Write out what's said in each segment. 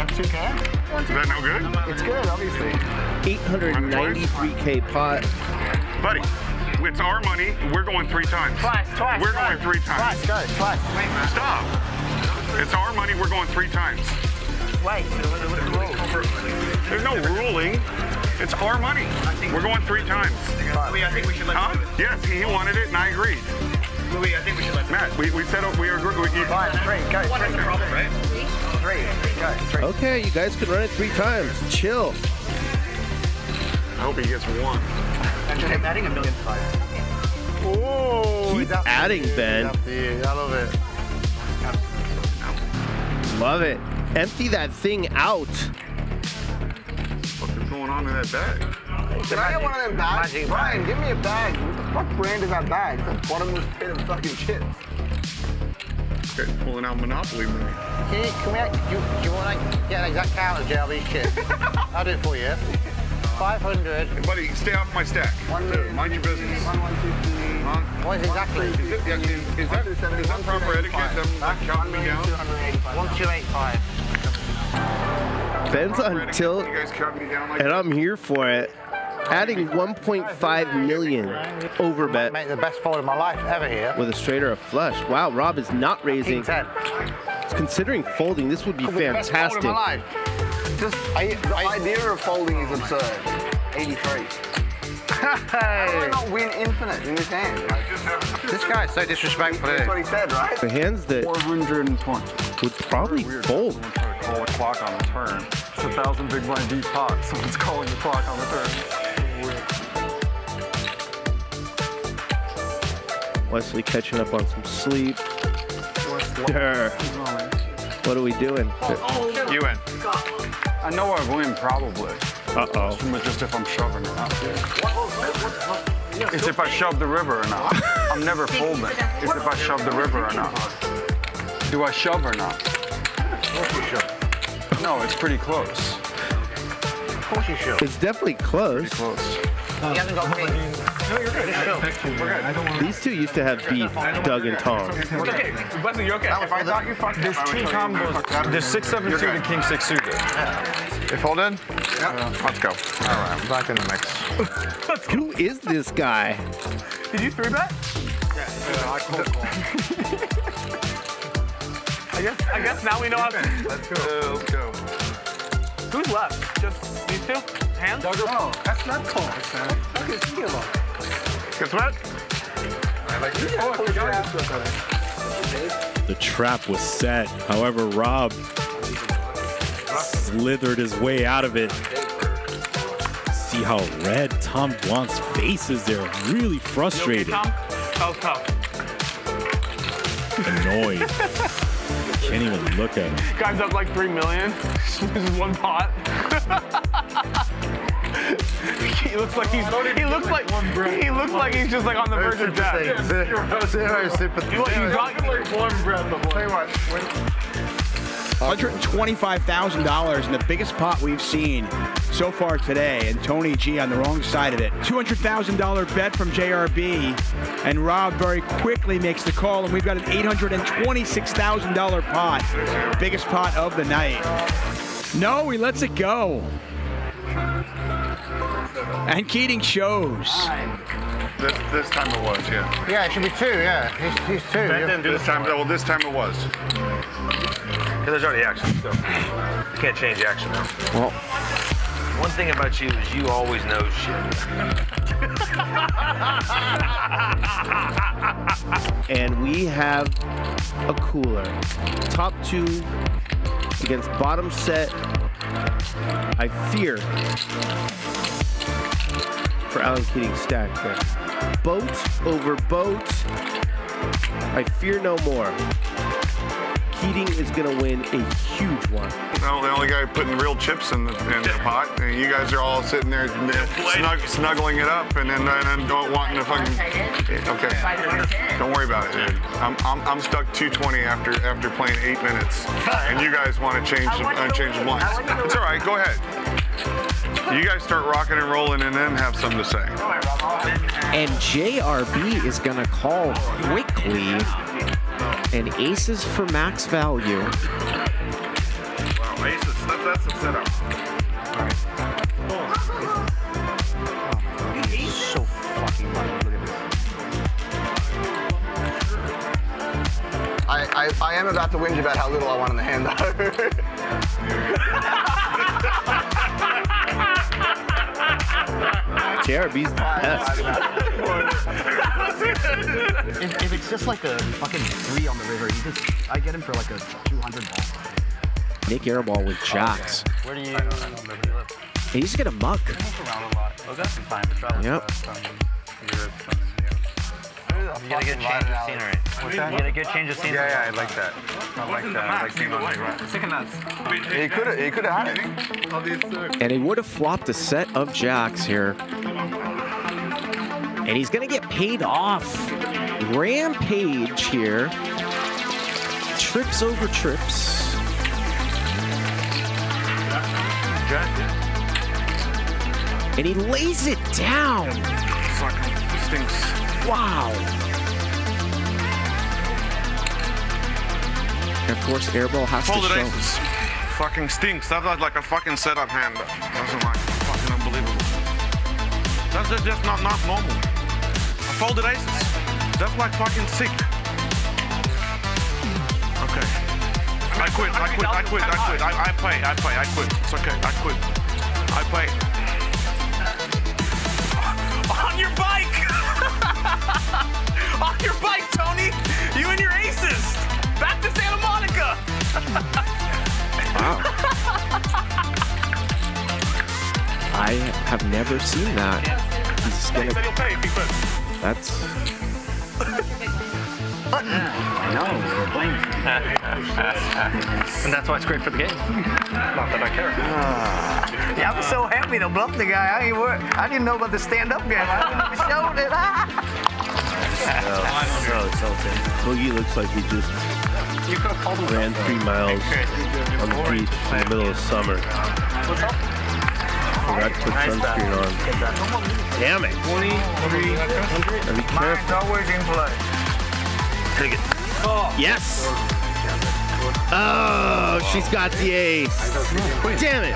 You have 2K? Is that no good? It's good, obviously. 893k pot. Buddy, it's our money. We're going three times. Twice, twice. We're twice. going three times. Twice, go, twice. Stop. It's our money. We're going three times. Wait. There's no ruling. It's our money. We're going three times. Louis, I think we should let Huh? Yes, he wanted it and I agreed. Louis, I think we should let Matt, we, we said we agreed. We, you, Fine, three, go, One has a three. problem, right? Three, three. Okay, you guys can run it three times. Chill. I hope he gets one. I'm adding a million five. Oh, Keep it's adding, you, Ben. it's up to you. I love it. Love it. Empty that thing out. What is going on in that bag? Can I get one of them bags? Magic Brian, give me a bag. What the fuck brand is that bag? It's a bottomless pit of fucking chips. Okay, pulling out Monopoly money. Can you, can we, you, you want to get an exact count of JRB's chips? I'll do it for you. 500. Hey, buddy, stay off my stack. One Dude, million. mind your business. One, one, two, three. Huh? What is exactly? Is, it, yeah, is, is, that, is that proper etiquette? Them like, counting me down? 1285. Ben's on tilt, when You guys counting me down like and I'm here for it. Adding 1.5 million over bet Mate, the best fold of my life ever here. with a straight or a flush. Wow, Rob is not raising. King 10. Considering folding, this would be Could be the best fold of fantastic. my life. Just, I, the idea of folding is absurd. 83. How do I not win infinite in this hand? This guy's so disrespectful. That's what he said, right? The hands that 420. would probably fold. Someone tried to call a clock on the turn. It's a thousand big blind deep pot. Someone's calling the clock on the turn. Wesley catching up on some sleep. Durr. What are we doing? You win. I know I win probably. Uh-oh. But just if I'm shoving or not. It's if I shove the river or not. I'm never folding. It's if I shove the river or not. Do I shove or not? No, it's pretty close. Of course you should. It's definitely close. Close. He hasn't got king. These two used to have beef, Doug and Tom. Okay, Wesley, you're okay. If I thought you fucked There's up, I two you you fucked combos. There's six, seven suited, and king six suited. You folded? Yep. Let's go. All right, I'm back in the mix. Who is this guy? Did you three bet? I guess I guess now we know how. Let's go. let's go. Who's left? Just these two hands. Oh, that's not cool. Okay, thinking about Guess what? The trap was set. However, Rob slithered his way out of it. See how red Tom Blanc's face is there. Really You okay, frustrated, Tom? That was tough. annoyed. Can't even look at him. Guy's up like three million. this is one pot. he looks like he's. He looks like. He looks like he's just like on the verge of death. Zero, zero sympathy. You, you got Tell you what, when, $125,000 in the biggest pot we've seen so far today, and Tony G on the wrong side of it. $200,000 bet from JRB, and Rob very quickly makes the call, and we've got an $826,000 pot, biggest pot of the night. No, he lets it go. And Keating shows. This, this time it was, yeah. yeah, it should be two, yeah. He's, he's two. yeah. This time, well, this time it was. Because there's already action, so you can't change the action. Well, One thing about you is you always know shit. and we have a cooler. Top two against bottom set. I fear for Alan Keating stack there. Boat over boat. I fear no more. Keating is going to win a huge one. No, the only guy putting real chips in the, in the pot. And you guys are all sitting there snug, snuggling it up and then, and then don't wanting to fucking. Okay. Don't worry about it, dude. I'm, I'm, I'm stuck 220 after after playing eight minutes. And you guys want to change the, uh, change the blinds. It's all right. Go ahead. You guys start rocking and rolling and then have something to say. And JRB is going to call quickly. And aces for max value. Wow, ace is That's, that's the setup. He's so fucking funny. Look at this. I, I, I am about to whinge about how little I want in the hand, though. JRB's the best. if, if it's just like a fucking three on the river, you just I get him for like a 200 ball. Nick Airball with jocks. Where do you? He's just gonna muck. around a lot. Well, that's some time to travel. Yep. From Europe, from, you get a good change of scenery. What's that? You get a good change of scenery. Yeah, yeah, I like that. I like that. I like being on the ground. He could have he could have had it. And he would have flopped a set of jacks here. And he's going to get paid off. Rampage here. Trips over trips. And he lays it down. Fucking stinks. Wow. And of course, Airball has to Folded show. aces. Fucking stinks. That was like a fucking setup hand. That was like fucking unbelievable. That's just, just not, not normal. I folded aces. That's like fucking sick. Okay. I quit, I quit, I quit, I quit. I, I play, I play, I quit. It's okay, I quit. I play. On your bike! On your bike, Tony! You and your aces! Back to Santa Monica! I have never seen that. He's just He said gonna. he'll pay if he quits. That's. And that's why it's great for the game. Not that I care. Ah. Yeah, I'm so happy to bluff the guy. I, ain't wor- I didn't know about the stand-up game. I showed it. Boogie looks like he just ran three miles on the beach in the middle of summer. Forgot to put sunscreen on. Damn it. 2300? Be careful. always in play. Take it. Yes. Oh, she's got the ace. Damn it.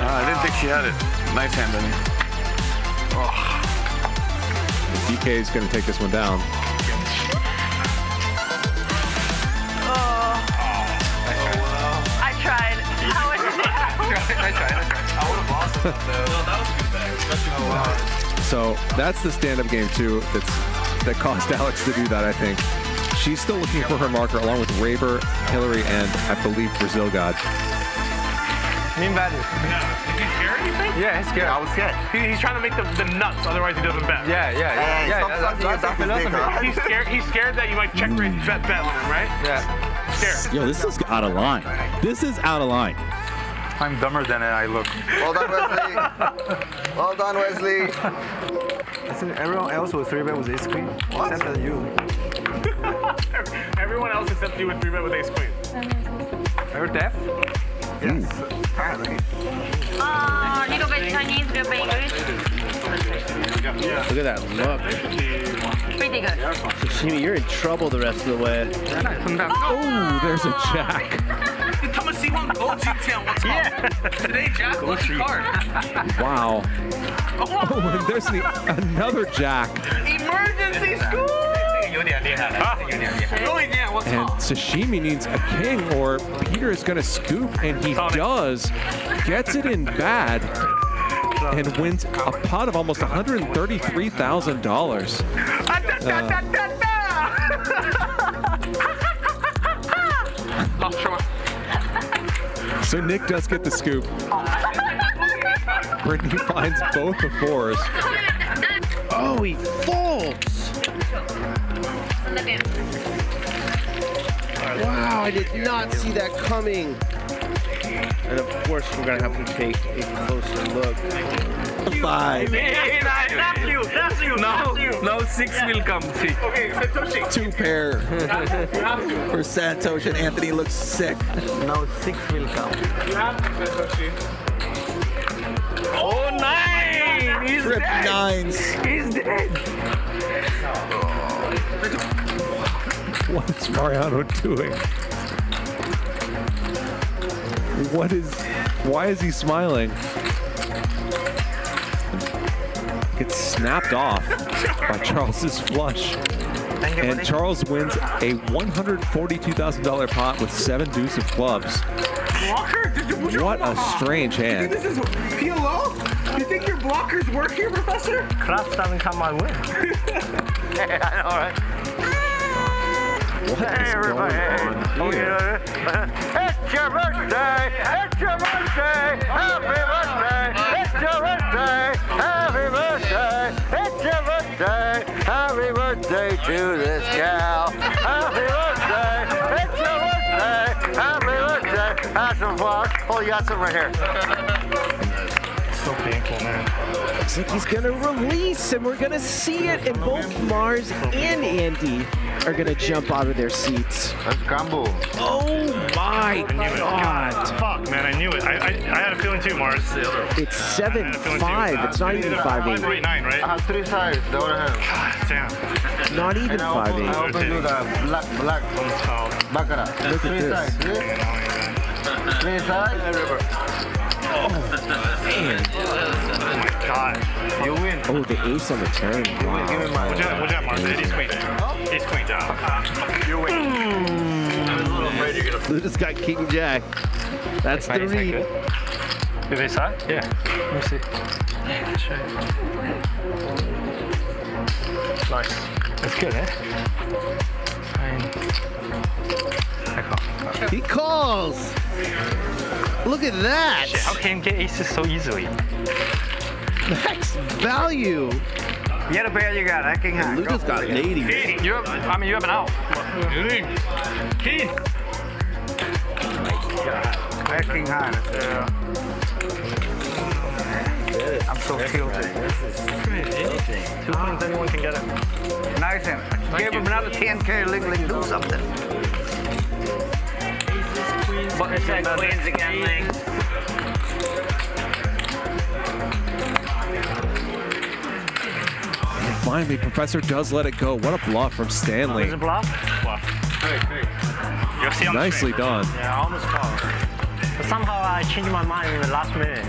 Ah, I didn't think she had it. Nice hand, Benny. DK is going to take this one down. I tried. How was So that's the stand-up game too. That's that caused Alex to do that. I think she's still looking for her marker, along with Raver, Hillary, and I believe Brazil God. Mean value. Yeah, he's scared. I was scared. He, he's trying to make the, the nuts, otherwise he doesn't bet. Yeah, yeah, yeah. Hey, yeah stop that's, sucking that's your philosophy. He's scared. He's scared that you might check raise bet bet on him, right? Yeah. Scared. Yo, this is out of line. This is out of line. I'm dumber than I look. Well done, Wesley. well done, Wesley. Isn't everyone else with three bet with ace queen? What? Except you. Everyone else except you with three bet with ace queen. Are You're deaf? Yes, apparently. Uh, little bit Chinese, little bit English. Yeah. Look at that look. Pretty good. Sashimi, you're in trouble the rest of the way. Oh, there's a jack. from Goji Town. What's yeah. Today, Jack won the card. wow. Oh, oh, there's the, another Jack. Emergency school. Oh, and sashimi needs a king, or Peter is going to scoop, and he does. Gets it in bad and wins a pot of almost $133,000. Uh, ah, Offshore. So Nick does get the scoop. Brittany finds both the fours. Oh, he folds. Wow, I did not see that coming. And of course, we're gonna have to take a closer look. Five. That's you. That's you. No, No six will come. See. Okay, Satoshi. Two pair. You have to. For Satoshi and Anthony looks sick. No six will come. You have to, Satoshi. Oh, nine! He's Trip dead. nines. He's dead. What's Mariano doing? What is? Why is he smiling? Gets snapped off by Charles's flush. And Charles wins a $142,000 pot with seven deuce of clubs. Blocker? Did you put your What a strange hand. think this is PLO? You think your blockers work here, Professor? Class doesn't come my way. I know, right? What Hey, is going everybody. on Oh, here? yeah. Uh, it's your birthday. It's your birthday. Happy birthday. It's your birthday. To this gal. Happy birthday. It's your birthday. Happy birthday. Have some flowers. Oh, you got some right here. So painful, man. Looks like he's gonna release, and we're gonna see it. And both Mars and Andy are gonna jump out of their seats. That's combo. Oh my god! Fuck, man, I knew it. I, I, I had a feeling too, Mars. It's seven five. It's not even five Five eight eight. nine, right? I have three sides. The other hand. Damn. Not even And five open, I eight. open to the black, black. Baccarat. Look at three this. sides. See? Three sides. Oh, man. Oh my god. You win. Oh, the ace on the turn. Give me Wow. my. What'd you have, what'd you have Mars? Ace queen. Ace queen, John. You win. Luda's got king jack. That's the read. Did they side? Yeah. Let me see. Yeah, that's right. Nice. That's good, eh? Fine. I call. He calls. Look at that. Shit, how can you get aces so easily? Max value. Get a pair you got. I can hang. Luda's got ladies. Keen, you have, I mean, you have an out. Keen. Keen. That's king high. Uh, I'm so tilted. Two queens, anyone can get it. Nice him. Give him another 10k. Ling Ling, do something. But Queens again, Ling. Finally, Professor does let it go. What a bluff from Stanley. Is it bluff? You'll see on the Nicely done. Yeah, I almost called. But somehow I changed my mind in the last minute.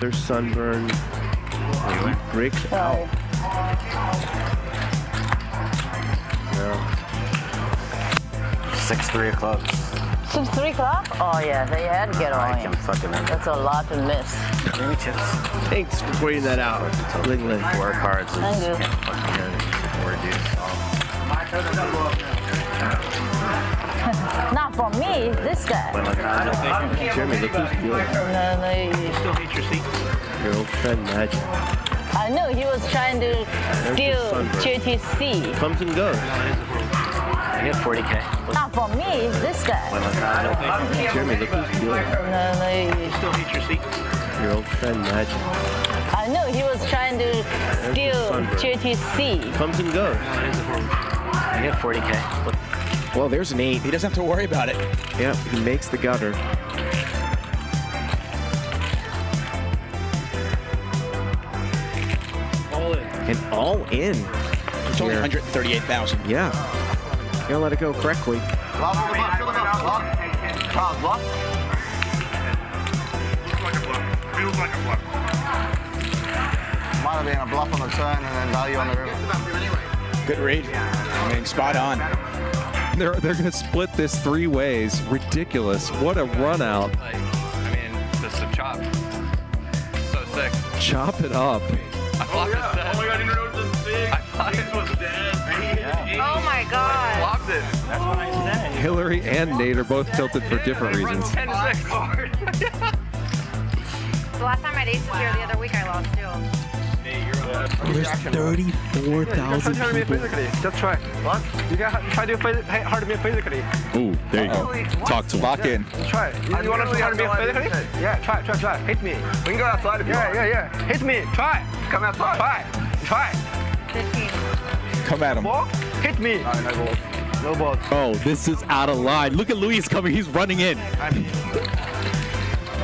There's sunburn. Um, he breaks out. Yeah. Six three o'clock. Since 3 o'clock? Oh, yeah, they had to get I on can him. fucking That's a lot to miss. Give me chips. Thanks for pointing that out. Ling Ling. Four cards. is- Thank you. can't fucking. Not for me, this guy. Jeremy, look who's good. No, no, you- Still hate your seat. Your old friend Magic. I know he was trying to steal. JTC. Comes and goes. I get 40k. Not for me, this guy. Jeremy, look who's good. No, no, you- Still hate your seat. Your old friend Magic. I know he was trying to skill sunburn. JTC. Comes and goes. I get 40k. Well, there's an eight. He doesn't have to worry about it. Yep, he makes the gutter. All in. And all in. It's only 138,000. Yeah. You gotta let it go correctly. Bluff, fill the bluff, fill the bluff. Bluff. Charles, bluff. Like a bluff. Feels like a bluff. Might have been a bluff on the turn and then value on the river. Good read. I mean, spot on. They're they're gonna split this three ways. Ridiculous. What a run out. Like, I mean, just a chop. So sick. Chop it up. I flopped it dead. Oh my god, you know this big. I flopped it. was dead. Oh my god. Flopped it. That's what I said. Hillary and Nate are both tilted for different reasons. 10 6 hard. The last time I had aces here the other week, I lost too. There's 34,000 Try to me people. physically. Just try. What? You got try to phys- hard to me physically. Ooh, there you go. Talk to him. Lock in. Try. You, you want to see how to be physically? Yeah, try, try, try. Hit me. We can go outside if you yeah, want. Yeah, yeah, yeah. Hit me. Try. Come outside. Try. Try. 15. Come at him. Ball. Hit me. no balls. No balls. Oh, this is out of line. Look at Luis coming. He's running in.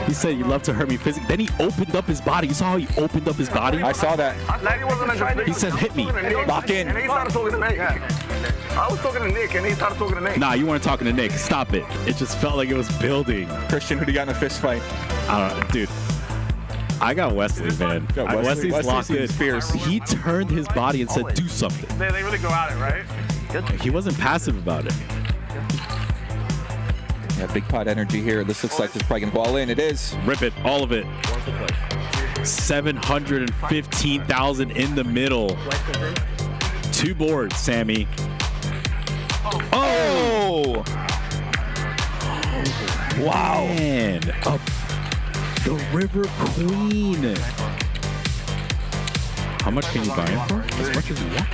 He said you love to hurt me physically. Then he opened up his body. You saw how he opened up his body? I saw that. He wasn't trying to. He said, hit me. And he- Lock in. And he started talking to me. Yeah. I was talking to Nick, and he started talking to me. Nah, you weren't talking to Nick. Stop it. It just felt like it was building. Christian, who do you got in a fist fight? I don't know, dude. I got Wesley, man. Got Wesley. Wesley's Wesley locked in. fierce. He turned his body and said, "Do something." They, they really go at it, right? He wasn't passive about it. Yeah, big pot energy here. This looks like this is probably gonna ball in. It is. Rip it, all of it. Seven hundred and fifteen thousand in the middle. Two boards, Sammy. Oh! Wow. Man, up the River Queen. How much can you buy him for? As much as you want.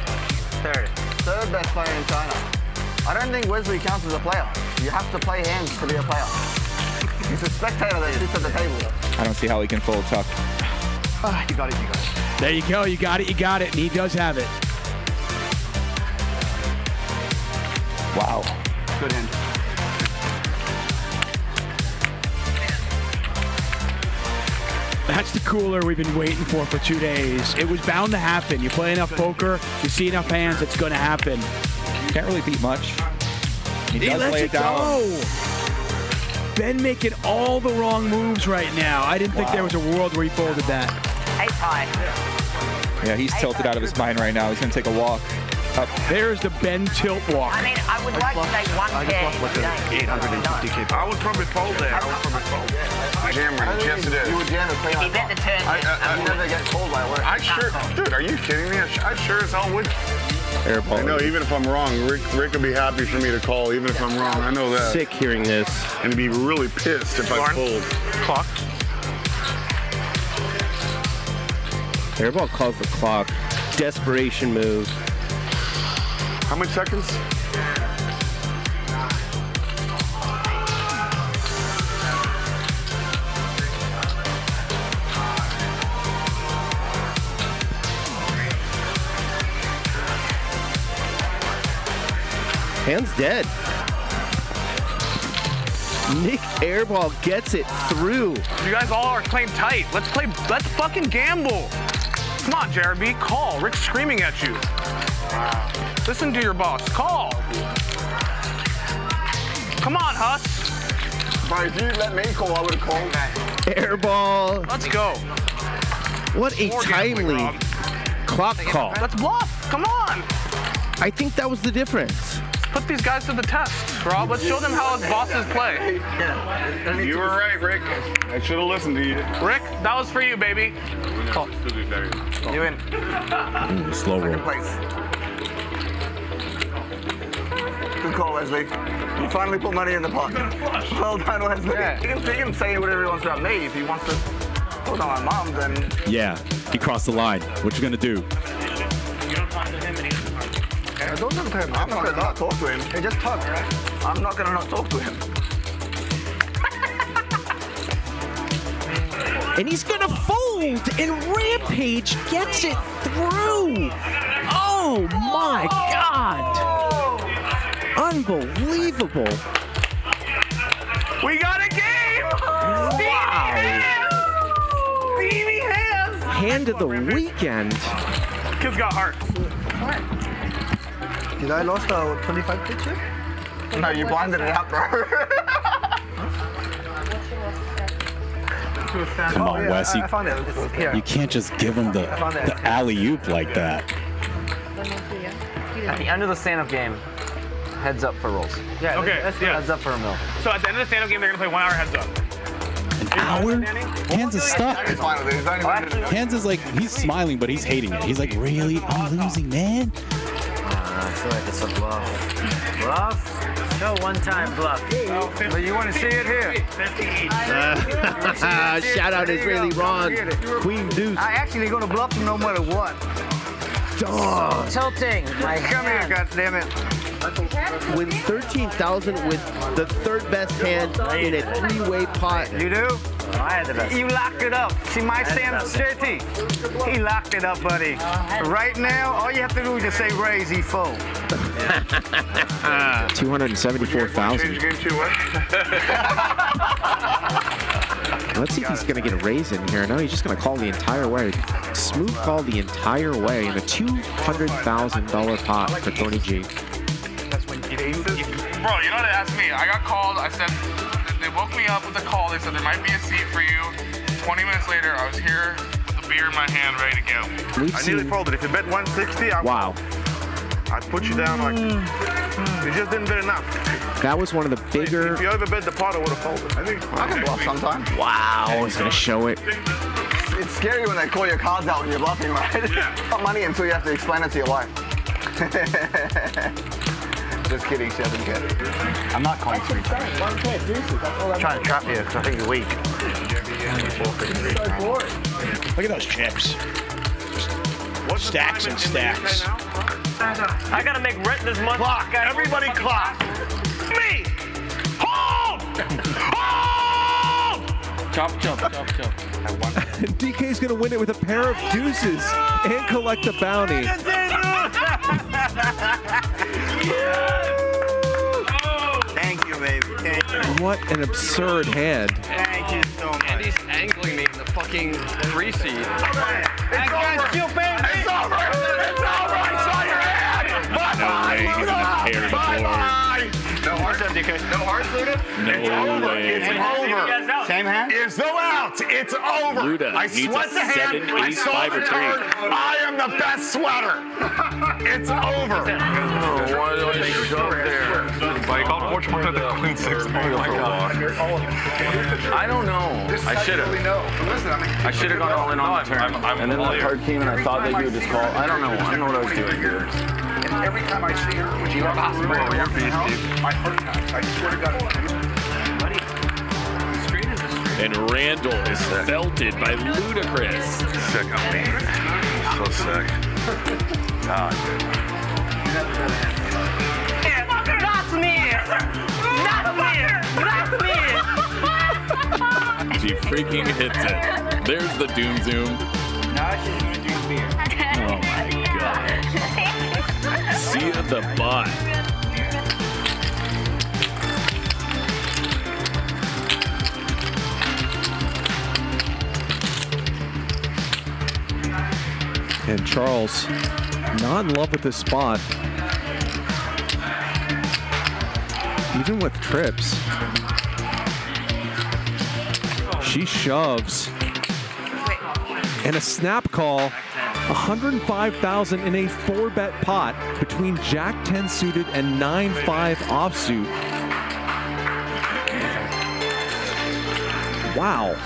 Third. Third best player in China. I don't think Wesley counts as a player. You have to play hands to be a player. He's a spectator that sits at the table. I don't see how he can fold Chuck. Ah, you got it, you got it. There you go. You got it. You got it. And he does have it. Wow. Good hand. That's the cooler we've been waiting for for two days. It was bound to happen. You play enough poker, you see enough hands, it's going to happen. Can't really beat much. He He does lets lay it it down. go. Ben making all the wrong moves right now. I didn't think there was a world where he folded that. Ace high. Yeah, he's tilted out of his mind right now. He's gonna take a walk. Up. There's the Ben tilt walk. I mean, I would like to say one pair. I would probably fold there. I would probably fold. Jam range, yes it is. You would jam a play If he like bet the turn, I, I, You never get called by a word. I sure, dude, are you kidding me? I, sh- I sure as hell would. Airball. I know, even if I'm wrong, Rick, Rick would be happy for me to call, even if I'm wrong. I know that. Sick hearing this. And be really pissed if I Lauren? fold. Clock. Airball calls the clock. Desperation move. How many seconds? Hand's dead. Nick Airball gets it through. You guys all are playing tight. Let's play. Let's fucking gamble. Come on, JRB, call. Rick's screaming at you. Listen to your boss. Call. Come on, Huss. But if you let me call, I would have called. Airball. Let's go. What a More timely Rob. clock call. Let's bluff. Come on. I think that was the difference. Put these guys to the test, Rob. Let's show them how us bosses play. You were right, Rick. I should have listened to you. Rick, that was for you, baby. You in. Ooh, slow roll. Place. Call, Wesley. You finally put money in the pot. Well done, Wesley. He, can, he can say whatever he wants about me. If he wants to put on my mom, then Yeah, he crossed the line. What you gonna do? don't talk to him. I'm not gonna not talk to him. Hey, just talk, right? I'm not gonna not talk to him. And he's gonna fold, and Rampage gets it through. Oh my God! Unbelievable. We got a game. Wow. Stevie hands. Hand of the weekend. Kids got heart. Did I lost a 25 picture? No, you blinded it out, bro. Come on, oh, Wes. You, I found it. You can't just give him the, the alley oop like that. At the end of the stand-up game, heads up for rolls. Yeah, Okay, let's- yeah. Heads up for a mill. So at the end of the stand-up game, they're gonna play one hour heads up. An hour? Hands is stuck. He's fine with it. He's not even gonna do it. Hands is like, he's smiling, but he's hating it. He's like, really? I'm losing, man? Uh, I feel like it's a bluff. Bluff? No one time bluff. But you want to see it here? Shout out Israeli Ron. Queen Deuce. I actually going to bluff him no matter what. Dog. Tilting. My Come here, hand. goddammit. With 13,000 with the third best hand in a three-way pot. You do? I had the best. You locked it up. See my Sam JT? He locked it up, buddy. Right now, all you have to do is just say raise, he fold. Change 274,000. the game too, what? Let's see if he's going to get a raise in here. No, he's just going to call the entire way. Smooth call the entire way in a $200,000 pot for Tony G. Bro, you know what they asked me? I got called. I said, they woke me up with a call. They said there might be a seat for you. 20 minutes later, I was here with a beer in my hand, ready to go. We've I nearly folded. If you bet 160, I Wow. I'd put you down like hmm. you just didn't bet enough. That was one of the bigger. If you overbet the pot, I would have folded. I think I can bluff sometimes. Wow, he's gonna show it. It's scary when they call your cards out when you're bluffing, right? It's not money until you have to explain it to your wife. Just kidding, she doesn't get it. I'm not calling three times. I'm trying to trap you because I think you're weak. Look at those chips. Stacks and stacks. I gotta make rent this month. Clock. Everybody clock. Me. Hold. Hold. Chop, chop, chop, chop. DK's gonna win it with a pair of deuces and collect the bounty. What an absurd hand. Thank you so much. And he's angling me in the fucking three seed. It's over. You, baby. It's over. It's over. No bye. way he's gonna pair the Bye board. bye. No hearts, DK. No hearts, Luda. No way. It's over. Same hand? It's no out. It's over. Luda I needs sweat a the hand. seven, I ace, saw five, the or three. I am the best sweater. it's over. Why do I shove there? But he called fortune at the queen six. I'm gonna go for a walk. I don't know. I should have. Listen, I should have gone all in on the turn. and then the familiar. card came and I thought that you would just call. I don't know. I don't know what I was doing here. And every time I see her, when she walks through Bro, you're beast, my heart pounds. I swear to God. And Randall is belted by Ludacris. Sick of me. So sick. God, dude. Not me. Not me. Not me. She freaking hits it. There's the Doom Zoom. Now she's gonna drink beer. Oh my god. See ya the bot. And Charles, not in love with this spot. Even with trips. She shoves. And a snap call. 105,000 in a four bet pot between Jack 10 suited and 9 5 offsuit. Wow.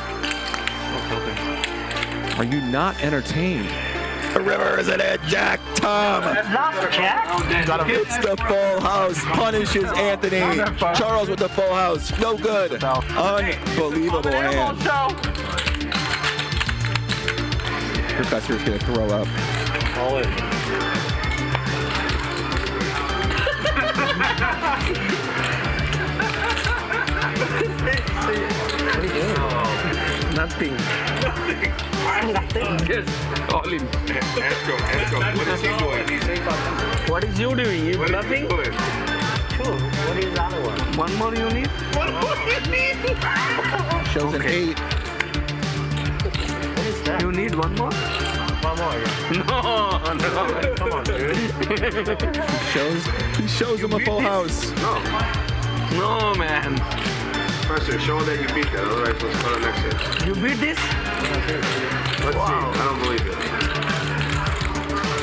Are you not entertained? The river is in it, Jack Tom. Jack. It's the full house. Punishes Anthony. Charles with the full house. No good. Unbelievable hand. Professor's gonna throw up. All in. Nothing. Just all in. Esco, Esco. What is he doing? What is you doing? You What is he bluffing? doing? Two. What is the other one? One more you need? One more you need? Shows an eight. What is that? You need one more? One more, yeah. No, no. Come on, dude. He shows he shows him a full house. No, No, man. Professor, show that you beat that. Otherwise, let's go to the next hit. You beat this? Let's see. I don't believe it.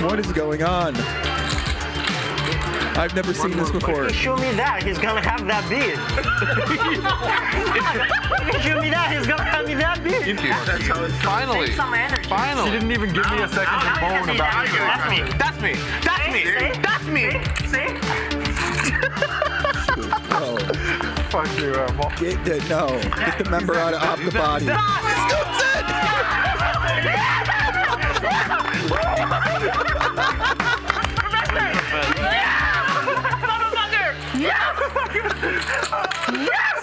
What is going on? I've never seen this before. If you show me that, he's gonna have that beard. if you show me that, he's gonna have me that beard. That's how it's Finally. Finally. She didn't even give me a second to moan about it. That's me. That's me. That's me. That's me. Oh, Fuck you, Apple. get the, no. Get the member out of off the body. Fuck oh,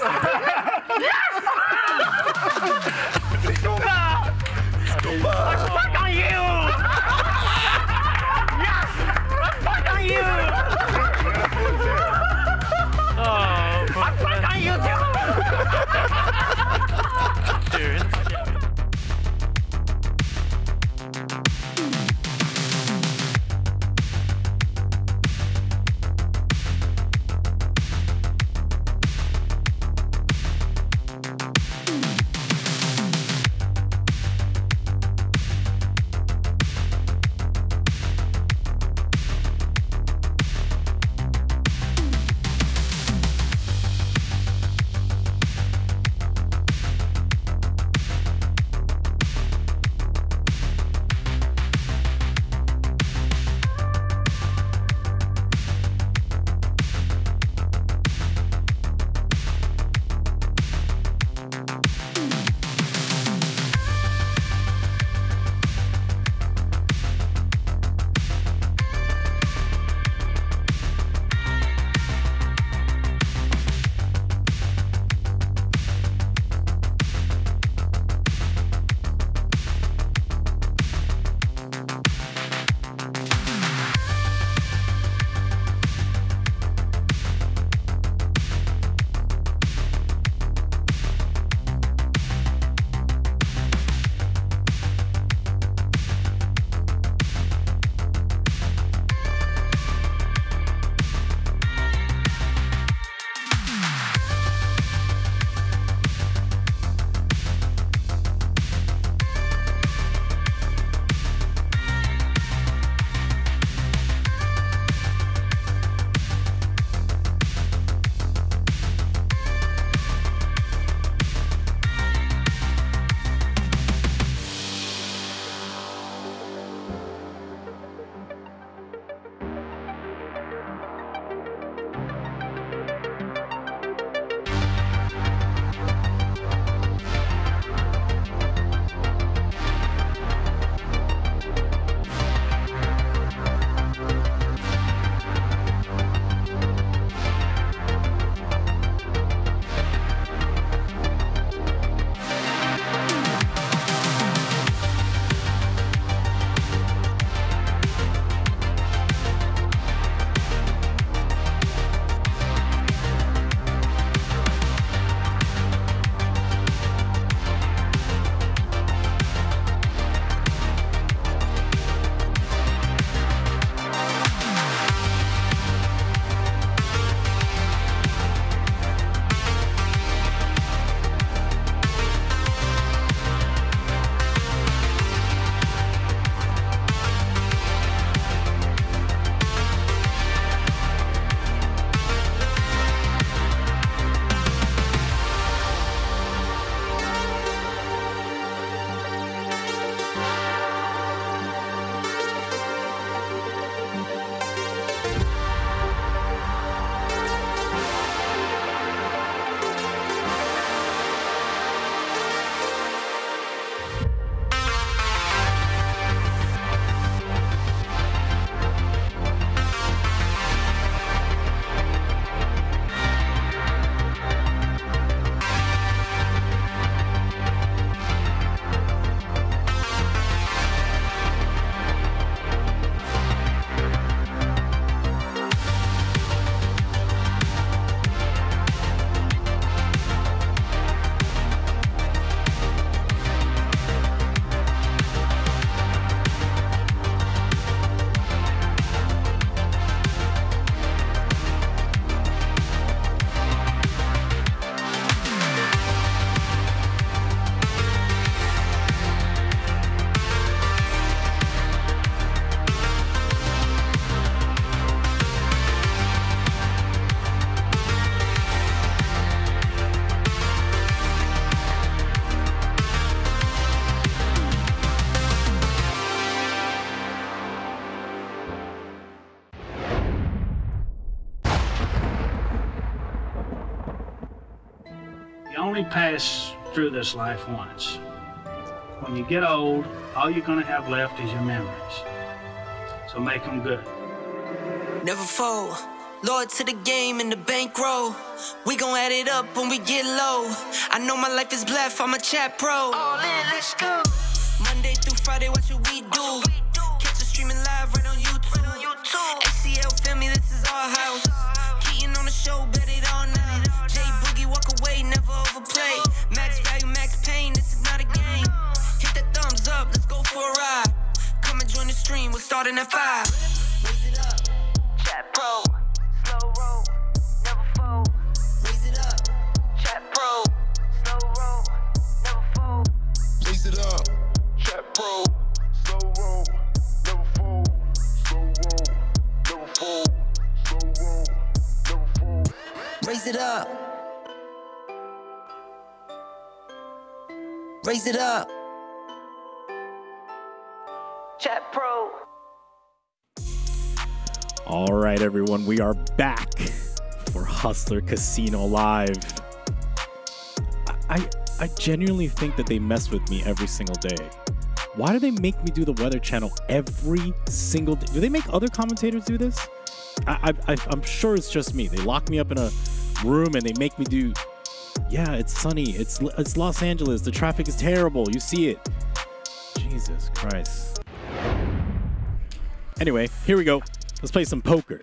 only pass through this life once. When you get old, all you're gonna have left is your memories. So make them good. Never fold. Lord to the game and the bankroll. We gon' add it up when we get low. I know my life is blessed, I'm a chat pro. Hustler Casino Live. I, I, genuinely think that they mess with me every single day. Why do they make me do the Weather Channel every single day? Do they make other commentators do this? I, I, I'm sure it's just me. They lock me up in a room and they make me do. Yeah, it's sunny. It's it's Los Angeles. The traffic is terrible. You see it. Jesus Christ. Anyway, here we go. Let's play some poker.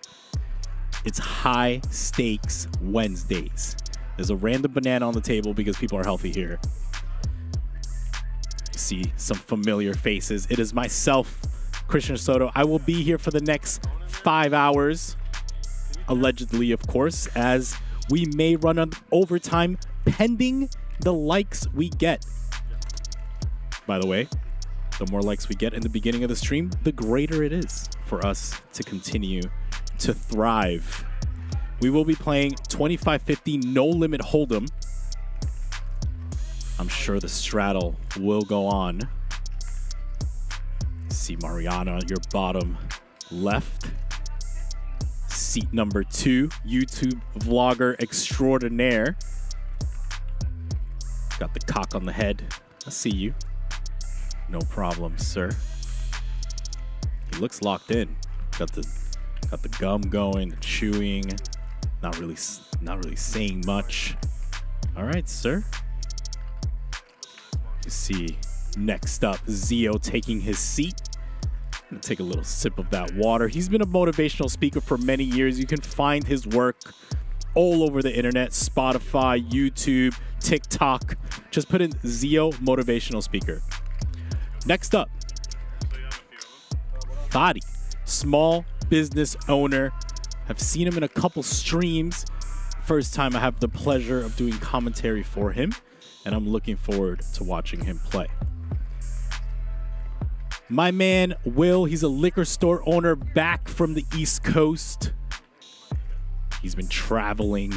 It's high stakes Wednesdays. There's a random banana on the table because people are healthy here. See some familiar faces. It is myself, Christian Soto. I will be here for the next five hours, allegedly, of course, as we may run on overtime pending the likes we get. By the way, the more likes we get in the beginning of the stream, the greater it is for us to continue to thrive. We will be playing 2550 No Limit Hold'em. I'm sure the straddle will go on. See Mariano, your bottom left. Seat number two, YouTube vlogger extraordinaire. Got the cock on the head. I see you. No problem, sir. He looks locked in. Got the got the gum going, chewing. Not really, not really saying much. All right, sir. You see, next up, Zeo taking his seat. Gonna take a little sip of that water. He's been a motivational speaker for many years. You can find his work all over the internet Spotify, YouTube, TikTok. Just put in Zeo motivational speaker. Next up, Fadi, small business owner. I've seen him in a couple streams. First time I have the pleasure of doing commentary for him, and I'm looking forward to watching him play. My man Will, he's a liquor store owner back from the East Coast. He's been traveling,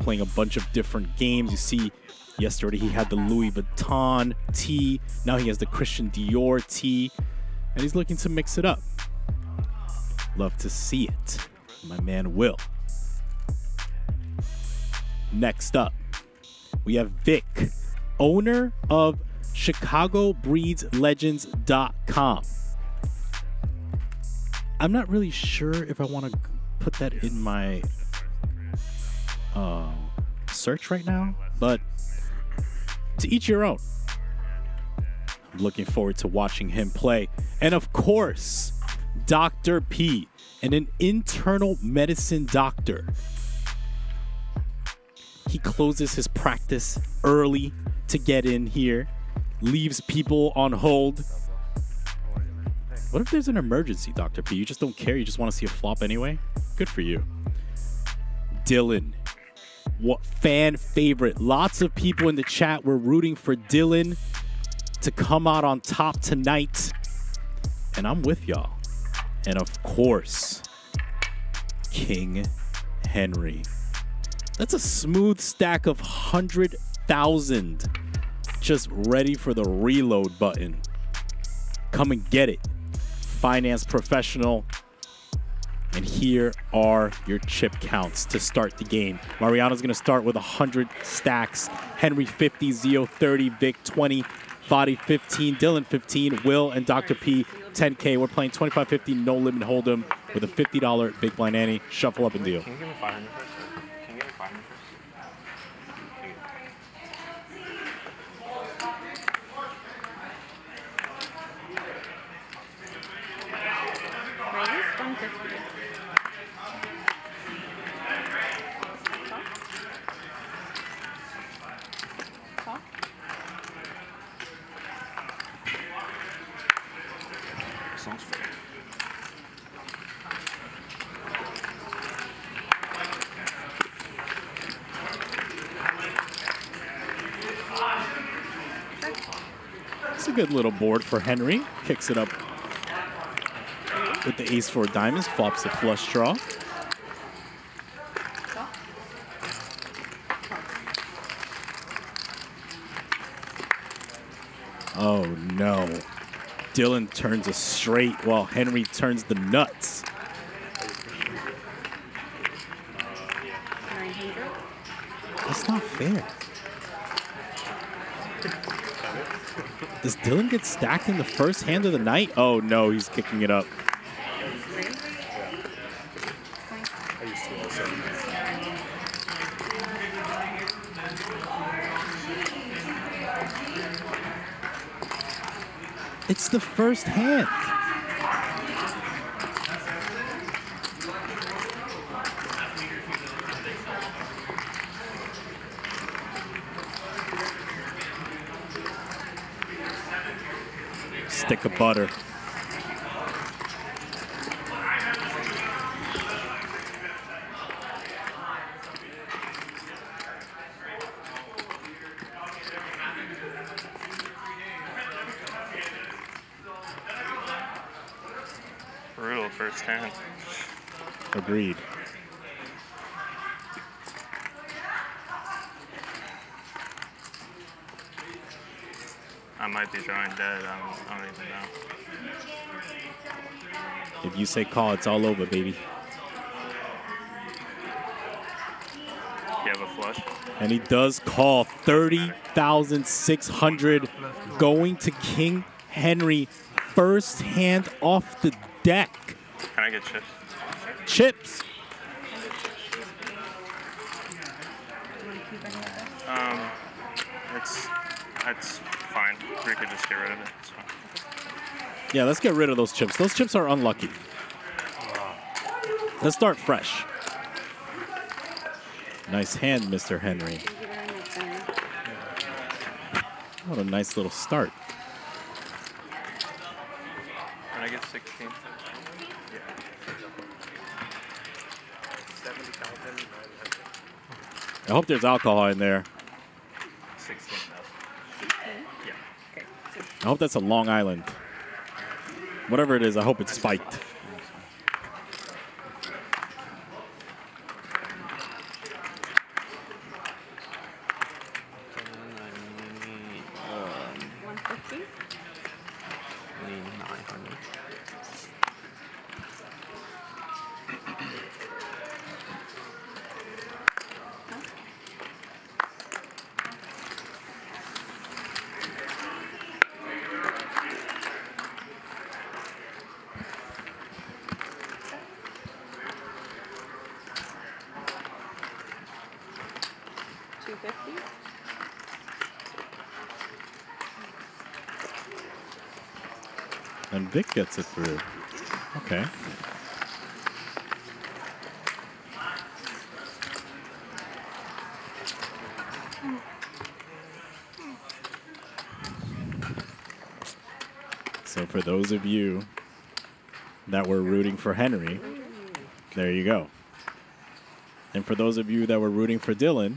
playing a bunch of different games. You see, yesterday he had the Louis Vuitton tee. Now he has the Christian Dior tee, and he's looking to mix it up. Love to see it. My man Will. Next up, we have Vic, owner of ChicagoBreedsLegends.com. I'm not really sure if I want to put that in my uh, search right now, but to each your own. I'm looking forward to watching him play. And of course, Dr. P, and an internal medicine doctor. He closes his practice early to get in here, leaves people on hold. What if there's an emergency, Dr. P? You just don't care. You just want to see a flop anyway? Good for you. Dylan, what fan favorite. Lots of people in the chat were rooting for Dylan to come out on top tonight. And I'm with y'all. And of course, King Henry. That's a smooth stack of 100,000 just ready for the reload button. Come and get it. Finance professional. And here are your chip counts to start the game. Mariano's going to start with 100 stacks. Henry 50, Zeo 30, Vic 20, Fadi 15, Dylan 15, Will and Dr. P 10K. We're playing 2550 no limit hold'em with a $50 big blind ante. Shuffle up and deal. Can you give me 500 first? Can you give me 500 first? Raise 150. Good little board for Henry. Kicks it up with the ace four diamonds, flops a flush draw. Oh no. Dylan turns a straight while Henry turns the nuts. 900. That's not fair. Dylan get stacked in the first hand of the night? Oh no, he's kicking it up. It's the first hand. Of butter. Brutal first hand. Agreed. I might be drawing dead. I don't, I don't even know. Say call, it's all over, baby. You have a flush? And he does call 30,600 going to King Henry. First hand off the deck. Can I get chips? Chips. Um, it's it's fine. We could just get rid of it. It's fine. Yeah, let's get rid of those chips. Those chips are unlucky. Let's start fresh. Nice hand, Mr. Henry. What a nice little start. Can I get 16? I hope there's alcohol in there. 16,000. Yeah. I hope that's a Long Island. Whatever it is, I hope it's spiked. One fifty. Two fifty. And Vic gets it through. Okay. So for those of you that were rooting for Henry, there you go. And for those of you that were rooting for Dylan,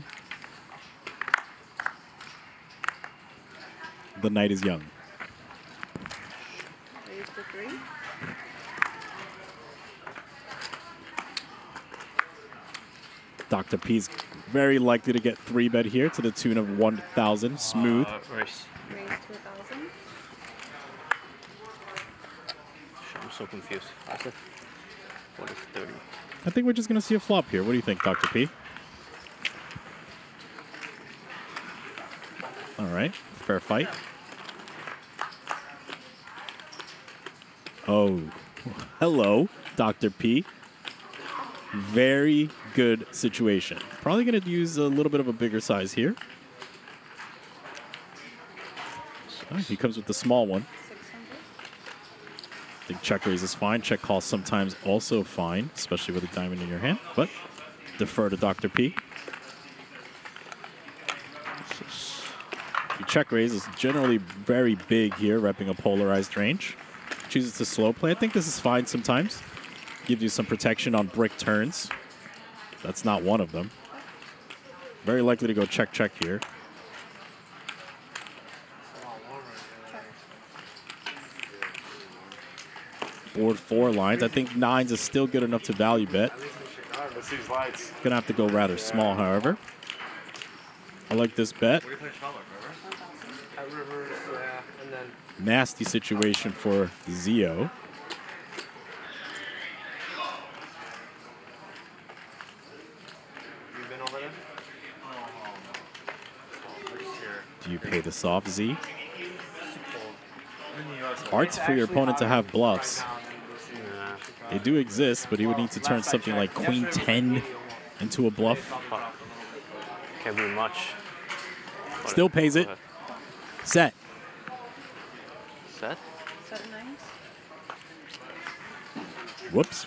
the night is young. Raise to three. Dr. P is very likely to get three bet here to the tune of 1,000. Smooth. Uh, race. Raise to thousand. I'm so confused. What is 30? I think we're just going to see a flop here. What do you think, Dr. P? All right, fair fight. Oh, hello, Dr. P. Very good situation. Probably going to use a little bit of a bigger size here. Oh, he comes with the small one. I think check raise is fine. Check call sometimes also fine, especially with a diamond in your hand. But defer to Dr. P. Your check raise is generally very big here, repping a polarized range. Chooses to slow play. I think this is fine sometimes. Gives you some protection on brick turns. That's not one of them. Very likely to go check check here. Board four lines. I think nines is still good enough to value bet. Gonna have to go rather small, however. I like this bet. Nasty situation for Zeo. you been over there? Do you pay this off, Z? Arts for your opponent to have bluffs. They do exist, but he would need to turn something like Queen 10 into a bluff. Can't be much. Still pays it. Set. Set? Set of nines. Whoops.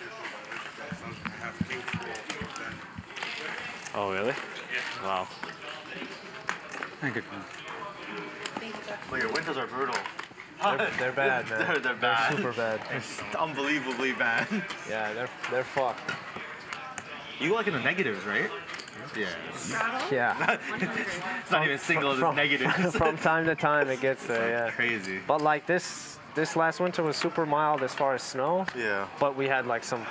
Oh, really? Wow. Thank you. Well, your winters are brutal. They're, they're bad, man. They're, they're bad. super bad. It's unbelievably bad. Yeah, they're they're fucked. You go like in the negatives, right? Yeah. Yeah. it's not even single, it's from, negatives. from time to time, it gets there. Yeah. Crazy. But like this, this last winter was super mild as far as snow. Yeah. But we had like some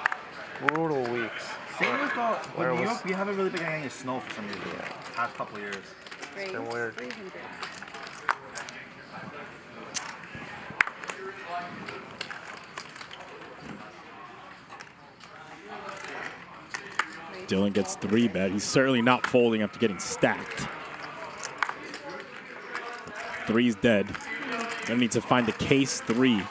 brutal weeks. Same with, uh, Where with New was- York, we haven't really been getting any snow for some reason. Past couple of years. Raise been weird. Dylan gets three bet. He's certainly not folding after getting stacked. Three's dead. Gonna need to find the case three.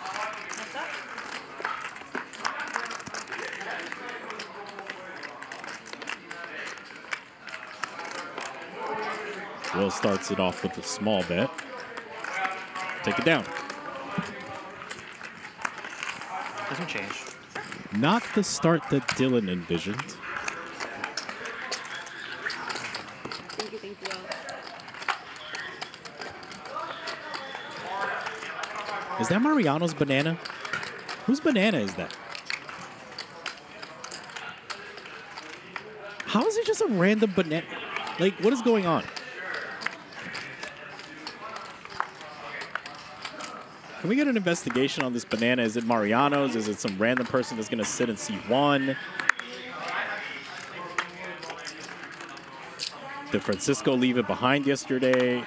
Will starts it off with a small bet. Take it down. Doesn't change. Not the start that Dylan envisioned. Thank you, thank you all. Is that Mariano's banana? Whose banana is that? How is it just a random banana? Like, what is going on? Can we get an investigation on this banana? Is it Mariano's? Is it some random person that's going to sit and see one? Did Francisco leave it behind yesterday?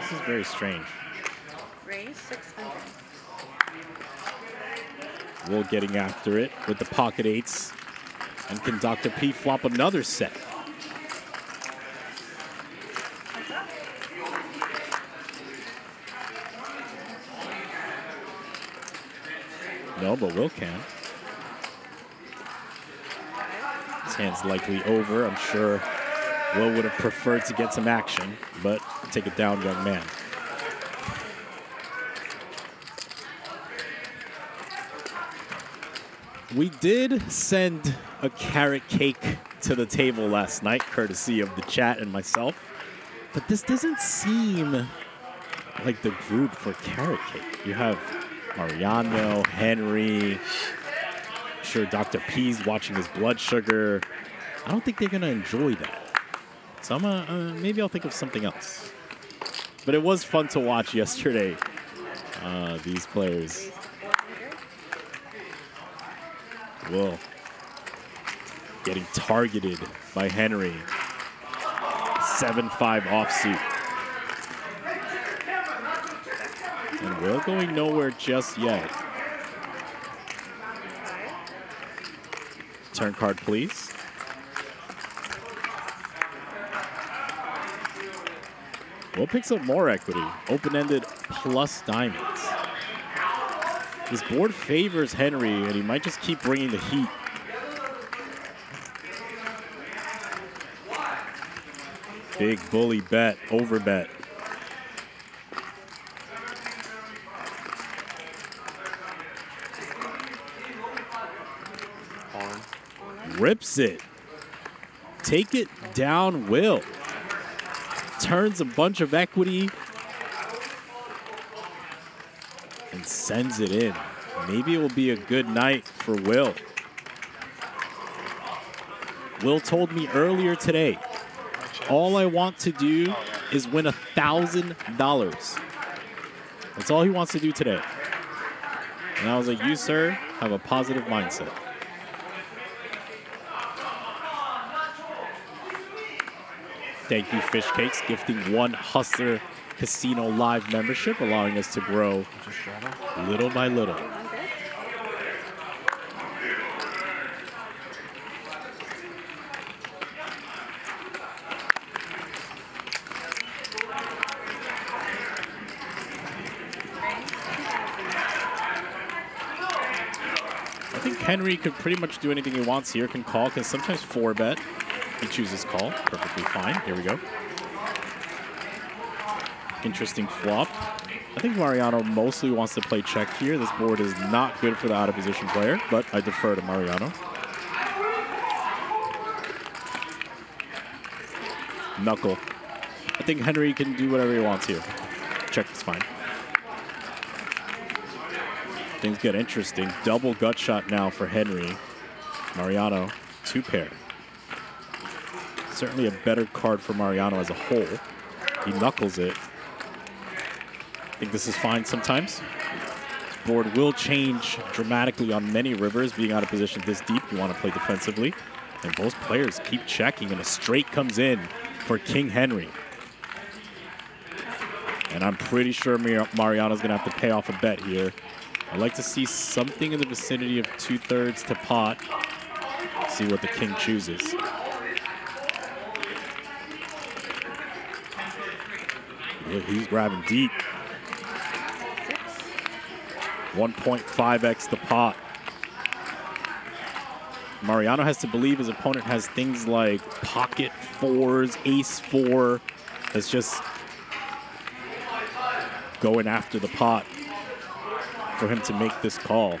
This is very strange. Raise 600. Will getting after it with the pocket eights. And can Dr. P flop another set? No, but Will can. His hand's likely over. I'm sure Will would have preferred to get some action, but take it down, young man. We did send a carrot cake to the table last night, courtesy of the chat and myself. But this doesn't seem like the group for carrot cake. You have Mariano, Henry. I'm sure Dr. P's watching his blood sugar. I don't think they're gonna enjoy that. So I'm gonna, uh, maybe I'll think of something else. But it was fun to watch yesterday. Uh, these players. Will getting targeted by Henry. 7-5 offsuit. And Will going nowhere just yet. Turn card, please. Will picks up more equity. Open-ended plus diamonds. This board favors Henry, and he might just keep bringing the heat. Big bully bet, over bet. Rips it. Take it down, Will. Turns a bunch of equity sends it in. Maybe it will be a good night for Will. Will told me earlier today, all I want to do is win a thousand dollars. That's all he wants to do today. And I was like, you, sir, have a positive mindset. Thank you, Fish Cakes, gifting one Hustler Casino Live membership, allowing us to grow little by little. I think Henry could pretty much do anything he wants here. Can call, can sometimes four bet. He chooses call. Perfectly fine. Here we go. Interesting flop. I think Mariano mostly wants to play check here. This board is not good for the out of position player, but I defer to Mariano. Knuckle. I think Henry can do whatever he wants here. Check is fine. Things get interesting. Double gut shot now for Henry. Mariano, two pair. Certainly a better card for Mariano as a whole. He knuckles it. I think this is fine sometimes. Board will change dramatically on many rivers. Being out of position this deep, you want to play defensively. And both players keep checking, and a straight comes in for King Henry. And I'm pretty sure Mar- Mariano's going to have to pay off a bet here. I'd like to see something in the vicinity of two-thirds to pot. See what the king chooses. Look, he's grabbing deep. 1.5x the pot. Mariano has to believe his opponent has things like pocket fours, ace four. That's just going after the pot for him to make this call.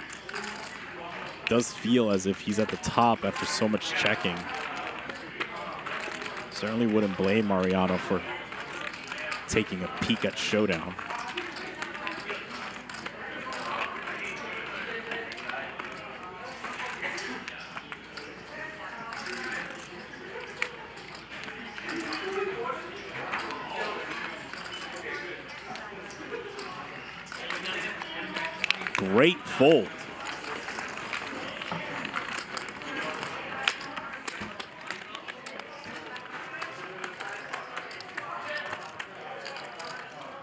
Does feel as if he's at the top after so much checking. Certainly wouldn't blame Mariano for taking a peek at Showdown. Great fold.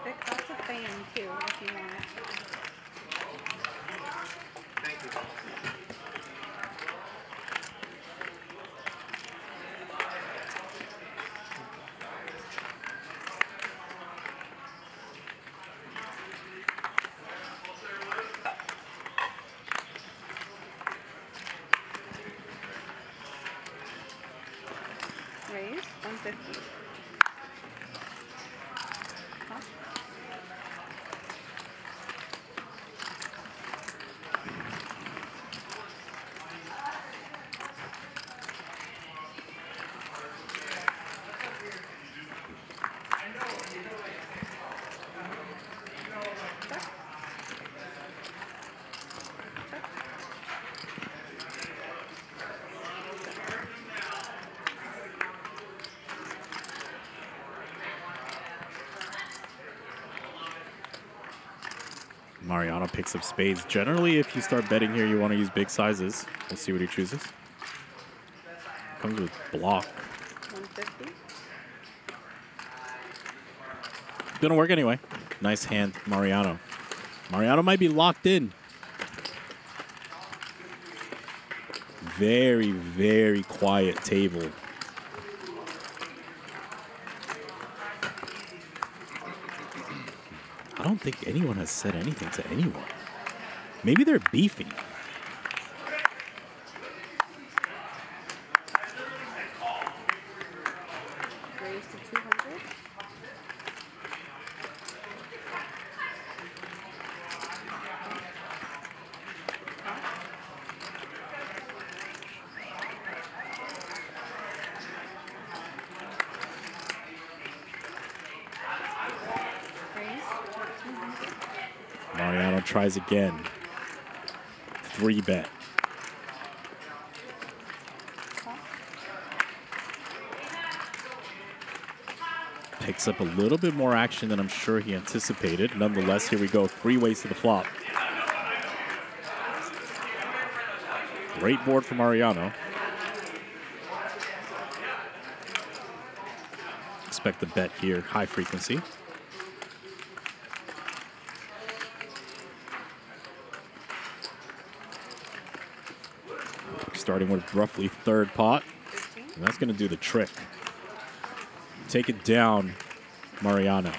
Vic, that's a fan too, if you want it. Raise, 150. Huh? Picks spades. Generally, if you start betting here, you want to use big sizes. We'll see what he chooses. Comes with block. 150. Gonna work anyway. Nice hand, Mariano. Mariano might be locked in. very, very quiet table. I don't think anyone has said anything to anyone. Maybe they're beefing. Raise to 200. Raise to 200. Mariano tries again. Three bet. Picks up a little bit more action than I'm sure he anticipated. Nonetheless, here we go. Three ways to the flop. Great board for Mariano. Expect the bet here, high frequency. Starting with roughly third pot. And that's going to do the trick. Take it down, Mariano.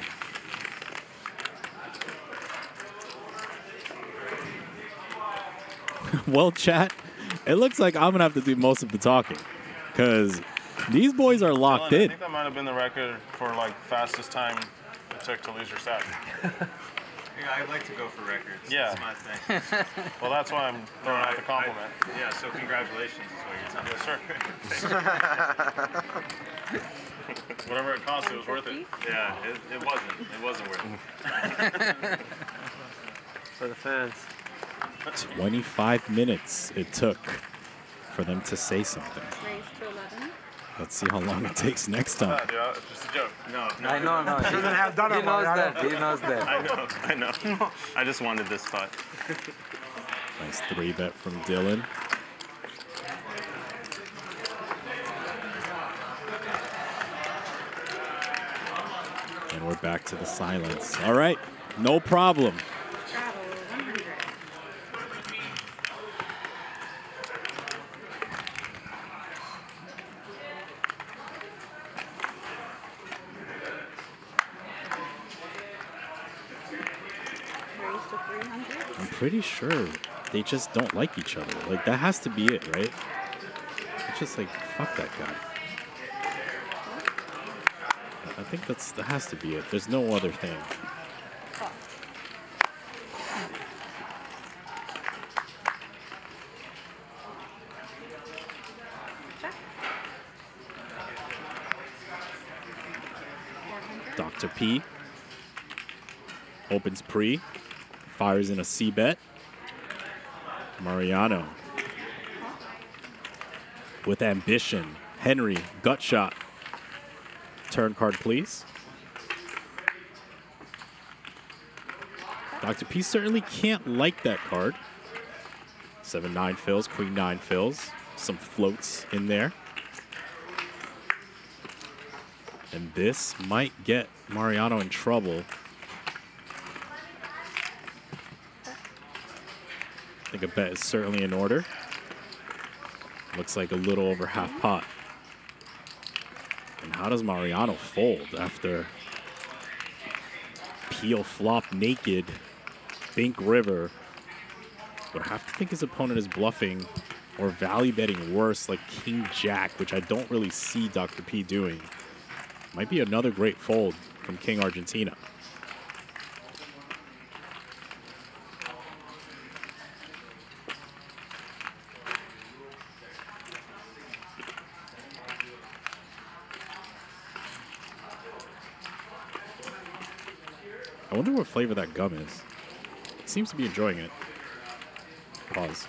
well, chat, it looks like I'm going to have to do most of the talking because these boys are locked Dylan, I think that might have been the record for like fastest time it took to lose your set. Yeah, I like to go for records. Yeah. That's my thing. Well, that's why I'm throwing out the compliment. I- yeah, so congratulations is what you're telling Yes, sir. Whatever it cost, it was worth it. Yeah, it, it wasn't. It wasn't worth it. For the fans. 25 minutes it took for them to say something. Raise to 11. Let's see how long it takes next time. Dude, uh, it's just a joke. No, no. I know, no. He He, doesn't have done he it, knows that. He knows that. I know, I know. I just wanted this spot. Nice three bet from Dylan. And we're back to the silence. All right, no problem. Travel 100. Raise to 300. I'm pretty sure they just don't like each other. Like that has to be it, right? It's just like fuck that guy. I think that's that has to be it. There's no other thing. Dr. P opens pre, fires in a C bet. Mariano with ambition. Henry, gut shot. Turn card, please. Dr. P certainly can't like that card. 7 9 fills, Queen 9 fills. Some floats in there. And this might get Mariano in trouble. Think a bet is certainly in order. Looks like a little over half pot. And how does Mariano fold after peel flop naked, Bink River? Would have to think his opponent is bluffing or value betting worse, like King Jack, which I don't really see Dr. P doing. Might be another great fold from King Argentina. I wonder what flavor that gum is. Seems to be enjoying it. Pause.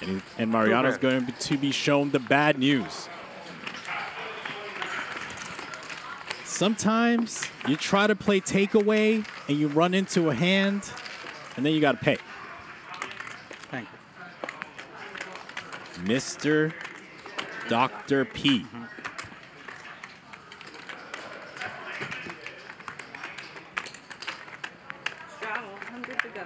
And, and Mariano's going to be shown the bad news. Sometimes you try to play takeaway and you run into a hand, and then you got to pay. Thank you. Mr. Dr. P. Mm-hmm. Straddle, 100 to go.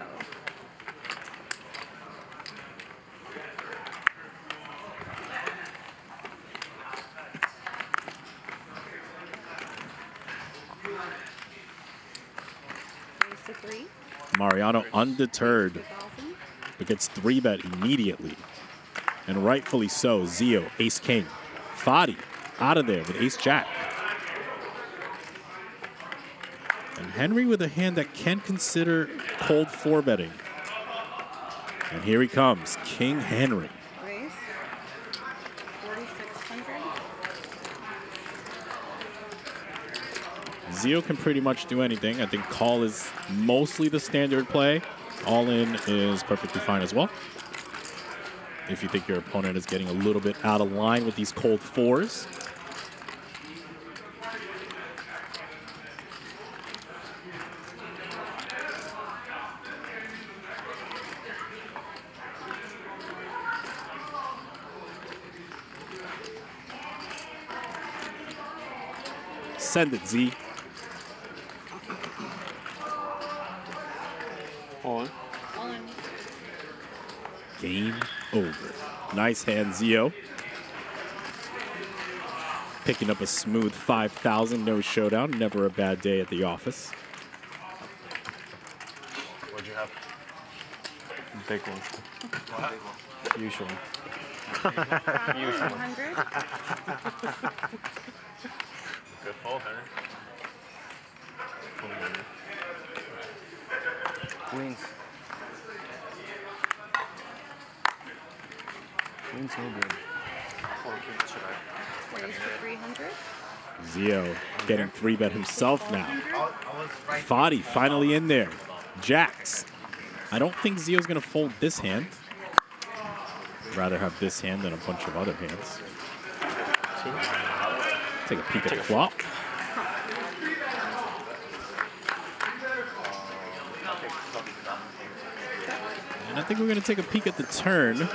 Raise to three. Mariano undeterred, but gets three bet immediately. And rightfully so. Zeo, ace king. Fadi out of there with ace jack. And Henry with a hand that can consider cold four betting. And here he comes, King Henry. Raise. 4,600. Zeo can pretty much do anything. I think call is mostly the standard play. All in is perfectly fine as well. If you think your opponent is getting a little bit out of line with these cold fours. Send it, Z. On. All in. Game over. Nice hand, Zeo. Picking up a smooth 5,000, no showdown. Never a bad day at the office. What'd you have? Big one. Usually. Straddle, 100. Good. Fold, Henry. Queens. Queens no good. Raise to 300. Zeo getting three bet himself now. Fadi finally in there. Jacks. I don't think Zeo's going to fold this hand. Rather have this hand than a bunch of other hands. Take a peek at the flop. And I think we're going to take a peek at the turn.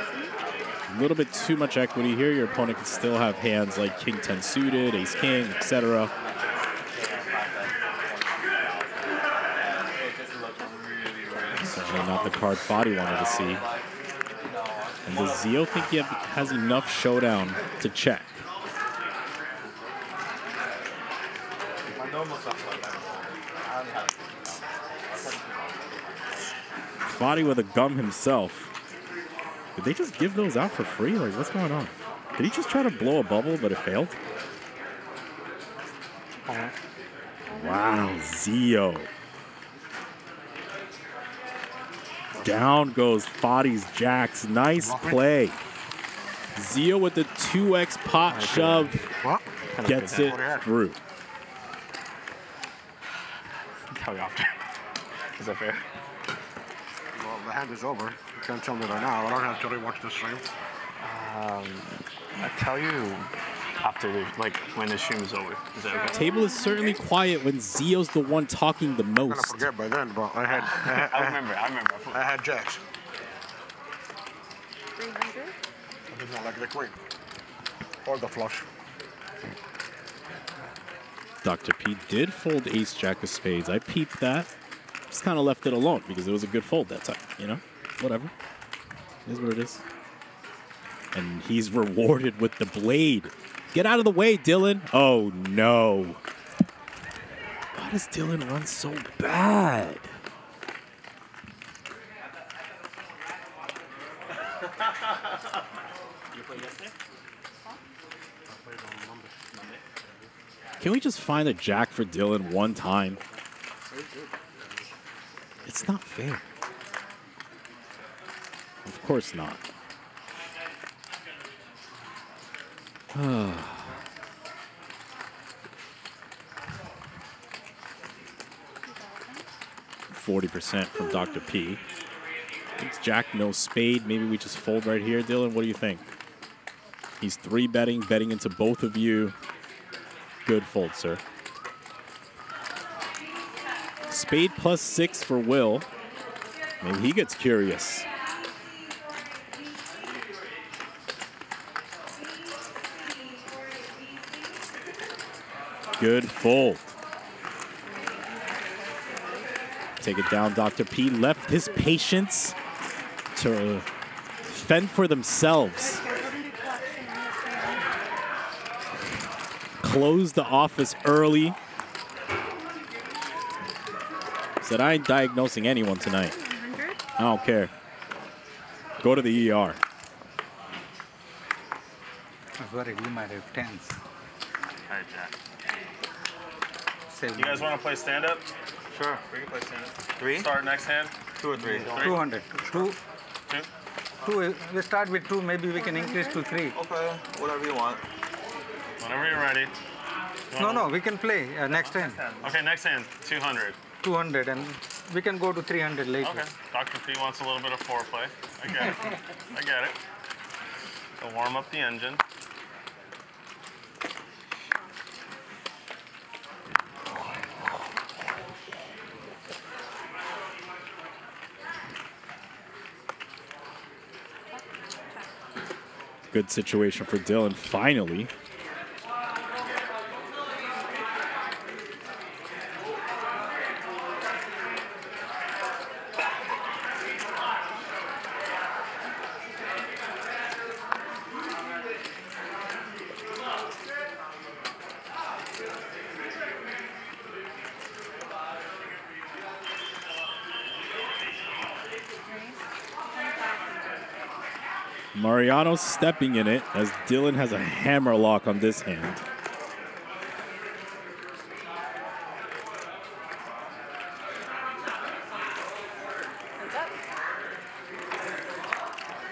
A little bit too much equity here. Your opponent can still have hands like King 10 suited, Ace King, etc. Certainly not the card Fadi wanted to see. And does Zeo think he has enough showdown to check? Fadi with a gum himself. Did they just give those out for free? Like, what's going on? Did he just try to blow a bubble, but it failed? Wow, Zeo. Down goes Fadi's Jacks. Nice play. Zeo with the 2x pot shove gets it through. Tell you after. Is that fair? Well, the hand is over. You can't tell me right now. I don't have to rewatch the stream. Um, I tell you after the like when the stream is over. Is that okay? Table is certainly quiet when Zeo's the one talking the I'm gonna most. forget by then, but I had. I, had, I remember. I remember. I had jacks. 300. I did not like the queen. Or the flush. Dr. P did fold ace jack of spades. I peeped that. Just kind of left it alone because it was a good fold that time, you know? Whatever. Is what it is. And he's rewarded with the blade. Get out of the way, Dylan. Oh, no. Why does Dylan run so bad? Can we just find a jack for Dylan one time? It's not fair. Of course not. Forty percent from Dr. P. It's Jack, no spade. Maybe we just fold right here, Dylan. What do you think? He's three betting, betting into both of you. Good fold, sir. Spade plus six for Will. Maybe he gets curious. Good fold. Take it down. Dr. P left his patients to fend for themselves. Closed the office early. Said, I ain't diagnosing anyone tonight. I don't care. Go to the ER. I worried you might have tens. Alright, You guys want to play stand up? Sure. We can play stand up. Three? Start next hand? Two or three? 200. Two. Two? Two. We start with two. Maybe we can increase to three. Okay, whatever you want. Whenever you're ready. You No, no. We can play uh, next hand. Okay, next hand, 200. 200, and we can go to 300 later. Okay. Dr. P wants a little bit of foreplay. I get it. I get it. So warm up the engine. Good situation for Dylan, finally. Mariano stepping in it as Dylan has a hammer lock on this hand.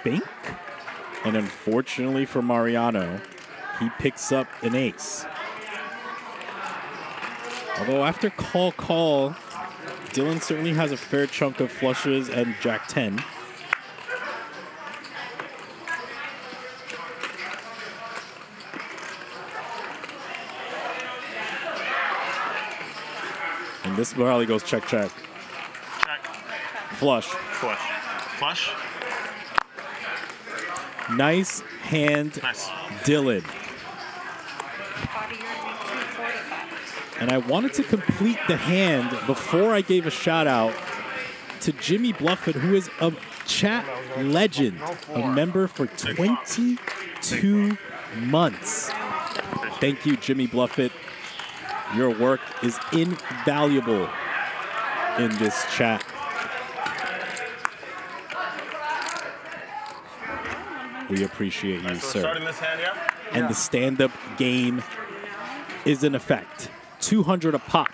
Bink. And unfortunately for Mariano, he picks up an ace. Although after call call, Dylan certainly has a fair chunk of flushes and Jack 10. This probably goes check, check. Check. Flush. Flush. Flush. Nice hand, Nice. Dylan. And I wanted to complete the hand before I gave a shout out to Jimmy Bluffett, who is a chat legend, a member for 22 months. Thank you, Jimmy Bluffett. Your work is invaluable in this chat. We appreciate you, Alright, so sir. starting this hand, yeah? And the stand up game is in effect 200 a pop.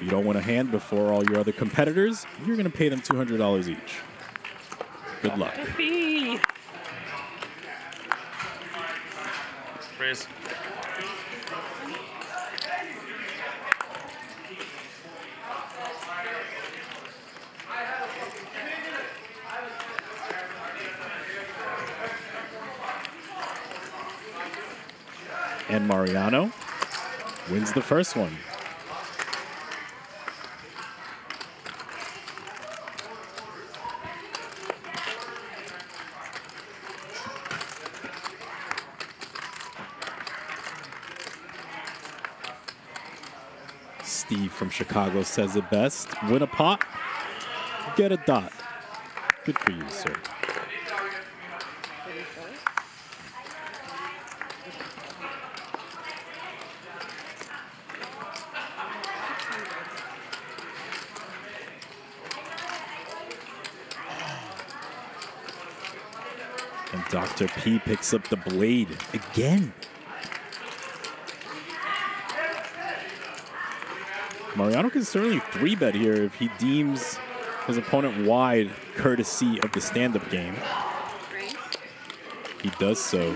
You don't want a hand before all your other competitors, you're going to pay them $200 each. Good luck. Raise. And Mariano wins the first one. Steve from Chicago says it best. Win a pot, get a dot. Good for you, sir. Dr. P picks up the blade again. Mariano can certainly three bet here if he deems his opponent wide, courtesy of the stand up game. He does so.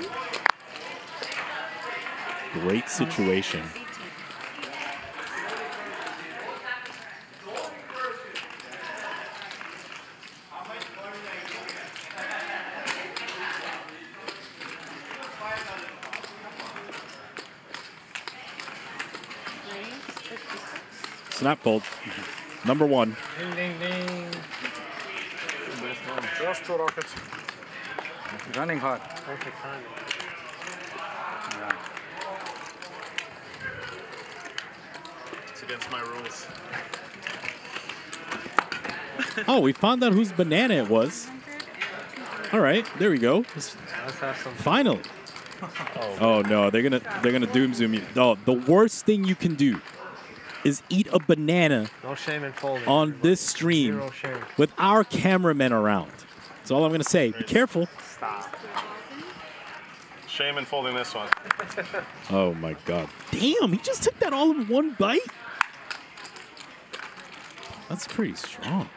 Great situation. Snap pulled. Number one. Ding, ding, ding. Just two rockets. Running hard. Perfect timing. Yeah. It's against my rules. oh, we found out whose banana it was. All right, there we go. Let's, have some Finally. oh, oh no, they're gonna they're gonna doom zoom you. Oh, the worst thing you can do is eat a banana No shame in folding. on this stream with our cameramen around. That's all I'm gonna say. Be careful. Stop. Shame in folding this one. Oh my god. Damn, he just took that all in one bite? That's pretty strong.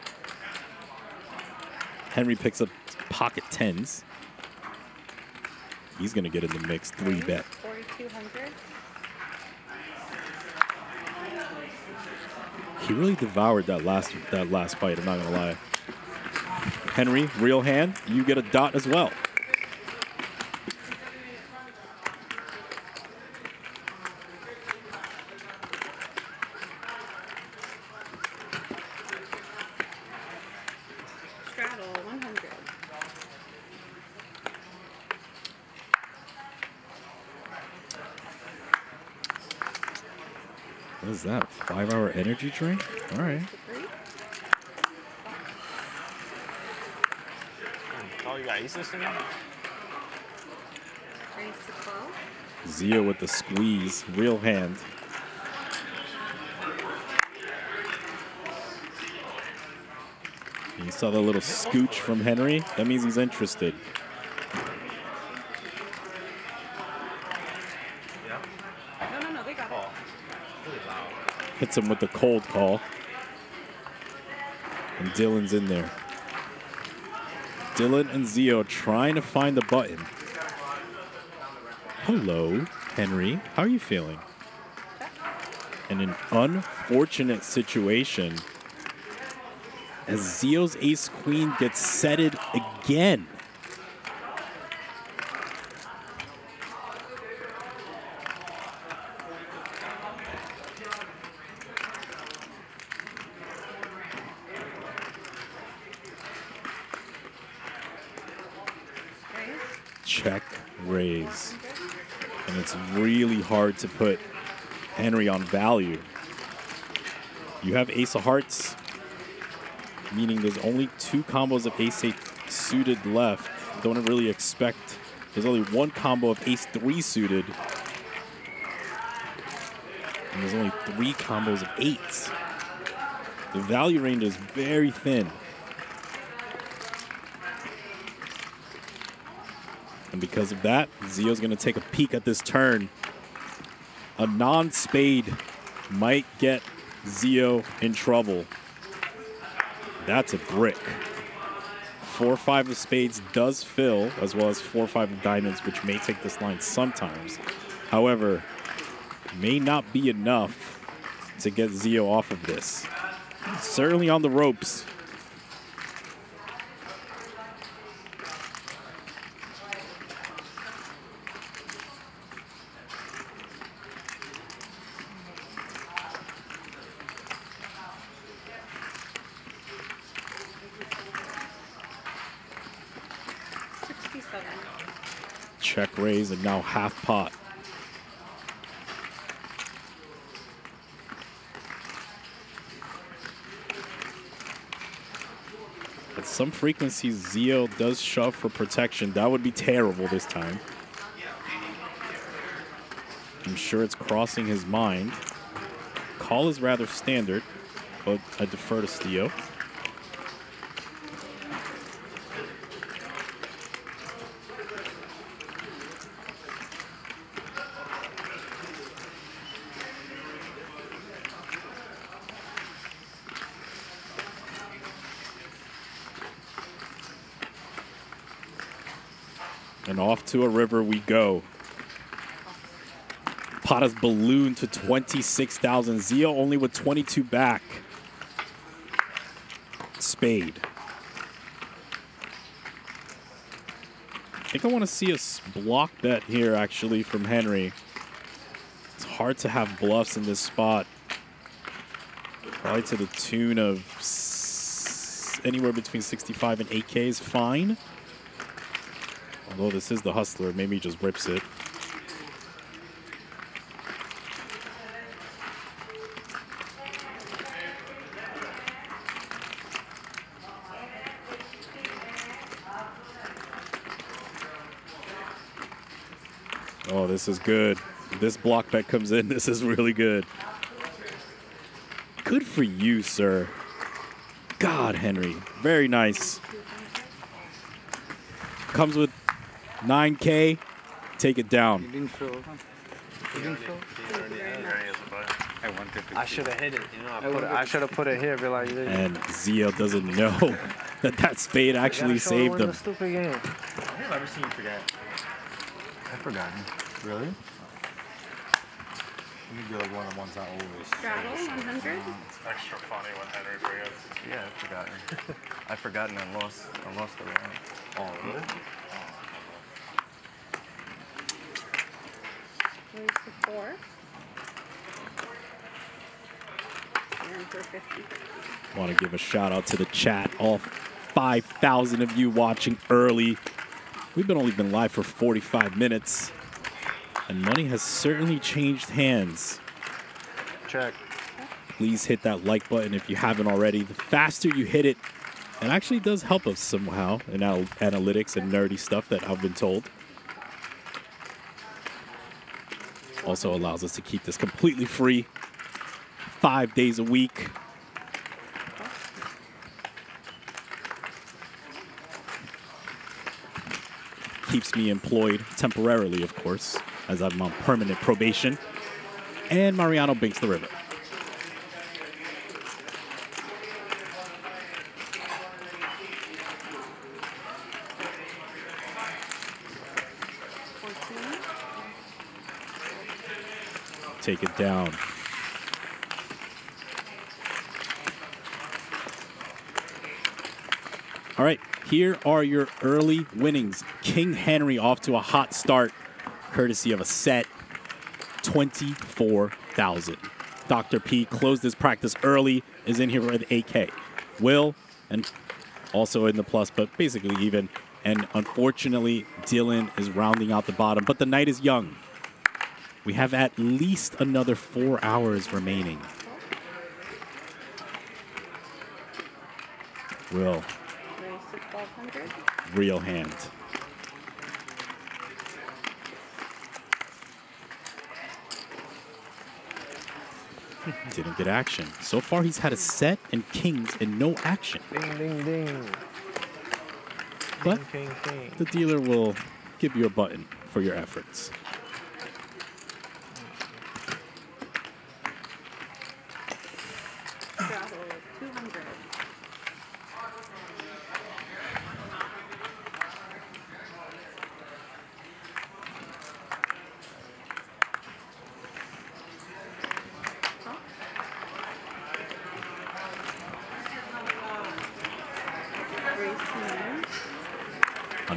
Henry picks up pocket tens. He's gonna get in the mix. Three bet. 4,200. He really devoured that last that last bite, I'm not gonna lie. Henry, real hand, you get a dot as well. Straddle 100. What is that? Five hour energy drink? Alright. Oh, you got aces in there? Raise to 12. Zeo with the squeeze, real hand. You saw the little scooch from Henry? That means he's interested. No, no, no, they got it. Hits him with the cold call. And Dylan's in there. Dylan and Zeo trying to find the button. Hello, Henry. How are you feeling? In an unfortunate situation, as Zeo's ace queen gets setted again. check raise. And it's to put Henry on value. You have ace of hearts, meaning there's only two combos of ace eight suited left. Don't really expect, there's only one combo of ace three suited. And there's only three combos of eights. The value range is very thin. And because of that, Zeo's going to take a peek at this turn. A non-spade might get Zeo in trouble. That's a brick. Four five of spades does fill, as well as four five of diamonds, which may take this line sometimes. However, may not be enough to get Zeo off of this. Certainly on the ropes. Sixty-seven. Check raise and now half pot. Frequencies, Zeo does shove for protection. That would be terrible this time. I'm sure it's crossing his mind. Call is rather standard, but I defer to Zeo. To a river we go. Pot has ballooned to 26,000. Zeo only with 22 back. Spade. I think I want to see a block bet here, actually, from Henry. It's hard to have bluffs in this spot. Probably to the tune of anywhere between 65 and 8K is fine. Although this is the hustler, maybe he just rips it. Oh, this is good. This block bet comes in, this is really good. Good for you, sir. God, Henry. Very nice. Comes with 9K. Take it down. didn't throw. You didn't throw? I should have hit it. You know, I, put it, I should have put it here. Be like. And Zeo doesn't know that that spade actually saved him. Stupid game. I've never seen you forget. I've forgotten. Really? Let me be like one of the ones that always. Straddle, 100. It's extra funny when Henry forgets. Yeah, I've forgotten. I've forgotten and lost. I lost the round. Oh, really? 450. Want to give a shout out to the chat, all 5,000 of you watching early. We've been only been live for 45 minutes, and money has certainly changed hands. Check. Please hit that like button if you haven't already. The faster you hit it, it actually does help us somehow in our analytics and nerdy stuff that I've been told. Also allows us to keep this completely free five days a week. Keeps me employed temporarily, of course, as I'm on permanent probation. And Mariano Binks the River. Take it down. All right, here are your early winnings. King Henry off to a hot start, courtesy of a set 24,000. Dr. P closed his practice early, is in here with 8K. Will, and also in the plus, but basically even. And unfortunately, Dylan is rounding out the bottom, but the night is young. We have at least another four hours remaining. Will, Raise to 1200. Real hand. Didn't get action. So far, he's had a set and kings and no action. Ding, ding, ding. But King, king. the dealer will give you a button for your efforts.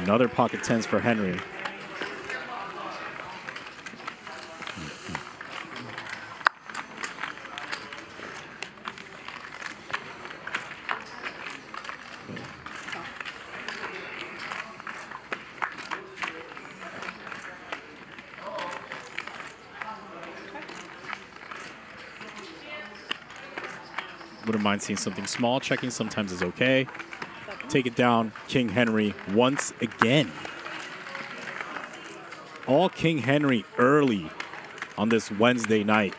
Another pocket tens for Henry. Wouldn't mind seeing something small. Checking sometimes is okay. Take it down, King Henry, once again. All King Henry early on this Wednesday night.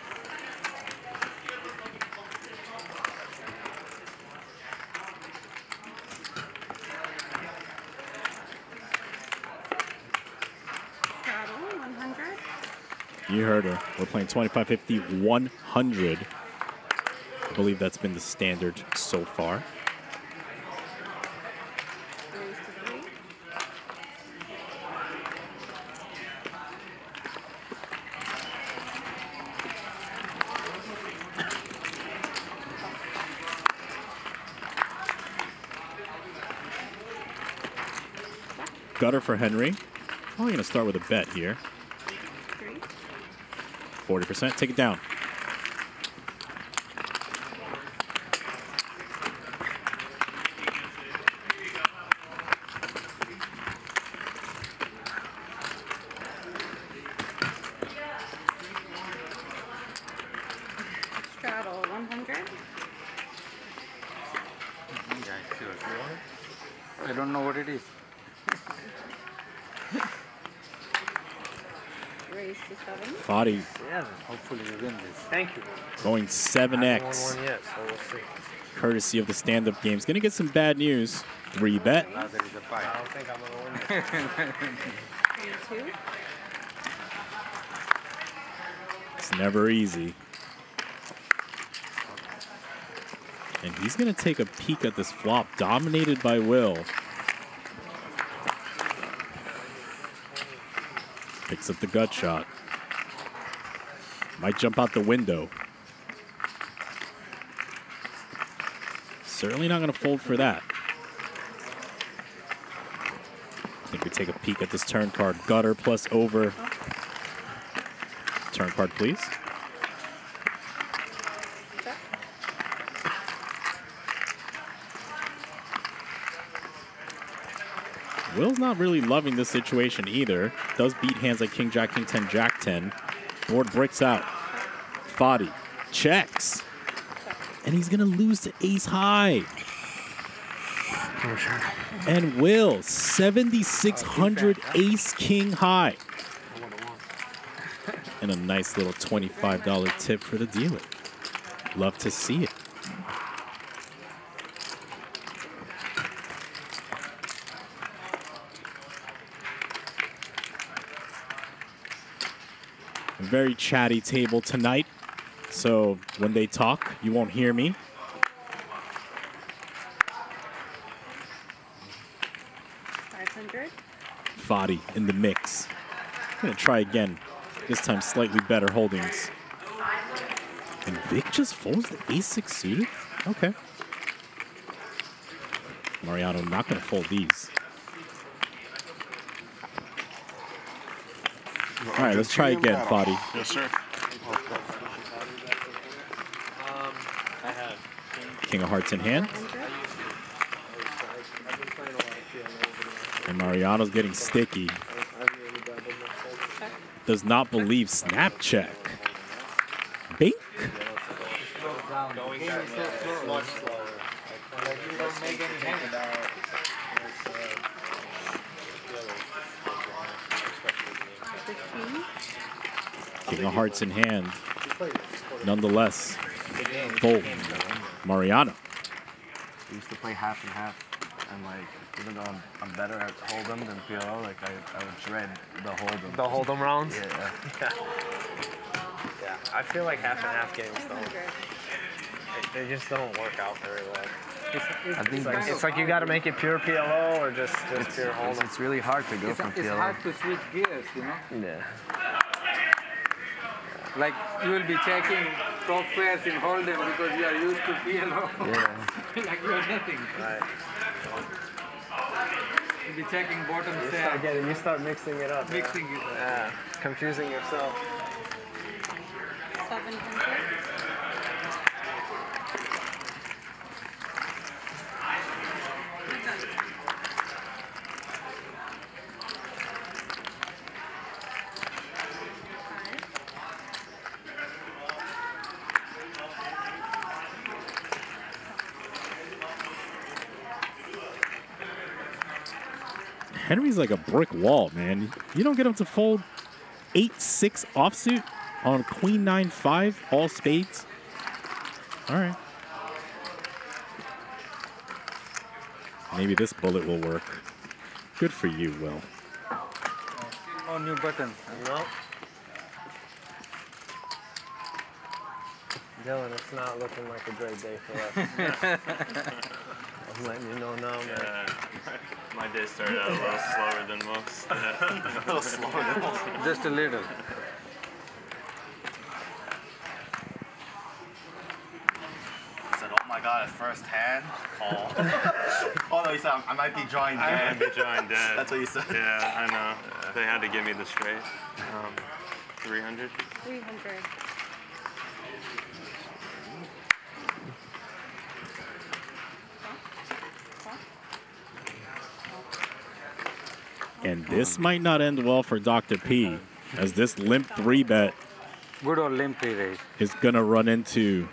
You heard her. We're playing 25, 50, 100. I believe that's been the standard so far. Gutter for Henry. Probably going to start with a bet here. 40%. Take it down. Straddle, 100. I don't know what it is. Raise raised to seven. Fadi Yeah, hopefully we win this. Thank you. Going 7x. won one yet, so we'll see. Courtesy of the stand-up game. games. Gonna get some bad news. Three bet. Now there is a fight. I don't think I'm gonna win this. It's never easy. And he's gonna take a peek at this flop, dominated by Will. Picks up the gut shot. Might jump out the window. Certainly not gonna fold for that. I think we take a peek at this turn card. Gutter plus over. Turn card, please. Will's not really loving this situation either. Does beat hands like King Jack, King 10, Jack 10. Board bricks out. Fadi checks. And he's going to lose to ace high. And Will, 7,600 ace king high. And a nice little $25 tip for the dealer. Love to see it. Very chatty table tonight. So when they talk, you won't hear me. Five hundred. Fadi in the mix. I'm gonna try again. This time slightly better holdings. And Vic just folds the ace six suited? Okay. Mariano not gonna fold these. All right, let's try again, Fadi. Yes, sir. King of Hearts in hand. And Mariano's getting sticky. Does not believe snap check. Bink. King of Hearts in hand. Nonetheless, fold. Mariano. We used to play half and half, and like even though I'm, I'm better at hold'em than PLO, like I, I would dread the hold'em. The hold'em rounds? Yeah. Yeah, I feel like half and half games don't. They, they just don't work out very well. It's, it's, I think it's like, it's like you got to make it pure PLO or just, just It's, pure it's, hold'em. it's really hard to go It's- from it's PLO. hard to switch gears, you know? Yeah. Like you will be checking top pairs in hold'em because you are used to PLO. Yeah. like you are nothing. Right. You'll be checking bottom You start getting- you start mixing it up. Mixing it up. Yeah. Confusing yourself. Henry's like a brick wall, man. You don't get him to fold 8 6 offsuit on Queen 9 5, all spades. All right. Maybe this bullet will work. Good for you, Will. Oh, no new buttons. No. Dylan, it's not looking like a great day for us. I'm letting you know now, man. Yeah, my day started out a little slower than most. a little slower than most. Just a little. got it firsthand. Oh. oh no, you said I might be drawing dead. I might be drawing dead. That's what you said. Yeah, I know. They had to give me the straight. Um, 300? 300. This might not end well for Dr. P, as this limp three bet Good old limpy raise. is going to run into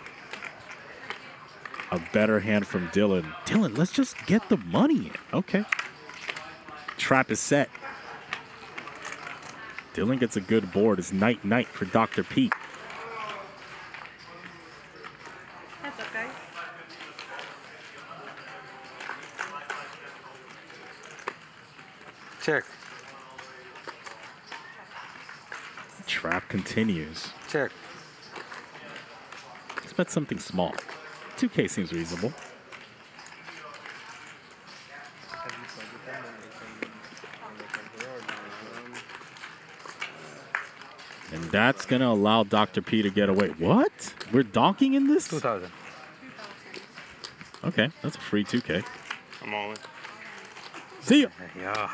a better hand from Dylan. Dylan, let's just get the money in. Okay. Trap is set. Dylan gets a good board. It's night night for Dr. Pete. Continues. Check. Let's bet something small. 2K seems reasonable. And that's going to allow Dr. P to get away. What? We're donking in this? 2000. Okay, that's a free 2K. I'm all in. See ya. Yeah.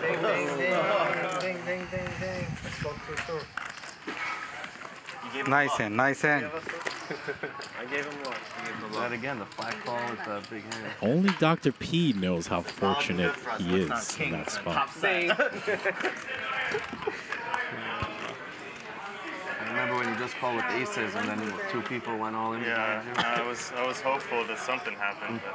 Ding, ding, ding, ding, ding, ding, ding. Let's go to the store. Nice hand, nice hand. I gave him one. That again, the flag call with the big hand. Only Dr. P knows how fortunate he is in that spot. I remember when you just called with aces and then two people went all in Yeah. I was I was hopeful that something happened. But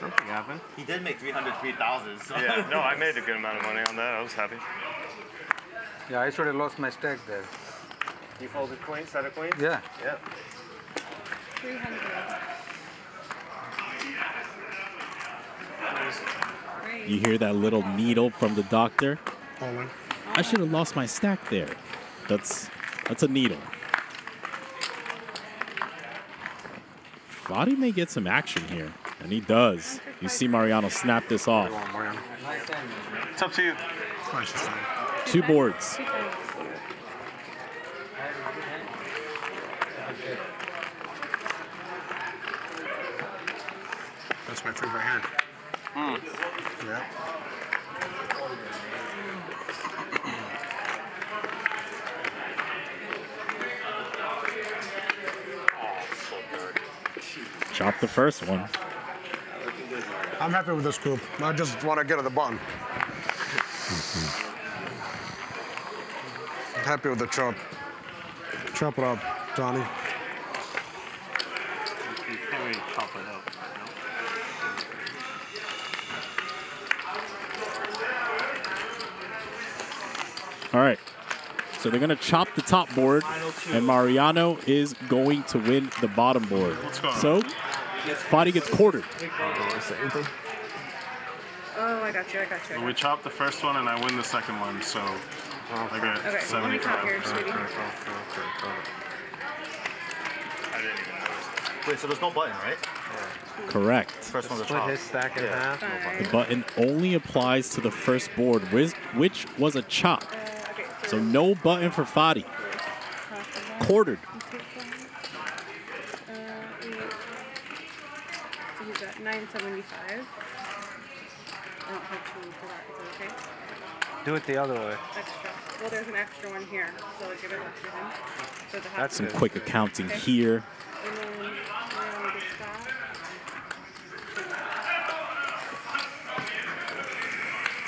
Something happened. He did make 303,000. So. yeah, no, I made a good amount of money on that. I was happy. Yeah, I should have lost my stack there. You folded queen, set of queens? Yeah. Yeah. 300. You hear that little needle from the doctor? I should have lost my stack there. That's that's a needle. Fadi may get some action here, and he does. You see Mariano snap this off. It's up to you. Two boards. That's my favorite hand. Hmm. Yeah. Chop the first one. I'm happy with this scoop. I just want to get at the button. Happy with the chop. Chop it up, Johnny. You can't really chop it up. All right. So they're going to chop the top board, and Mariano is going to win the bottom board. So Fadi gets quartered. Oh, I got you. I got you. I got We chop the first one and I win the second one, so I get Okay, let me 75. count here, sweetie. I didn't even notice. Wait, so there's no button, right? Correct. First one's a chop. his stack in half. The button only applies to the first board, which, which was a chop. So no button for Fadi. Quartered. Uh. So he's at 975. I don't have two for that. Is that okay? Do it the other way. Extra. Well, there's an extra one here, so I'll give it up to him. So That's some quick accounting here. Mariano gets that.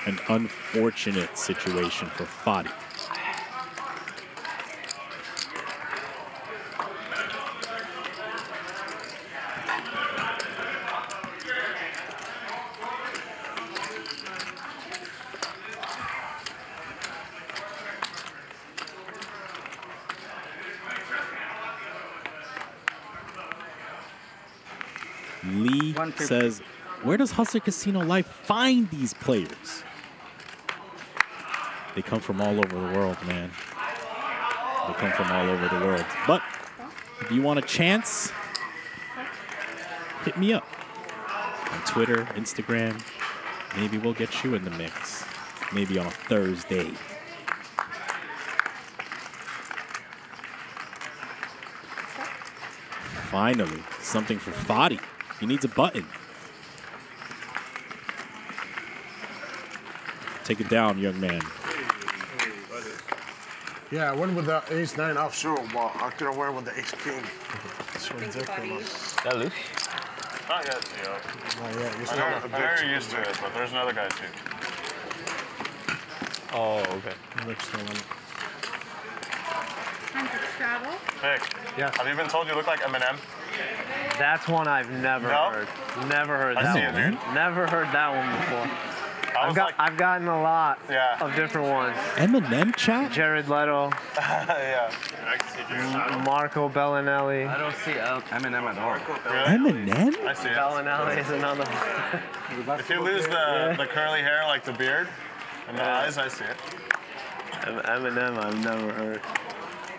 Um, an unfortunate situation for Fadi. Says, Where does Hustler Casino Live find these players? They come from all over the world, man. They come from all over the world. But if you want a chance, hit me up on Twitter, Instagram. Maybe we'll get you in the mix. Maybe on a Thursday. Finally, something for Fadi. He needs a button. Take it down, young man. Yeah, I went with the ace nine offsuit, but I couldn't win with the ace king. It's ridiculous. That loose? Not yet, yeah. Not yet. You I still know, have a I'm big very two used to there. it, but there's another guy too. Oh, okay. Rick's still in it. Time to straddle. Vic, Yeah. have you been told you look like Eminem? That's one I've never No? heard. Never heard I that see it, one. dude. Never heard that one before. I've, got, like- I've gotten a lot of different ones. Eminem chat? Jared Leto, yeah. Marco Belinelli. I don't see El- Eminem at all. Eminem? I see it. Bellinelli is another one. If you lose the, the curly hair like the beard and the eyes, I see it. Eminem, I've never heard.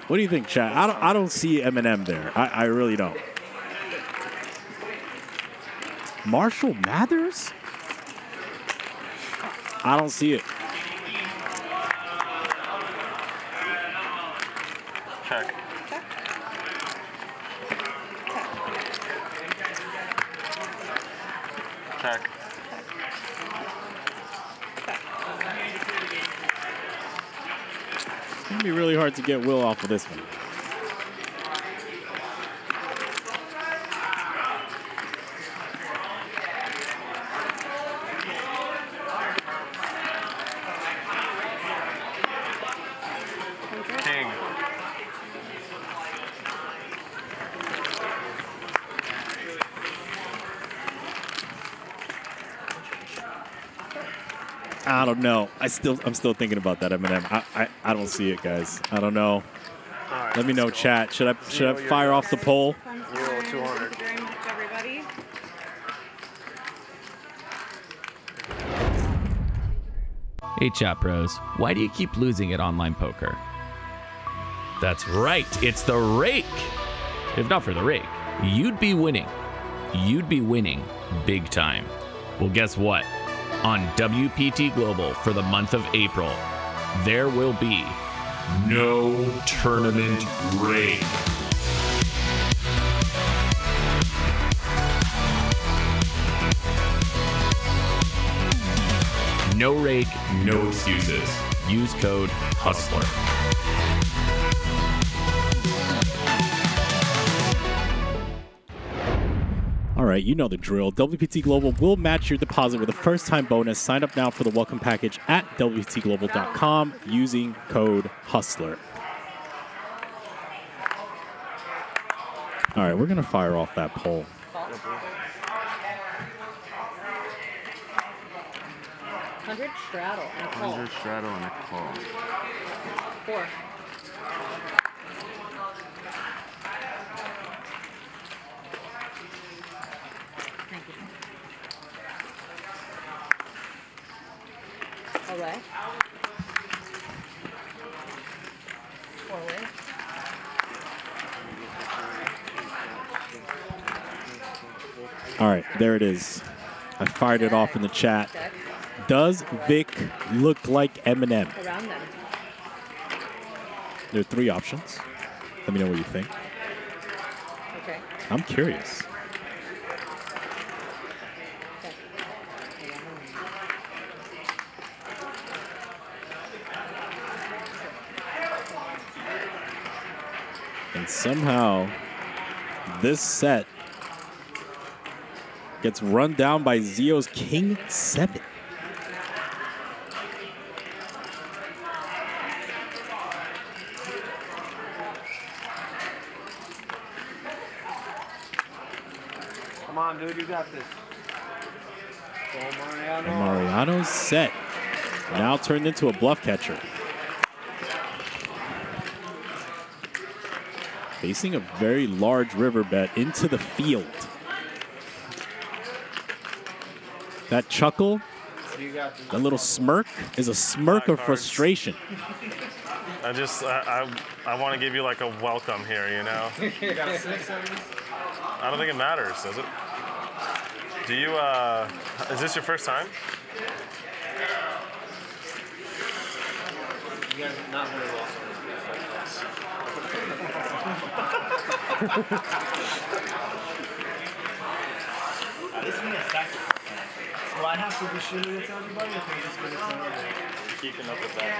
What do you think, chat? I don't, I don't see Eminem there. I, I really don't. Marshall Mathers? I don't see it. Check. Check. It's going to be really hard to get Will off of this one. I still, I'm still thinking about that Eminem. I, I, I don't see it, guys. I don't know. Let me know, chat. Should I, should I fire off the poll? Euro 200. Thank you very much, everybody. Hey, chat bros, why do you keep losing at online poker? That's right, it's the rake. If not for the rake, you'd be winning. You'd be winning big time. Well, guess what? On WPT Global for the month of April, there will be no tournament rake. No rake, no excuses. Use code HUSTLER. Right, you know the drill. WPT Global will match your deposit with a first time bonus. Sign up now for the welcome package at WPTGlobal.com using code HUSTLER. All right, we're going to fire off that poll. Hundred straddle and a call. 100 straddle and a call. Four. All right. Forward. All right, there it is. I fired it off in the chat. Does Vic look like Eminem? There are three options. Let me know what you think. Okay. I'm curious. Somehow, this set gets run down by Zeo's King 7. Come on, dude, you got this. Go, Mariano. Mariano's set now turned into a bluff catcher. Facing a very large river bet into the field. That chuckle, You got this. that little smirk, is a smirk of frustration. I just, I, I, I want to give you like a welcome here, you know? You got six on this? I don't think it matters, does it? Do you, uh, is this your first time? You guys not very well. Do I have to be shooting it to everybody, or can you just give it to me? Keeping up with that.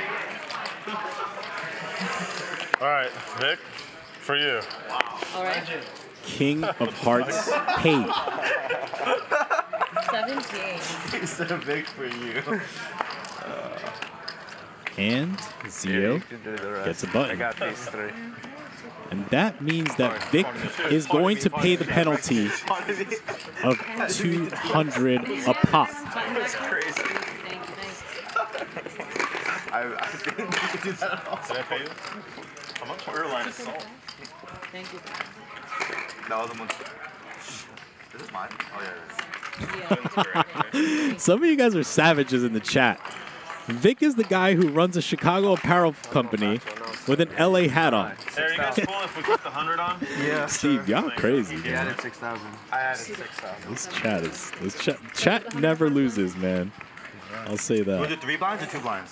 All right, Vic, for you. All right. King of Hearts paid. 17. He said big for you. And Zeo gets a button. I got these three. And that means that Vic is going to pay the penalty of 200 a pop. That's crazy. I, I didn't do that at all. Did I pay you? How much? Order line is salt. Thank you. The other one's. This is mine. Oh yeah, it is. Some of you guys are savages in the chat. Vic is the guy who runs a Chicago apparel company with an LA hat on. Hey, are you guys cool if we put the 100 on? Yeah. Steve, y'all crazy. He man. added 6,000. I added 6,000. This chat is this chat chat never loses, man. I'll say You want to that. do three blinds or two blinds?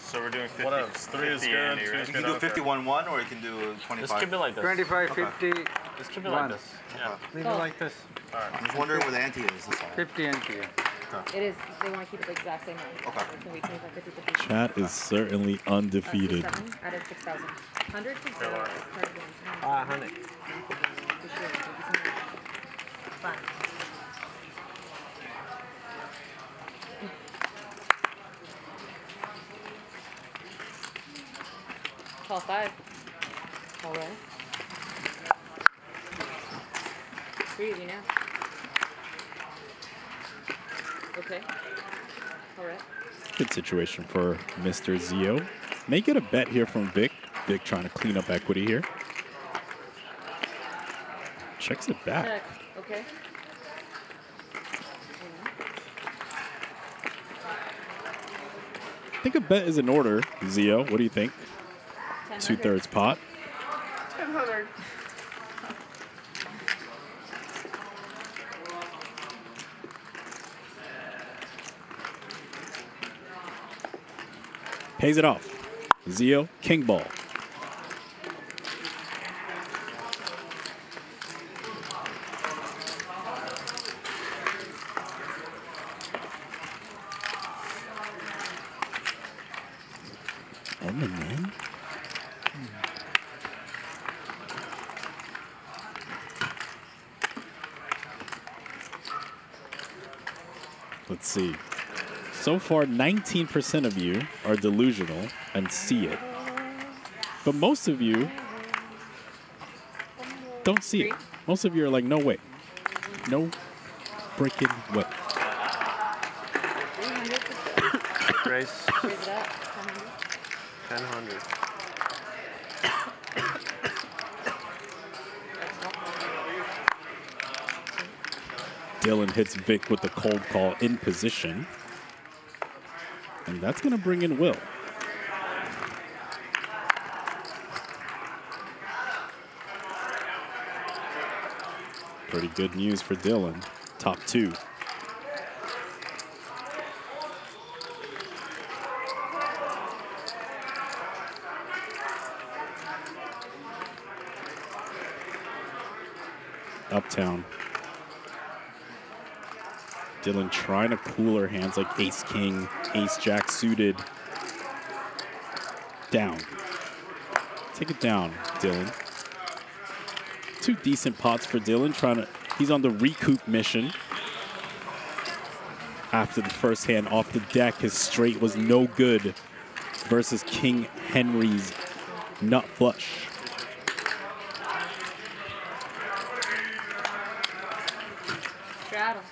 So we're doing 50. What else? Three is good, You two is can good. do 51 1 or you can do 25. This could be like this. 25, Okay. 50. This could be like this. Yeah. Leave it like this. I'm just wondering where the ante is. That's all. 50 It is, they want to keep it the exact same way. Okay. It's gonna be 25, 50, 50. Chat is certainly Uh, undefeated. 6,000, Added 6,000. 100 to zero is part of the reason. Ah, 100. For sure. Thank you so much. Call five. Call right. Three of you now. Okay. All right. Good situation for Mr. Zeo. May get a bet here from Vic. Vic trying to clean up equity here. Checks it back. Check. Okay. I think a bet is in order, Zeo. What do you think? Two thirds pot. 1000. Pays it off. Zeo, king ball. Eminem? Let's see. So far, 19% of you are delusional and see it. But most of you don't see it. Most of you are like, no way. No freaking way. 300. Grace. Raise it up. 1000. 1000. Dylan hits Vic with the cold call in position. And that's going to bring in Will. Pretty good news for Dylan. Top two. Uptown. Dylan trying to cool her hands like ace king, ace jack suited. Down. Take it down, Dylan. Two decent pots for Dylan. Trying to, he's on the recoup mission. After the first hand off the deck, his straight was no good versus King Henry's nut flush. Straddle.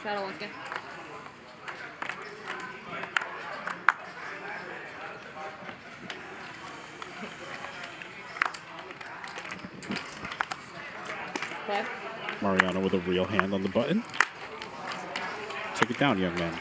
Straddle once again. Five. Mariano with a real hand on the button. Take it down, young man.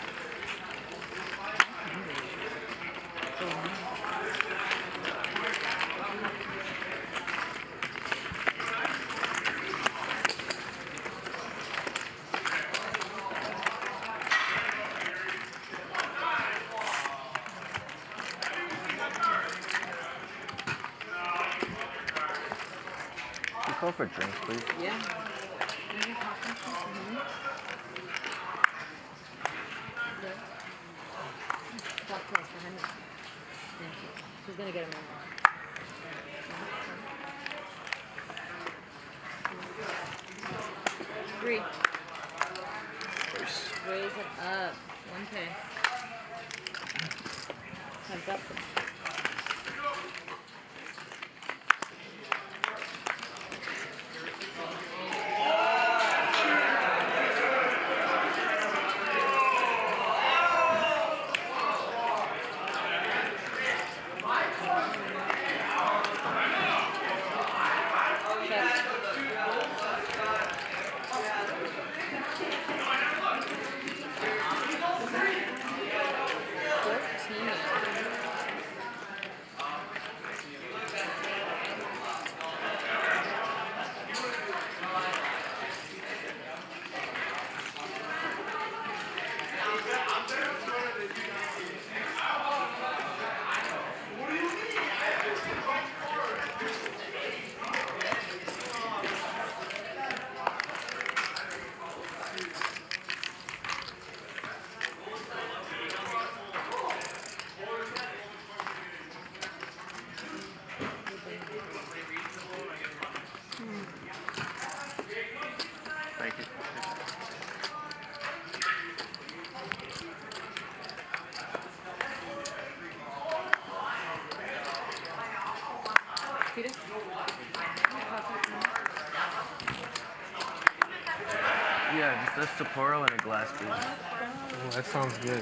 There's Sapporo and a glass beer. Oh, that sounds good.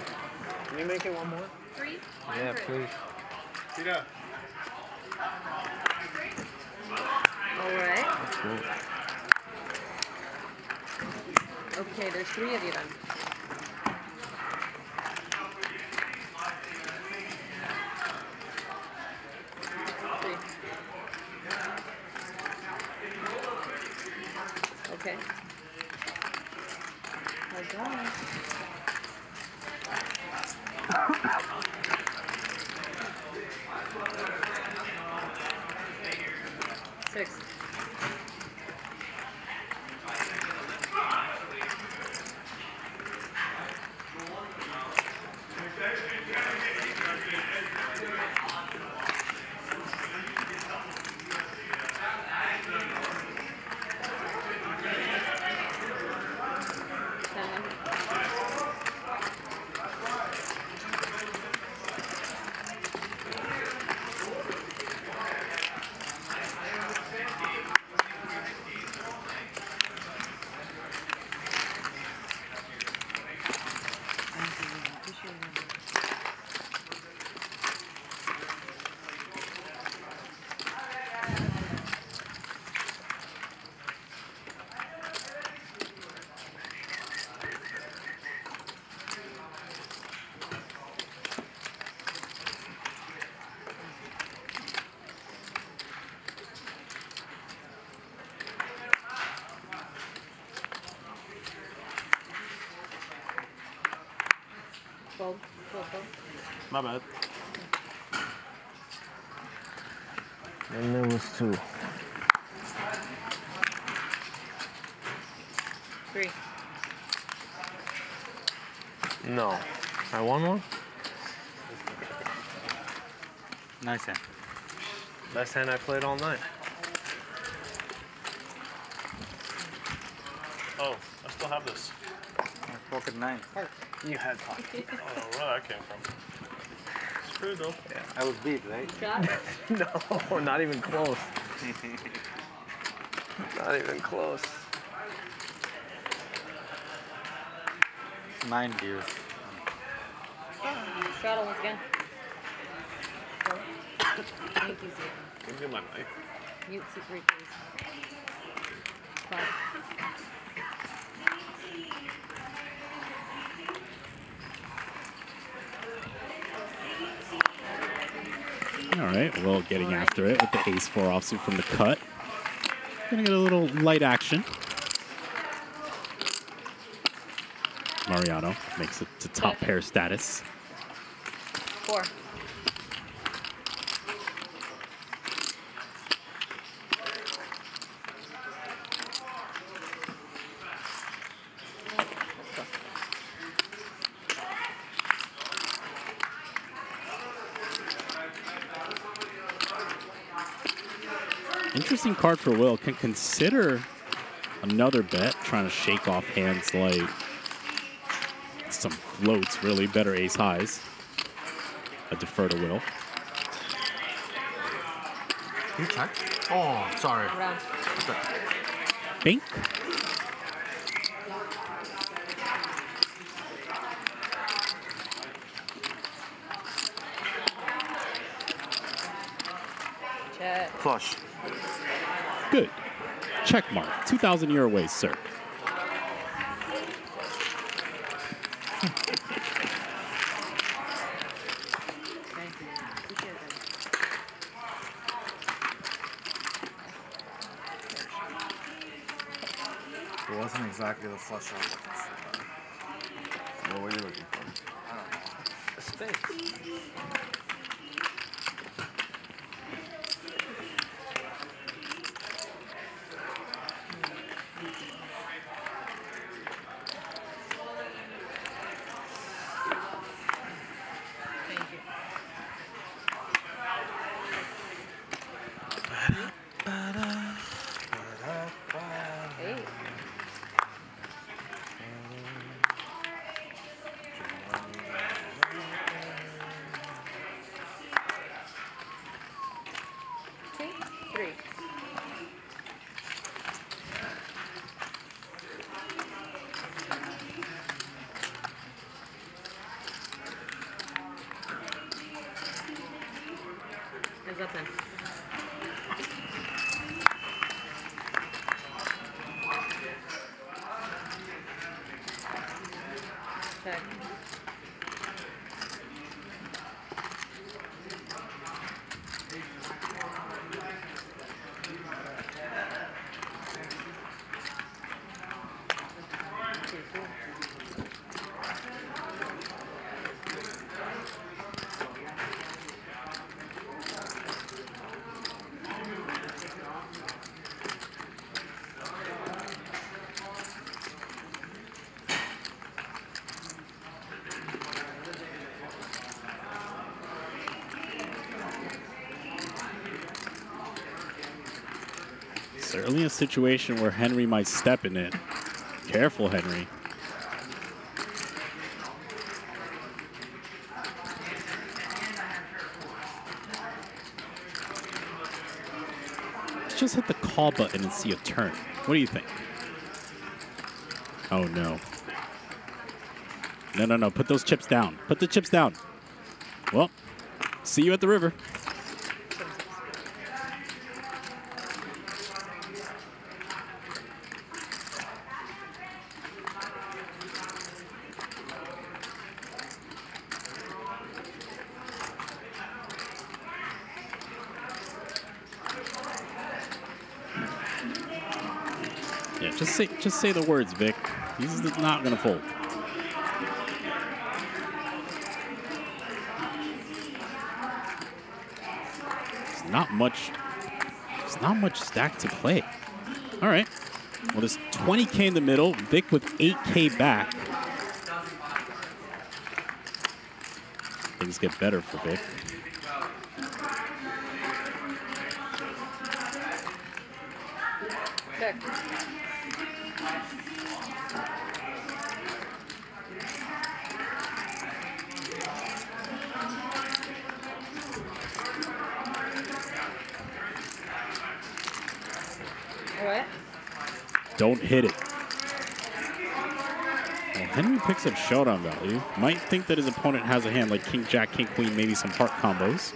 Can you make it one more? Three? Yeah, please. Peter. All right. That's great. Okay, there's three of you then. Three. Okay. How's going? Six. Twelve. Twelve. Twelve. My bad. And there was two. Three. No. I won one? Nice hand. Best hand I played all night. Oh, I still have this. Pocket nine. You had pocket. I don't know where that came from. It's pretty dope. Yeah. I was beat, right? no, not even close. not even close. Nine gears. Straddle once again. Mute these Give me my knife. Mute C3, please. Five. All right, Will getting after it with the ace four offsuit from the cut. Gonna get a little light action. Mariano makes it to top pair status. Four. Interesting card for Will. Can consider another bet, trying to shake off hands like some floats, really better ace highs. I defer to Will. You check? Oh, sorry. Round. Bink. Flush. Check mark. 2,000 euro away, sir. It wasn't exactly the flush I was looking for. What were you looking for? I don't know. Space. Eight. up then. Check. Certainly a situation where Henry might step in it. Careful, Henry. Let's just hit the call button and see a turn. What do you think? Oh, no. No, no, no. Put those chips down. Put the chips down. Well, see you at the river. Yeah, just say just say the words, Vic. He's not gonna fold. It's not much. It's not much stack to play. All right. Well, there's 20k in the middle. Vic with 8k back. Things get better for Vic. What? Don't hit it. Well, Henry picks up showdown value. Might think that his opponent has a hand like King Jack, King Queen, maybe some heart combos.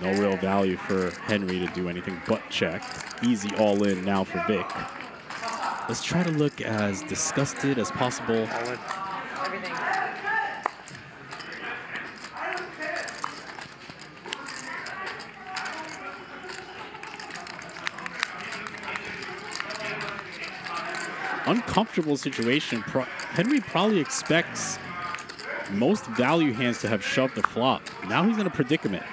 No real value for Henry to do anything but check. Easy all in now for Vic. Let's try to look as disgusted as possible. Uncomfortable situation. Pro- Henry probably expects most value hands to have shoved the flop. Now he's in a predicament.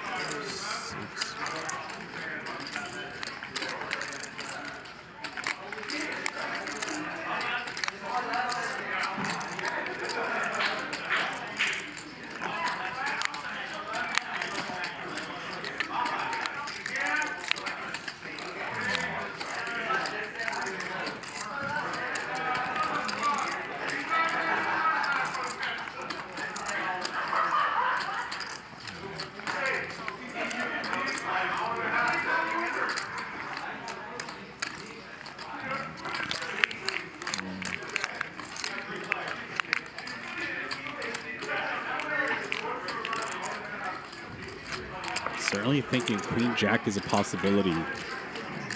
Certainly thinking Queen Jack is a possibility.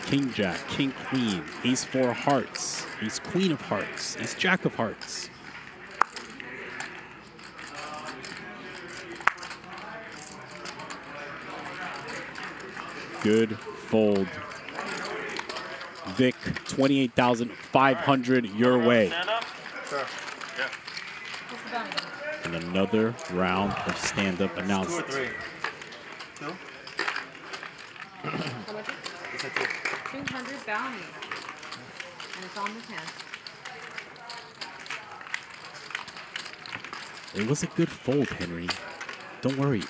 King Jack, King Queen, Ace Four of Hearts, Ace Queen of Hearts, Ace Jack of Hearts. Good fold. Vic, 28,500 your way. Stand up. And another round of stand-up Two or announcements. three? Two? How much? It's a two. 200 bounty. And it's on this hand. It was a good fold, Henry. Don't worry.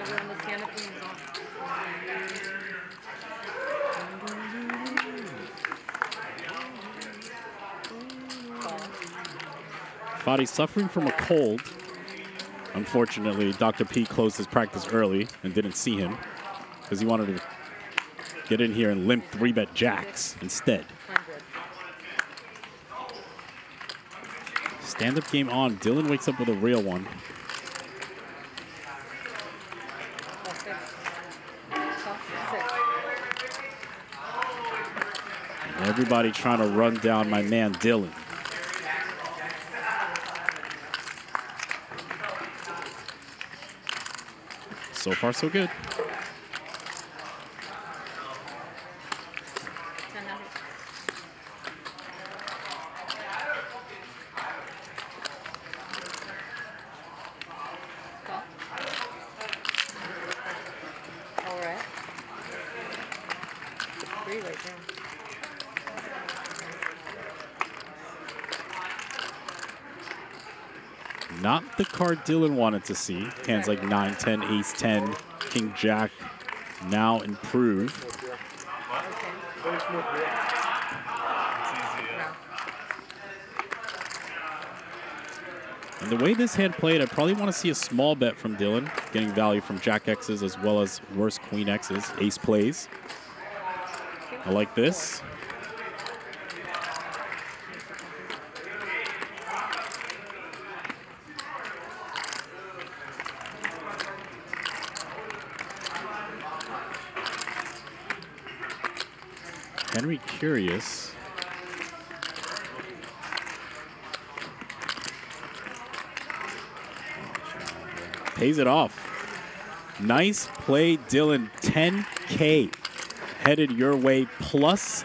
Everyone, the stand up game is on. Suffering from a cold. Unfortunately, Dr. P closed his practice early and didn't see him because he wanted to get in here and limp three bet jacks instead. Stand up game on. Dylan wakes up with a real one. Everybody trying to run down my man Dylan. So far, so good. All right. Three right there. Not the card Dylan wanted to see. Hands like 9, 10, ace 10, king jack now improve. And the way this hand played, I probably want to see a small bet from Dylan, getting value from Jack X's as well as worse Queen X's, ace plays. I like this. Henry curious. Pays it off. Nice play, Dylan. 10K headed your way plus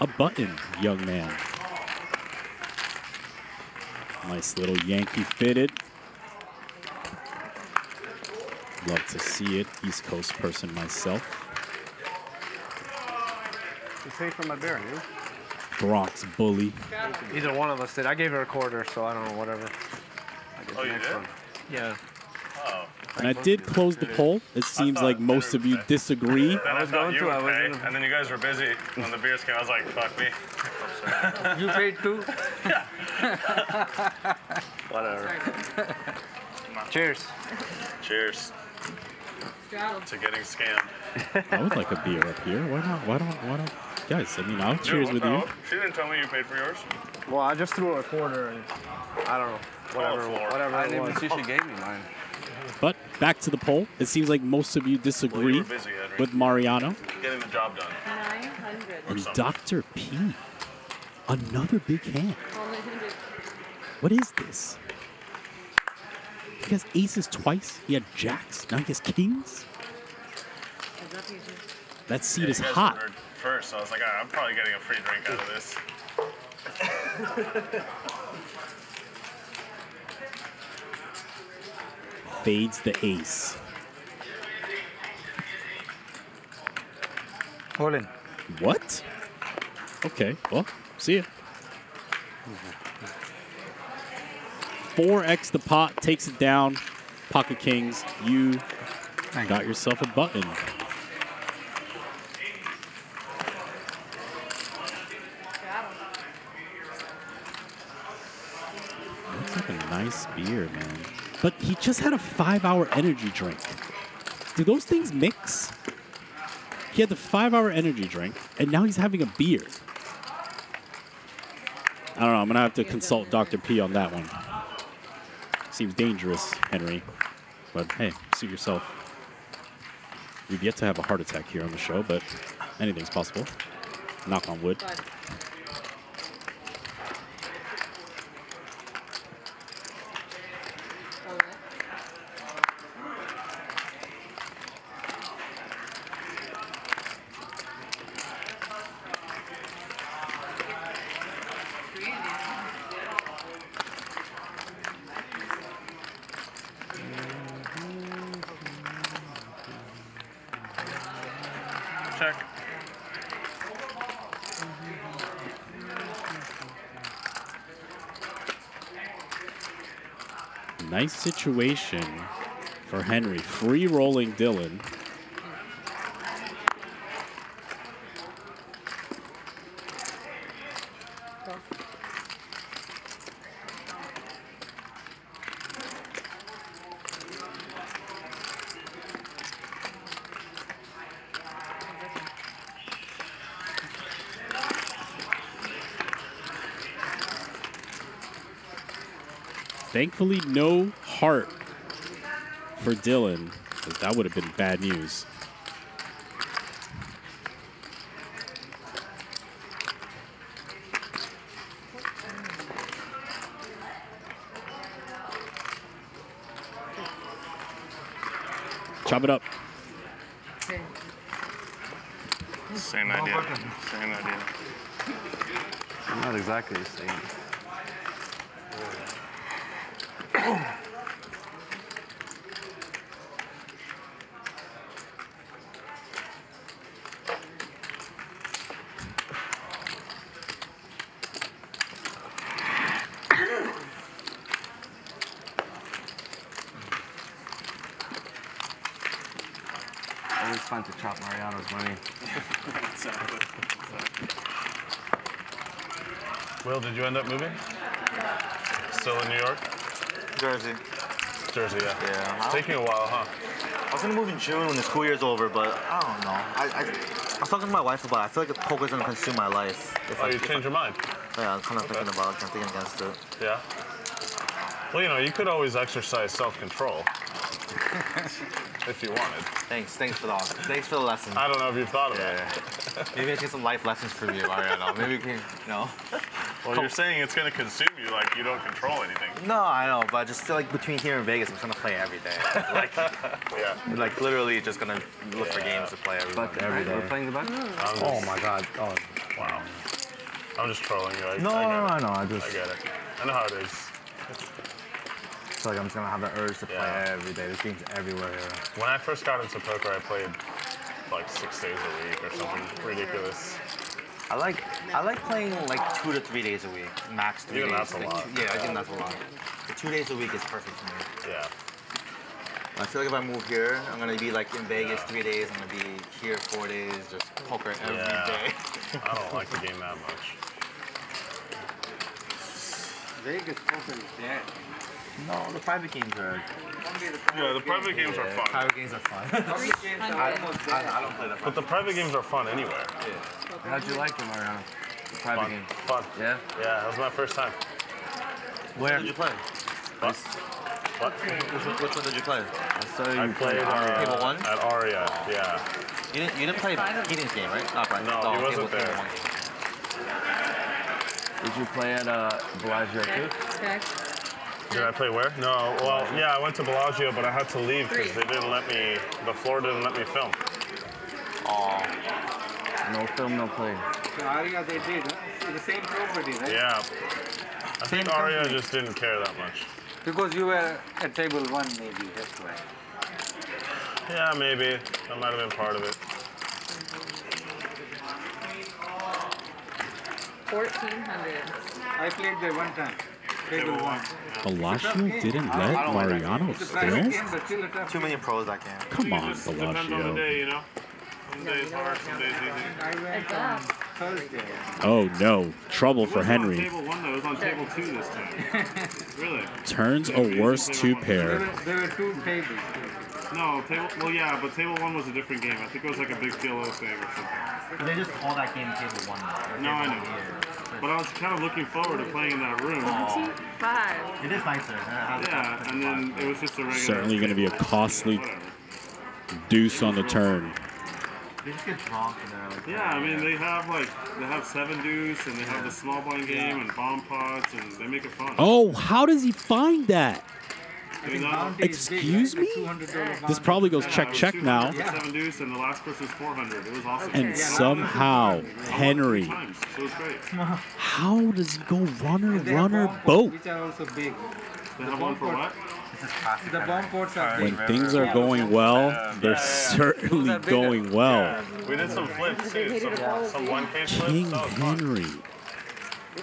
a button, young man. Nice little Yankee fitted. Love to see it. East Coast person myself. You paid for my beer, you? Bronx bully. Either one of us did. I gave her a quarter, so I don't know, whatever. Oh, you did? Yeah. Oh. And I did close the poll. It seems like most of you disagree. Then I, thought you would pay, and then you guys were busy when the beers came. I was like, fuck me. You paid too? Whatever. Cheers. Cheers to getting scammed. I would like a beer up here. Why not? Why don't? Why don't? Guys, I mean, I'll Dude, cheers what with the you. She didn't tell me you paid for yours. Well, I just threw a quarter and I don't know. Whatever, oh, floor. whatever I didn't even see she gave me mine. But back to the poll. It seems like most of you disagree were busy, with Mariano Getting the job done. 900. and Dr. P. Another big hand. What is this? He has aces twice. He had jacks. Now he has kings. That seat Yeah, is hot. ordered First, so I was like, "Ah, I'm probably getting a free drink out of this. Fades the ace. All in. What? Okay, well, see ya. 4x the pot, takes it down. Pocket Kings, you got yourself a button. Looks like a nice beer, man. But he just had a five hour energy drink. Do those things mix? He had the five hour energy drink, and now he's having a beer. I don't know. I'm going to have to consult Dr. P on that one. Seems dangerous, Henry. But hey, suit yourself. We've yet to have a heart attack here on the show, but anything's possible. Knock on wood. Check. Nice situation for Henry. Free rolling Dylan. Thankfully, no heart for Dylan, 'cause that would have been bad news. Chop it up. Same idea. Same idea. Not exactly the same. Always fun to chop Mariano's money. Will, did you end up moving? Still in New York? Jersey. Jersey, yeah. Yeah. It's taking a while, huh? I was gonna move in June when the school year's over, but I don't know. I, I, I was talking to my wife about it. I feel like poker's gonna consume my life. If Oh, I, you if changed your mind? Yeah, I'm kind of thinking about it. I'm thinking against it. Yeah. Well, you know, you could always exercise self-control if you wanted. Thanks, thanks for the thanks for the lesson. I don't know if you've thought about it. Yeah. Maybe I take some life lessons from you, Mariano. Maybe we can, you know. Well, you're saying it's going to consume you don't control anything. No, I know, but just like between here and Vegas, I'm just gonna play every day. like, yeah. Like literally, just gonna look for games to play every, Buck, every right? day. Uh, we're playing the buck? I'm Oh my god. Oh. Wow. I'm just trolling you. I, No, I get no, it. I know, I just- I get it. I know how it is. So like I'm just gonna have the urge to play Yeah. every day. There's games everywhere here. When I first got into poker, I played like six days a week or something ridiculous. I like I like playing like two to three days a week, max three Even days. that's a Like, lot. two- yeah, I think that's a lot. The two days a week is perfect for me. Yeah. I feel like if I move here, I'm gonna be like in Vegas three days. I'm gonna be here four days, just poker every day. Yeah. I don't like the game that much. Vegas poker is dead. No, the private games are. Yeah, the private games are Yeah, fun. Private games are fun. Public games are I, almost I. I don't play the But the private games are fun anywhere. How'd you like it, Mariano? The private Fun. game. Fun. Yeah? Yeah, that was my first time. Where did you play? What? What? Which one, which one did you play? I saw you I played uh, Table one? at Aria. Yeah. You didn't, you didn't play Keaton's game, right? Not right. No, he wasn't table, there. Table. Did you play at uh, Bellagio too? Okay. Did I play where? No. Well, yeah, I went to Bellagio, but I had to leave because they didn't let me. The floor didn't let me film. No film, no play. So Aria they did, huh? The same property, right? Yeah. I think Aria just didn't care that much. Because you were at table one, maybe that's why. Yeah, maybe. That might have been part of it. Fourteen hundred. I played there one time. Table one. Bellagio didn't let Mariano It's a private film? still Too many pros that game. Come on, Just depends Bellagio. day, you know. Some days hard, some days easy. I went It's on up. Thursday. Oh no, trouble for Henry. table one though. Was on table two this time. really? Turns a worse two pair. there were two tables. No, table. Well, yeah, but table one was a different game. I think it was like a big PLO thing or something. They just call that game table one. No, I know. But I was kind of looking forward to playing in that room. Twenty-five. It is nicer. Yeah, and then it was just a regular. Certainly going to be a costly Whatever. deuce on the turn. They just get drunk and they're like. Yeah, I mean they have like they have seven deuce and they have the small blind game and bomb pots and they make it fun. Oh, how does he find that? I mean, that- Excuse me? This probably goes check check now. for Seven deuce and the last person's 400. It was awesome. And somehow Henry, Times, so it was great. how does he go runner runner boat? Which are also big. They have one for what? The bomb pots are When things are going well, they're certainly going well. We did some flips too, some, some one case flips. King That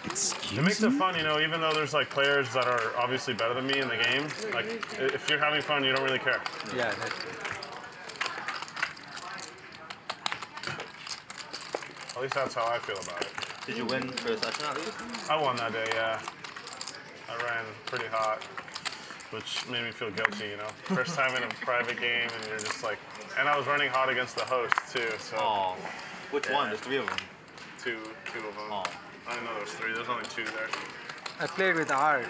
was fun. Henry. It Excuse makes it fun, you know, even though there's like players that are obviously better than me in the game. Like, if you're having fun, you don't really care. Yeah, that's good. At least that's how I feel about it. Did you win for the session at least? I won that day, yeah. I ran pretty hot, which made me feel guilty, you know. First time in a private game, and you're just like, and I was running hot against the host too. So Oh. Which Yeah. one? There's three of them. two, two of them. Oh. I didn't know there was three. There's only two there. I played with Art.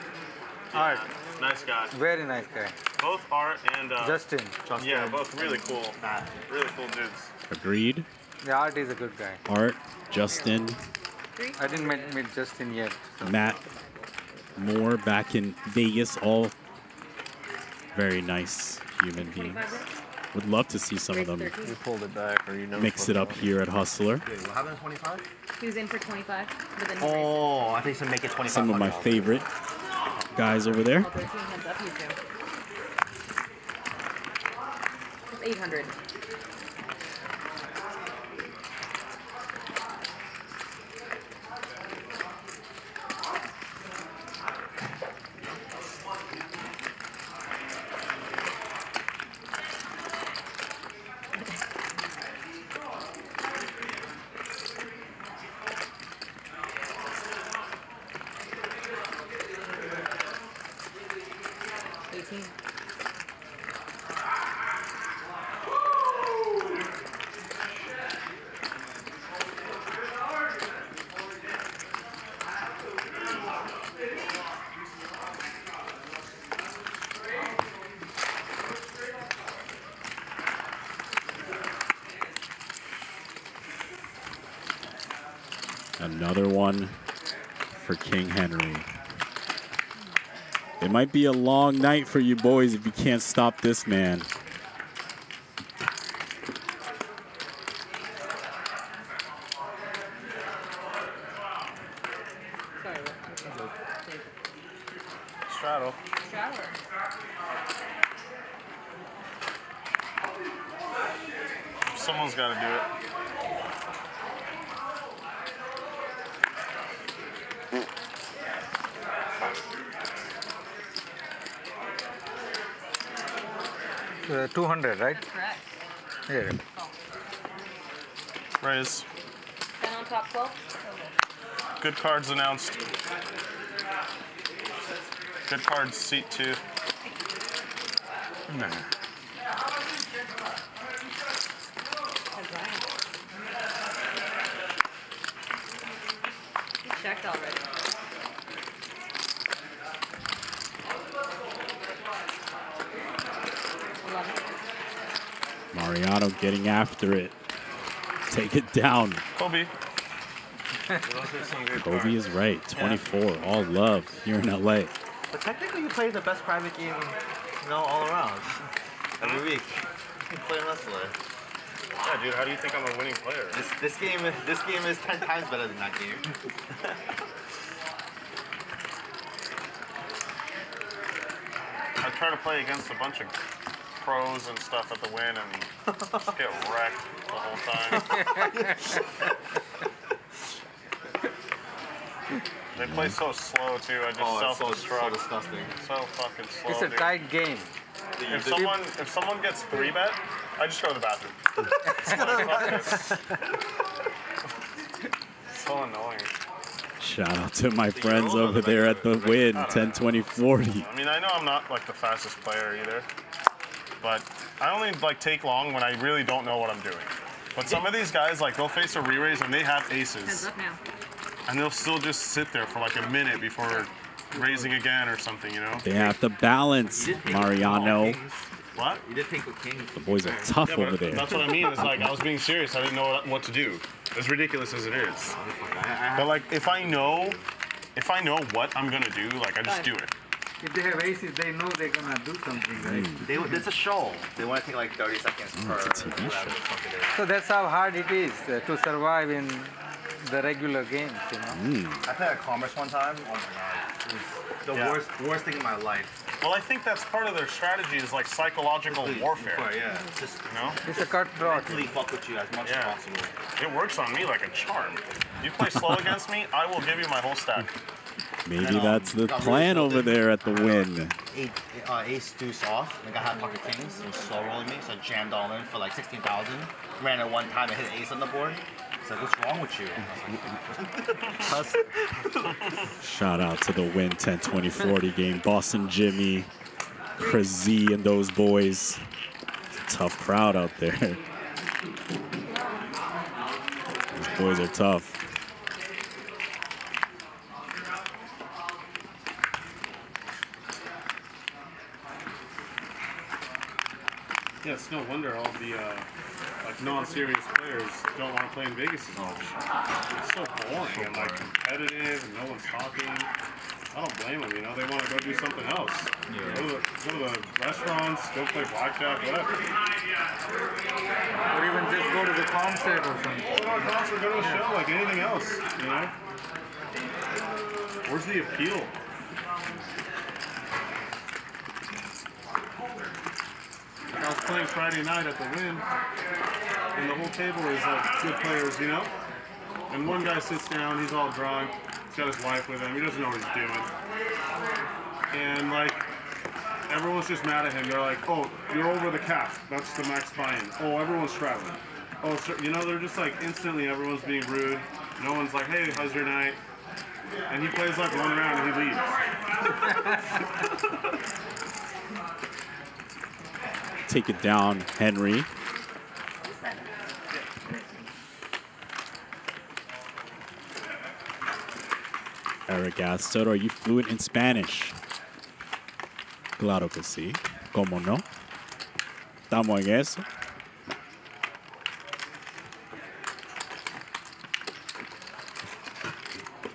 Art. Nice guy. Very nice guy. Both Art and uh, Justin. Yeah, both really cool. Matt. Really cool dudes. Agreed. Yeah, Art is a good guy. Art, Justin, I didn't meet, meet Justin yet. so- Matt Moore back in Vegas, all very nice human beings. Would love to see some of them You pulled it back, or you never mix it up here at Hustler. Wait, what happened at 25? He was in for 25, but then he Oh, I think so. Make it 25. Some of my favorite guys over there. raised 13 hands up, you two. It's 800. Eighteen. Another one for King Henry. It might be a long night for you boys if you can't stop this man. Straddle. Someone's got to do it. Uh, 200, right? Correct. Here. Raise. 10 on top 12. Good cards announced. Good cards, seat two. He checked already. Eleven. Mariano getting after it. Take it down. Kobe. Kobe is right. 24. All love here in LA. But technically, you play the best private game, you know, all around. Every week. You play wrestler. Yeah, dude, how do you think I'm a winning player? This, this game, this game is ten times better than that game. I try to play against a bunch of pros and stuff at the Wynn and just get wrecked the whole time. they play so slow too. I just Oh, it's so- self-destruct. so disgusting. So fucking slow. It's a dude. tight game. If someone if someone gets three bet, I just go to the bathroom. so annoying. Shout out to my friends over there at the Wynn. 10 20 40. I mean, I know I'm not like the fastest player either, but I only like take long when I really don't know what I'm doing. But some of these guys, like they'll face a re-raise and they have Heads aces, up now. and they'll still just sit there for like a minute before raising again or something, you know? They have to balance Mariano. What? You did pink with king. The boys are tough Yeah, over there. That's what I mean. It's like I was being serious. I didn't know what, what to do. As ridiculous as it is. But like, if I know, if I know what I'm gonna do, like I just do it. If they have aces, they know they're gonna do something, right? They, it's a show. They want to take like 30 seconds Mm, per. it's a TV whatever the fuck it is. So that's how hard it is uh, to survive in the regular games, you know. Mm. I played at Commerce one time. Oh my god. It was the Yeah. worst, worst thing in my life. Well, I think that's part of their strategy is like psychological warfare. Yeah. Just You know? It's a cutthroat. mentally fuck with you as much Yeah. as possible. It works on me like a charm. You play slow against me, I will give you my whole stack. Maybe And, um, that's the really plan over there at the Wynn. Eight, uh, ace deuce off. Like I had pocket kings. Was slow rolling me, so I jammed all in for like 16,000. Ran it one time and hit ace on the board. He's like, what's wrong with you? Like, Shout out to the Wynn 10 20 40 game. Boston Jimmy, Chris Z, and those boys. It's a tough crowd out there. These boys are tough. Yeah, it's no wonder all the uh, like non-serious players don't want to play in Vegas as much. It's so boring and like competitive, and no one's talking. I don't blame them. You know, they want to go do something else. Go, to the, go to the restaurants, go play blackjack, whatever. Or even just go to the concert or something. Go to a concert, go to a show, like anything else. You know. Where's the appeal? I was playing Friday night at the Wynn, and the whole table is like good players, you know? And one guy sits down, he's all drunk, he's got his wife with him, he doesn't know what he's doing. And like, everyone's just mad at him. They're like, oh, you're over the cap. That's the max buy-in. Oh, everyone's traveling. Oh, you know, they're just like instantly everyone's being rude. No one's like, hey, how's your night? And he plays like one round and he leaves. Take it down, Henry. Eric Soto, are you fluent in Spanish? Claro que sí. ¿Cómo no? Estamos en eso.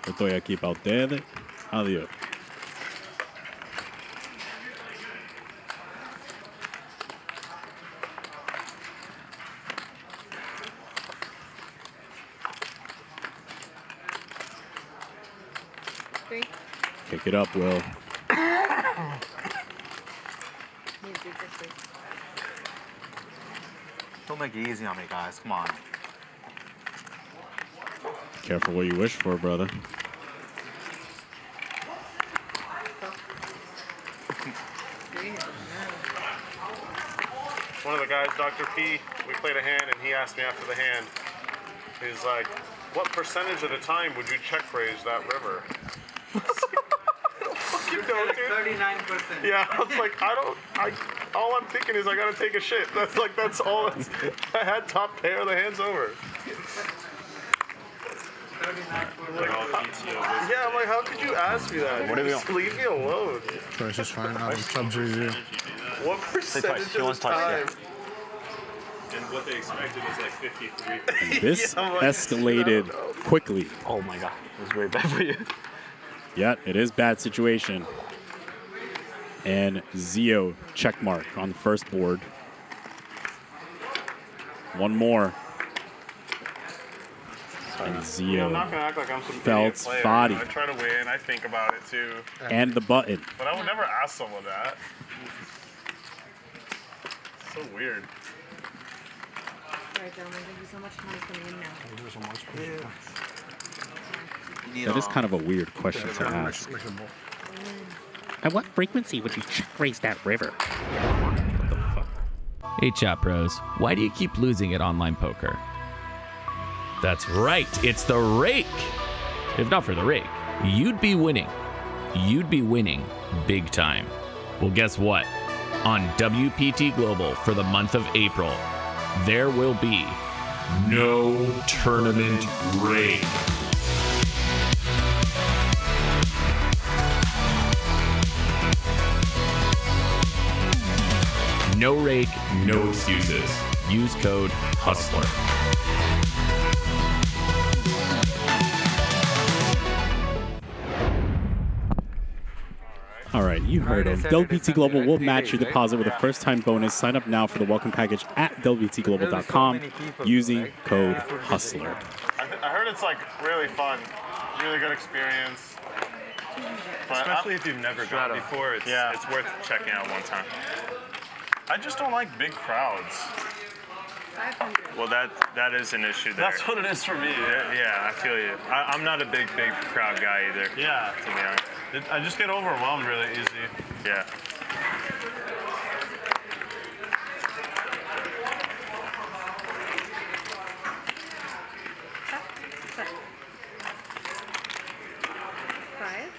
Estoy aquí para ustedes. Adiós. Kick it up, Will. Do sixty. Don't make it easy on me, guys. Come on. Careful what you wish for, brother. One of the guys, Dr. P, we played a hand and he asked me after the hand, he's like, what percentage of the time would you check raise that river? Fucking know. Thirty-nine percent. Yeah, I was like, I don't, I, all I'm thinking is I gotta take a shit. That's like, that's all. It's, I had top pair, of the hands over. Yeah, I'm like, how could you ask me that? What do we Just leave me alone. Price is fine. I'm sub zero. What percentage of the time? And what they expected is like 53. And this Yeah, like, escalated quickly. Oh my god, it was very bad for you. Yeah, it is bad situation. And Zeo check mark on the first board. One more. And You know, Zeo I'm not gonna act like I'm some Felt's idiot player. body. I try to win. I think about it too. and the button. But I would never ask someone that. So weird. Alright, gentlemen, thank you so much. Money's coming in now. That is kind of a weird question to ask. At what frequency would you check raise that river? Hey, chat bros, why do you keep losing at online poker? That's right, it's the rake. If not for the rake, you'd be winning. You'd be winning big time. Well, guess what? On WPT Global for the month of April, there will be no tournament rake. No rake, no excuses. Use code HUSTLER. All right, you heard him. WPT Global will match your deposit with a first time bonus. Sign up now for the welcome package at WPTglobal.com using code HUSTLER. I, I heard it's like really fun, really good experience. But Especially I'm- if you've never gone before, it's, Yeah. it's worth checking out one time. I just don't like big crowds. Well, that that is an issue there. That's what it is for me. Yeah, yeah, I feel you. I, I'm not a big, big crowd guy either. Yeah. To be honest. It, I just get overwhelmed really easy. Yeah. Five.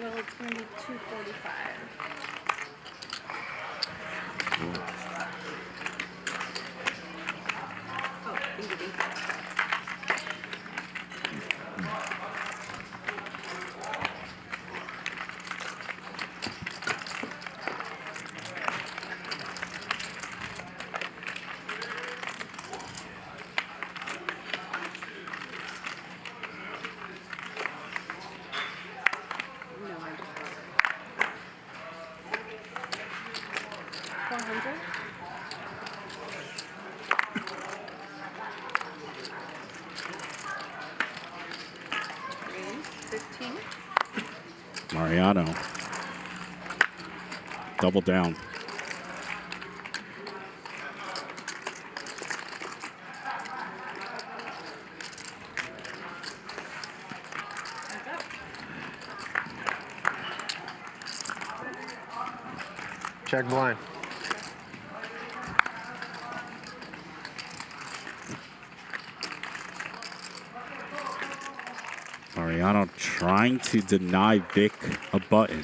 Well, it's gonna be two forty-five. Oh, thank you, thank you. Mariano. Double down. Check blind. Mariano trying to deny Vic button.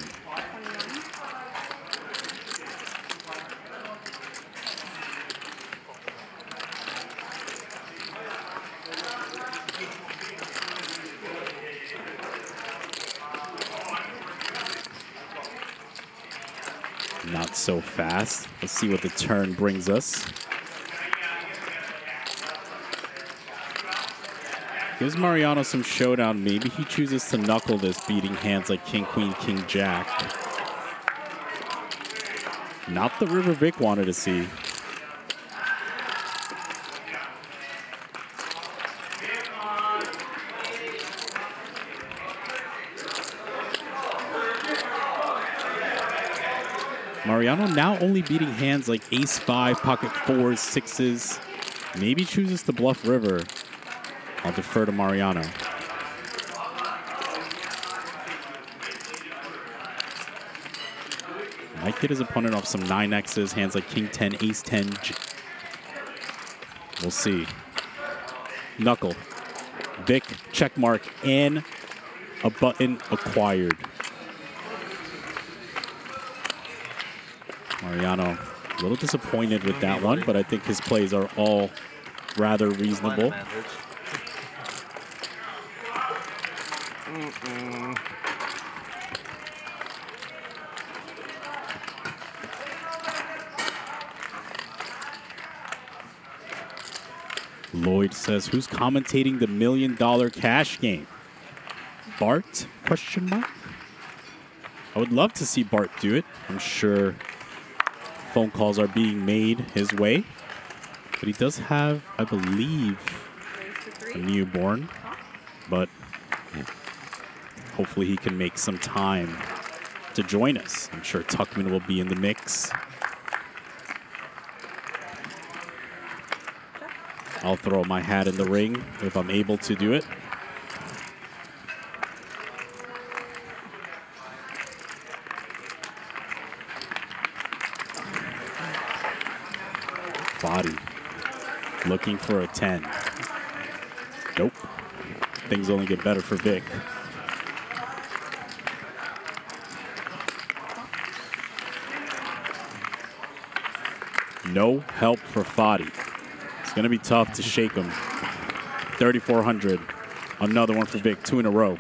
Not so fast. Let's see what the turn brings us. Gives Mariano some showdown. Maybe he chooses to knuckle this, beating hands like King, Queen, King, Jack. Not the River Vic wanted to see. Mariano now only beating hands like ace five, pocket fours, sixes. Maybe chooses to bluff River. I'll defer to Mariano. Might get his opponent off some 9Xs, hands like King 10, Ace 10. J- We'll see. Knuckle. Vic, check mark, and a button acquired. Mariano, a little disappointed with that one, but I think his plays are all rather reasonable. Says, "Who's commentating the million dollar cash game?" Bart? Question mark. I would love to see Bart do it. I'm sure phone calls are being made his way, but he does have, I believe, a newborn. But hopefully, he can make some time to join us. I'm sure Tuckman will be in the mix. I'll throw my hat in the ring if I'm able to do it. Body. Looking for a 10. Nope. Things only get better for Vic. No help for Fadi. It's going to be tough to shake him. 3,400. Another one for Vic, two in a row.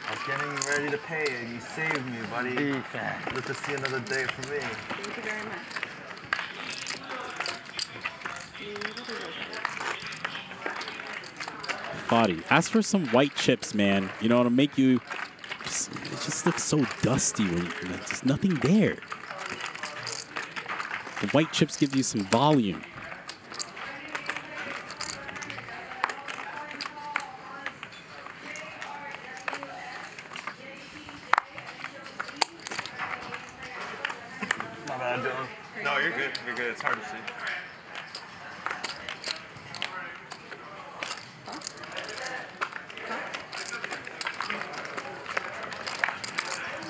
I was getting ready to pay and you saved me, buddy. Good to see another day for me. Thank you very much. Fadi, ask for some white chips, man. You know, it'll make you. Just, it just looks so dusty when you, there's nothing there. The white chips give you some volume. My bad, Dylan. No, you're good. You're good. It's hard to see.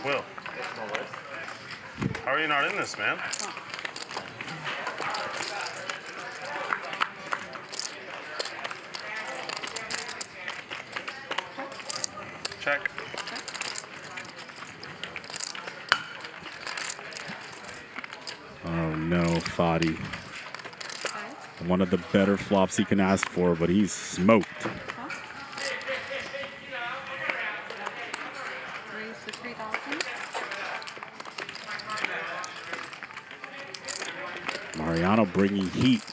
Will. How are you not in this, man? Check. Oh no, Fadi. One of the better flops he can ask for, but he's smoked. Raise to 3,000. Mariano bringing heat.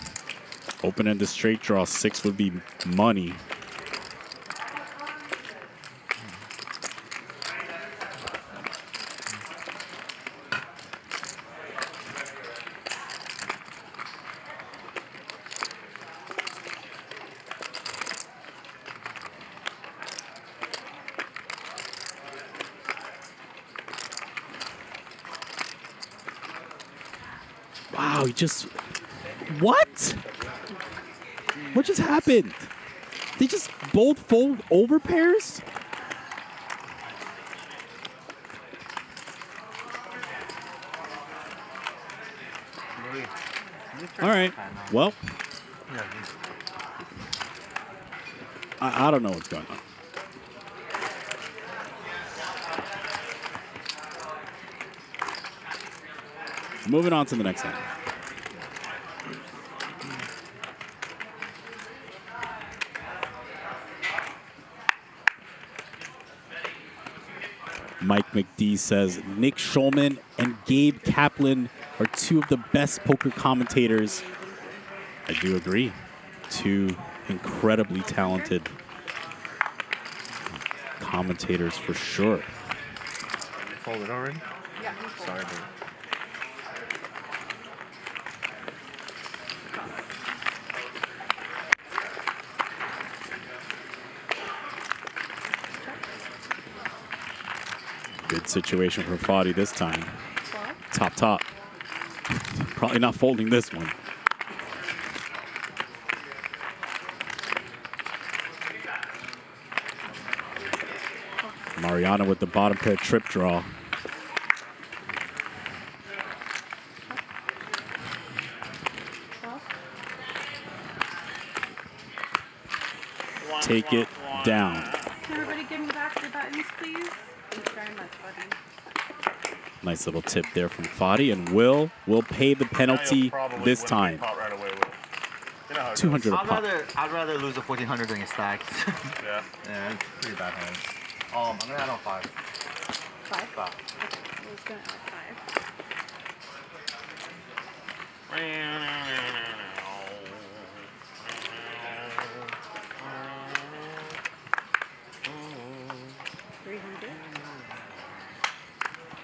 Open ended straight draw six would be money. Just. What? What just happened? They just both fold over pairs? All right. Well, I, I don't know what's going on. Moving on to the next hand. Mike McD says Nick Schulman and Gabe Kaplan are two of the best poker commentators. I do agree. Two incredibly talented commentators for sure. Folded already? Yeah. Sorry, dude. Good situation for Fadi this time. Top, top. Probably not folding this one. Mariano with the bottom pair trip draw. Take it down. Can everybody give me back the buttons, please? Thanks very much, buddy. Nice little tip there from Fadi, and Will will pay the penalty this time. right away, You know 200 goes. a I'd rather, I'd rather lose a 1400 than get stacked. Yeah. yeah, it's pretty bad hand. Um, I'm gonna add on five. Five? Five. Okay, I was gonna add five.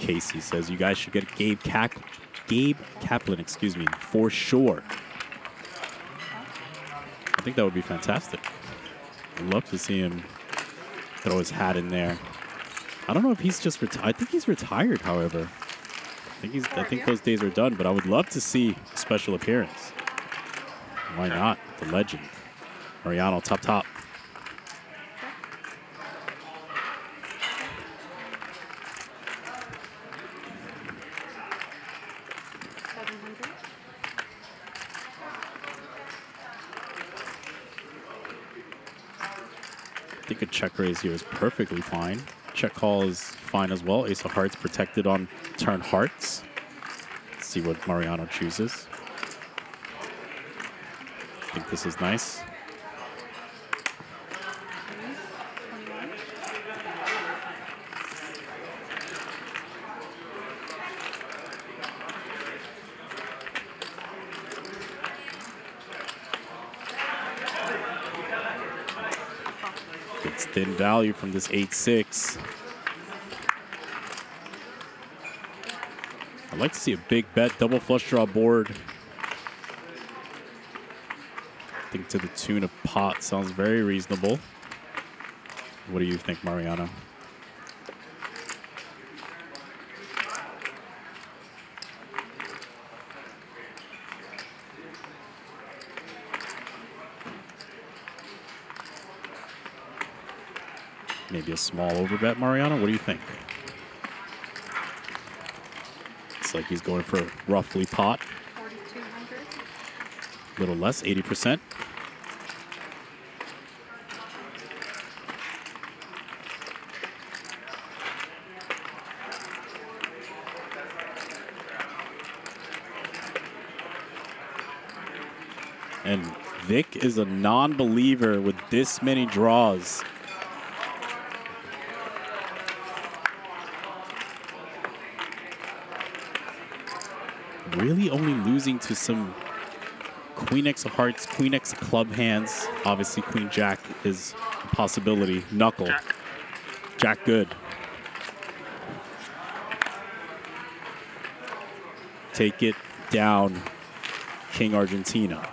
Casey says you guys should get Gabe Cack, Gabe Kaplan, excuse me, for sure. I think that would be fantastic. I'd love to see him throw his hat in there. I don't know if he's just retired. I think he's retired, however. I think he's. I think those days are done. But I would love to see a special appearance. Why not? The legend, Mariano, top top. Seven hundred. I think a check raise here is perfectly fine. Check call is fine as well. Ace of hearts protected on turn hearts. Let's see what Mariano chooses. I think this is nice. It's thin value from this 8-6. I'd like to see a big bet, double flush draw board. I think to the tune of pot sounds very reasonable. What do you think, Mariano? Small overbet, Mariano. What do you think? It's like he's going for roughly pot. A little less, 80%. And Vic is a non believer with this many draws. Really only losing to some Queen X of hearts, Queen X of club hands. Obviously, Queen Jack is a possibility. Knuckle. Jack, good. Take it down, King Argentina.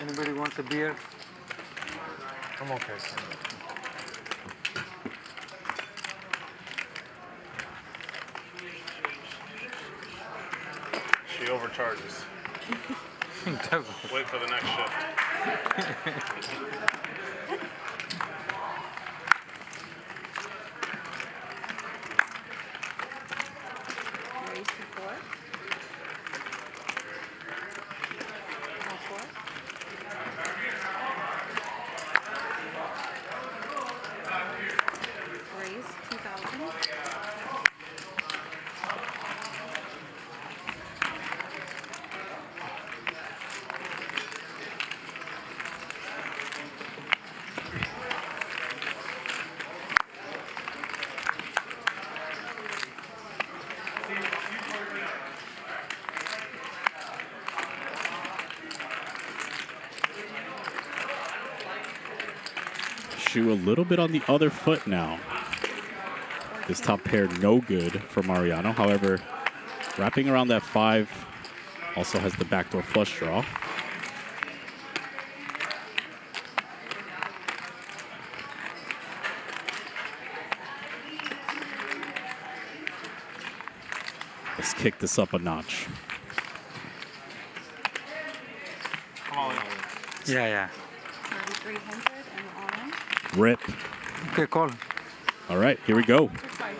Anybody wants a beer? I'm okay. Charges. Wait for the next shift. Raise to four. All four. Raise two thousand. Shoe a little bit on the other foot now. This top pair no good for Mariano. However, wrapping around that five also has the backdoor flush draw. Let's kick this up a notch. Yeah, yeah. Thirty-three hundred and on. Rip. Okay, call. All right, here we go.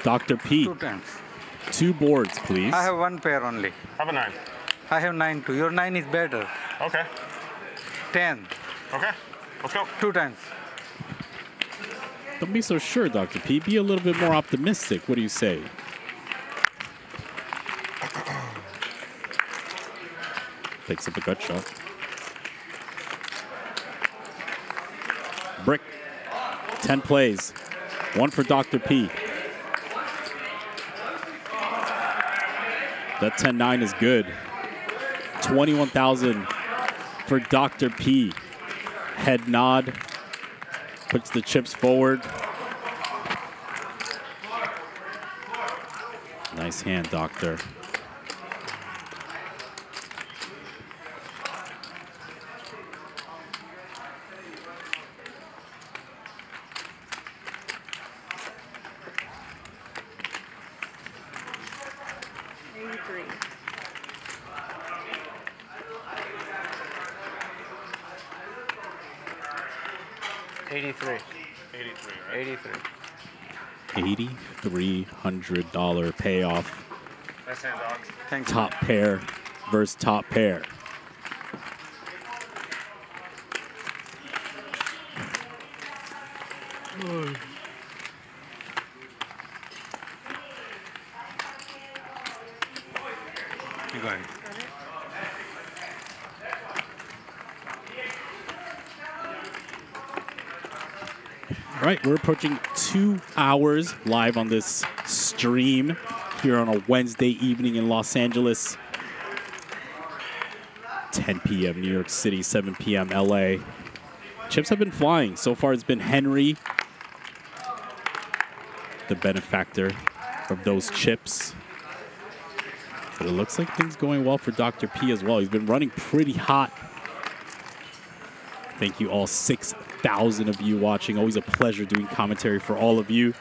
Dr. P. Two times. Two boards, please. I have one pair only. Have a nine. I have nine too. Your nine is better. Okay. Ten. Okay. Let's go. Two times. Don't be so sure, Dr. P. Be a little bit more optimistic. What do you say? Takes up a gut shot. Brick. 10 plays. One for Dr. P. That 10-9 is good. 21,000 for Dr. P. Head nod. Puts the chips forward. Nice hand, Doctor. $8,300 payoff. Nice hand, dog. Thank Top pair versus top pair. You got it. All right, we're approaching two hours live on this stream here on a Wednesday evening in Los Angeles. 10 p.m. New York City, 7 p.m. LA. Chips have been flying. So far, it's been Henry, the benefactor of those chips. But it looks like things going well for Dr. P as well. He's been running pretty hot. Thank you all 6,000 of you watching. Always a pleasure doing commentary for all of you.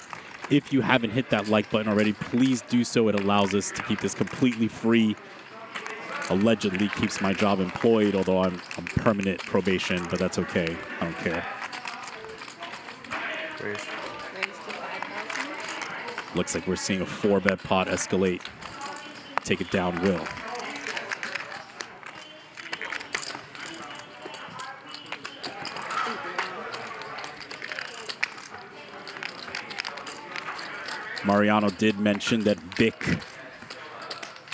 If you haven't hit that like button already, please do so. It allows us to keep this completely free. Allegedly keeps my job employed, although I'm on permanent probation, but that's okay. I don't care. Thousand. Looks like we're seeing a four bet pot escalate. Take it down, Will. Mariano did mention that Vic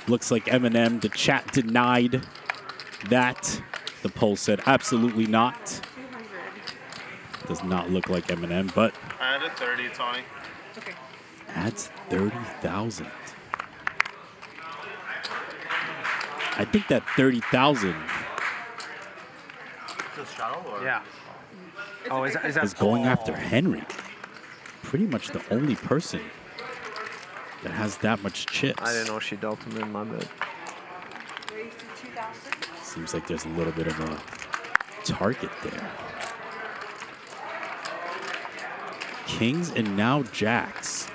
looks like Eminem. The chat denied that. The poll said absolutely not. Does not look like Eminem, but I had a 30, Tony. Okay. adds 30,000. I think that 30,000 Yeah. Oh, is that, is that is going after Henry. Pretty much the only person that has that much chips. I didn't know she dealt him in my bed. Raise to two thousand. Seems like there's a little bit of a target there. Kings and now Jacks.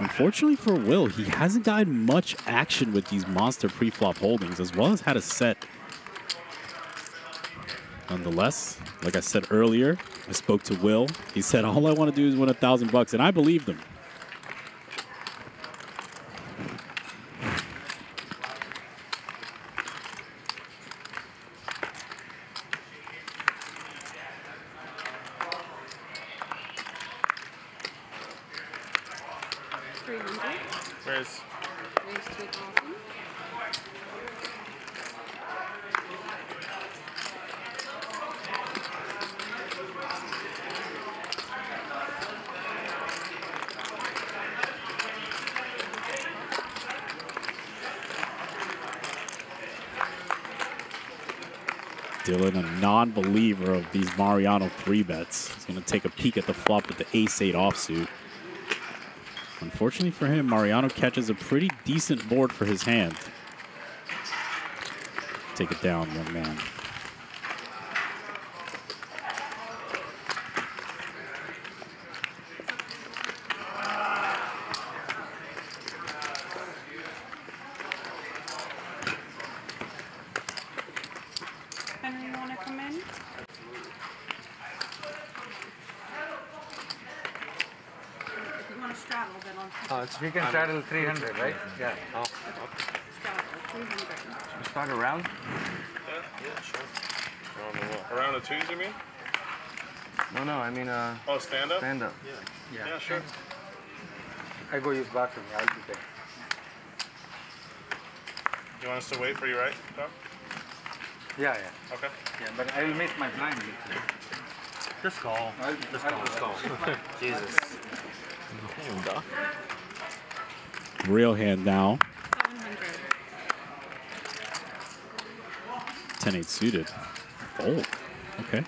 Unfortunately for Will, he hasn't gotten much action with these monster pre-flop holdings, as well as had a set. Nonetheless, like I said earlier, I spoke to Will. He said, all I want to do is win a thousand bucks, and I believed him. Three hundred. Where's Raise two thousand. Dylan, a non-believer of these Mariano three bets. He's going to take a peek at the flop with the ace-eight offsuit. Unfortunately for him, Mariano catches a pretty decent board for his hand. Take it down, young man. Henry, you want to come in? If you want to straddle, then on. Oh, it's, we 300, right? Yeah. Oh. Straddle, 300. Start around? Yeah, sure. Around the what? Around the twos, you mean? No, no, I mean, uh. Oh, stand up? Stand up. Yeah. Yeah, sure. I go use bathroom. I'll be there. You want us to wait for you, right, Doc? Yeah, yeah. Okay. Yeah, but I will miss my blind. Just call. I'll, Just I'll call. Just call. Jesus. Real hand now. 10-8 suited. Fold. Okay.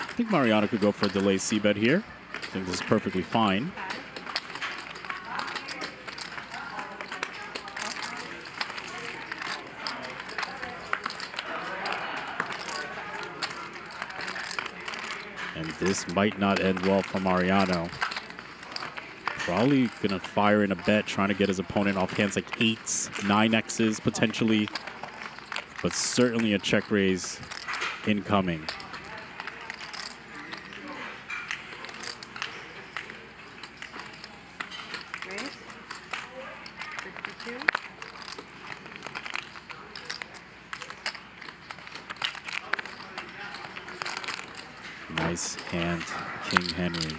I think Mariano could go for a delay C bet here. I think this is perfectly fine. This might not end well for Mariano. Probably gonna fire in a bet, trying to get his opponent off hands like eights, nine X's potentially. But certainly a check raise incoming. Raise. 52. Nice hand, King Henry.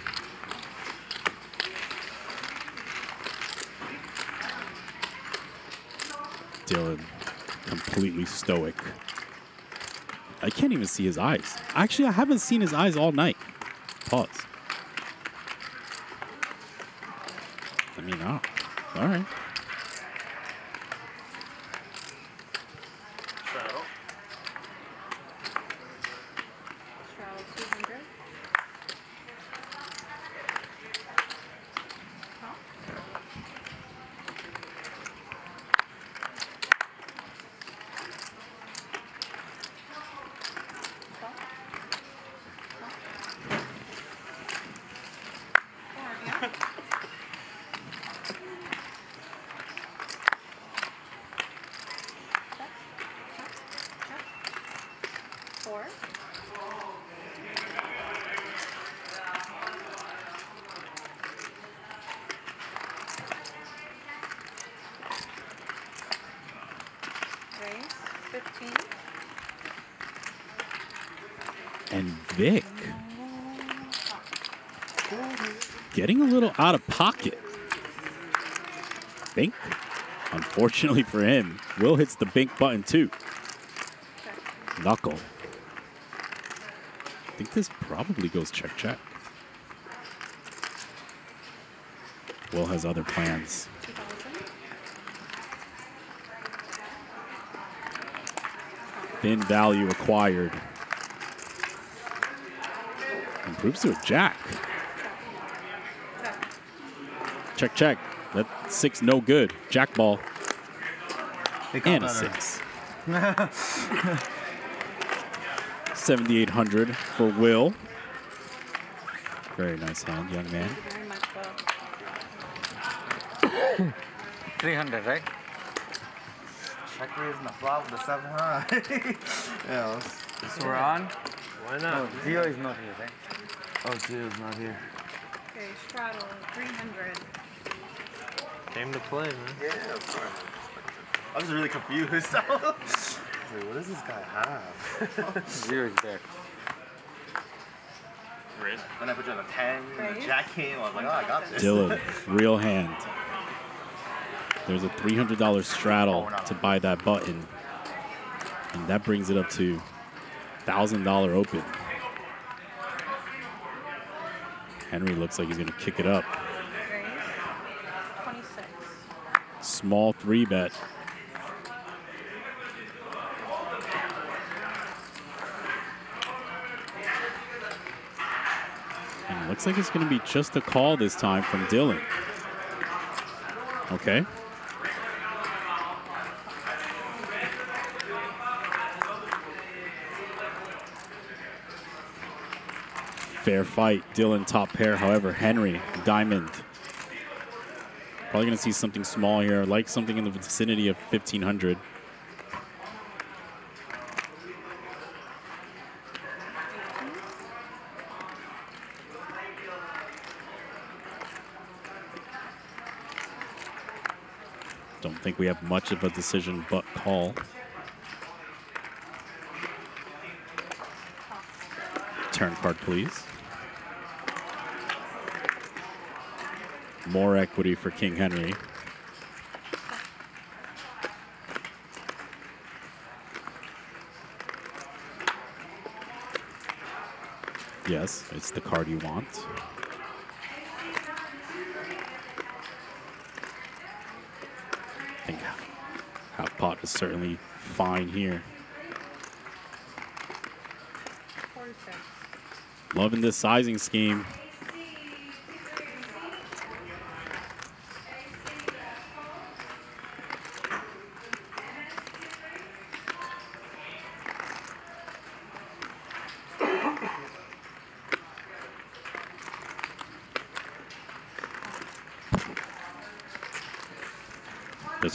Dylan, completely stoic. I see his eyes. Actually, I haven't seen his eyes all night. Pause. I mean, oh, all right. Straddle. Straddle 200. Top. Four. Raise. 15. And Vic getting a little out of pocket. Bink. Unfortunately for him, Will hits the bink button too. Knuckle. I think this probably goes check check. Will has other plans. Thin value acquired. Improves to a jack. Check, check. That six no good. Jack ball. They call And a six. 7,800 for Will. Very nice hand, young man. Very much 300, right? Check raising the flop the seven high. yeah. let's- So we're on? Why No, Geo oh, is not here, right? Oh, Gio's not here. Okay, straddle, 300. Came to play, man. Yeah, of course. I was really confused. Wait, what does this guy have? Zero is there. Then I put you on a 10, and the jack came. I was like, oh, I got this. Dylan, real hand. There's a $300 straddle to buy that button. And that brings it up to $1,000 open. Henry looks like he's going to kick it up. Raise. 26. Small three bet. And looks like it's going to be just a call this time from Dylan. Okay. Fair fight. Dylan top pair. However, Henry diamond. Probably going to see something small here, like something in the vicinity of 1500. Don't think we have much of a decision but call. Turn card, please. More equity for King Henry. Yes, it's the card you want. I think half pot is certainly fine here. Loving this sizing scheme.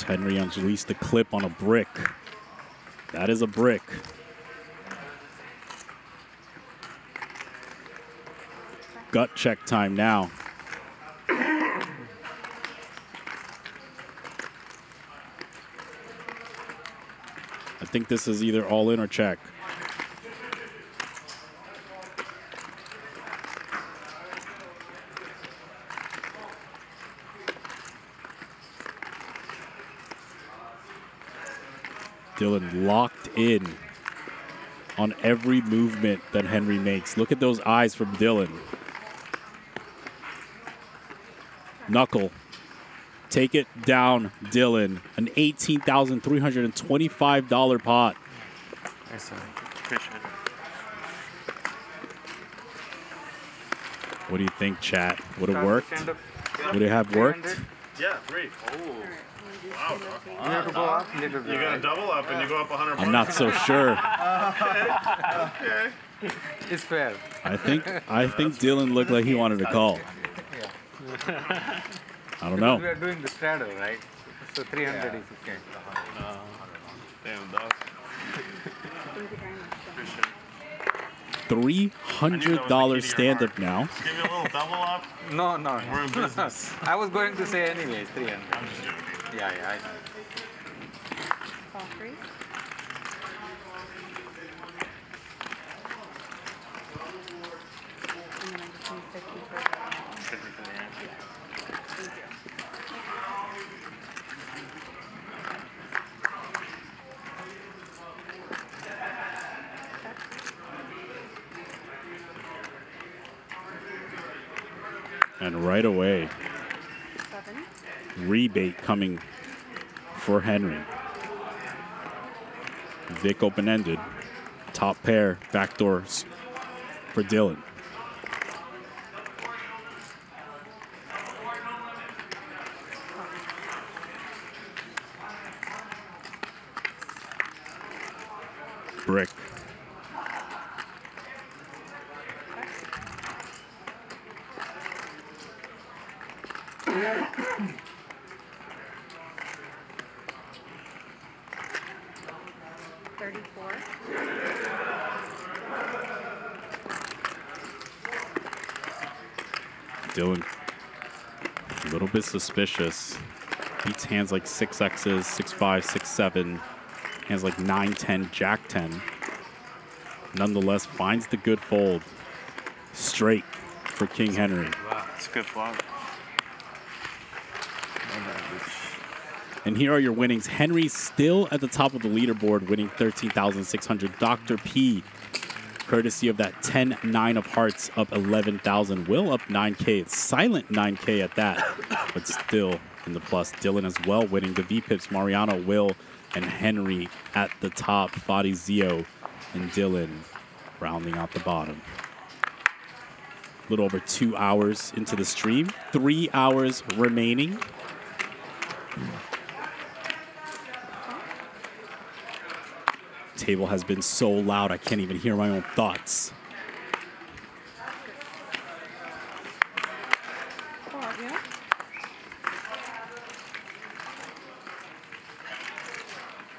Henry unleash the clip on a brick? That is a brick. Gut check time now. I think this is either all in or check. Dylan locked in on every movement that Henry makes. Look at those eyes from Dylan. Knuckle. Take it down, Dylan. An $18,325 pot. Nice one. Appreciate it. What do you think, chat? Would it Start worked? Would it have worked? Yeah, three. Oh. Wow. You have to go up a little You bit. got to double up and you go up 100 I'm not so sure. okay. It's fair. I think I think Dylan looked like he wanted to call. Yeah. I don't know. We are doing the straddle, right? So 300 is okay. Damn, dog. Three hundred dollars stand up now. Give you a little double up. No, no. We're in business. I was going to say anyways, 300. I'm just joking. Yeah, yeah. I, Call three. And then I just need 50 for the- 50 for the ranch. Thank you. And right away, Seven. rebate coming for Henry. Vic open ended. Top pair, backdoors for Dylan. Thirty-four. Dylan, a little bit suspicious. Beats hands like 6Xs, 6'5, 6'7, hands like 9, 10, Jack 10. Nonetheless, finds the good fold. Straight for King Henry. Wow, it's a good flop. And here are your winnings. Henry still at the top of the leaderboard, winning 13,600. Dr. P, courtesy of that 10 9 of hearts, up 11,000. Will up 9K. It's silent 9K at that, but still in the plus. Dylan as well winning the VPIPs. Mariano, Will, and Henry at the top. Fadi Zeo and Dylan rounding out the bottom. A little over two hours into the stream. Three hours remaining. Table has been so loud I can't even hear my own thoughts.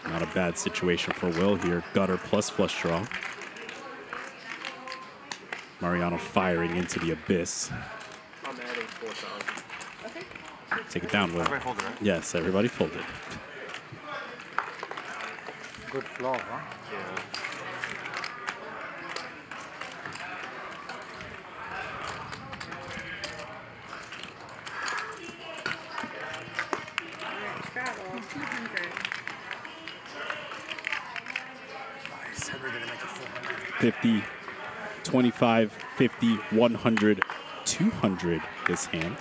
Not a bad situation for Will here. Gutter plus flush draw. Mariano firing into the abyss. I'm adding four songs. Take it down, Will. Everybody folded, right? Yes, everybody folded. Good flow, huh? Yeah. Scrabble, two hundred. 50, 25, 50, 100, 200 this hand.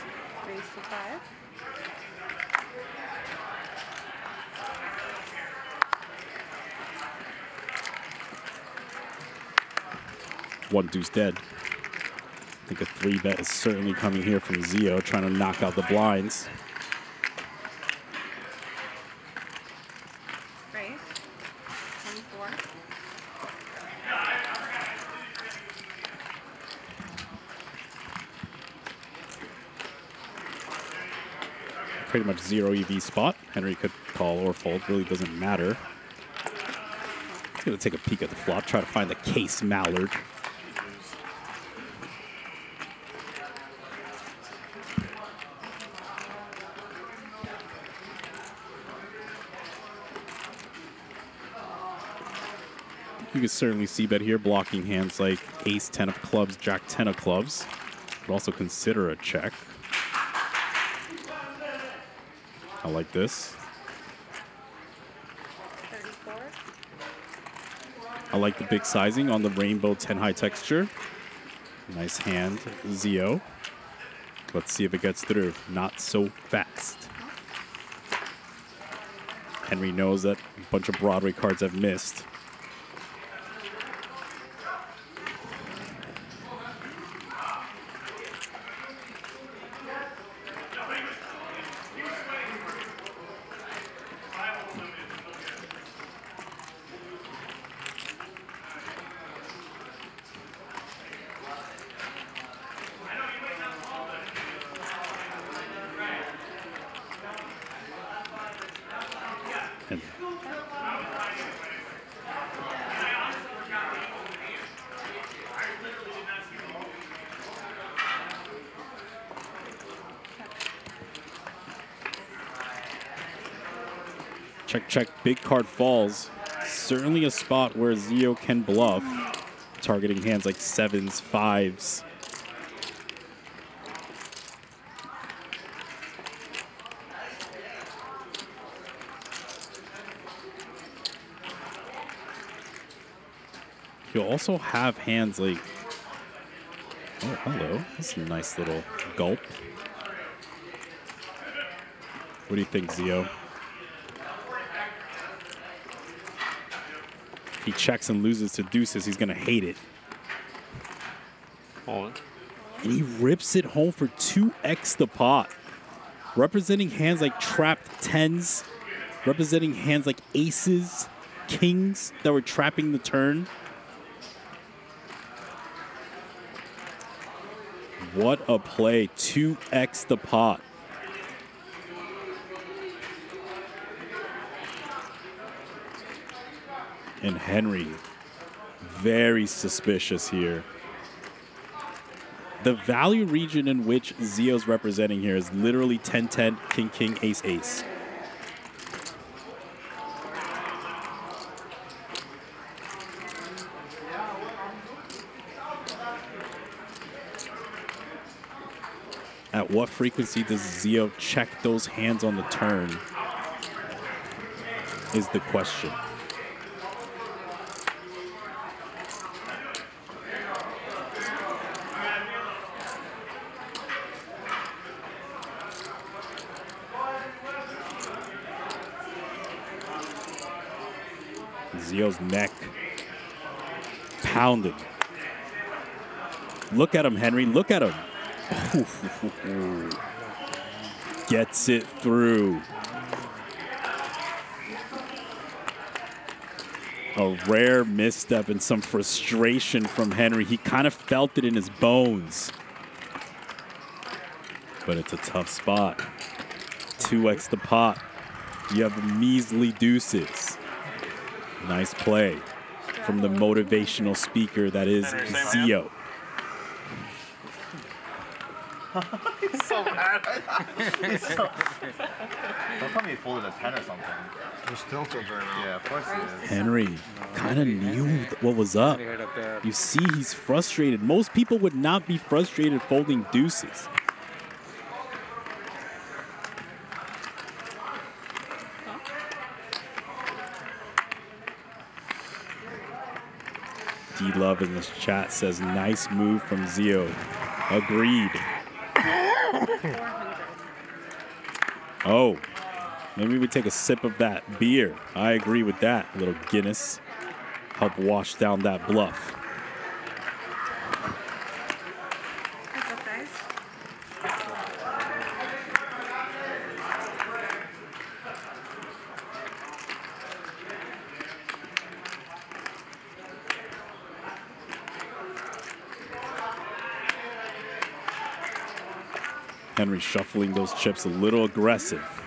Raise to five. One deuce dead. I think a three bet is certainly coming here from Zeo, trying to knock out the blinds. Pretty much zero EV spot. Henry could call or fold, really doesn't matter. He's gonna take a peek at the flop, try to find the case mallard. You can certainly see bet here, blocking hands like ace 10 of clubs, jack 10 of clubs. Could also consider a check. I like this. I like the big sizing on the rainbow 10 high texture. Nice hand, Zeo. Let's see if it gets through. Not so fast. Henry knows that a bunch of Broadway cards have missed. Check. Big card falls. Certainly a spot where Zeo can bluff, targeting hands like sevens, fives. He'll also have hands like. Oh, hello. That's a nice little gulp. What do you think, Zeo? He checks and loses to deuces, he's going to hate it. And he rips it home for 2x the pot. Representing hands like trapped tens, representing hands like aces, kings that were trapping the turn. What a play. 2x the pot. And Henry, very suspicious here. The value region in which Zeo's representing here is literally 10 10, King King, Ace Ace. At what frequency does Zeo check those hands on the turn? Is the question. Zeo's neck pounded. Look at him, Henry. Look at him. Gets it through. A rare misstep and some frustration from Henry. He kind of felt it in his bones. But it's a tough spot. 2x the pot. You have measly deuces. Nice play from the motivational speaker that is Zeo. He's so mad. He's so... Don't tell me he folded a 10 or something. He's tilted right now. Yeah, of course he is. Henry kind of knew what was up. You see, he's frustrated. Most people would not be frustrated folding deuces. Love in this chat says, nice move from Zeo. Agreed. Oh, maybe we take a sip of that beer. I agree with that. Little Guinness. Help wash down that bluff. Henry shuffling those chips a little aggressive.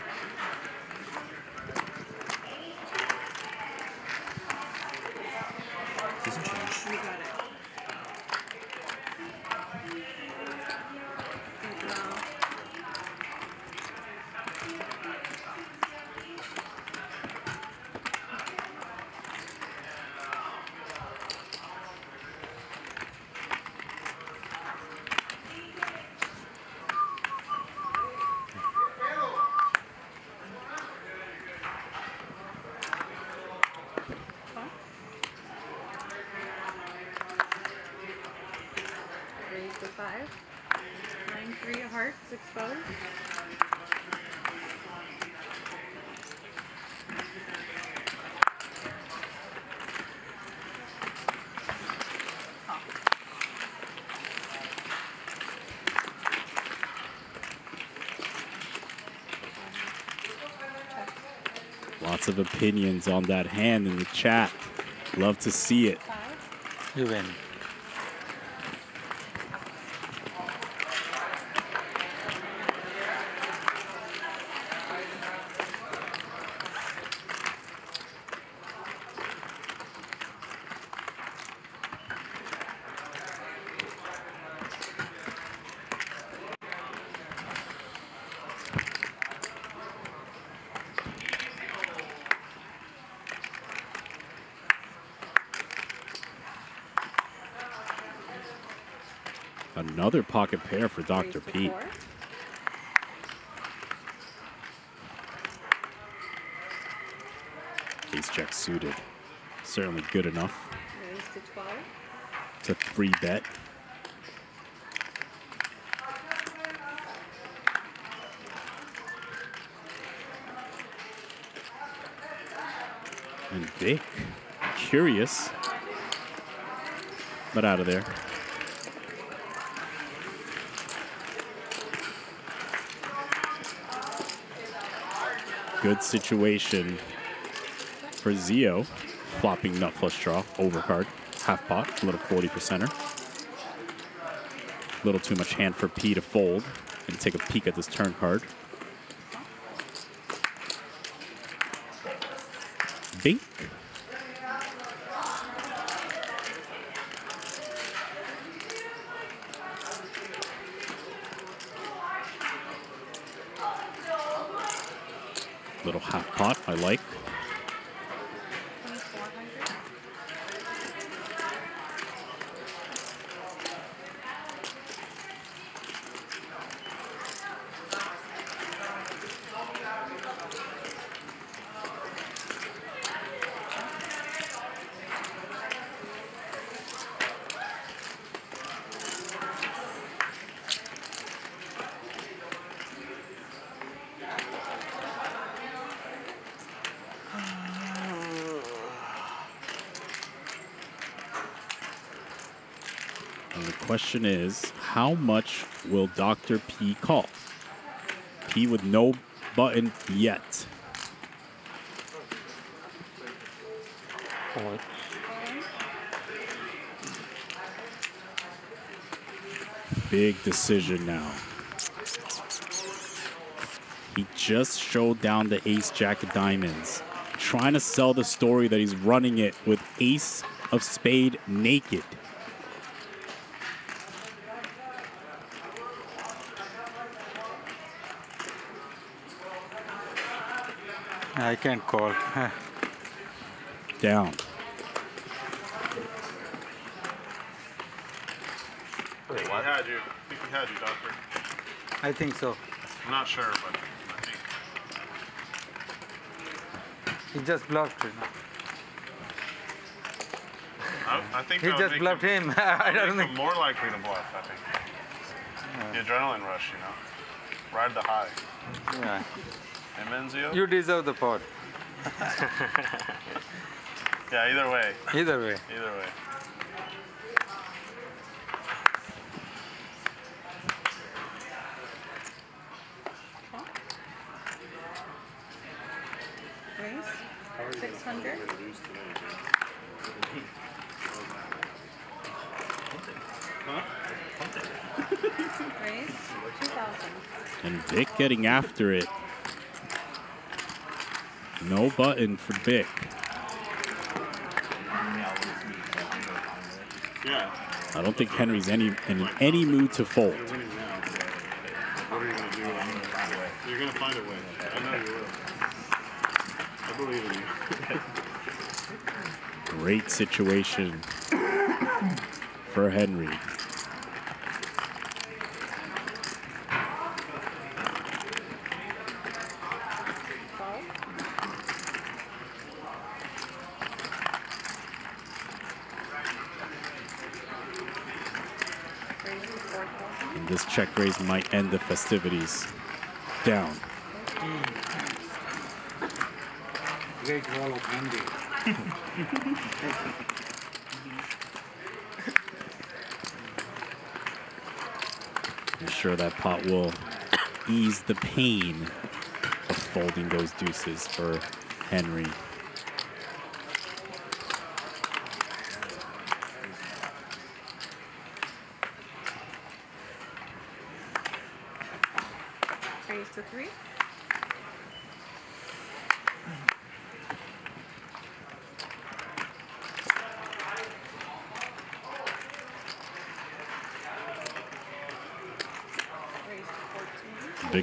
Opinions on that hand in the chat. Love to see it. You win. Another pocket pair for Dr. Pete. Ace jack suited. Certainly good enough to 12. to three bet. And Vic, curious, but out of there. Good situation for Zeo. Flopping nut flush draw, overcard, half pot, a little 40 percenter. A little too much hand for P to fold and take a peek at this turn card. Bink. I like. And the question is, how much will Dr. P call? P with no button yet. Big decision now. He just showed down the ace jack of diamonds, trying to sell the story that he's running it with ace of spade naked. I can't call. Down. I think he had you. I think he had you, Doctor. I think so. I'm not sure, but I think. He just bluffed. You know. I, I think He that just make bluffed him. I don't make think. him more likely to bluff. I think. The adrenaline rush, you know. Ride the high. Yeah. Amen, You deserve the pot. yeah, either way. Either way. Either way. Raise. Six hundred. Raise. Two thousand. And Vic getting after it. No button for. Yeah. I don't think Henry's any in any mood to fold. You're winning now. What are you going to do? You're going to find a way. I know you will. I believe in you. Great situation for Henry. And this check raise might end the festivities. Down. Great wall of India. I'm sure that pot will ease the pain of folding those deuces for Henry.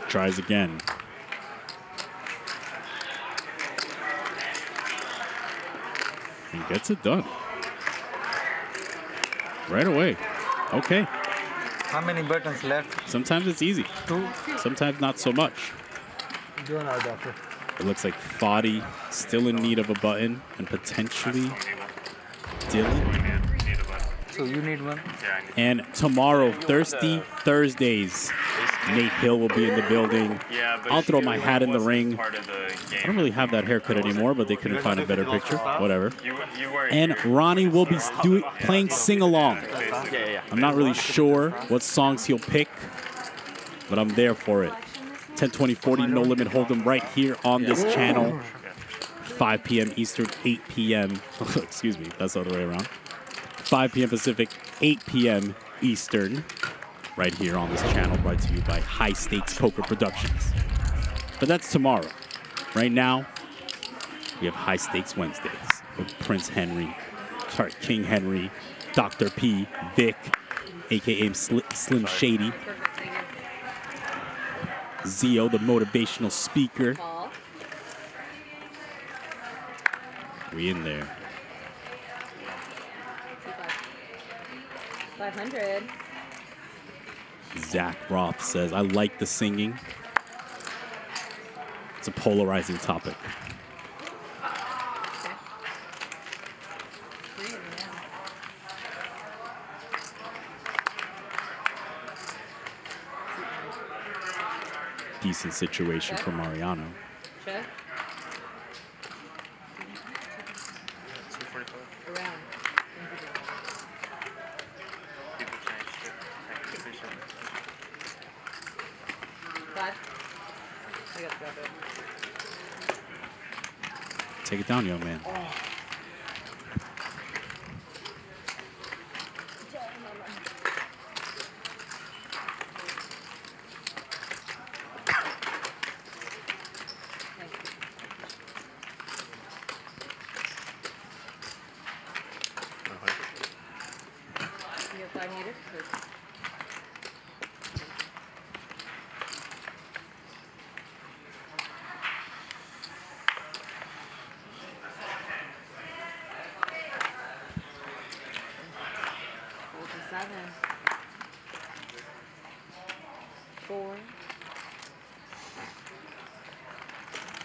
Tries again. And gets it done. Right away. Okay. How many buttons left? Sometimes it's easy. Two. Sometimes not so much. Doing our doctor. It looks like Fadi still in need of a button and potentially Dylan. So you need one? And tomorrow, Thirsty Thursdays, Nate Hill will be in the building. Yeah, but I'll throw my hat in the ring. the I don't really have that haircut anymore, but they couldn't find a better picture. Whatever. You, you And Ronnie will be do, playing sing along. Yeah, yeah. I'm not really sure what songs he'll pick, but I'm there for it. 10, 20, 40, no limit hold'em right here on this channel. 5 p.m. Eastern, 8 p.m. Excuse me, that's the other way around. 5 p.m. Pacific, 8 p.m. Eastern, right here on this channel, brought to you by High Stakes Poker Productions. But that's tomorrow. Right now, we have High Stakes Wednesdays with Prince Henry, sorry, King Henry, Dr. P, Vic, aka Slim Shady, Zeo, the motivational speaker, We in there. 500. Zach Roth says, I like the singing. It's a polarizing topic. Decent situation for Mariano. Check. Around. Five. I got to grab it. Take it down, young man. You have five meters? Good. Forty-seven. Four.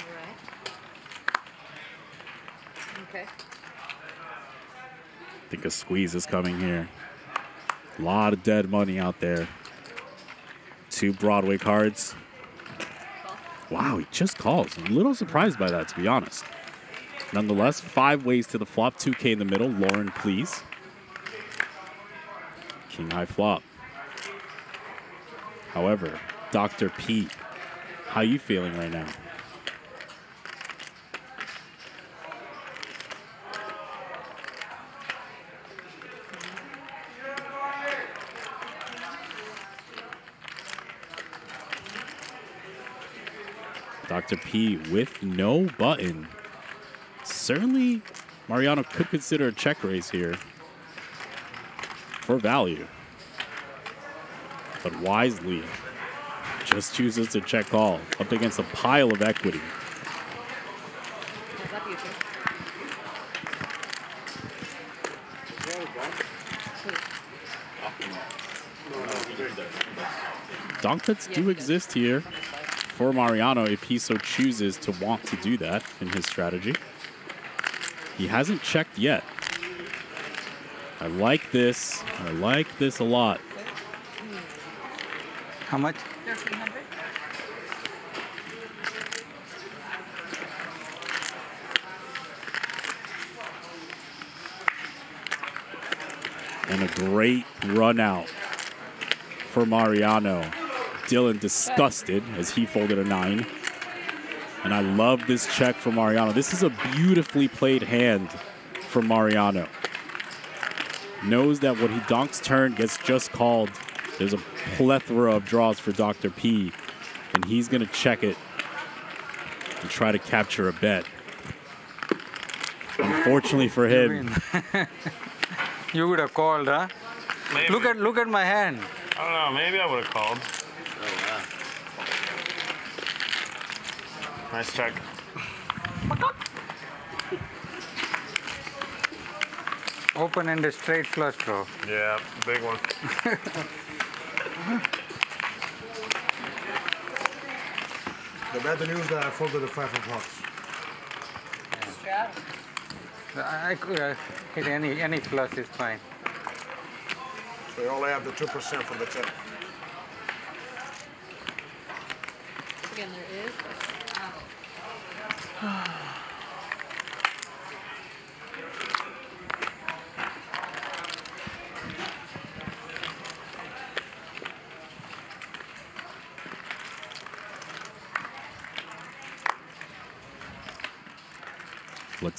Alright. Okay. I think a squeeze is coming here. A lot of dead money out there. Two Broadway cards. Wow, he just calls. I'm a little surprised by that, to be honest. Nonetheless, five ways to the flop. 2K in the middle. Lauren, please. King high flop. However, Dr. P, how you feeling right now? Dr. P with no button. Certainly, Mariano could consider a check raise here for value. But wisely, just chooses to check call up against a pile of equity. What's up, you two? Donk bets do exist here for Mariano if he so chooses to want to do that in his strategy. He hasn't checked yet. I like this. I like this a lot. How much? 1300. And a great run out for Mariano. Dylan disgusted as he folded a nine. And I love this check for Mariano. This is a beautifully played hand for Mariano. Knows that when he donks turn gets just called. There's a plethora of draws for Dr. P. And he's going to check it and try to capture a bet. Unfortunately for him, you would have called, huh? Maybe. Look at look at my hand. I don't know. Maybe I would have called. Nice check. Open ended straight flush draw. Yeah, big one. The bad news that I folded the five of hearts. I, I could uh, hit any any flush is fine. So you only have the 2% for the 10. Again, there is.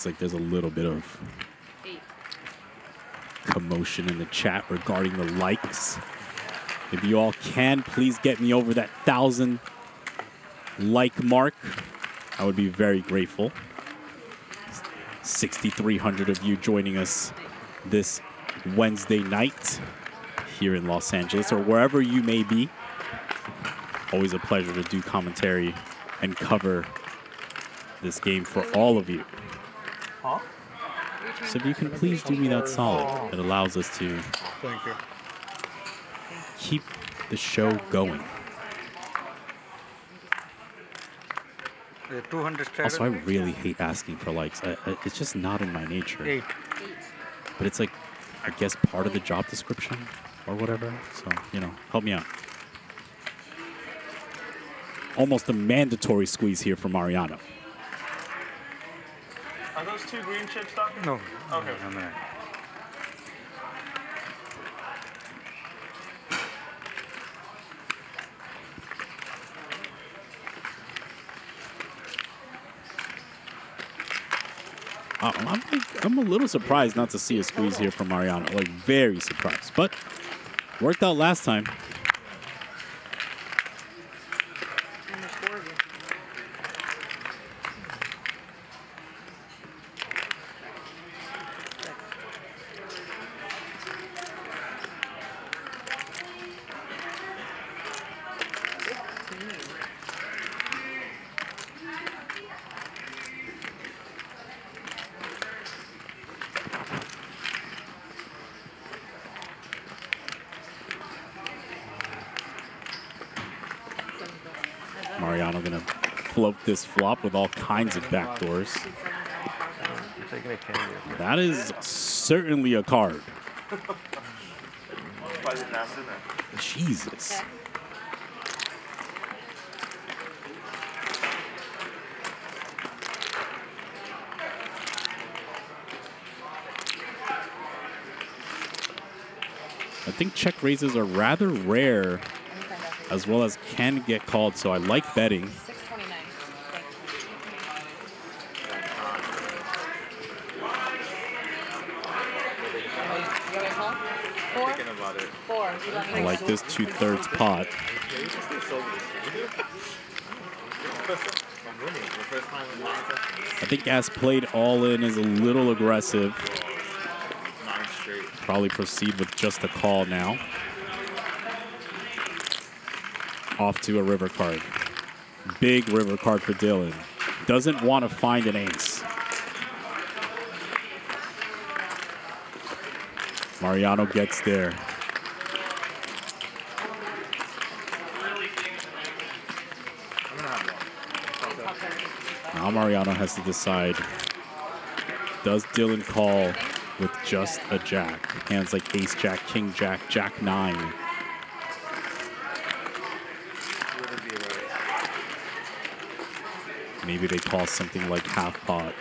Like there's a little bit of commotion in the chat regarding the likes. If you all can, please get me over that thousand like mark. I would be very grateful. 6,300 of you joining us this Wednesday night here in Los Angeles or wherever you may be. Always a pleasure to do commentary and cover this game for all of you. If you can please do me that solid, it allows us to Thank you. keep the show going. The 200 Also, I really hate asking for likes. I, I, it's just not in my nature. Eight. But it's like, I guess, part of the job description or whatever. So, you know, help me out. Almost a mandatory squeeze here from Mariano. Are those two green chips, Doctor? No. Okay. No, no. Uh, I'm, like, I'm a little surprised not to see a squeeze here from Mariano. Like, very surprised. But worked out last time. This flop with all kinds of backdoors. That is certainly a card. Jesus. I think check raises are rather rare as well as can get called, so I like betting. Two thirds pot. I think As played all in is a little aggressive. Probably proceed with just a call now. Off to a river card. Big river card for Dylan. Doesn't want to find an ace. Mariano gets there. Now Mariano has to decide, does Dylan call with just a jack? Hands like ace jack, king jack, jack nine. Maybe they call something like half pot.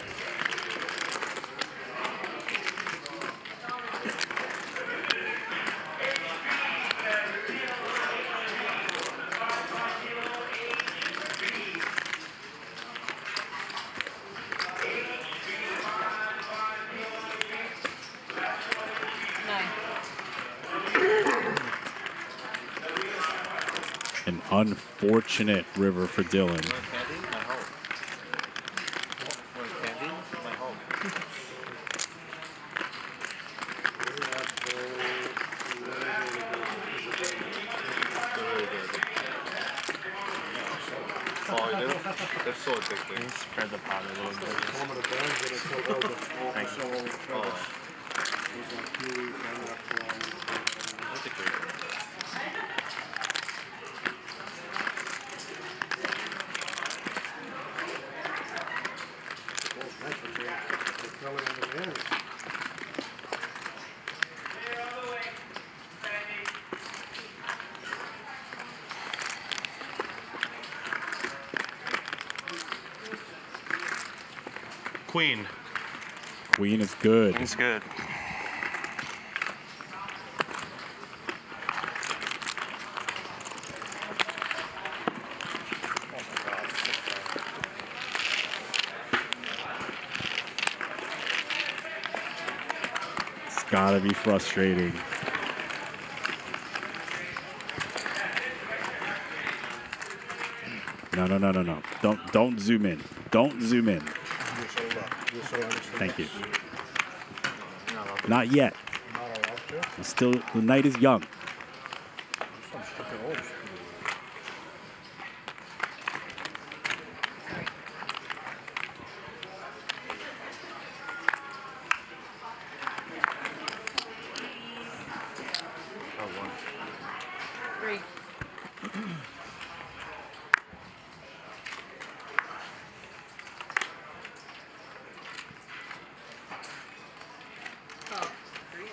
An unfortunate river for Dylan. Oh, they they're so addicting. Spread the pot a little bit. Thank you. Oh. That's a great one. Queen. Queen is good. Queen's good. It's gotta be frustrating. No, no, no, no, no. Don't don't zoom in. Don't zoom in. Thank you. Not yet. Still, the night is young. Three. Oh, three.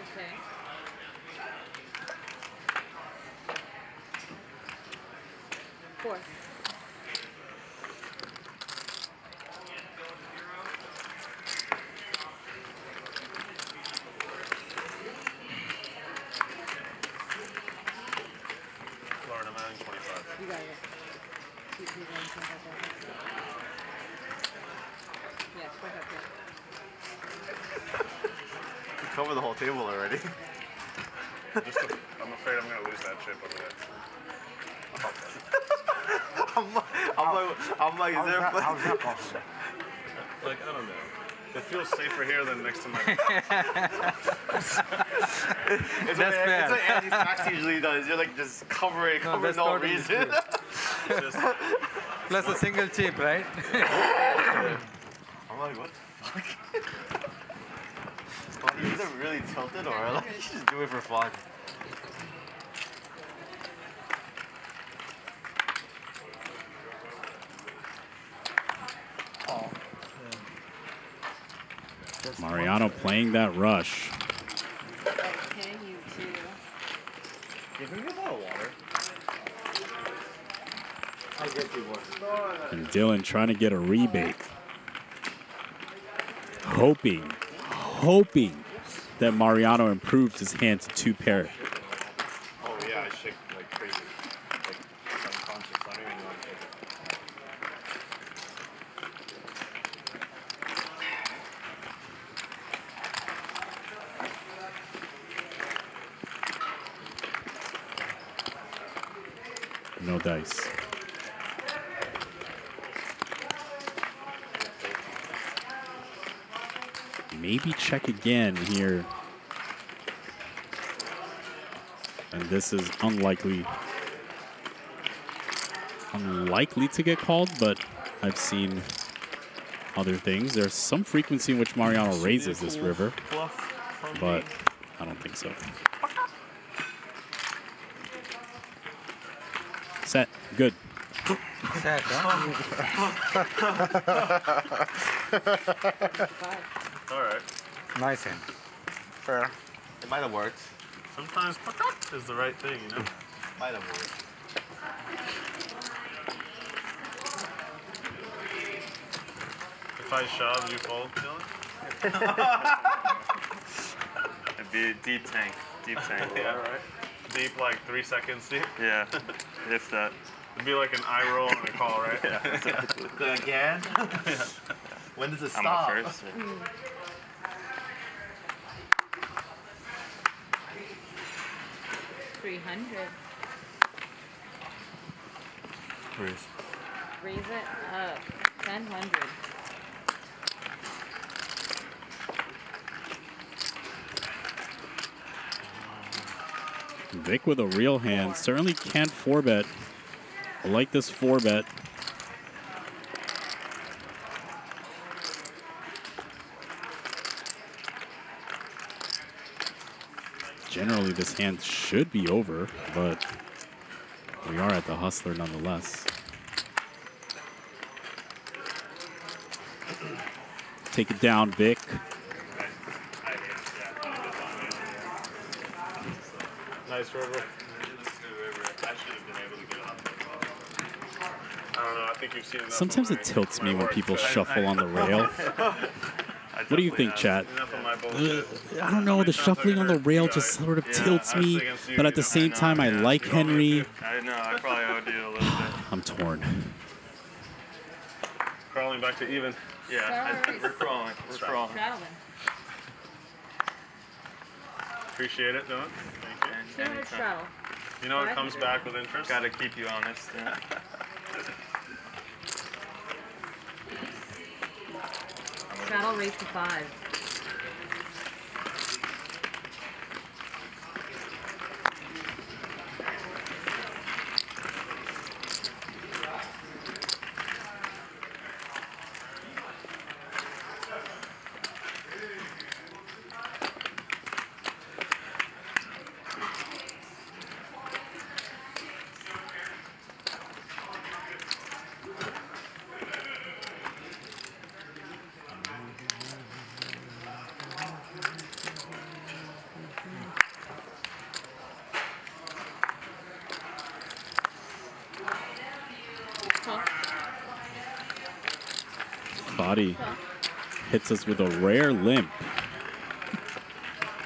Okay. Four. Florida man, 25. You got it. Keep keep going, keep going. Yeah, quick up here. You covered the whole table already. Just a, I'm afraid I'm gonna lose that chip over there. I'm like, I'm like, I'm like, is there? how's that possible? Like I don't know. It feels safer here than next to my. It's That's what, fair. It's what Andy usually does. You're like just covering, No, covering that's no reason. true. Plus a single chip, right? I'm like, what the fuck? Well, you either really tilted or like you just do it for fun. Mariano playing that rush. Can you too? Give me a bottle of water. I'll get you one. And Dylan trying to get a rebate. Hoping, hoping that Mariano improves his hand to two pair. Oh yeah, I shake like crazy. Like unconscious. I don't even know. I'm shaking. No dice. Maybe check again here. And this is unlikely. Unlikely to get called, but I've seen other things. There's some frequency in which Mariano raises this river, but I don't think so. Set. Good. Set, All right. Nice hand. Fair. It might have worked. Sometimes pakak is the right thing, you know. Might have worked. If I shove, you fold, Dylan. It'd be a deep tank. Deep tank. yeah, right. Deep, like three seconds deep. Yeah, if that. It'd be like an eye roll and a call, right? Yeah, exactly. Again? When does it I'm stop? 300. Raise. Raise it up. 1000. Vic with a real hand. Certainly can't 4-bet. like this 4-bet. and should be over, but we are at the Hustler nonetheless. Take it down, Vic. Nice river. Sometimes it tilts me when people shuffle on the rail. what do you think, chat? Enough Uh. I don't know. The shuffling on the rail just sort of tilts me, but at the same time, I like Henry. I know. I probably owed you a little bit. I'm torn. Crawling back to even. Yeah, we're crawling. We're crawling. Appreciate it, Dylan. Thank you. Two hundred straddle. You know it comes back with interest. Got to keep you honest. Yeah. Straddle raise to five. Us with a rare limp.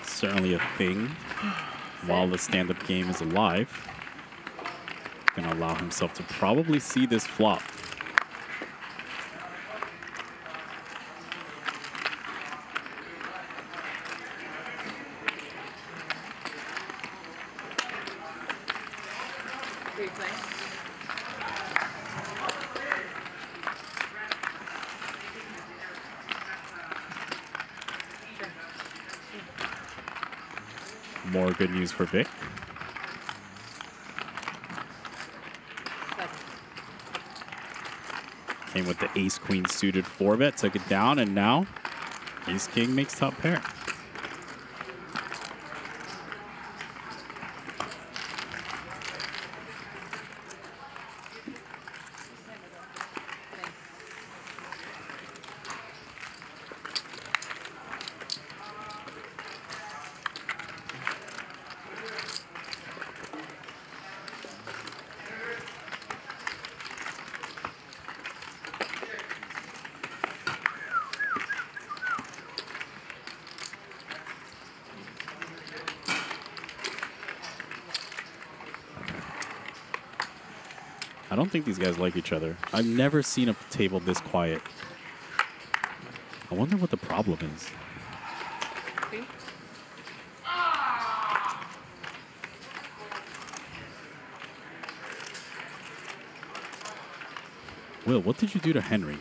Certainly a thing while the stand-up game is alive. Gonna allow himself to probably see this flop. More for Vic. Came with the ace queen suited four bet, took it down, and now ace king makes top pair. Think these guys like each other. I've never seen a table this quiet. I wonder what the problem is. Will, what did you do to Henry?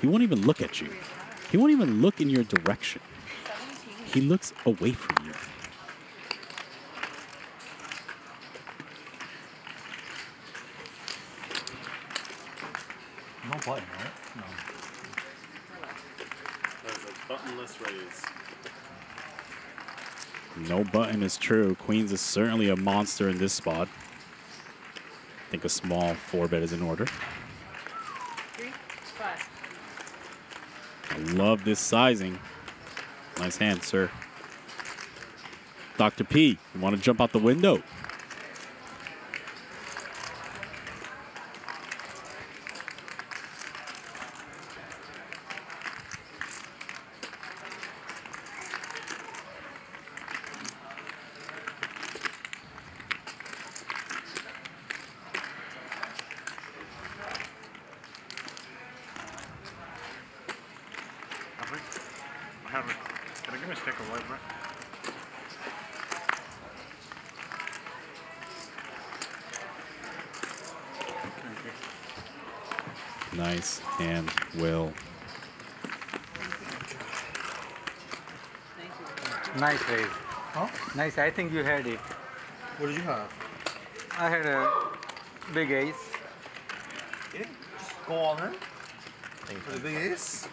He won't even look at you. He won't even look in your direction. He looks away from you. No button, right? No. That's a buttonless raise. No button is true. Queens is certainly a monster in this spot. I think a small four bet is in order. Three, five. I love this sizing. Nice hand, sir. Dr. P, you want to jump out the window? I have it. Can I a stick white, Brett? Nice and Will. Nice raise. Huh? Nice. I think you had it. What did you have? I had a big ace. Yeah, just go all in. For the big ace.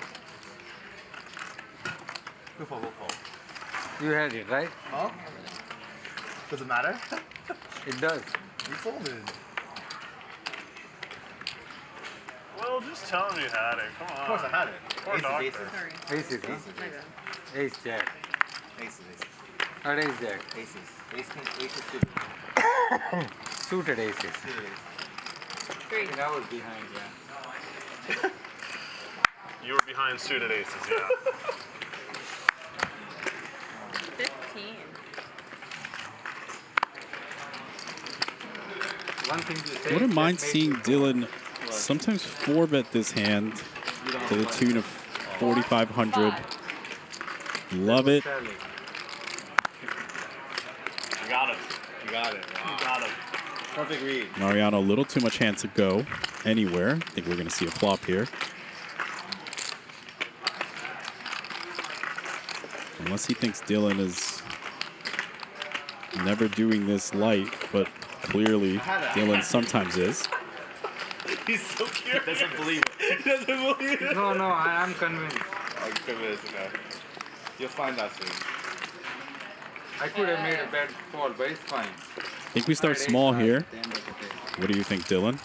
Go for, go for. You had it, right? Huh? Does it matter? It does. You folded. Well, just tell him you had it. Come on. Of course I had it. Poor Aces, doctor. aces. Aces, huh? Aces, Ace jack. Aces, aces. Or ace jack. Aces. Ace king, aces suited. Suited aces. Suited aces. Three. I was behind, yeah. You were behind suited aces, yeah. Fifteen. One thing to say. Wouldn't mind seeing. Dylan sometimes four bet this hand to the tune of 4,500. Love it. You got him. You got it. You got him. Perfect read. Mariano, a little too much hand to go anywhere. I think we're going to see a flop here. Unless he thinks Dylan is never doing this light, but clearly Dylan sometimes is. He's so curious. He doesn't believe it. He doesn't believe it. No, no, I am convinced. I'm convinced, okay. You'll find out soon. I could have made a bad fall, but it's fine. I think we start small here. What do you think, Dylan?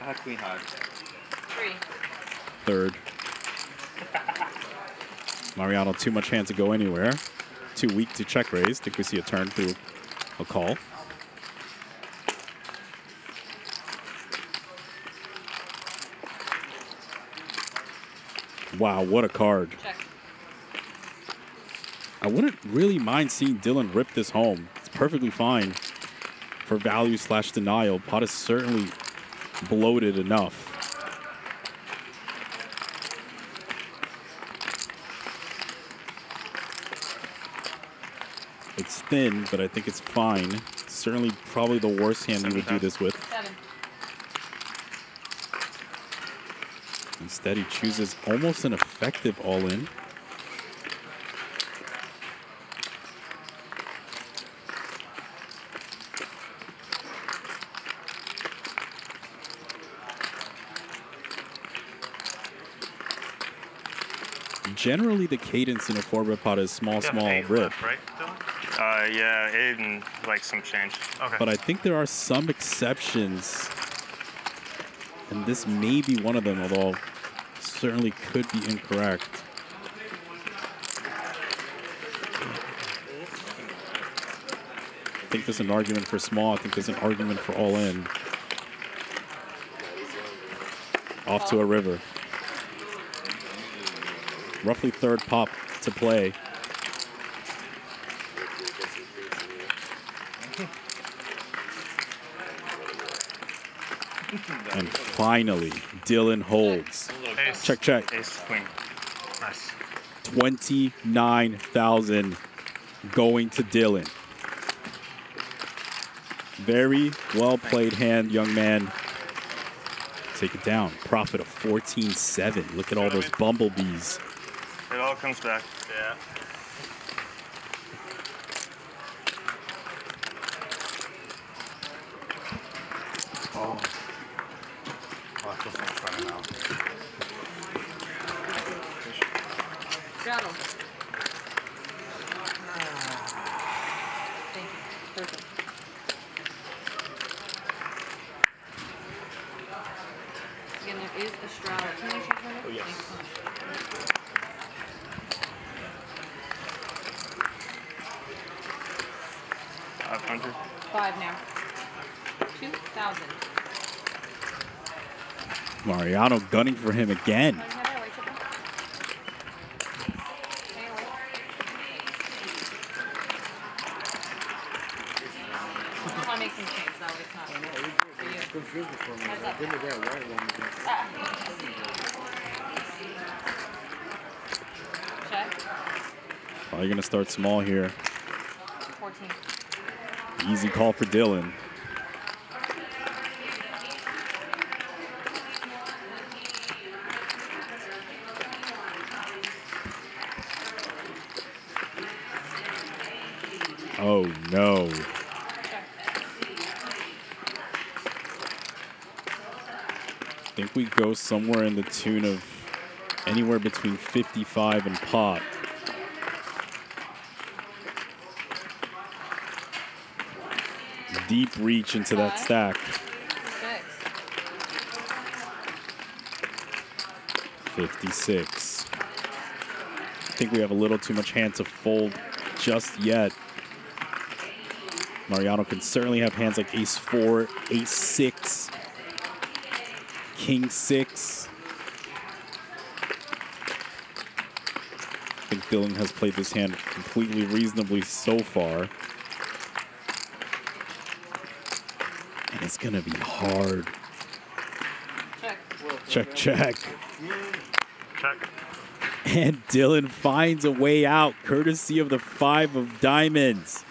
I had queen high. Three. Third. Mariano, too much hand to go anywhere. Too weak to check raise. Think we see a turn through a call. Wow, what a card. Check. I wouldn't really mind seeing Dylan rip this home. It's perfectly fine for value slash denial. Pot is certainly bloated enough. It's thin, but I think it's fine. Certainly, probably the worst hand you would do this with. Seven. Instead, he chooses almost an effective all-in. Generally, the cadence in a four-bet pot is small, small rip. right, Uh, yeah, eight and like some change. Okay. But I think there are some exceptions, and this may be one of them, although certainly could be incorrect. I think there's an argument for small. I think there's an argument for all in. Off to a river. Roughly third pop to play. And finally, Dylan holds. Ace. Check, check. Ace, queen. Nice. 29,000 going to Dylan. Very well played hand, young man. Take it down. Profit of 14.7. Look at all those bumblebees. It all comes back. Yeah. Oh. Oh, I feel so much better now. Straddle. Thank you. Perfect. Again, there is a straddle. Can you show me? Oh, yes. Thank you so much. Five hundred. Five now. Two thousand. Mariano gunning for him again. Just want to make some change. That way it's not for you. Confused for me. Heads up. Give me that white one. Ah. Check. Probably going to start small here. 14. Easy call for Dylan. Oh no. We go somewhere in the tune of anywhere between 55 and pot. Deep reach into that stack. 56. I think we have a little too much hand to fold just yet. Mariano can certainly have hands like ace four, ace six, king six. I think Dylan has played this hand completely reasonably so far. And it's gonna be hard. Check, check. Check. And Dylan finds a way out, courtesy of the five of diamonds.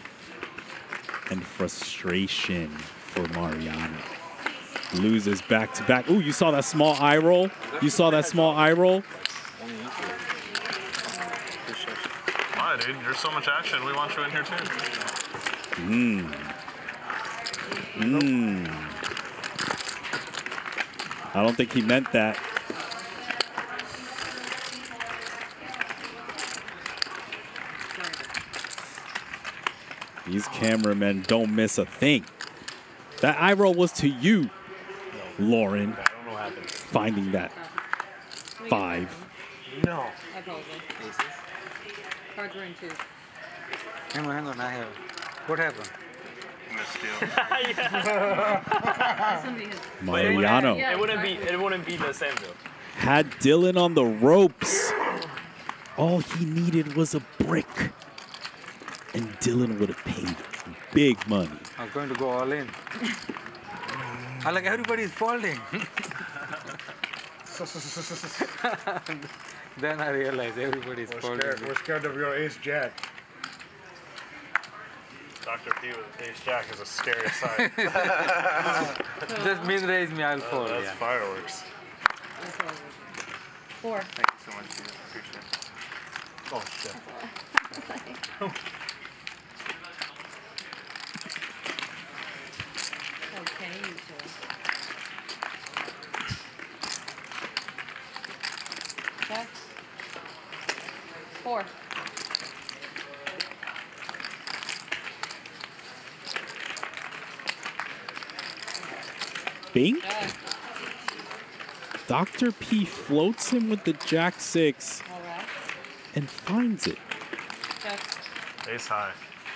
And frustration for Mariano. Loses back to back. Ooh, you saw that small eye roll? You saw that small eye roll? Why, dude? There's so much action. We want you in here too. Mmm. Mmm. I don't think he meant that. These cameramen don't miss a thing. That eye roll was to you, Lauren, I don't know what happened. finding that five. No. I apologize. Cards were in two. Hang on, hang on. I have. What happened? Mariano. It wouldn't be. It wouldn't be the same though. had Dylan on the ropes. All he needed was a brick. And Dylan would have paid big money. I'm going to go all in. I like everybody is folding. then I realized everybody's We're folding. scared, we're scared of your ace jack. Dr. P with Ace Jack is a scary sight. Just min raise me, I'll Uh, fold. that's yeah. fireworks. Four. Thank you so much, Peter. Appreciate it. Oh, shit. Okay, you two. Check. Four. Bing? Check. Dr. P floats him with the Jack 6 Alright. and finds it. Check. Ace high.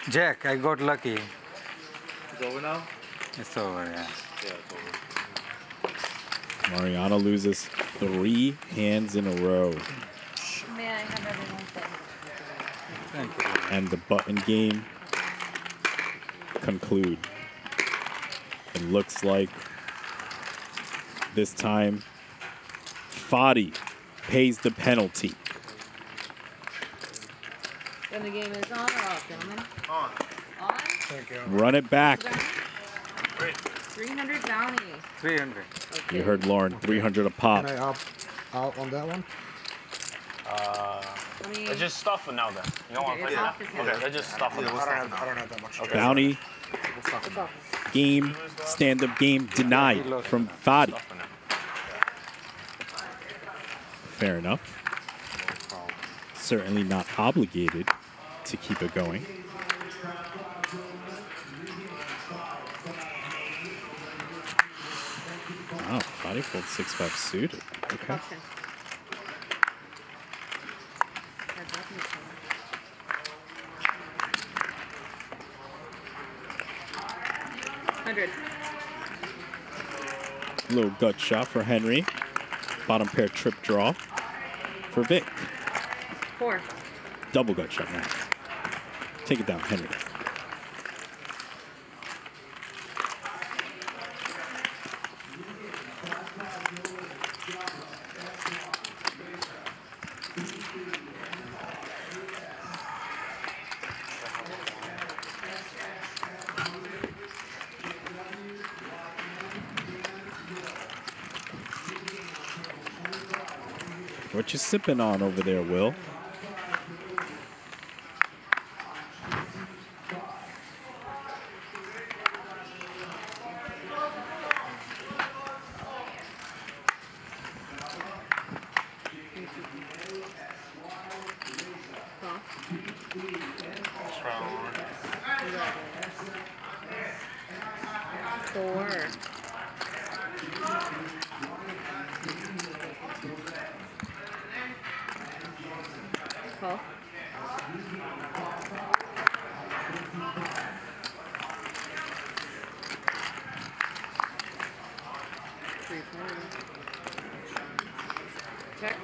Jack, I got lucky. It's over now? It's over, yeah. Yeah, it's over. Mariano loses three hands in a row. May I have everyone's? Thank you. and the button game conclude. It looks like this time Fadi pays the penalty. Then the game is on or off, gentlemen? On. On? Thank you. Run it back. 300 bounty. 300. Okay. You heard Lauren, 300 a pop. Can I opt out on that one? Uh, I mean, let's just stuff it now then. You don't want to play it's off that? Okay, let's just stuff it Yeah, now. I don't have, I don't have that much. Okay. Bounty Let's talk game, stand up game denied from Fadi. Fair enough. Certainly not obligated to keep it going. Wow, Fadi fold 6-5 suited. Okay. Option. Heads up, Miss Miller. Hundred. Little gut shot for Henry. Bottom pair trip draw for Vic. Four. Double gut shot now. Take it down, Henry. What you sipping on over there, Will? Four. Call. Three, four. Check.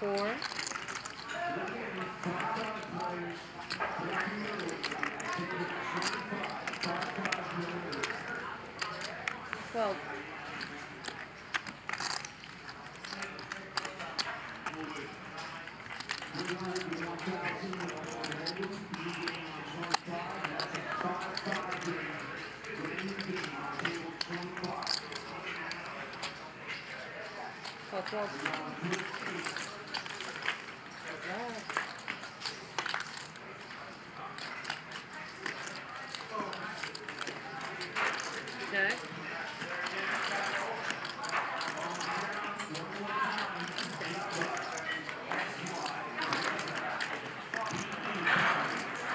Four. Twelve. Twelve, twelve. Check.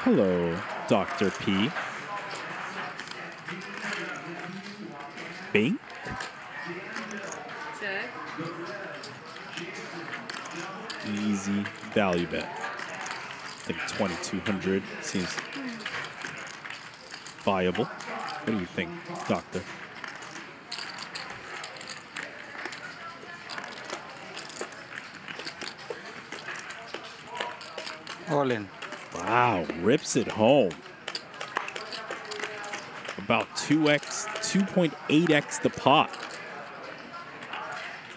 Hello, Dr. P. Bing? Check. Easy value bet. I think 2200 seems viable. What do you think, Doctor? All in. Wow, rips it home. About 2x, 2.8x the pot.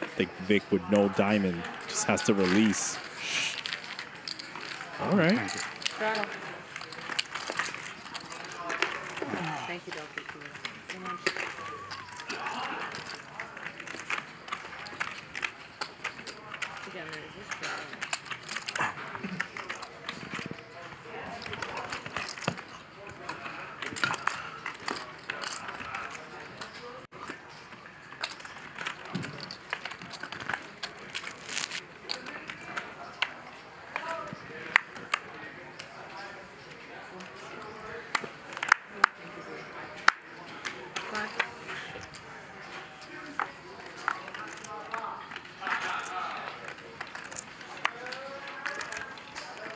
I think Vic with no diamond just has to release. All right. Straddle. Thank you, Doctor. So much. Again, there is this straddle.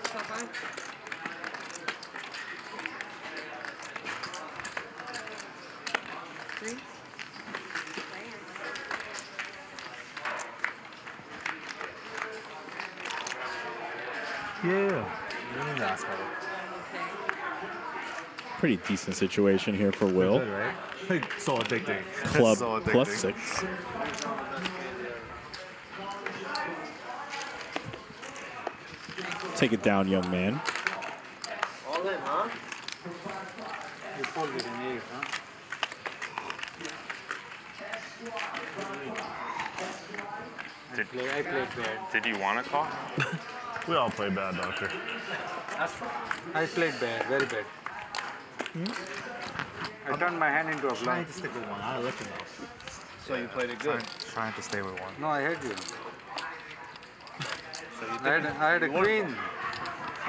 Top five. Three. Yeah. Pretty decent situation here for Will. Good, right? so addicting. Club so addicting. plus six. Take it down, young man. All in, huh? You fold with an eight, huh? I Did- play, I played bad. Did you want to call? we all play bad, Doctor. I played bad, very bad. I turned my hand into a Trying to stick with one. I'll let you know. So you played it good. Trying, trying to stay with one. No, I had you. So you I had, I had a queen.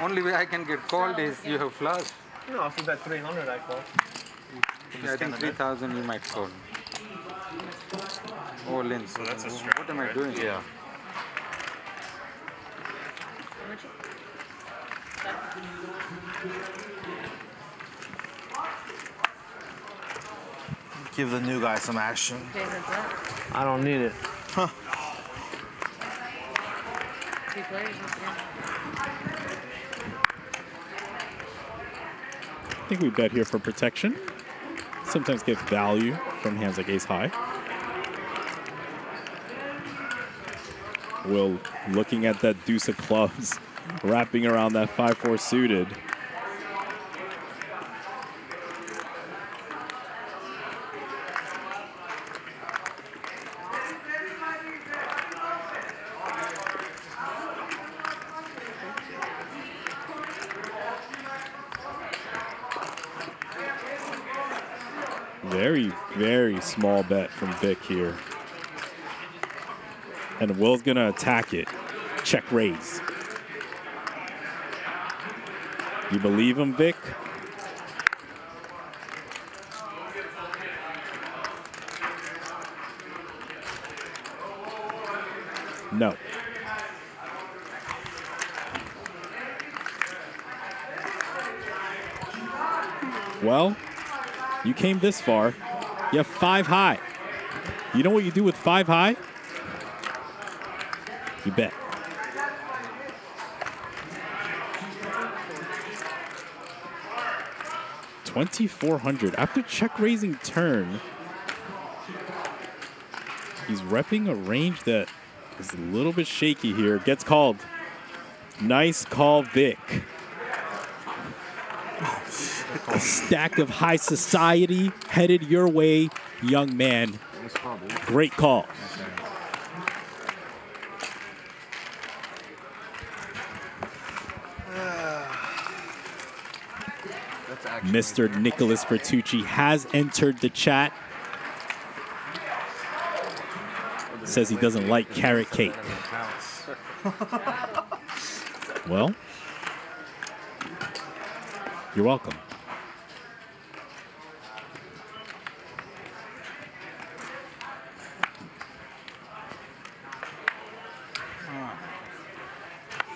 Only way I can get called is you have flush. No, after that 300 I called. Yeah, I think 3,000 you might call. All in. So that's a Wh- What am I right? doing? Yeah. Give the new guy some action. Okay, that's it. I don't need it. Huh. Two players. I think we bet here for protection. Sometimes get value from hands like ace high. Will looking at that deuce of clubs, wrapping around that 5-4 suited. Very, very small bet from Vic here. And Will's gonna attack it. Check raise. You believe him, Vic? No. Well, you came this far. You have five high. You know what you do with five high? You bet. Twenty-four hundred. After check raising turn, he's repping a range that is a little bit shaky here. Gets called. Nice call, Vic. A stack of high society headed your way, young man. Great call. Mr. Nicholas Vertucci has entered the chat. Says he doesn't like carrot cake. Well, you're welcome.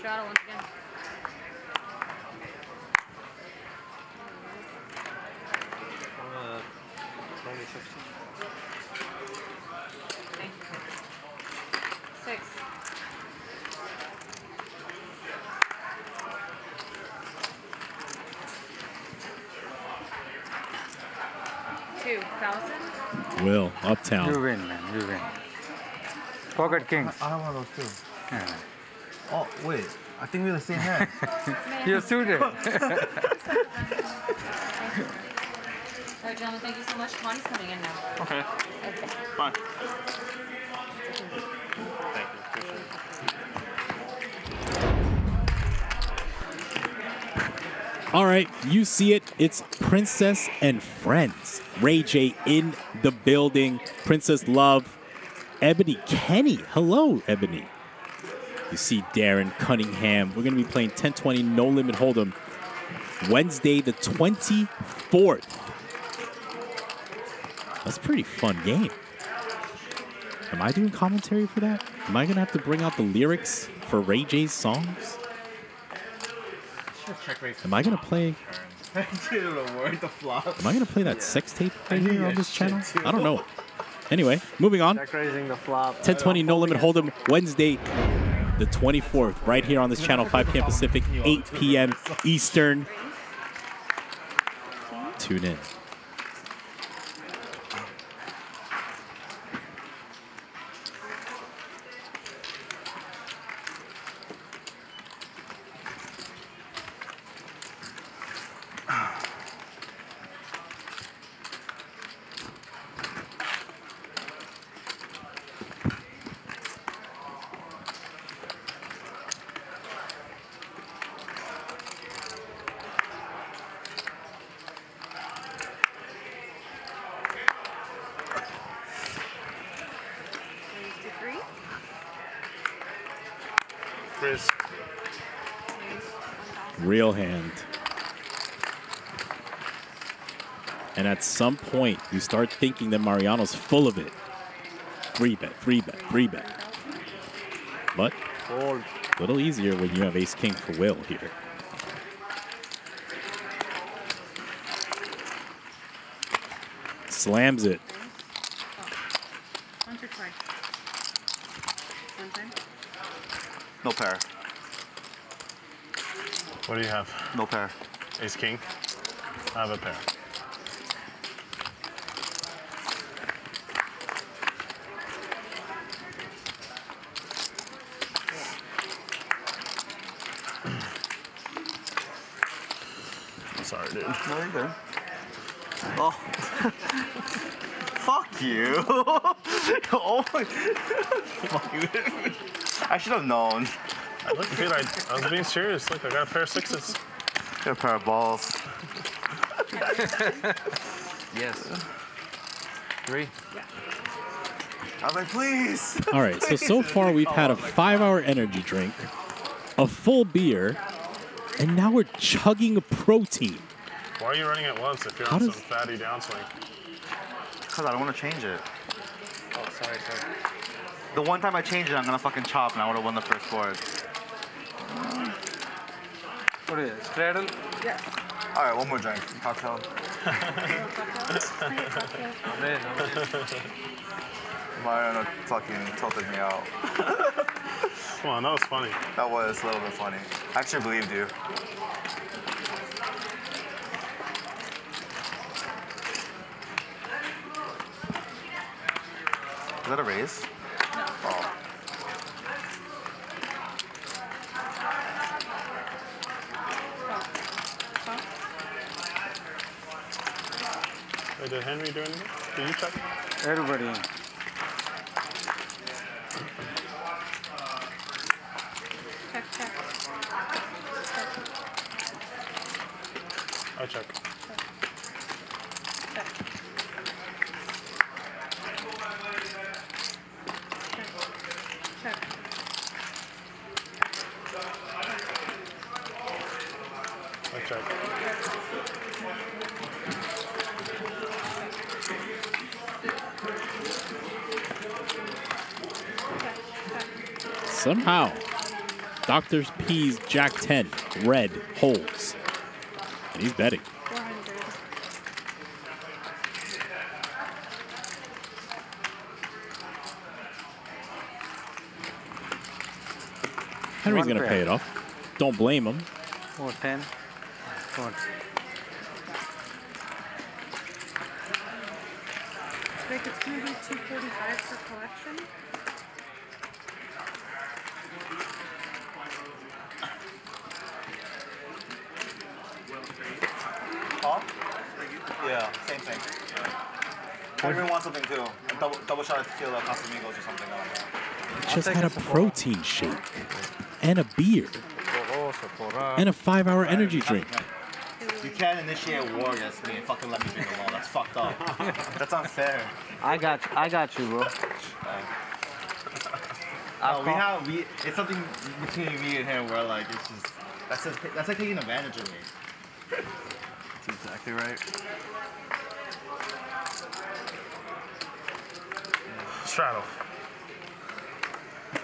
Shadow once again. Will, Uptown. You win, man. You win. Pocket kings. I have one of those too. Yeah. Oh, wait. I think we're the same hand. You're suited. All right, gentlemen, thank you so much. Connie's coming in now. Okay. Okay. Bye. All right, you see it. It's Princess and Friends. Ray J in the building. Princess Love. Ebony Kenny. Hello, Ebony. You see Darren Cunningham. We're going to be playing 1020 No Limit Hold'em Wednesday, the 24th. That's a pretty fun game. Am I doing commentary for that? Am I going to have to bring out the lyrics for Ray J's songs? Am I going to play Dude, word the flop. Am I gonna play that sex tape right here on this channel? too. I don't know. Anyway, moving on. Check raising the flop. 1020 No Limit Hold'em Wednesday, the 24th, right here on this channel, 5 p.m. Pacific, 8 p.m. Eastern. Tune in. Raise to three. Chris. Real hand. And at some point, you start thinking that Mariano's full of it. Three bet, three bet, three bet. But a little easier when you have ace king for Will here. Slams it. Once or twice. One time. No pair. What do you have? No pair. Ace king. I have a pair. I'm sorry, dude. No, you're good. Oh. Fuck you. oh my. Fuck you. I should have known. Look, dude, I, I was being serious. Look, I got a pair of sixes. Got a pair of balls. yes. Three. I was like, please. All right, so so far we've had a five-hour energy drink, a full beer, and now we're chugging a protein. Why are you running at once if you're How on does- some fatty downswing? Because I don't want to change it. Oh, sorry, sorry. The one time I change it, I'm gonna fucking chop, and I would have won the first board. What is it? Straddle? Yeah. All right, one more drink. Cocktail. Mariano fucking tilted me out. Come on, that was funny. That was a little bit funny. I actually believed you. That a raise? Oh. Wait, did Henry do anything? Did you check? Everybody in. Somehow, Dr. P's Jack 10 red holds. And he's betting. Henry's going to pay it off. Don't blame him. Four, ten. Four. Rick, it's gonna two forty-five per collection. Huh? Yeah, same thing. Everyone wants something too. A double, double shot of tequila, Casamigos or something. I don't. Just had a protein shake and a beer and a five-hour energy drink. You can't initiate a war against me and fucking let me drink alone. That's fucked up. That's unfair. I got you. I got you, bro. Uh, we have we. It's something between me and him where like it's just that's just, that's like taking advantage of me. That's exactly right. Straddle.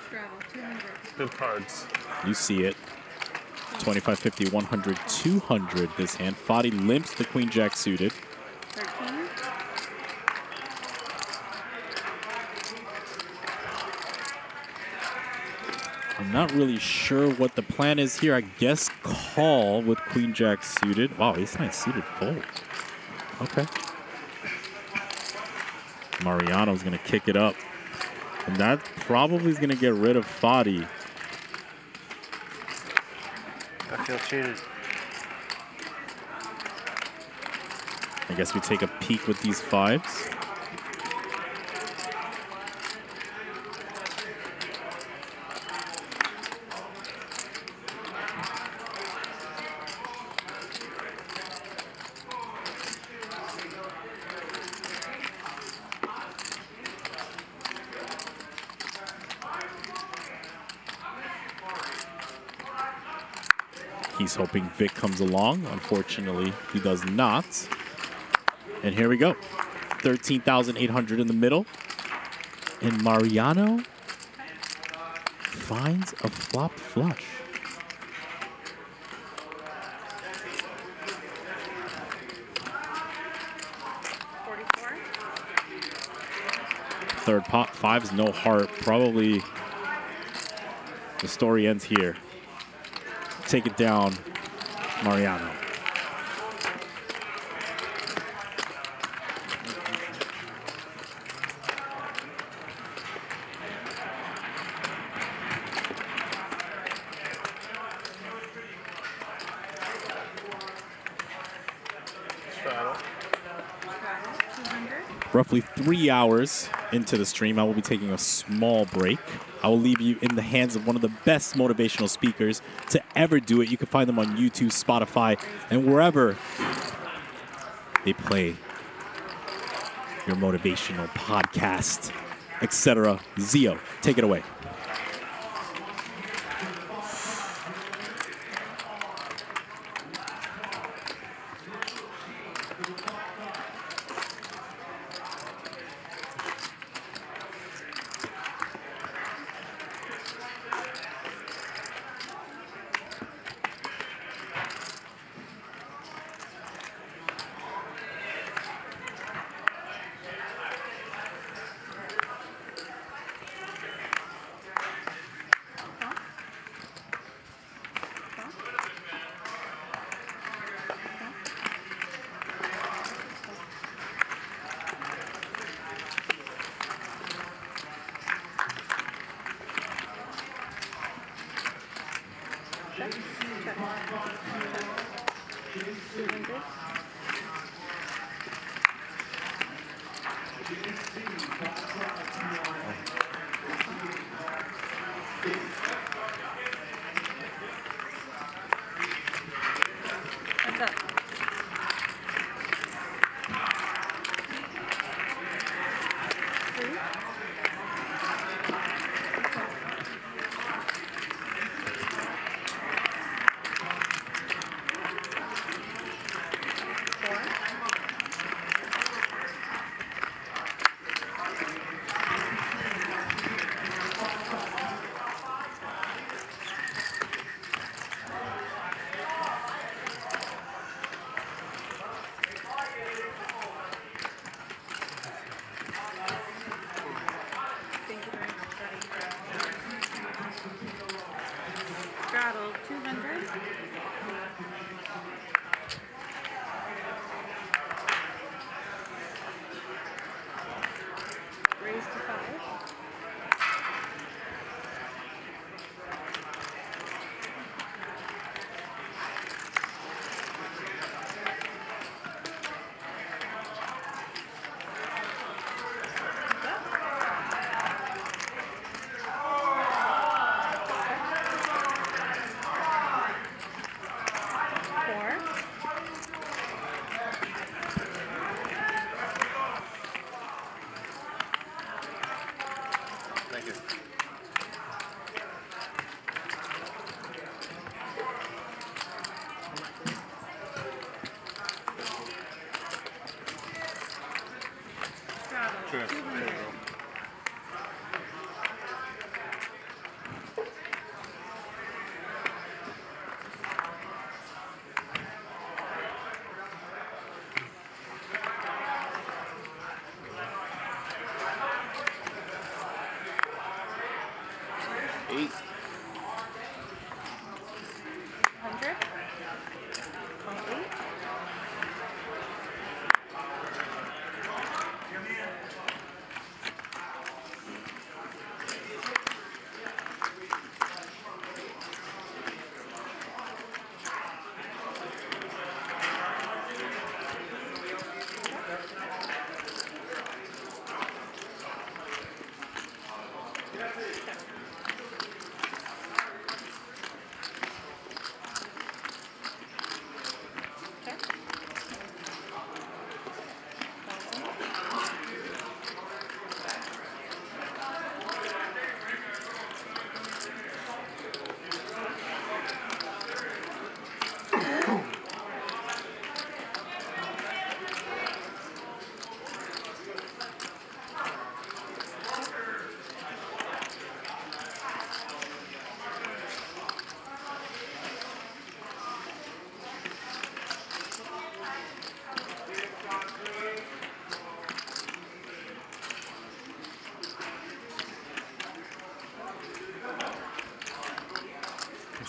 Straddle, two hundred. Good cards. You see it. 25, 50, 100, 200 this hand. Fadi limps the queen jack suited. Thirteen. I'm not really sure what the plan is here. I guess call with queen jack suited. Wow, ace nine suited folds. Okay. Mariano's going to kick it up. And that probably is going to get rid of Fadi. I feel cheated. I guess we take a peek with these fives. Hoping Vic comes along. Unfortunately, he does not. And here we go. 13,800 in the middle. And Mariano finds a flop flush. Third pot, fives, no heart. Probably the story ends here. Take it down, Mariano. Roughly three hours into the stream. I will be taking a small break. I will leave you in the hands of one of the best motivational speakers to ever do it. You can find them on YouTube, Spotify, and wherever they play your motivational podcast, etc. Zeo, take it away.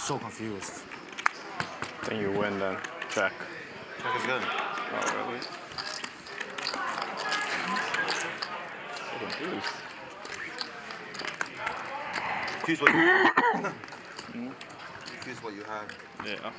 So confused. Then you win then. Check. Check is good. Oh, really? So confused. Confused what you Confused what you had. Yeah.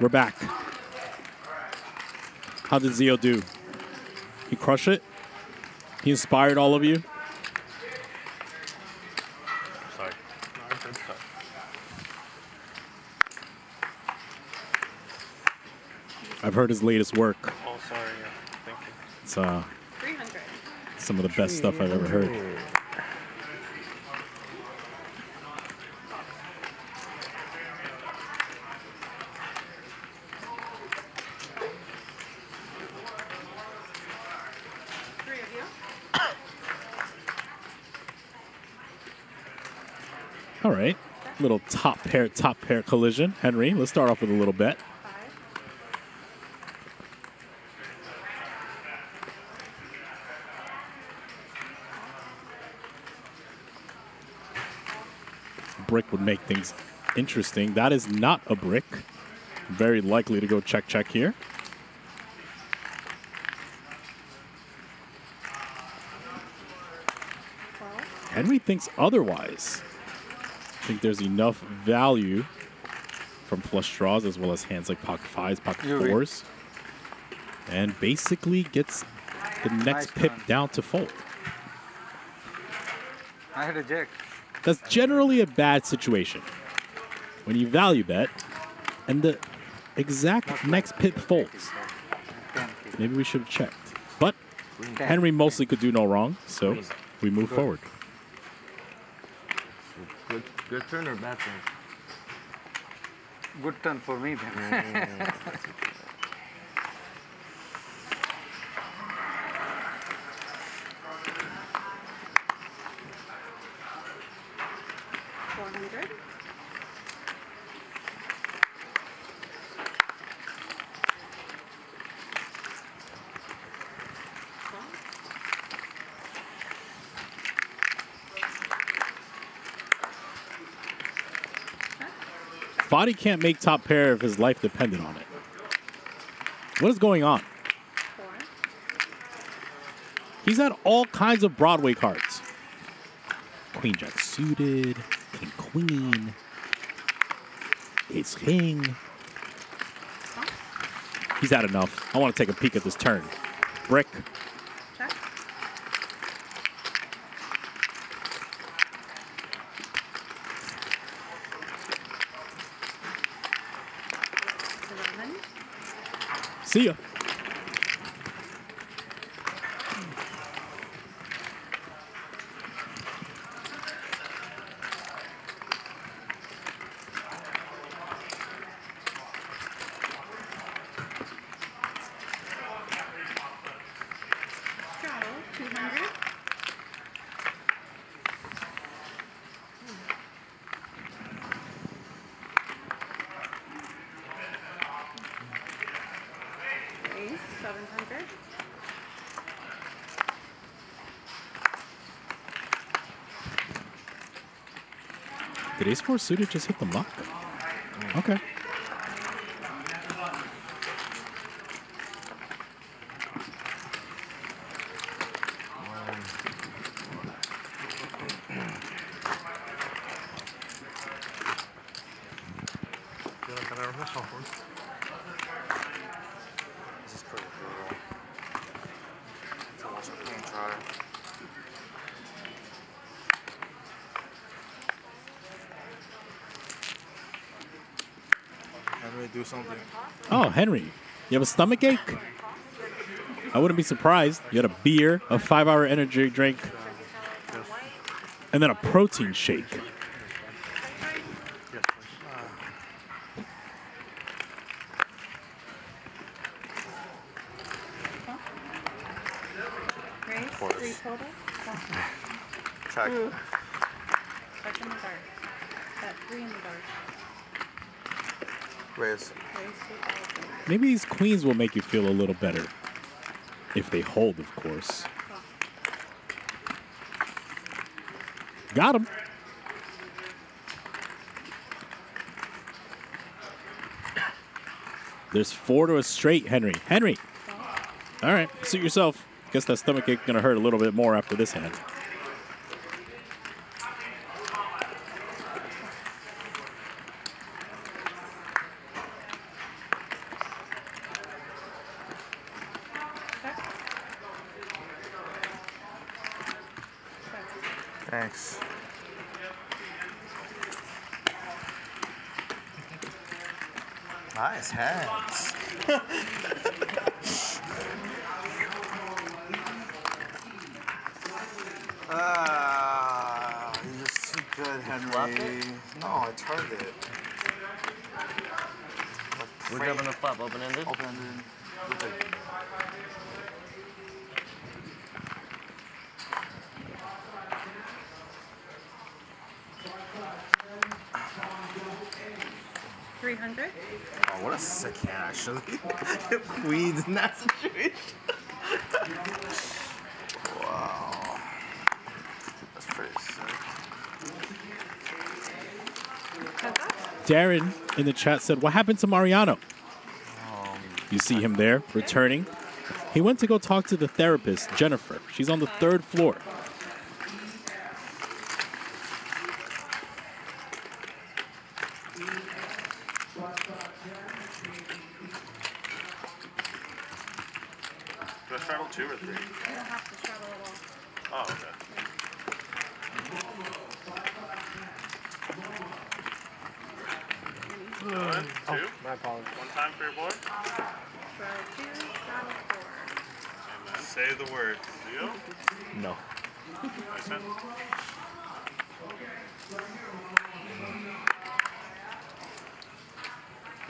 We're back. How did Zeo do? He crushed it? He inspired all of you? Sorry. I've heard his latest work. Oh, sorry. Yeah. Thank you. It's uh, 300. some of the best stuff I've ever heard. Three of you. All right, little top pair, top pair collision. Henry, let's start off with a little bet. Brick would make things interesting. That is not a brick. Very likely to go check check here. Henry thinks otherwise. I think there's enough value from flush draws as well as hands like pocket fives, pocket You win. fours. And basically gets the next pip down to fold. I had a jack. That's generally a bad situation. When you value bet and the exact next pip folds. Maybe we should have checked. But Henry mostly could do no wrong, so we move forward. Good, turn or bad turn? Good turn for me then. Four Fadi can't make top pair if his life depended on it. What is going on? He's had all kinds of Broadway cards. Queen Jack suited, King Queen, Ace King. He's had enough. I want to take a peek at this turn. Brick. Eleven. See ya. Straddle, 200. Ace, 700. Did ace four suited just hit the muck? Okay never missed one first. This is pretty cool. It's almost a clean try. Henry, do something. Oh, Henry, you have a stomach ache? I wouldn't be surprised. You had a beer, a five hour energy drink, and then a protein shake. Raise, course. three total. Check. Ooh. Check in the dark. That three in the dark. Raise. Raise 2,000. Maybe these queens will make you feel a little better. If they hold, of course. Got him. There's four to a straight, Henry. Henry. All right, suit yourself. Guess that stomach ache gonna hurt a little bit more after this hand. Thanks. Nice hands. Ah, you're just too good, Henry. No, I turned it. We're jumping the flop, open ended. Open ended. Three hundred. Oh, what a sick hand, actually. Queens in that situation. Wow. That's pretty sick. Darren in the chat said, What happened to Mariano? You see him there, returning. He went to go talk to the therapist, Jennifer. She's on the third floor. Do I straddle two or three? You don't have to straddle at all. Oh, okay. One, two. My apologies. One time for your boy. Straddle two, straddle four. Amen. Say the word. Leo? No. Nice man.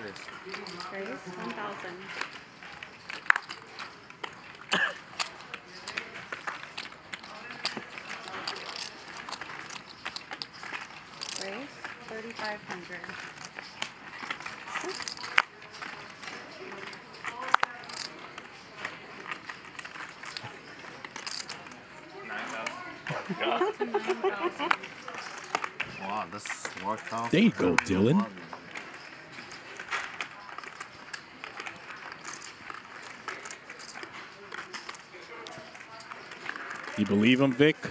Raise, 1,000. Raise, 3,500. Wow, this worked out. There you go, Dylan. You believe him, Vic? Yeah,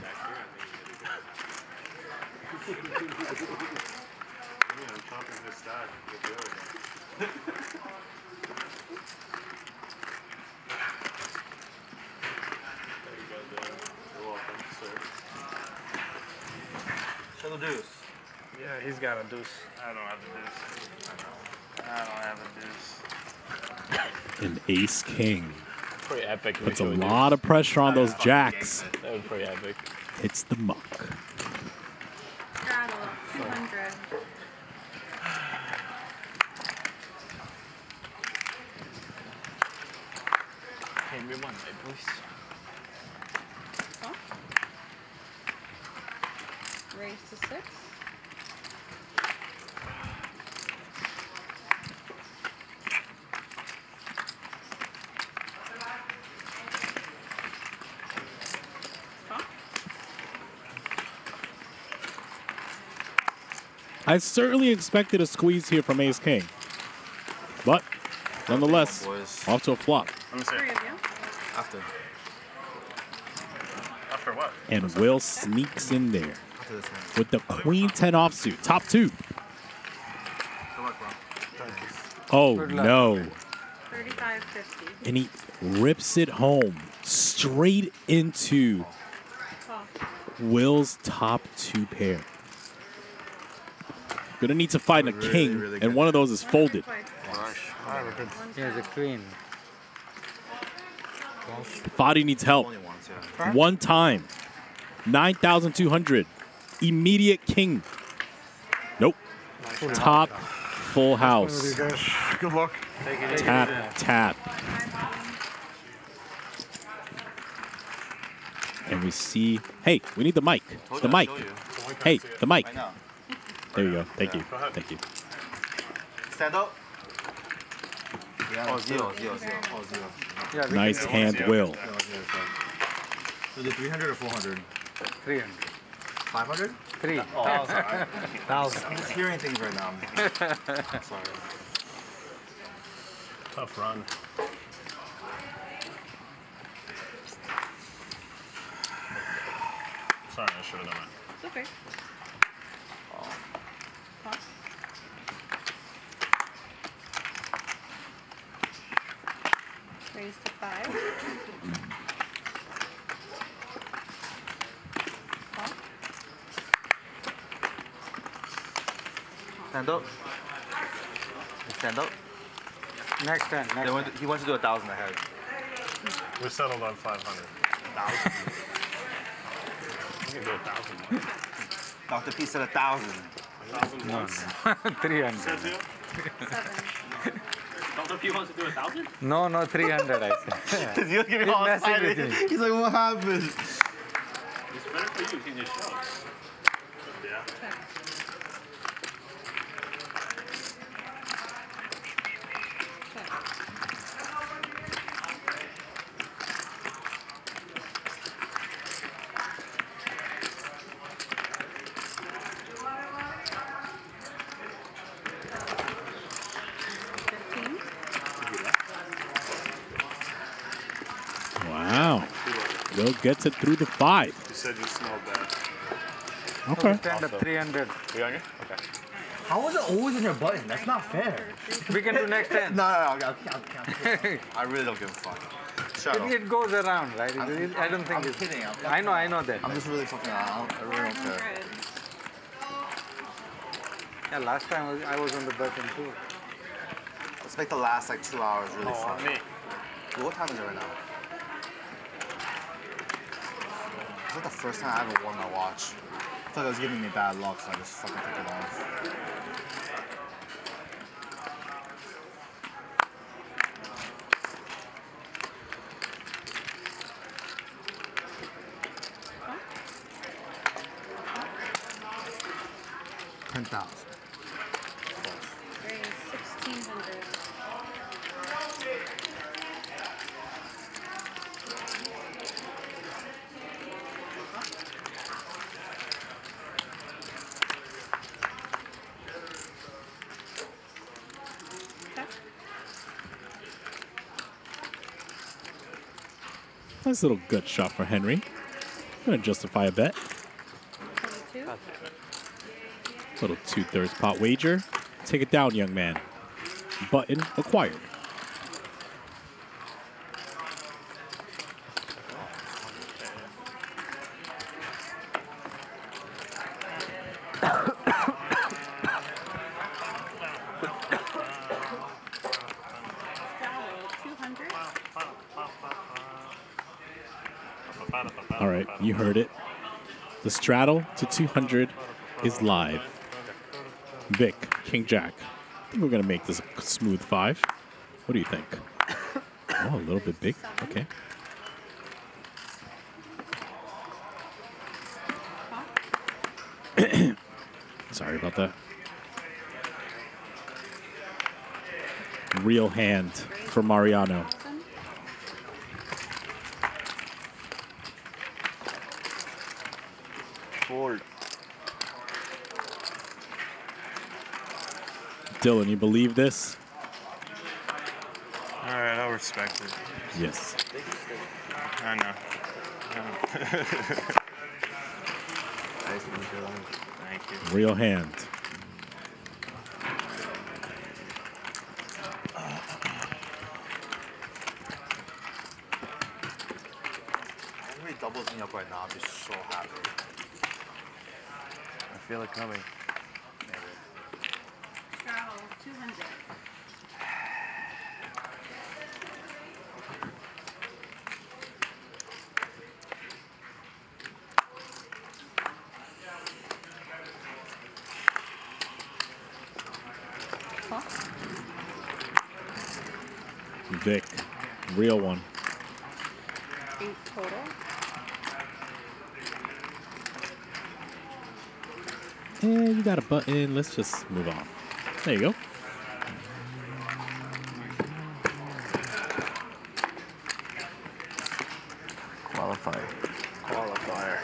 I'm chopping his stack with the other guy. There you go, Dylan. You're welcome, sir. Show the deuce. Yeah, he's got a deuce. I don't have the deuce. I don't have a deuce. An ace king. Pretty epic. Puts a lot of pressure on those jacks. That was pretty epic. Hits the muck. Straddle, 200. Can we one night, please? Raise to six. I certainly expected a squeeze here from Ace King. But nonetheless, boys. off to a flop. Let me see. Three of you. After. After what? And Will sneaks in there After this one. with the Queen 10 offsuit. Top two. Good luck, bro. Oh no. 3550. And he rips it home straight into Will's top two pair. Gonna need to find a king, and one of those is folded. Here's a queen. Fadi needs help. One time. 9,200. Immediate king. Nope. Top full house. Good luck. Tap, tap. And we see, hey, we need the mic. The mic. Hey, the mic. Right now. There you go. Thank you. Thank you. Stand up. Oh, zero, zero, zero. Oh, zero. Yeah, Nice can- hand, Will. Zero, zero, zero. So the 300 or 400? 300. 500? Three. Oh, I'm sorry. Thousand. I'm just hearing things right now. sorry. Tough run. Sorry, I should have done It's okay. Pop. Raise to five. Pop. Stand up. Stand up. Next time. They want he wants to do a thousand ahead. that. We settled on 500. You can do a thousand. Dr. P said a thousand. A thousand No, once. no. 300. Dr. P wants to do a thousand? No, no, 300 I said. He's He's all messing with excited. me. He's like, what happened? It's better for you. You can just show. Yeah. Wow. Will gets it through the five. You said you smelled bad. Okay. Stand up 300. We on here? Okay. How is it always in your button? That's not fair. We can do next time. No, no, no. I'll, I'll, I'll, I really don't give a fuck. Shut up. It, it goes around, right? It- I'm- it- I don't think I'm it's. kidding. I'm I know, I know that. I'm just really fucking. I, don't, I really don't care. Yeah, last time I was- I was on the button too. Let's make the last like two hours really Oh, fun. me. What time is it right now? It's like the first time I ever wore my watch. I like it was giving me bad luck, so I just fucking took it off. Ten thousand. Raise 1600. Little gut shot for Henry. Gonna justify a bet. 22. Little two thirds pot wager. Take it down, young man. Button acquired. The straddle to 200 is live. Vic, King Jack. I think we're gonna make this a smooth five. What do you think? Oh, a little bit big. Okay. Sorry about that. Real hand for Mariano. Fold. Dylan, you believe this? All right, I'll respect it. Yes. I know. I know. Thank you. Real hand. Henry doubles me up right now. I'd be so happy. I feel it coming. Straddle, 200. Vic, real one. Eight total. And you got a button. Let's just move on. There you go. Qualifier. Qualifier.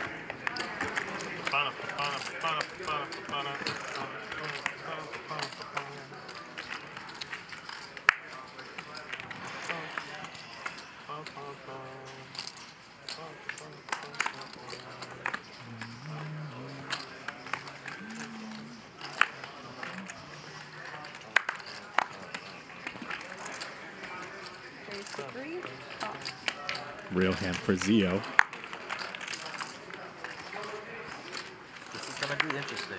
Raise to three. Top. Real hand for Zeo. This is gonna be interesting.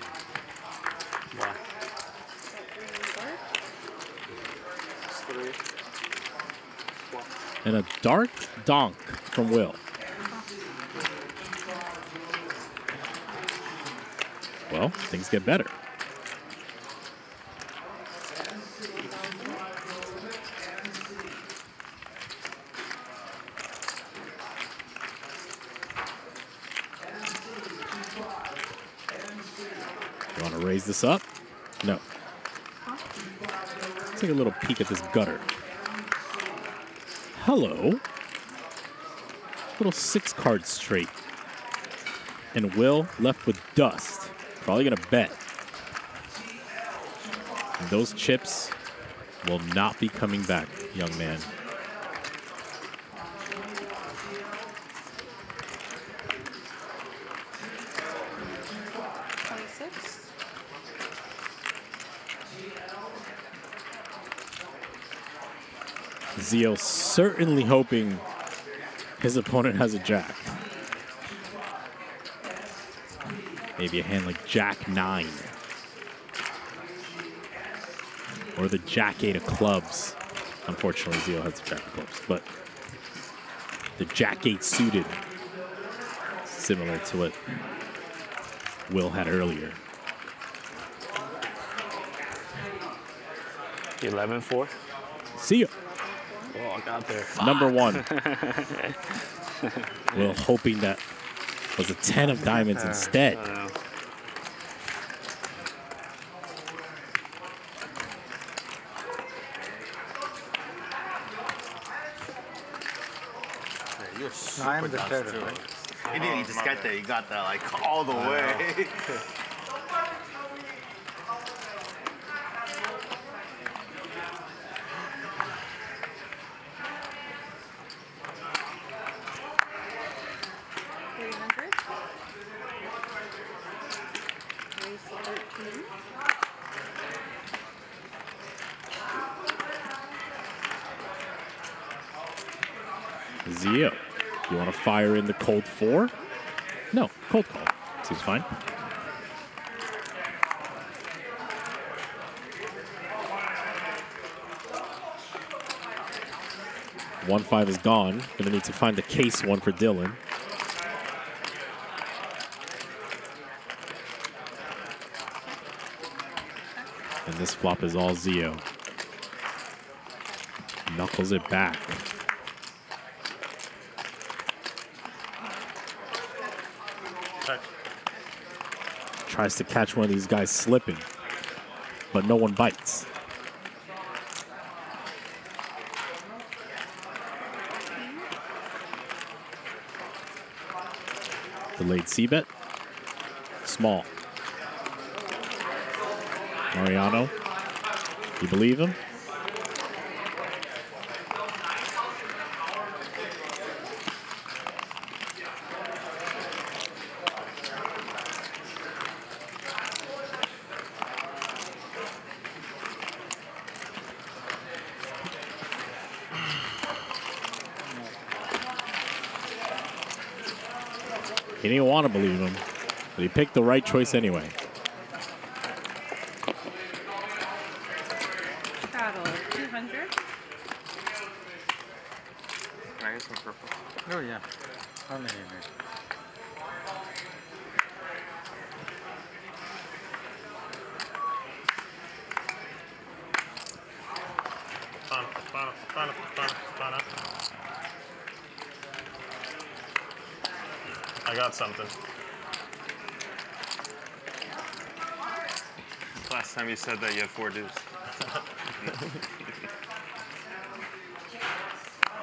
And a dark donk from Will. Well, things get better. This up? No. Let's take a little peek at this gutter. Hello. Little six card straight. And Will left with dust. Probably going to bet. And those chips will not be coming back, young man. Zeo certainly hoping his opponent has a jack. Maybe a hand like Jack 9. Or the Jack 8 of clubs. Unfortunately, Zeo has the Jack of clubs. But the Jack 8 suited. Similar to what Will had earlier. 11 4. See you. Oh, I got there. Number one. Will hoping that was a 10 of diamonds instead. You're super I am the dust, third, too. right? You didn't just get there. You got there like all the way. Cold four? No, cold call. Seems fine. One five is gone. Gonna need to find the case one for Dylan. And this flop is all Zeo. Knuckles it back. Tries to catch one of these guys slipping, but no one bites. Delayed C bet. Small. Mariano. You believe him? He didn't want to believe him, but he picked the right choice anyway. Battle 200. Can I get some purple? Oh, yeah. How many in it? Fun, fun, fun, fun, fun. I got something. Last time you said that you had four deuce.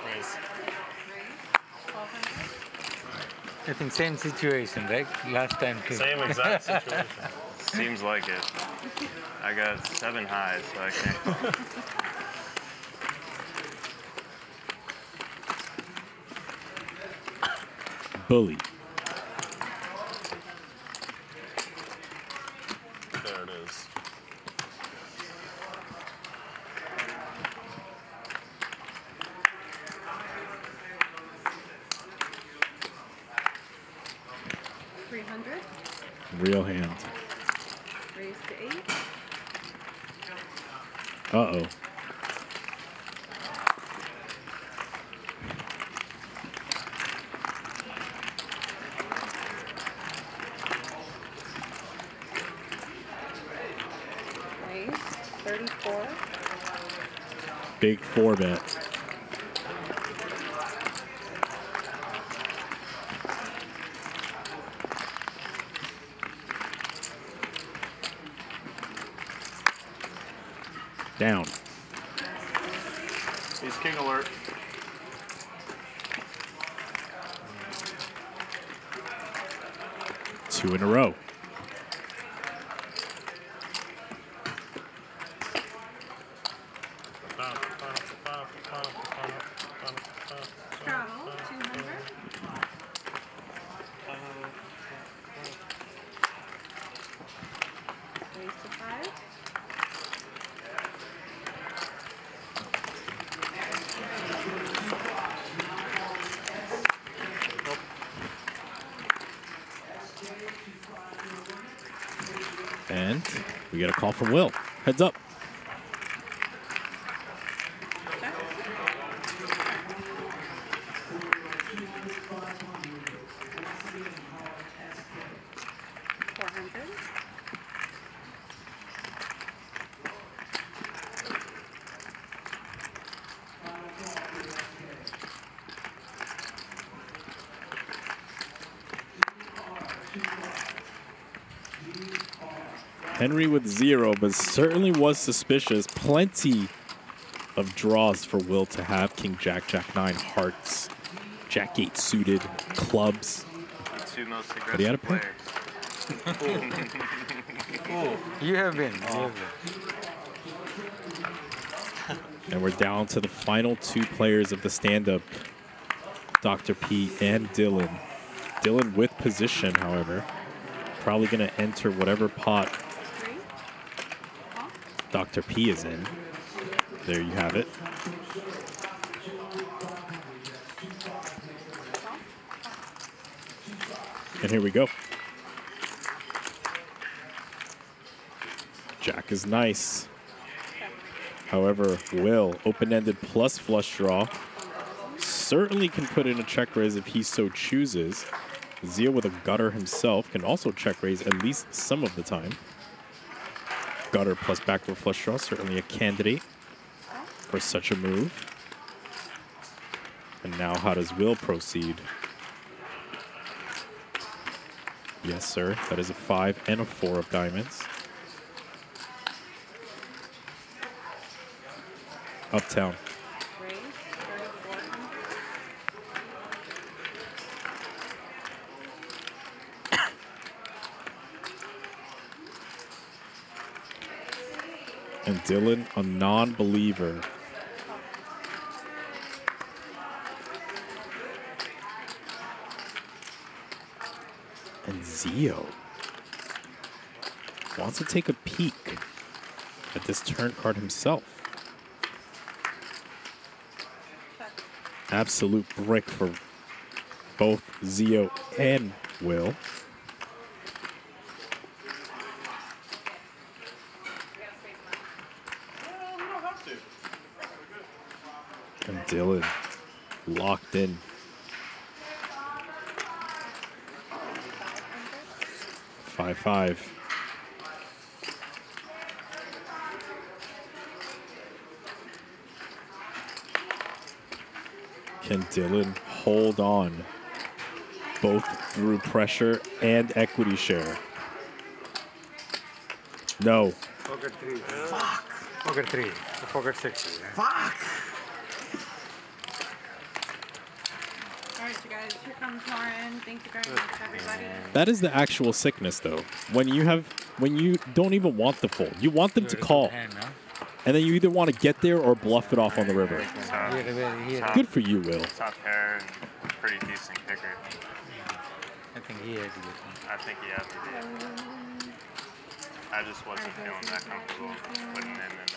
Raise. I think same situation, right? Last time too. Same exact situation. Seems like it. I got seven highs, so I can't. Bully. There it is. Three hundred. Real hand. Raise to eight. Uh oh. Raise. Thirty-four. Big four bet. Down. He's king alert. Two in a row. Straddle. Two hundred. Raise to five. And we get a call from Will. Heads up. Four hundred. Henry with zero, but certainly was suspicious. Plenty of draws for Will to have. King Jack, Jack nine, hearts, Jack eight suited, clubs. The two most But he had a aggressive pick. players. You have been. You have been. And we're down to the final two players of the stand-up, Dr. P and Dylan. Dylan with position, however. Probably going to enter whatever pot Dr. P is in. There you have it. And here we go. Jack is nice. However, Will, open-ended plus flush draw, certainly can put in a check raise if he so chooses. Zeo with a gutter himself can also check raise at least some of the time. Gutter plus backdoor flush draw, certainly a candidate for such a move. And now, how does Will proceed? Yes, sir. That is a five and a four of diamonds. Uptown. Dylan, a non believer. And Zeo wants to take a peek at this turn card himself. Absolute brick for both Zeo and Will. Dylan locked in. Five five. Can Dylan hold on both through pressure and equity share? No. Pocket three. Fuck. Pocket three. Pocket six. Fuck. All right, you guys. Here comes Lauren. Thank you very much, everybody. That is the actual sickness, though. When you have, when you don't even want the fold, you want them to call, and then you either want to get there or bluff it off on the river. Good for you, Will. Top pair pretty decent kicker. I think he has it. I think he has it. I just wasn't feeling that comfortable putting in another.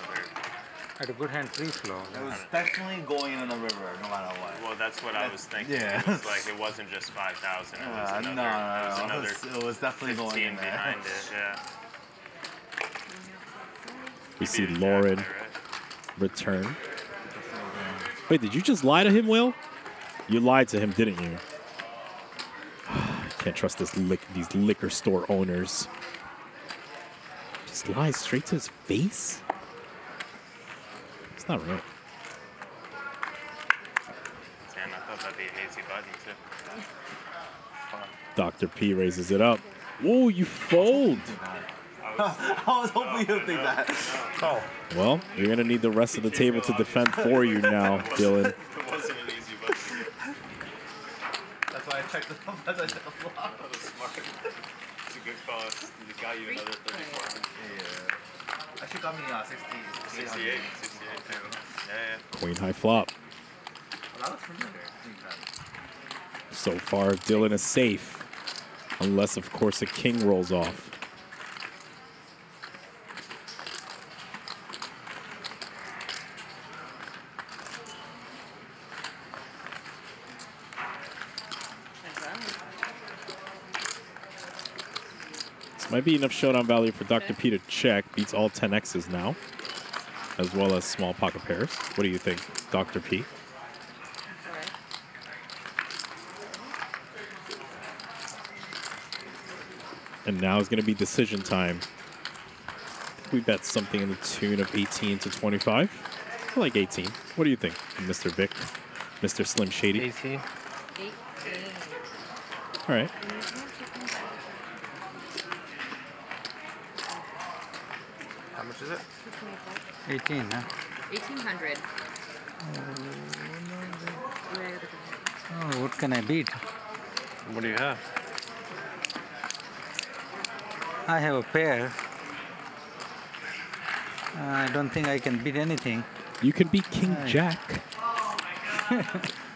Had a good hand free flow. It was definitely going in the river, no matter what. Well, that's what I was thinking. Yeah. It was like it wasn't just 5,000. It was Uh, another, no, no, it was no, it another was- it was definitely going in there. behind it, yeah. We see Lauren return. Wait, did you just lie to him, Will? You lied to him, didn't you? Can't trust this lick, these liquor store owners. Just lies straight to his face? It's not right. Damn, I thought that'd be a hazy button too. Fun. Dr. P raises it up. Whoa, you fold. I was hoping you'd think that. Oh. Well, you're going to need the rest of the table to defend for you now, Dylan. It wasn't an easy button. That's why I checked the, that's why I checked the flop. That was smart. It's a good call. It got you another 34. Yeah. Actually got me uh, 60, 68. 68 too. Yeah, yeah. Queen high flop. Well, that looks familiar. So far, Dylan is safe. Unless, of course, a king rolls off. This might be enough showdown value for Dr. P to check. Beats all 10Xs now, as well as small pocket pairs. What do you think, Dr. P? And now is going to be decision time. We bet something in the tune of 18 to 25. I like 18. What do you think, Mr. Vic? Mr. Slim Shady? 18. All right. How much is it? 18, huh? 1800. Oh, what can I beat? What do you have? I have a pair. I don't think I can beat anything. You can beat King Aye. Jack.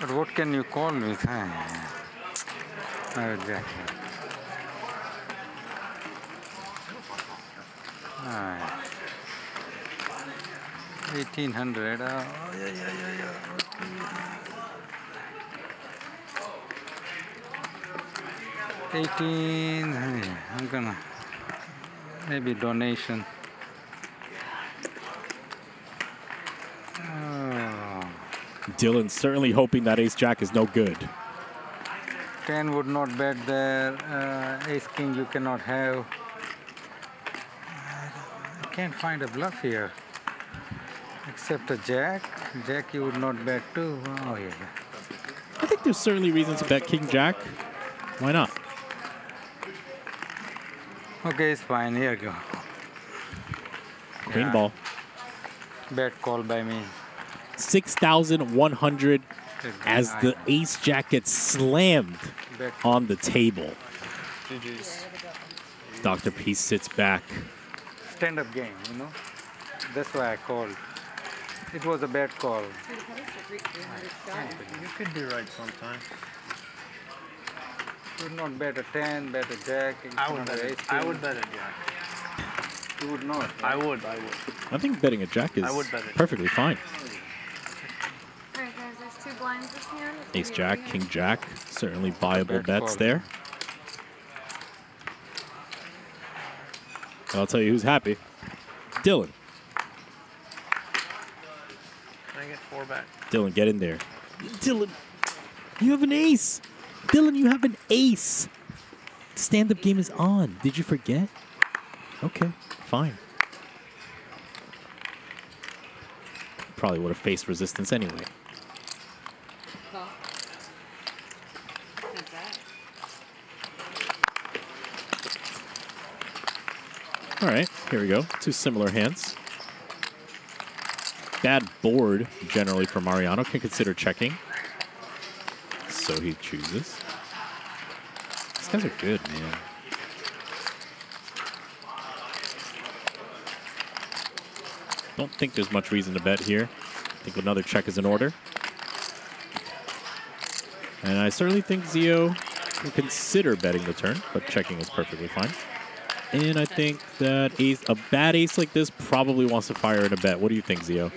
But what can you call with? Huh? Oh, exactly. 1800. Oh, yeah, yeah, yeah, yeah. Eighteen. I'm gonna maybe donation. Oh. Dylan certainly hoping that Ace Jack is no good. 10 would not bet there. Uh, ace king you cannot have. I can't find a bluff here. Except a jack. Jack you would not bet too. Oh yeah. I think there's certainly reason to bet King Jack. Why not? Okay, it's fine. Here you go. Green Yeah. ball. Bad call by me. 6,100 as the ace jack gets slammed on the table. GG's. Dr. P sits back. Stand up game, you know. That's why I called. It was a bad call. You could be right sometimes. You would not bet a 10, bet a jack. you I would bet have it. I would bet it, yeah. You would not. I would. I would. I think betting a jack is I would bet it. perfectly fine. Alright guys, there's two blinds this hand. Ace jack, king jack, certainly viable Bad bets call. there. And I'll tell you who's happy. Dylan. Can I get four back? Dylan, get in there. Dylan, you have an ace. Dylan, you have an ace. Stand up game is on. Did you forget? Okay, fine. Probably would have faced resistance anyway. Call. Not bad. All right, here we go. Two similar hands. Bad board, generally, for Mariano. Can consider checking. So he chooses. These guys are good, man. Don't think there's much reason to bet here. I think another check is in order. And I certainly think Zeo can consider betting the turn, but checking is perfectly fine. And I think that ace, a bad ace like this probably wants to fire in a bet. What do you think, Zeo?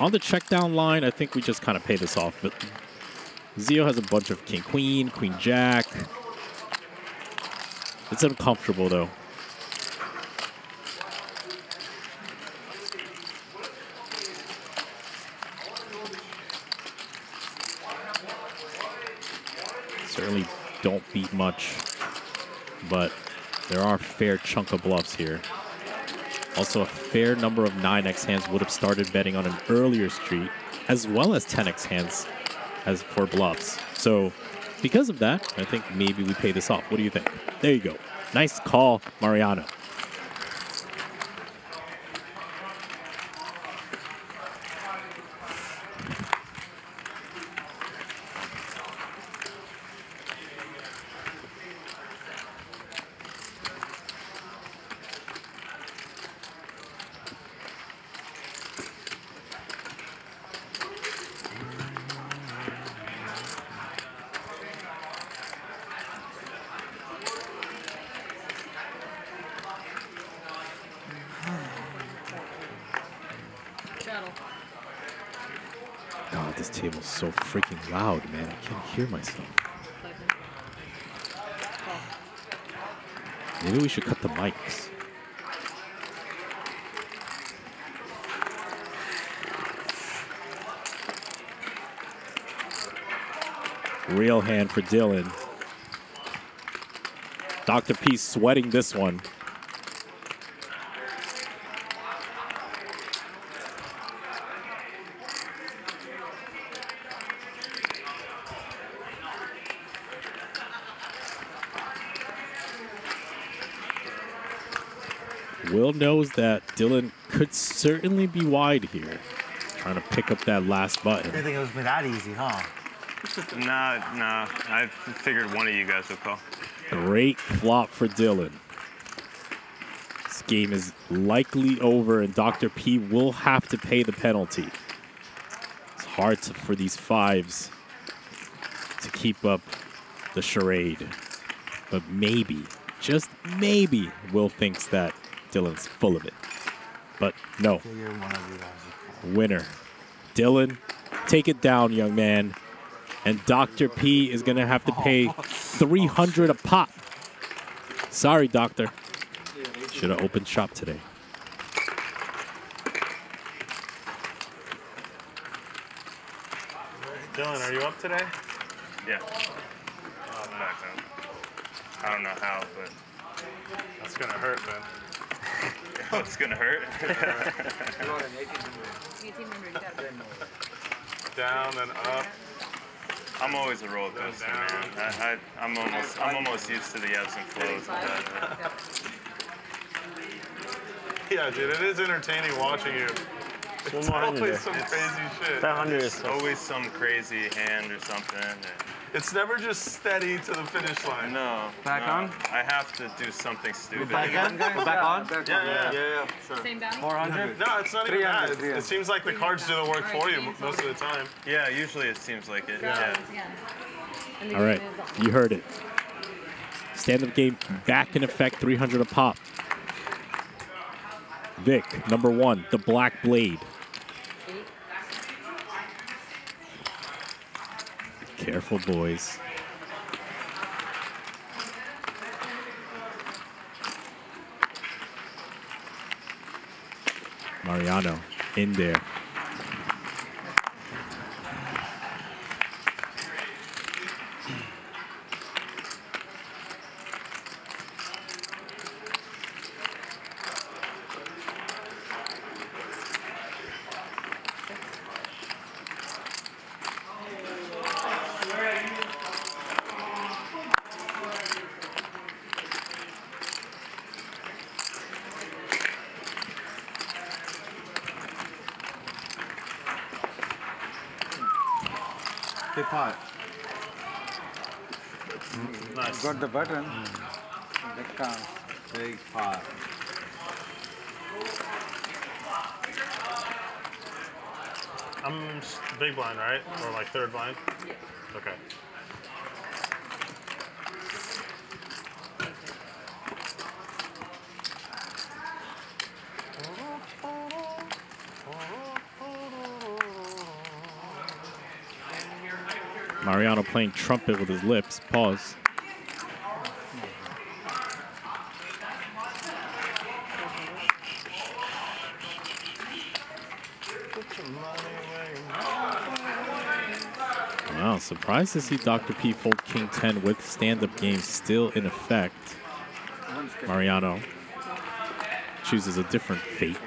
On the check down line, I think we just kind of pay this off. But Zeo has a bunch of king queen, queen jack. It's uncomfortable though. Certainly don't beat much, but there are fair chunk of bluffs here. Also, a fair number of 9x hands would have started betting on an earlier street, as well as 10x hands as for bluffs. So, because of that, I think maybe we pay this off. What do you think? There you go. Nice call, Mariano. Battle. God, this table's so freaking loud, man. I can't hear myself. Maybe we should cut the mics. Real hand for Dylan. Dr. P sweating this one. Will knows that Dylan could certainly be wide here. Trying to pick up that last button. didn't think it was that easy, huh? Nah, nah. I figured one of you guys would call. Great flop for Dylan. This game is likely over, and Dr. P will have to pay the penalty. It's hard to, for these fives to keep up the charade. But maybe, just maybe, Will thinks that Dylan's full of it. But no. Winner. Dylan, take it down, young man. And Dr. P is going to have to pay 300 a pop. Sorry, doctor. Should have opened shop today. Dylan, are you up today? Yeah. Oh, I'm not. I don't know how, but that's gonna hurt, man. oh, it's gonna hurt. Down and up. I'm always a roller coaster, man. I, I, I'm almost, I'm almost used to the ebbs and flows of that. Yeah, dude, it is entertaining watching you. One It's more always some crazy shit. There's always some crazy hand or something. And- It's never just steady to the finish line. No. Back no. on? I have to do something stupid. back on? We're back on? Yeah, Yeah, yeah, yeah. yeah. Sure. Same bounty? 400? No, it's not even that. It, it seems like the cards do the work for you most of the time. Yeah, usually it seems like it. Yeah. Yeah. All right, you heard it. Stand-up game back in effect, 300 a pop. Vic, number one, the Black Blade. Careful, boys. Mariano in there. Big pot. Nice. Got the button. Mm. That counts. Big pot. I'm big blind, right? Or like third blind? Okay. Mariano playing trumpet with his lips. Pause. Wow, surprised to see Dr. P fold King 10 with stand-up game still in effect. Mariano chooses a different fate.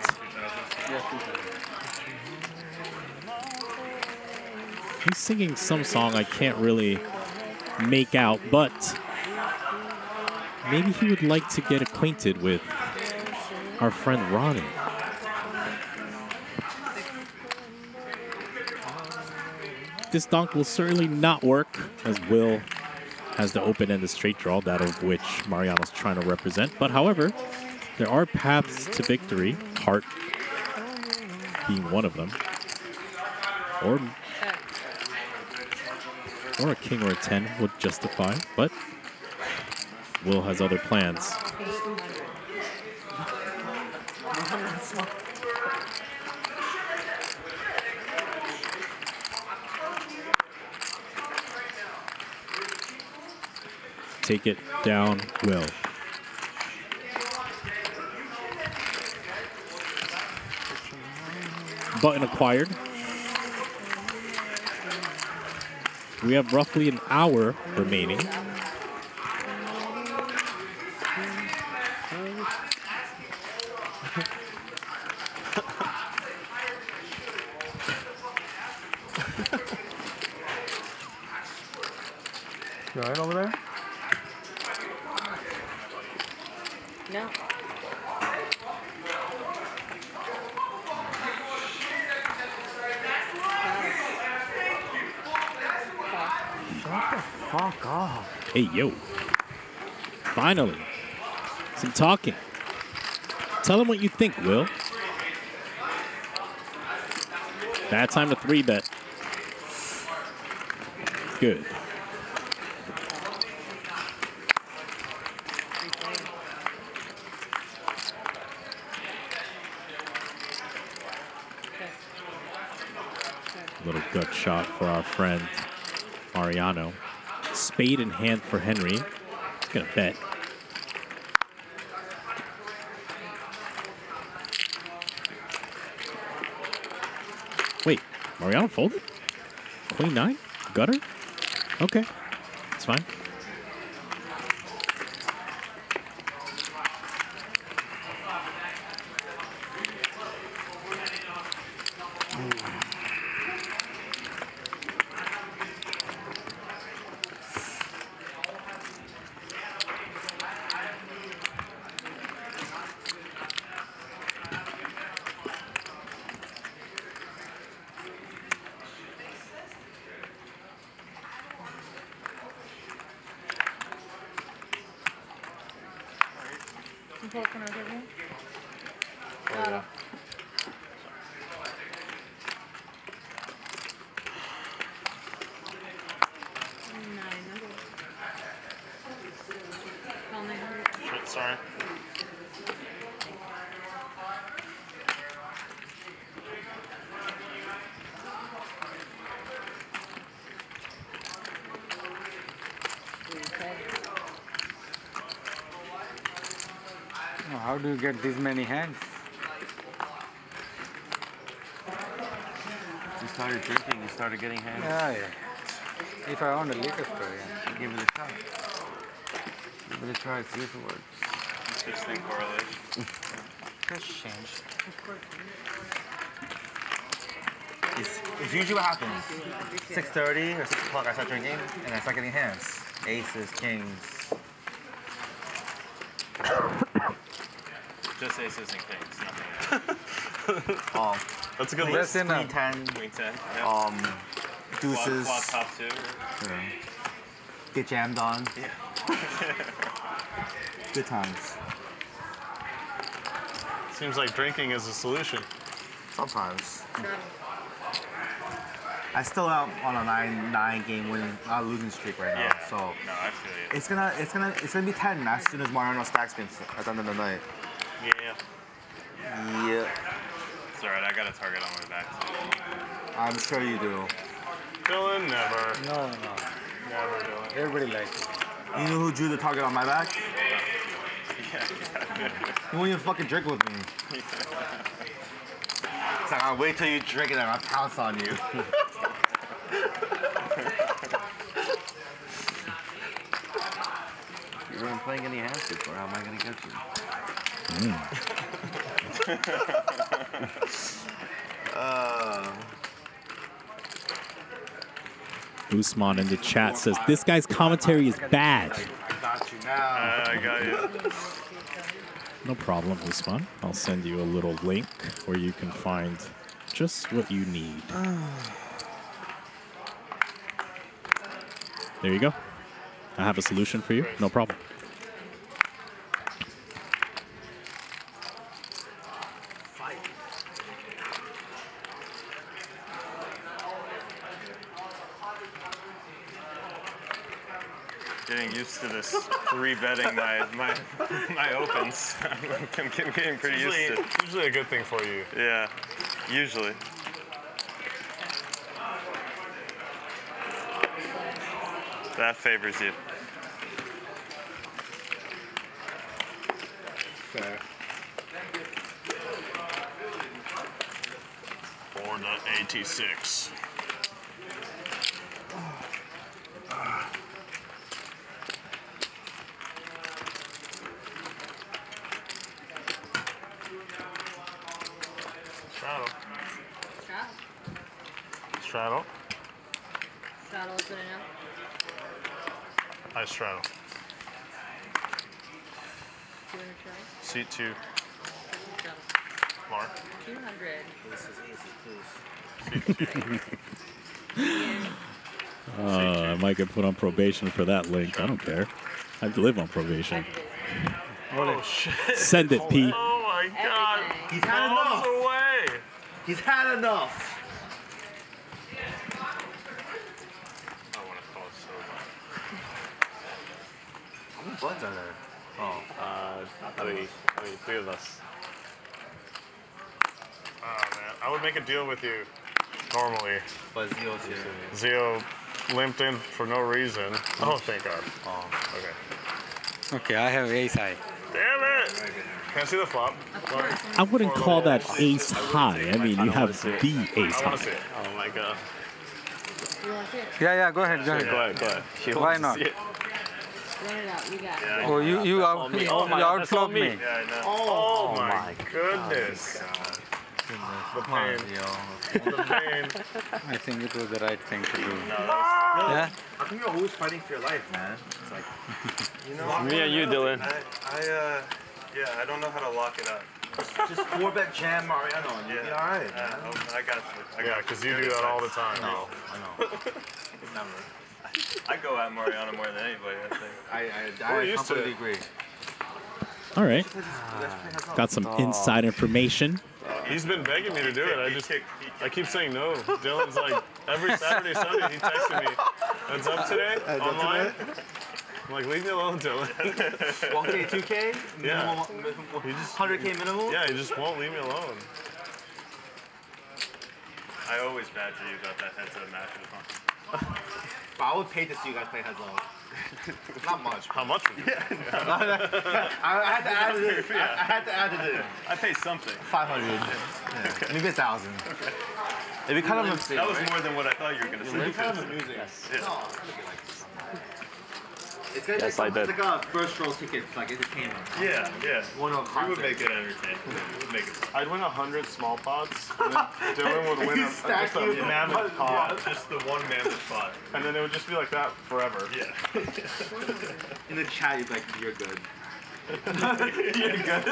Singing some song I can't really make out, but maybe he would like to get acquainted with our friend Ronnie. This donk will certainly not work, as Will has the open-ended straight draw, that of which Mariano's trying to represent. But however, there are paths to victory, heart being one of them. Or or a king or a 10 would justify, but Will has other plans. Take it down, Will. Button acquired. We have roughly an hour remaining. You alright over there? No. Shut the fuck up. Hey, yo. Finally. Talking. Tell them what you think, Will. Bad time to three bet. Good. Little gut shot for our friend Mariano. Spade in hand for Henry. He's gonna bet. Wait, Mariano folded? Queen nine? Gutter? Okay. It's fine. Can you pull up another table? Oh, yeah. Nine. Call nine hundred. Shit, sorry. Oh, How do get this many hands? You started drinking, you started getting hands. Yeah, yeah. If I own a liquor store, yeah. Give it a try. Give it a try, see if it works. Interesting correlation. Chris change. It's, it's usually what happens. 6.30 or 6 o'clock I start drinking and I start getting hands. Aces, kings. Just aces and kings, nothing else. Um, That's a good queen, list. Queen 10. Queen 10. Yeah. Um, deuces. Quad, top two. Yeah. Get jammed on. Yeah. Good times. Seems like drinking is a solution. Sometimes. I still out on a nine nine game winning uh, losing streak right now. Yeah. So No, I feel you. it's gonna it's gonna it's gonna be ten as soon as Mariano stacks me at the end of the night. Yeah. Yeah. It's alright, I got a target on my back too. I'm sure you do. Dylan, never. No, no. Never, Dylan. Everybody likes it. You know who drew the target on my back? Yeah. You won't even fucking drink with me. It's like I'll wait till you drink it and I'll pounce on you. You weren't playing any hands before, how am I gonna get you? uh, Usman in the chat says this guy's commentary is bad. No problem, Usman. I'll send you a little link where you can find just what you need. There you go. I have a solution for you. No problem. Getting used rebetting my my my opens. I'm getting, getting pretty Usually, used to. it. usually a good thing for you. Yeah, usually. That favors you. Okay. For the 86. Straddle. Straddle. Straddle. Straddle is good enough. I straddle. Two hundred try. Seat two. Straddle. Mark. Two hundred. Uh, I might get put on probation for that link. I don't care. I have to live on probation. Oh shit. Send it, Pete. Oh my god. He's had enough. Away. He's had enough. I want to call it sober. How many buttons are there? Oh. Uh, three. I mean, three of us. Oh man, I would make a deal with you normally. But Zeo's here. Zeo limped in for no reason. Oh, thank God. Oh. Okay. Okay, I have ace high. Damn it! Can I see the flop? I wouldn't call that ace high. I mean, you have the ace high. to see it. Oh my God. You want to see it? Yeah, yeah, go ahead, go ahead. Go ahead, go ahead. She Why not? see. Run it out. You got it. Yeah, Oh, you you That's all out me. you Oh my- that's me. me. Yeah, I know. Oh, Oh, oh my, my goodness. The pain. The pain. I think it was the right thing to do. Yeah. Yeah? I think you're always fighting for your life, man. It's like, you know. Me and you, Dylan. I, I uh, yeah, I don't know how to lock it up. just four bet jam Mariano and you'll be alright. Uh, I got you. I got Yeah, because you do that all the time. No, I know. Never. I go at Mariano more than anybody, I think. I, I, We're I used to completely it. agree. All right. Got some inside information. He's been begging me to do it. I just, I keep saying no. Dylan's like, every Saturday, Sunday, he texted me, "Heads up today, uh, Heads up online." I'm like, leave me alone, Dylan. 1K, 2K? Yeah. Minimum, 100K minimum? Yeah, he just won't leave me alone. I always badger you about that heads up match with him. But I would pay to see you guys play heads up. Not much. How much would you? I, I had to add it in. I, I had to add it in. I pay something. 500. Yeah. Maybe a thousand. It'd be kind of That was more than what I thought you were going to say. It'd be kind of amusing. Yeah. No, It's gonna Yes, be like, did. it's like a first roll ticket, like entertainment. Yeah, yeah. One of We would make it entertaining. We would make it I'd win a hundred small pots, and then Dylan would win a, just a stacking mammoth pot, Just the one mammoth pot. and then it would just be like that forever. Yeah. In the chat, you'd be like, you're good. You're good.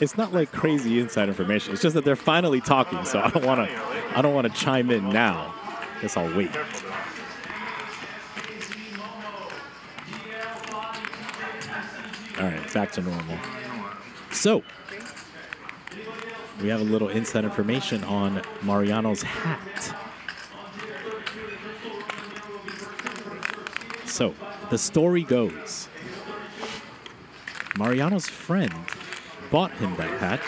It's not like crazy inside information. It's just that they're finally talking, so I don't want to. I don't want to chime in now. Guess I'll wait. All right, back to normal. So, we have a little inside information on Mariano's hat. So, the story goes Mariano's friend bought him that hat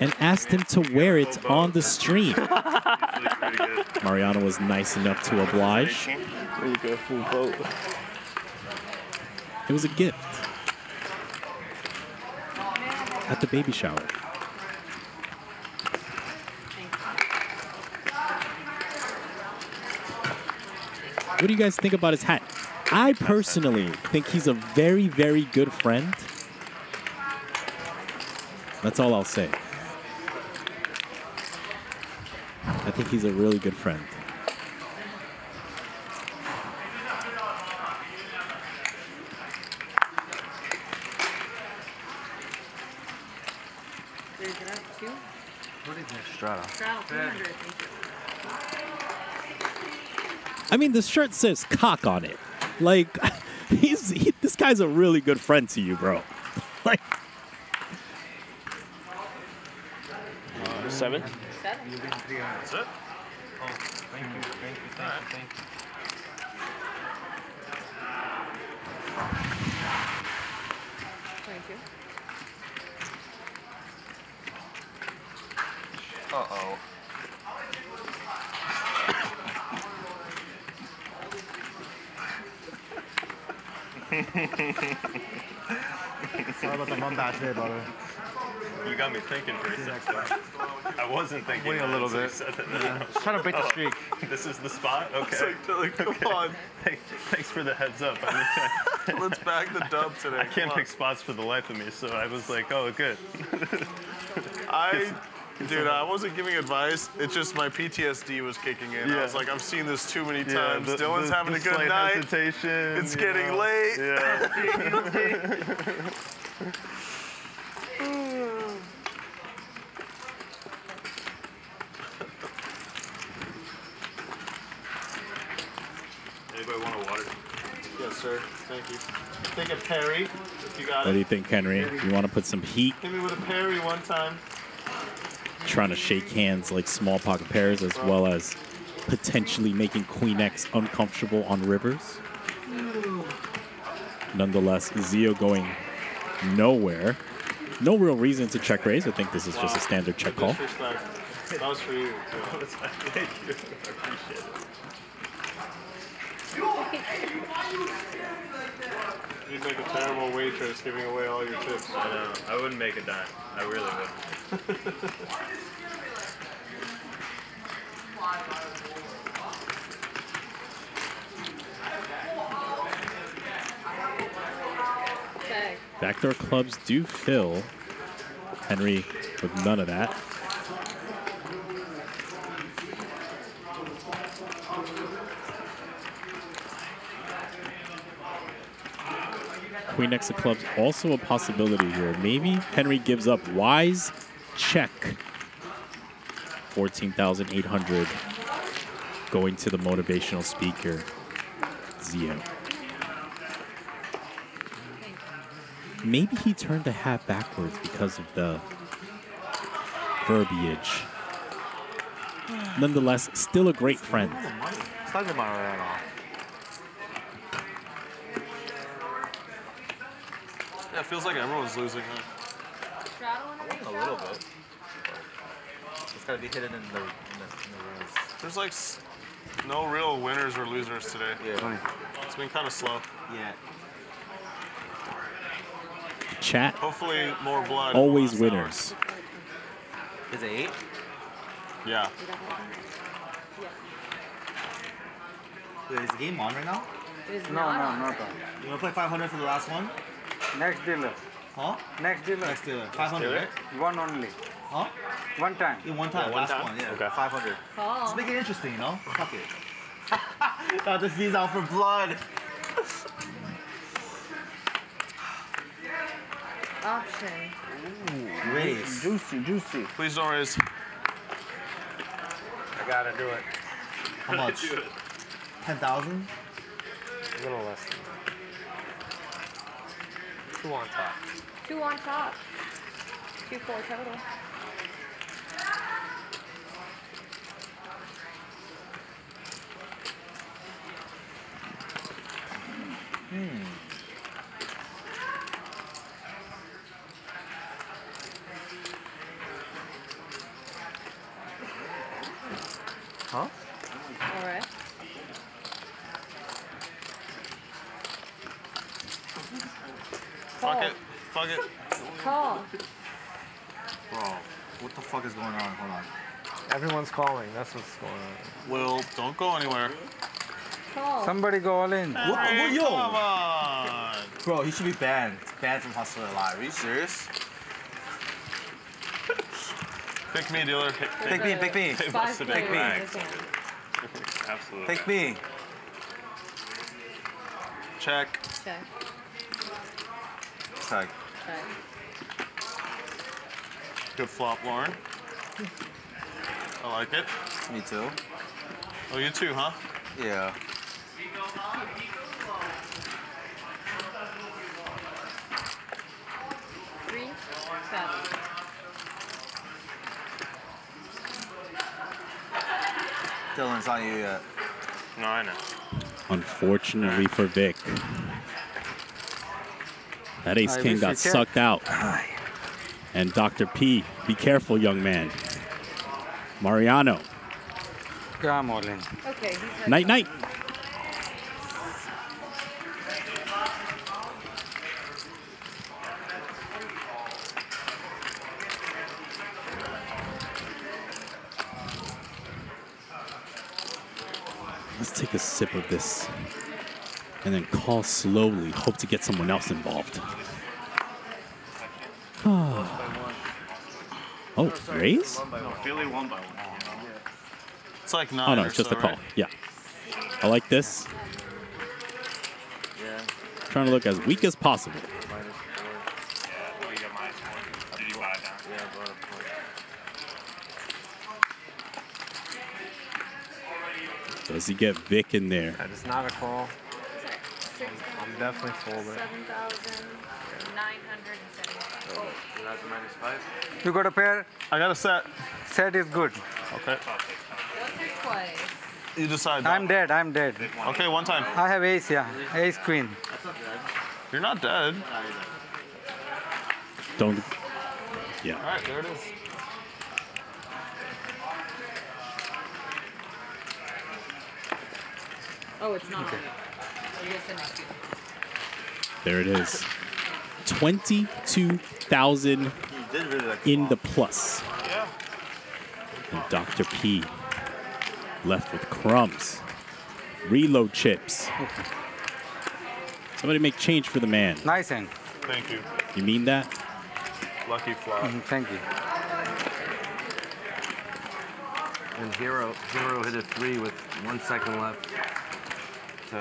and asked him to wear it on the stream. Mariano was nice enough to oblige. There you go, full boat. It was a gift at the baby shower. What do you guys think about his hat? I personally think he's a very, very good friend. That's all I'll say. I think he's a really good friend. Did it get up two? What is that? Strata. 300, thank you. I mean, the shirt says cock on it. Like, he's he, this guy's a really good friend to you, bro. Like, Seven? Seven. That's it. Oh, thank you, thank you, thank you, thank you. Twenty-two. Uh oh. Sorry about the batch there, brother. You got me thinking for a second. I wasn't thinking. Waiting a little bit. said that. Yeah. Just trying to break the Oh, streak. This is the spot? Okay. It's like, come Okay. on. Thank- Thanks for the heads up. I mean, Let's bag the dub today. I can't Come on. pick spots for the life of me, so I was like, oh, good. I, dude, I wasn't giving advice. It's just my PTSD was kicking in. I was like, I've seen this too many Yeah, times. the- Dylan's the- having the a good night. hesitation, It's getting know. late. Yeah. Anybody want a water? yes, sir. Thank you. Take a Perry, if you got what do you think, Henry? You want to put some heat? Hit me with a Perry one time. Trying to shake hands like small pocket pairs, as well as potentially making Queen X uncomfortable on rivers. Nonetheless, Zeo going nowhere. No real reason to check raise. I think this is just a standard check call. Disrespect. That was for you. Thank you. I appreciate it. You'd make a terrible waitress giving away all your tips. I know. I wouldn't make a dime. I really wouldn't. Backdoor clubs do fill. Henry with none of that. Queen X of clubs also a possibility here. Maybe Henry gives up wise check. 14,800 going to the motivational speaker, Zeo. Maybe he turned the hat backwards because of the verbiage. Nonetheless, still a great friend. Yeah, it feels like everyone's losing. Huh? A little bit. It's gotta be hidden in the, in the, in the rules. There's like s- no real winners or losers today. Yeah. It's been kind of slow. Yeah. Chat, Hopefully more blood. always winners. Is it eight? Yeah. Wait, is the game on right now? It is No, not no, on. not on. You wanna play 500 for the last one? Next dealer. Huh? Next dealer. Next dealer. 500, right? One only. Huh? One time. Yeah, one time. Yeah, one last time? one, yeah. Okay. 500. Call. Let's make it interesting, you know? Fuck it. Got the fees out for blood. Option. Raise. Juicy, juicy. Please don't raise. I gotta do it. How much? 10,000? A little less. Two on top. Two on top. Two four total. Hmm. Huh? All right. Fuck it. Fuck it. Call. Bro, what the fuck is going on? Hold on. Everyone's calling. That's what's going on. Will, don't go anywhere. Call. Somebody go all in. What, what, yo? Come on. Bro, he should be banned. Banned from Hustler Live. Are you serious? Pick me, dealer. Pick, Pick me, pick me. They Five must have players been in bags. this hand. Absolutely. Pick me. Check. Check. Tag. Check. Good flop, Lauren. I like it. Me too. Oh, you too, huh? Yeah. Three. Seven. Dylan, it's not you yet. No, I know. Unfortunately for Vic. That ace king got sucked out. And Dr. P, be careful, young man. Mariano, Come all in. Okay. He's night night. Let's take a sip of this and then call slowly. Hope to get someone else involved. Ah. Oh, raise? No, Philly one by one. It's like nine. Oh no, it's just so, a call. right? Yeah. I like this. Yeah. Trying to look as weak as possible. Minus four. We got minus one. Did you buy it down? Yeah, brought a point. Does he get Vic in there? That is not a call. Six I'm definitely folding. Seven thousand nine hundred and seventy-five. Oh. So that's a minus five. You got a pair? I got a set. Set is good. Okay. Once or twice. You decide. I'm dead. I'm dead. Okay, one time. I have ace, yeah. Ace queen. You're not dead. Don't. Yeah. right, there it is. Oh, it's not on There it is. 22,000 did really like in the plus. And Dr. P left with crumbs. Reload chips. Somebody make change for the man. Nice hand. Thank you. You mean that? Lucky flop. Mhm, Thank you. And Hero Hero hit a three with one second left to,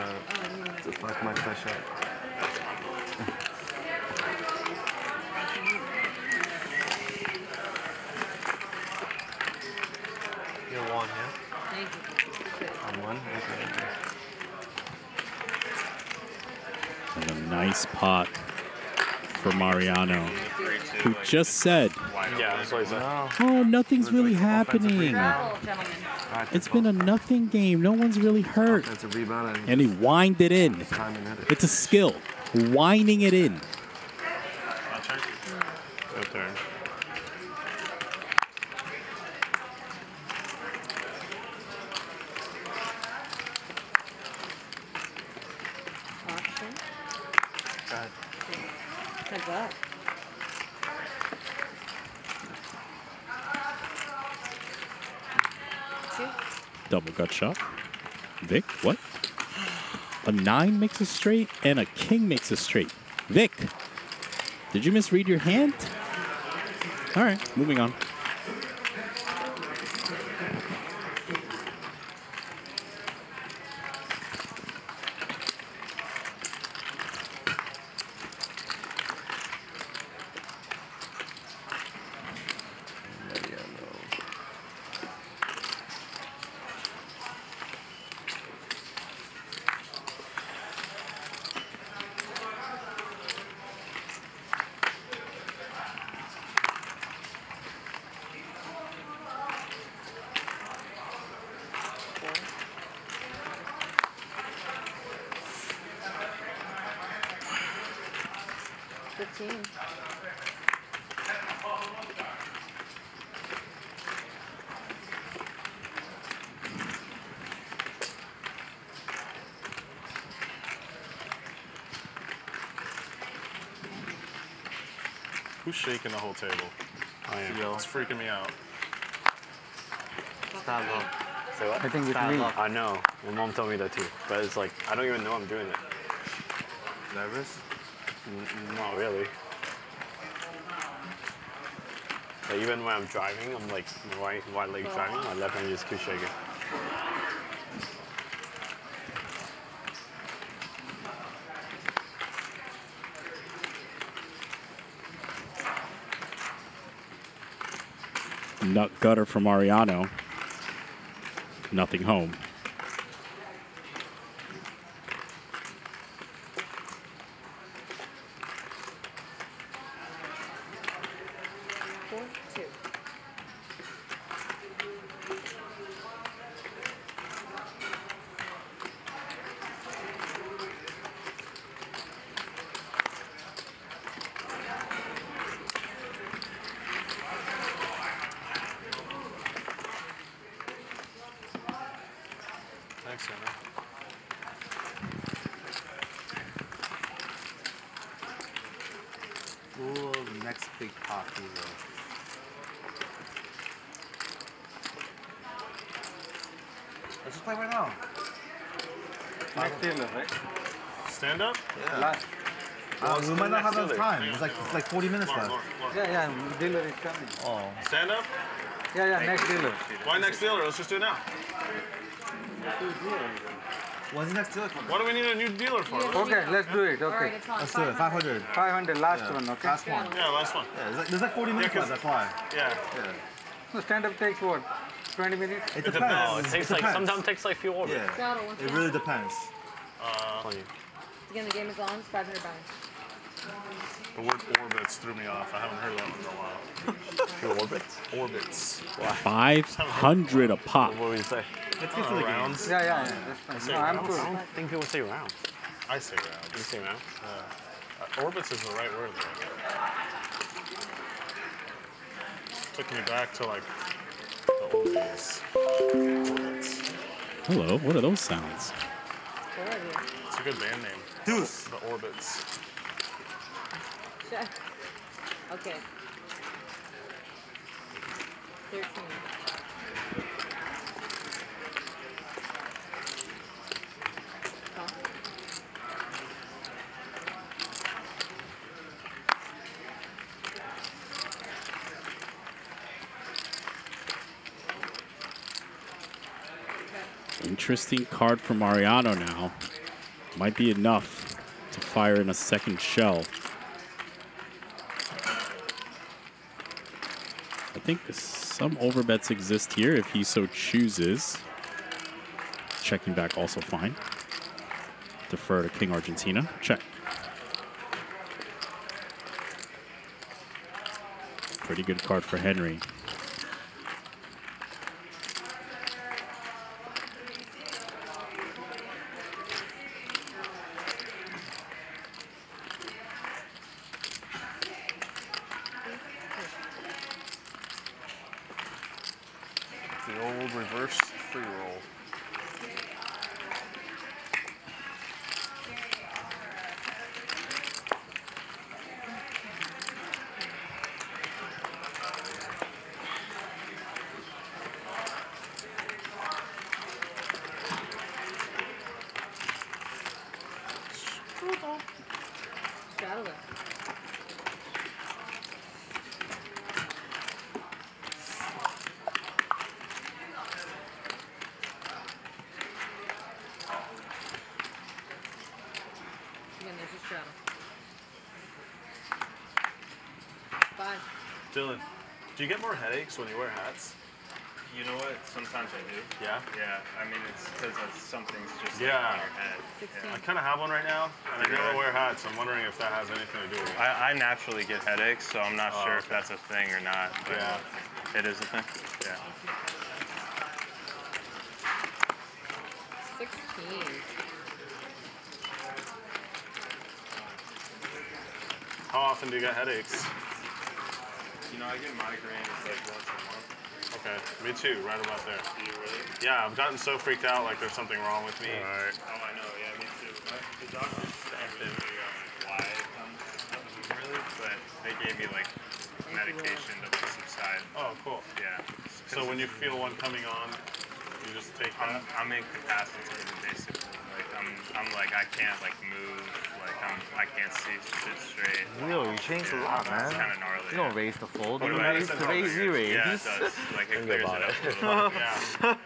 to fuck my fish up. You're one, yeah? I'm one. Okay. And a nice pot for Mariano, who just said, Yeah, that's said. Oh, nothing's really happening. It's been a nothing game. No one's really hurt. That's a rebound and, And he whined it in. time and hit it. It's a skill. Whining it in. My turn. Your turn. Auction. Go ahead. Heads up. Two. Double gut shot. Vic, what? A nine makes a straight and a king makes a straight. Vic, did you misread your hand? All right, moving on. Who's shaking the whole table? I am. It's freaking me out. Stop up. Say what? I think it's Stop me. up. I know. My mom told me that too. But it's like, I don't even know I'm doing it. Nervous? N- Not really. Like even when I'm driving, I'm like right, right leg driving, my left hand just keeps shaking. Nut gutter from Mariano. Nothing home. Four, two. Thanks, Anna. Ooh, the next big pop hero. Let's just play right now. Next dealer, right? Stand up? Yeah. Last. Uh, we might not have enough Next time. dealer. It's like 40 minutes Mark, left. Mark, Mark. Yeah, yeah, dealer is coming. Oh. Stand up? Yeah, yeah, next dealer. Why next dealer? Let's just do it now. When's the next dealer coming? What do we need a new dealer for? Okay, let's do it. Okay. it's. Let's do it. 500. 500, last Yeah. one, okay? Last one. Yeah, last one. Yeah, there's like, there's like 40 minutes Yeah, left. 'cause- That's why. Yeah. Yeah. So stand up takes what? 20 minutes? It depends. depends. No, It takes It like depends. sometimes takes like few orders. Yeah. It really depends. Uh, Plenty. Again, the game is on. It's 500 buys. The word orbits threw me off. I haven't heard that one in a while. Few orbits. Orbits. 500 a pop. What would you say? Let's get to the rounds. Yeah, yeah, yeah. That's fine. say No, I'm cool. I don't think people say rounds. I say rounds. You say rounds? Uh, orbits is the right word though. Took me back to like the old days. Orbits. Hello, what are those sounds? Four of you. It's a good band name. Deuce. The Orbits. Okay. 13. Call. Interesting card from Mariano now. Might be enough to fire in a second shell. Think some overbets exist here if he so chooses. Checking back also fine. Defer to King Argentina. Check. Pretty good card for Henry. The old reverse free roll. Straddle it. Again, there's a straddle. Five. Dylan, do you get when you wear hats? You know what? Sometimes I do. Yeah? Yeah. I mean, it's because something's just like, Yeah. on your head. I kind of have one right now, and I You never do? wear hats. I'm wondering if that has anything to do with it. I, I naturally get headaches, so I'm not Oh, sure if that's a thing or not. But Yeah. It is a thing. Yeah. 16. How often do you get headaches? You know, I get migraines like once a month. Okay, me too, right about there. Do you really? Yeah, I've gotten so freaked out like there's something wrong with me. Right. Oh, I know. Yeah, me too. But the doctors haven't really figure out why it comes really, but they gave me like medication to like, subside. Oh, cool. Yeah. So when you feel one coming on, you just take I'm, that? I'm incapacitated basically. Like I'm, I'm like I can't like move. Like I'm, can't see shit straight. Yo, you changed a lot, man. It's kind of gnarly. You don't raise the fold. You raise the raise, you raise. Yeah, it does. Like it Think clears about it up a little bit. Yeah.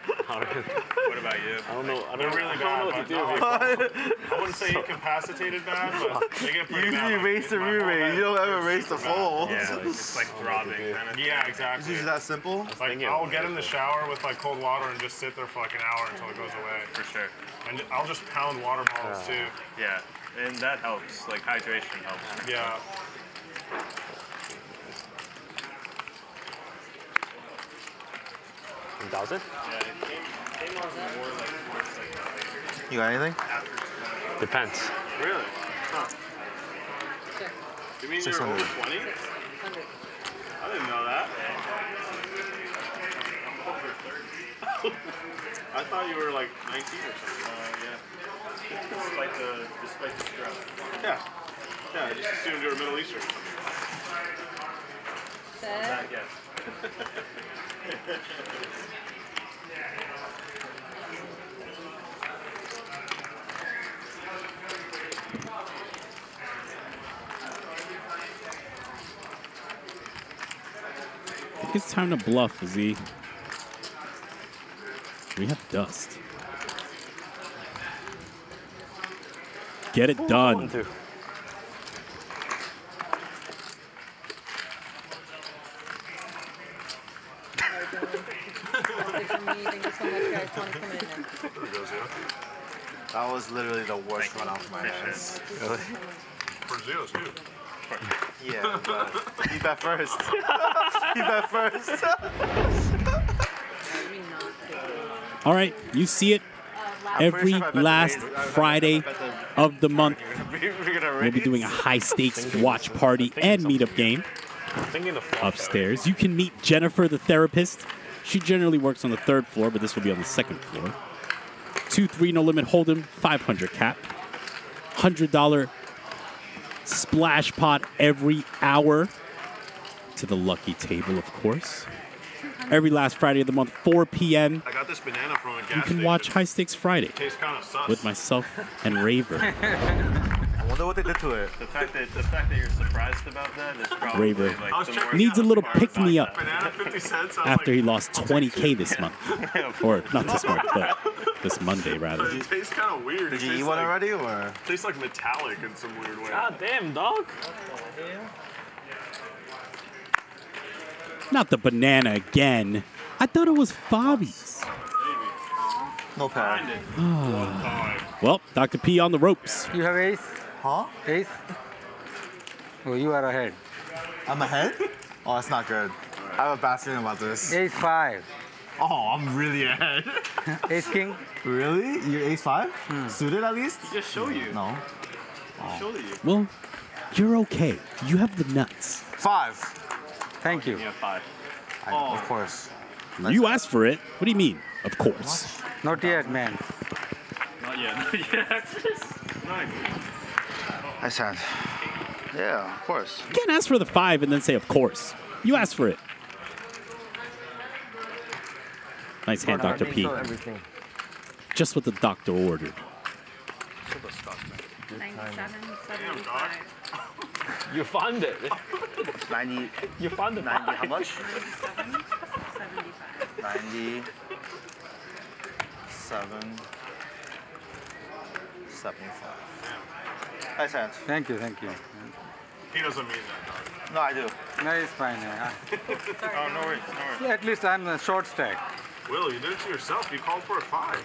what about you? I don't know. I They're don't, really I don't know what to do. no. I wouldn't say incapacitated bad, but they get pretty Usually bad. you like, raise the my re-raise. You don't ever is raise the super fold. Yeah, it's like throbbing kind of. Yeah, exactly. It's usually that simple. Like I'll get in the shower with like cold water and just sit there for like an hour until it goes away. For sure. And I'll just pound water bottles ah. too. Yeah, and that helps. Like hydration helps. Yeah. Does it? Yeah, it came, came on more like towards like You got anything? Depends. Really? Huh. You mean you're over 20? I didn't know that. I thought you were like 19 or something. Uh, yeah. Despite the, despite the stress. Yeah. Yeah, I just assumed you were Middle Eastern or something. Set. Yes. think it's time to bluff, Z. We have dust. Get it done. Thank you so much, guys. Tony, come in there. That was literally the worst run off my hands. Really? For zeros, too. Yeah, but bet first. he bet first. All right, you see it every last Friday of the month. We'll be doing a high stakes watch party and meetup game Thinking the flop upstairs. You can meet Jennifer, the therapist. She generally works on the third floor, but this will be on the second floor. 2 3 no limit hold'em, 500 cap. $100 splash pot every hour to the lucky table, of course. Every last Friday of the month, 4 p.m. I got this banana from a gas You can station. watch High Stakes Friday Tastes kind of sus. with myself and Raver. I wonder what they did to it. The fact that the fact that you're surprised about that is probably Raver like the needs a little pick me up Banana 50 cents. After like, he lost 20k this month, or not this month, but this Monday rather. But it tastes kind of weird. Did It you eat tastes one like- already, or? Tastes like metallic in some weird way. God damn, dog. Not the banana again. I thought it was Fabi's. No pad. Ah. well, Dr. P on the ropes. You have ace? Huh? Ace? Oh, you are ahead. I'm ahead? Oh, that's not good. I have a bad about this. Ace five. Oh, I'm really ahead. Ace king? Really? You're ace five? Hmm. Suited at least? Just show you. No. Oh. Show you. Well, you're okay. You have the nuts. Five. Thank oh, you. Yeah, five. I, oh. Of course. You asked for it. What do you mean? Of course. Not yet, man. Not yet. Not yet. I said. Yeah, of course. You can't ask for the five and then say, of course. You asked for it. Nice hand, Dr. P. Just what the doctor ordered. 97, You found it. 90. You found it. 90, how much? 77, 75. 90. 7. 75. Nice hands. Thank you, thank you. He doesn't mean that, No, I do. No, it's fine. yeah. Oh, no worries, no worries. At least I'm the short stack. Will, you did it to yourself. You called for a five.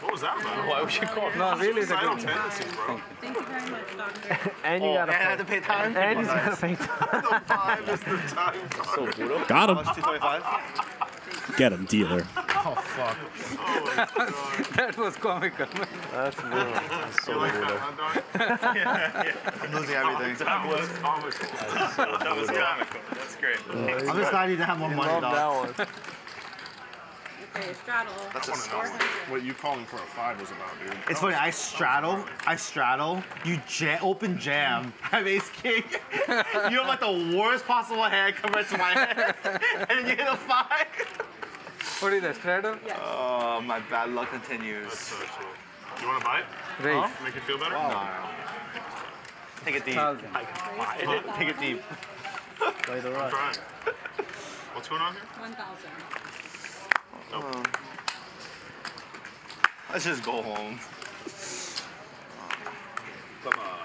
What was that about? Why would you call? No, really, the Suicidal good- tendencies, bro. Thank you very much, doctor. And you Oh, gotta and I pay. to pay time? And Oh, you nice. gotta pay. the five is the time card. Got him. How 225? Get him, dealer. Oh, fuck. Oh, that was comical. That's brutal. That's so You like that, brutal. huh, yeah, yeah. I'm losing everything. That was comical. That was comical. That's great. I'm just glad you didn't have more money, Love dog. that one. Okay, straddle. That's a I wanna know what you calling for a five was about, dude. It's funny. I straddle. I straddle. You ja- open jam. I have ace king. you have like the worst possible hand come to my head, and then you hit a five. What is that, straddle? Oh, my bad luck continues. That's so cool. You want to buy it? Raise. Make you feel better? No. Take it deep. Thousand. Take it deep. Later I'm trying. What's going on here? 1,000. Um, let's just go home. Come on.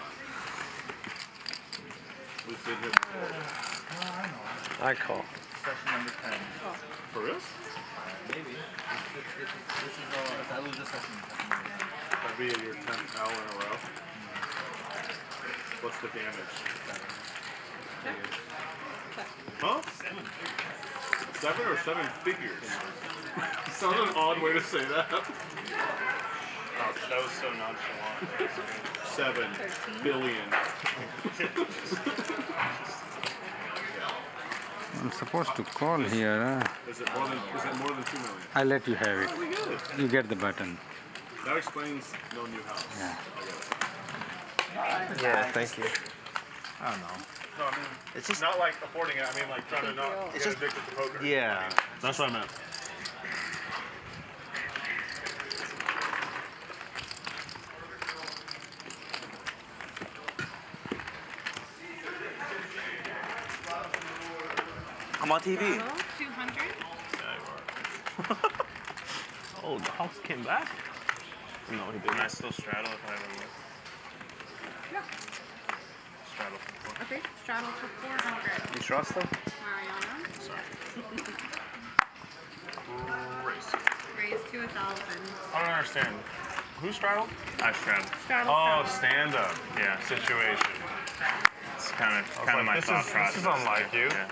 We've been here before. I call. Session number 10. For real? Maybe. This is, uh, I lose this session. That'd be your 10th L in a row. What's the damage? Huh? Seven. Seven or seven figures? Sounds an odd way to say that. Oh, that was so nonchalant. Seven billion. I'm supposed to call here. Huh? Is it more than is it more than two million? I'll let you have it. We get it. You get the button. That explains no new house. Yeah. I get it. Yeah, thank you. I don't know. No, I mean, It's just not like affording it. I mean, like trying to not It's get just- addicted to poker. Yeah. That's what I meant. I'm on TV. Straddle, 200. Oh, the house came back? No, he didn't. I still straddle if I ever win. Yeah. Straddle for four. Okay, straddle for 400. You trust him? Mariano. Race. Raise to a 1,000. I don't understand. Who straddled? I straddle. Straddle, Oh, straddle. stand up. Yeah. Situation. It's kind of kind like, of my this thought is- process. this is unlike you. Yeah.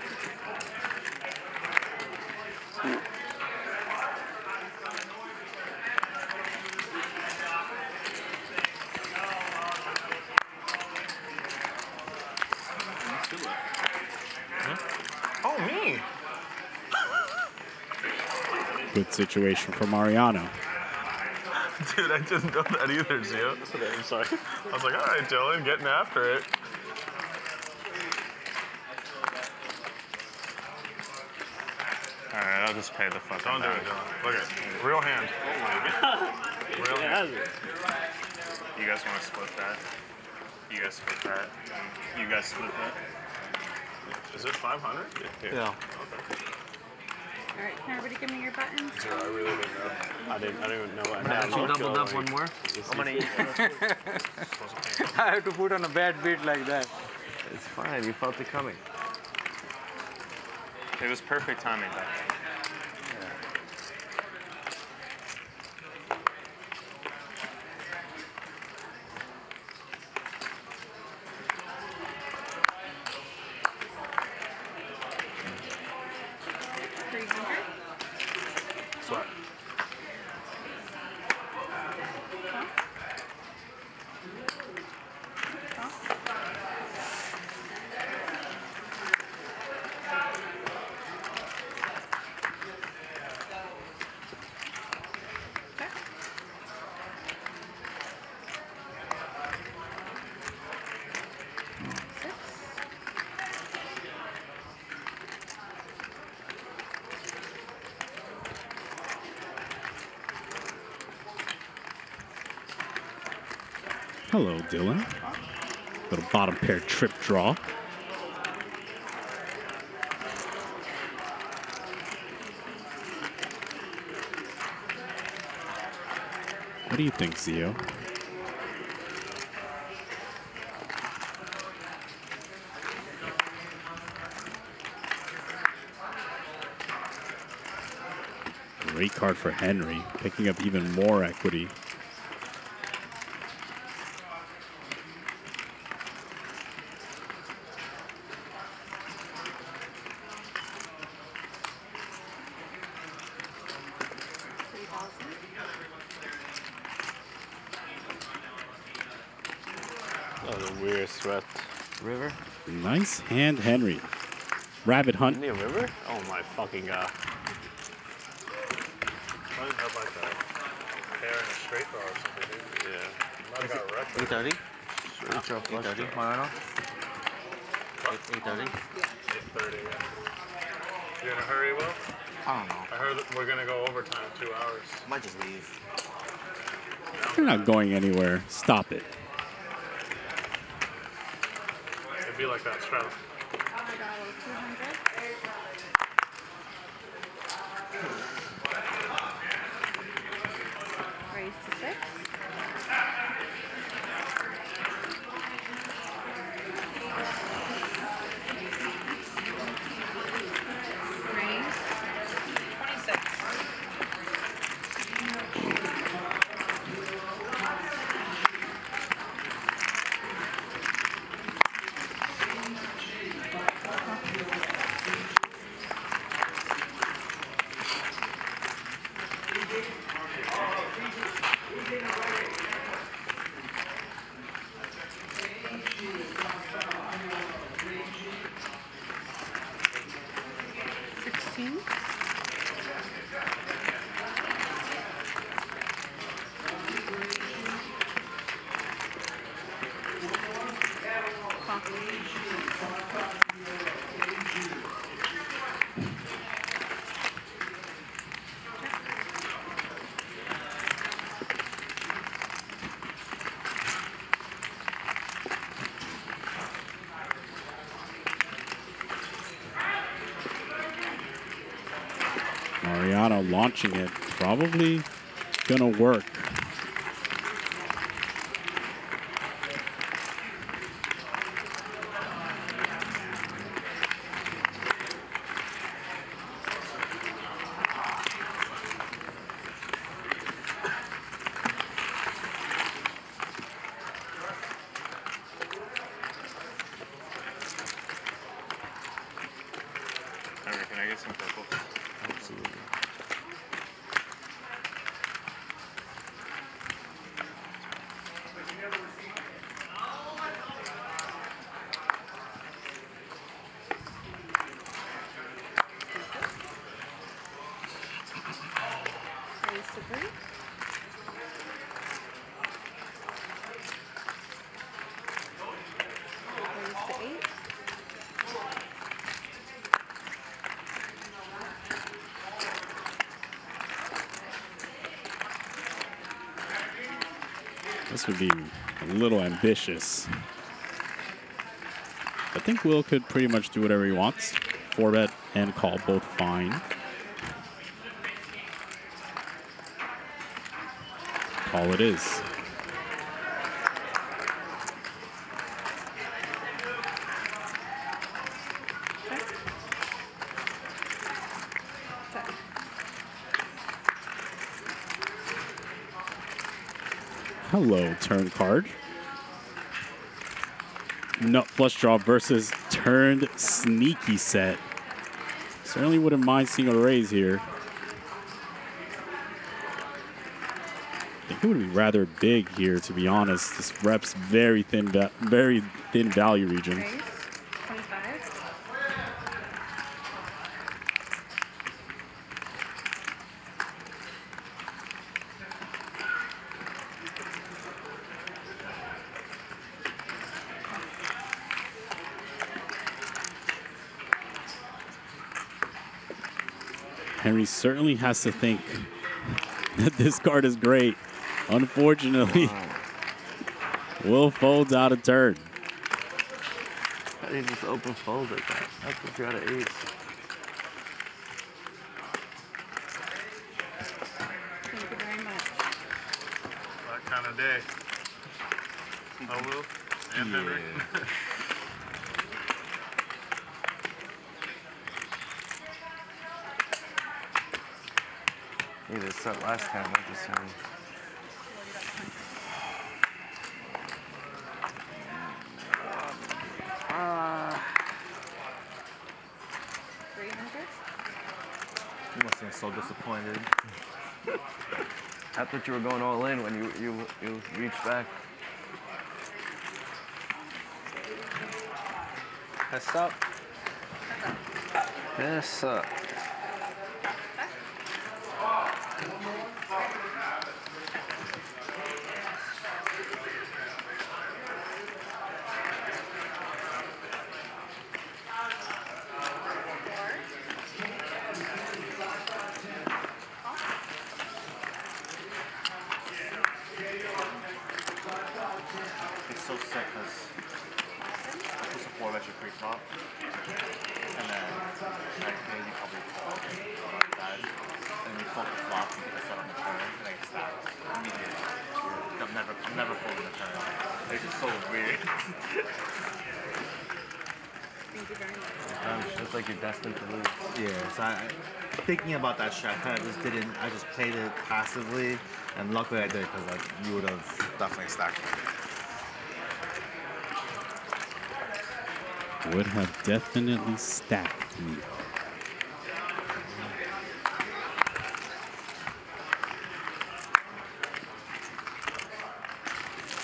situation for Mariano. Dude, I didn't know that either, Zeo. I'm sorry. I was like, all right, Dylan, getting after it. All right, I'll just pay the fuck. Don't do it, Dylan. Look at real hand. Real hand. You guys want to split that? You guys split that. You guys split that. Is it 500? Yeah. yeah. Okay. All right, can everybody give me your buttons? Zeo, I really didn't know. I didn't. I didn't even know. I Haven't you doubled up one more? How many? I have to put on a bad beat like that. It's fine. You felt it coming. It was perfect timing, though. Dylan. Little bottom pair trip draw. What do you think, Zeo? Great card for Henry, picking up even more equity. Three thousand. That was a weird sweat. River? Nice hand, Henry. Rabbit hunt. Isn't a river? Oh my fucking god. Might have like a hair and a straight draw or something, dude. Yeah. Might have got wrecked. 830? Straight draw, flush. Mariano? 830? 830, yeah. You in a hurry, Will? I don't know. I heard that we're gonna go overtime two hours. Might just leave. You're not going anywhere. Stop it. It'd be like that, Stroud. Two hundred. Raise to six. Raise. Twenty-six. Sixteen. Mariano launching it. Probably gonna work. Would be a little ambitious. I think Will could pretty much do whatever he wants. Four bet and call both fine. Call it is. Hello, turn card. Nut flush draw versus turned sneaky set. Certainly wouldn't mind seeing a raise here. I think it would be rather big here, to be honest. This rep's very thin, very thin value region. Certainly has to think that this card is great. Unfortunately, Will folds out a turn. How do you just open fold like that? That's what you gotta eat. Thank you very much. That kind of day. Oh, Will and Henry. Need to set last time, not this time. Uh, 300. you must have been so disappointed. I thought you were going all in when you you you reached back. Heads up. Yes, up. It's so sick because I put some four bet your pre-flop, and then like maybe probably call like that, and we fold the flop and get a set on the turn, and I get stacked immediately. I'm never, I'm never folding the turn. It's just so weird. Thank you very much. Um, it's like you're destined to lose. Yeah, so I, thinking about that shit, I kind of just didn't. I just played it passively, and luckily I did because like you would have definitely stacked me. Would have definitely stacked me.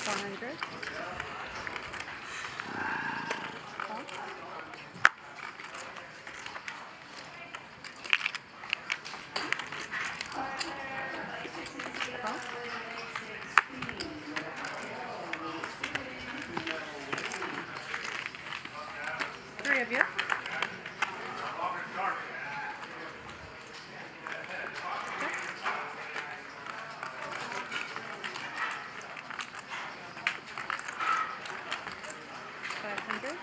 Four hundred. Three of you. Five hundred.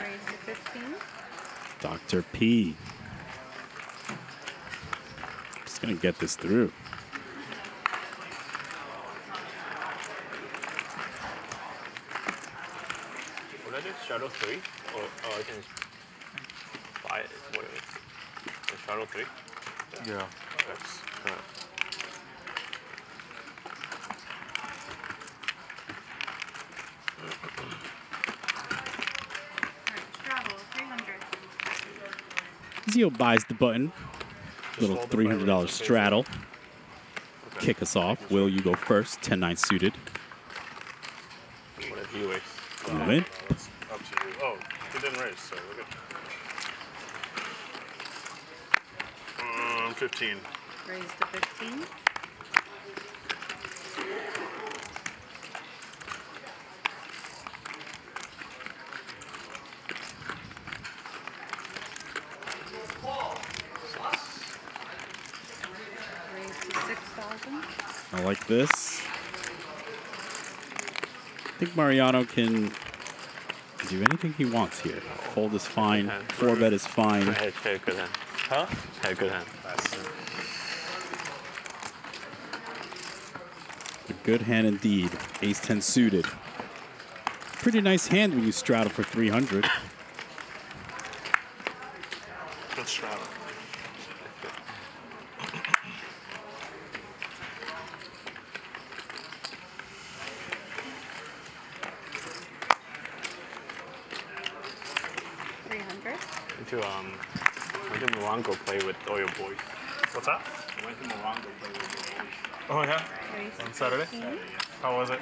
Raise to fifteen. Dr. P. Just gonna get this through. What I? Shadow 3? Or oh, I can buy it. What is it? Shadow 3? Yeah. That's correct. Travel, three hundred. Zeo buys the button. Little $300 straddle. Kick us off. Will, you go first. 10 9 suited. What if he waits? You win. It's up to you. Oh, he didn't raise, so we're good. Um, 15. Raise to fifteen. like this. I think Mariano can do anything he wants here. Fold is fine. Four bet is fine. Hey, hey, good hand. Huh? Good hand. A good hand indeed. Ace 10 suited. Pretty nice hand when you straddle for 300. Good straddle. Three hundred. Went to um, went to Morongo play with Oyo Boys. What's that? Went to Morongo play with Oyo Boys. Oh yeah. On Saturday. How was it?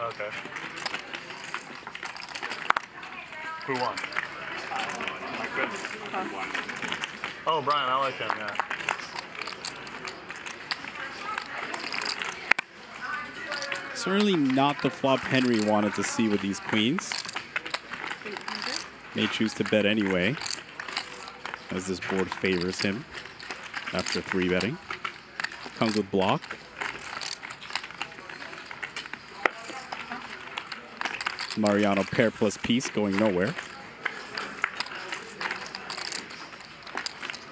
Okay. Who won? My friend won. Oh, Brian, I like him. Yeah. Certainly not the flop Henry wanted to see with these queens. May choose to bet anyway, as this board favors him after three betting. Comes with block. Mariano pair plus piece going nowhere.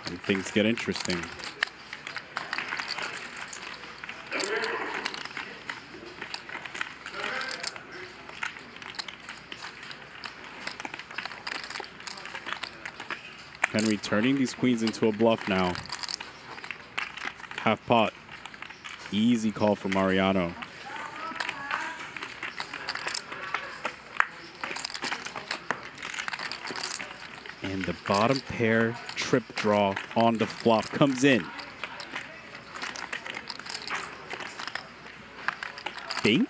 And things get interesting. Henry turning these queens into a bluff now. Half pot. Easy call for Mariano. And the bottom pair trip draw on the flop comes in. Bing.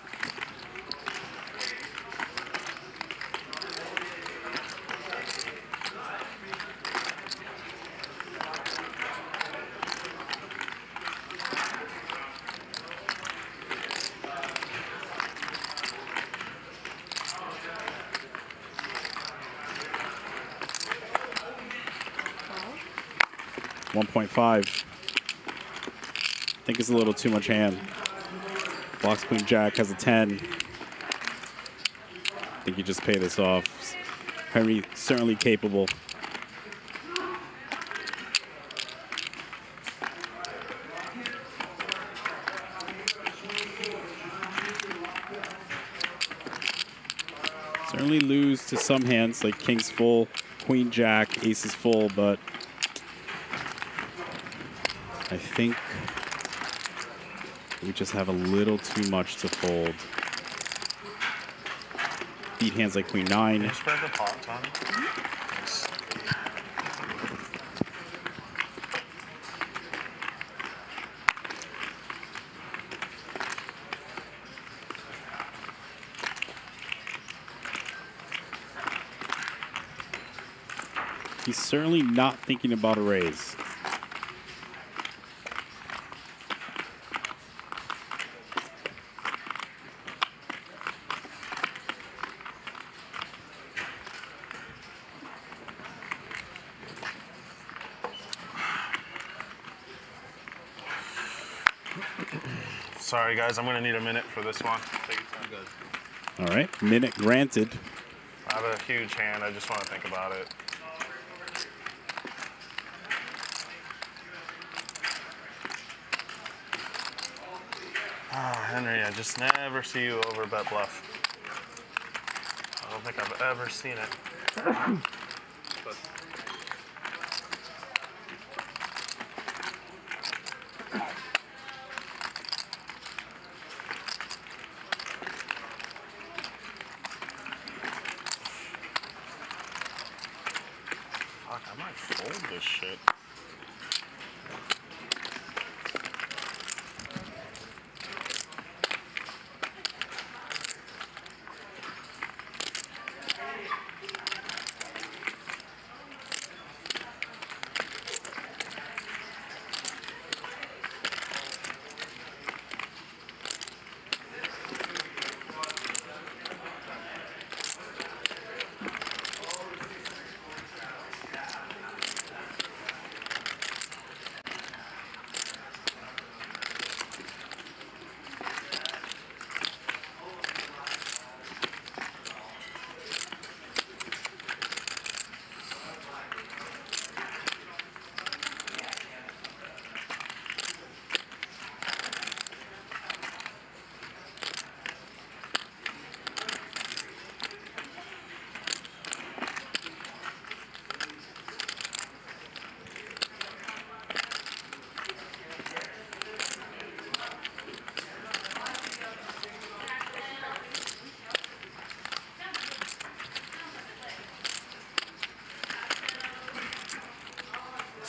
One point five. I think it's a little too much hand. Blocks Queen Jack has a 10. I think you just pay this off. Henry certainly capable. Certainly lose to some hands like King's full, Queen Jack, Ace is full, but think we just have a little too much to fold. Beat hands like Queen Nine. Can you spread the pot, He's certainly not thinking about a raise. Sorry, guys. I'm gonna need a minute for this one. Take your time. All right, minute granted. I have a huge hand. I just want to think about it. Ah, Henry, I just never see you over bet bluff. I don't think I've ever seen it.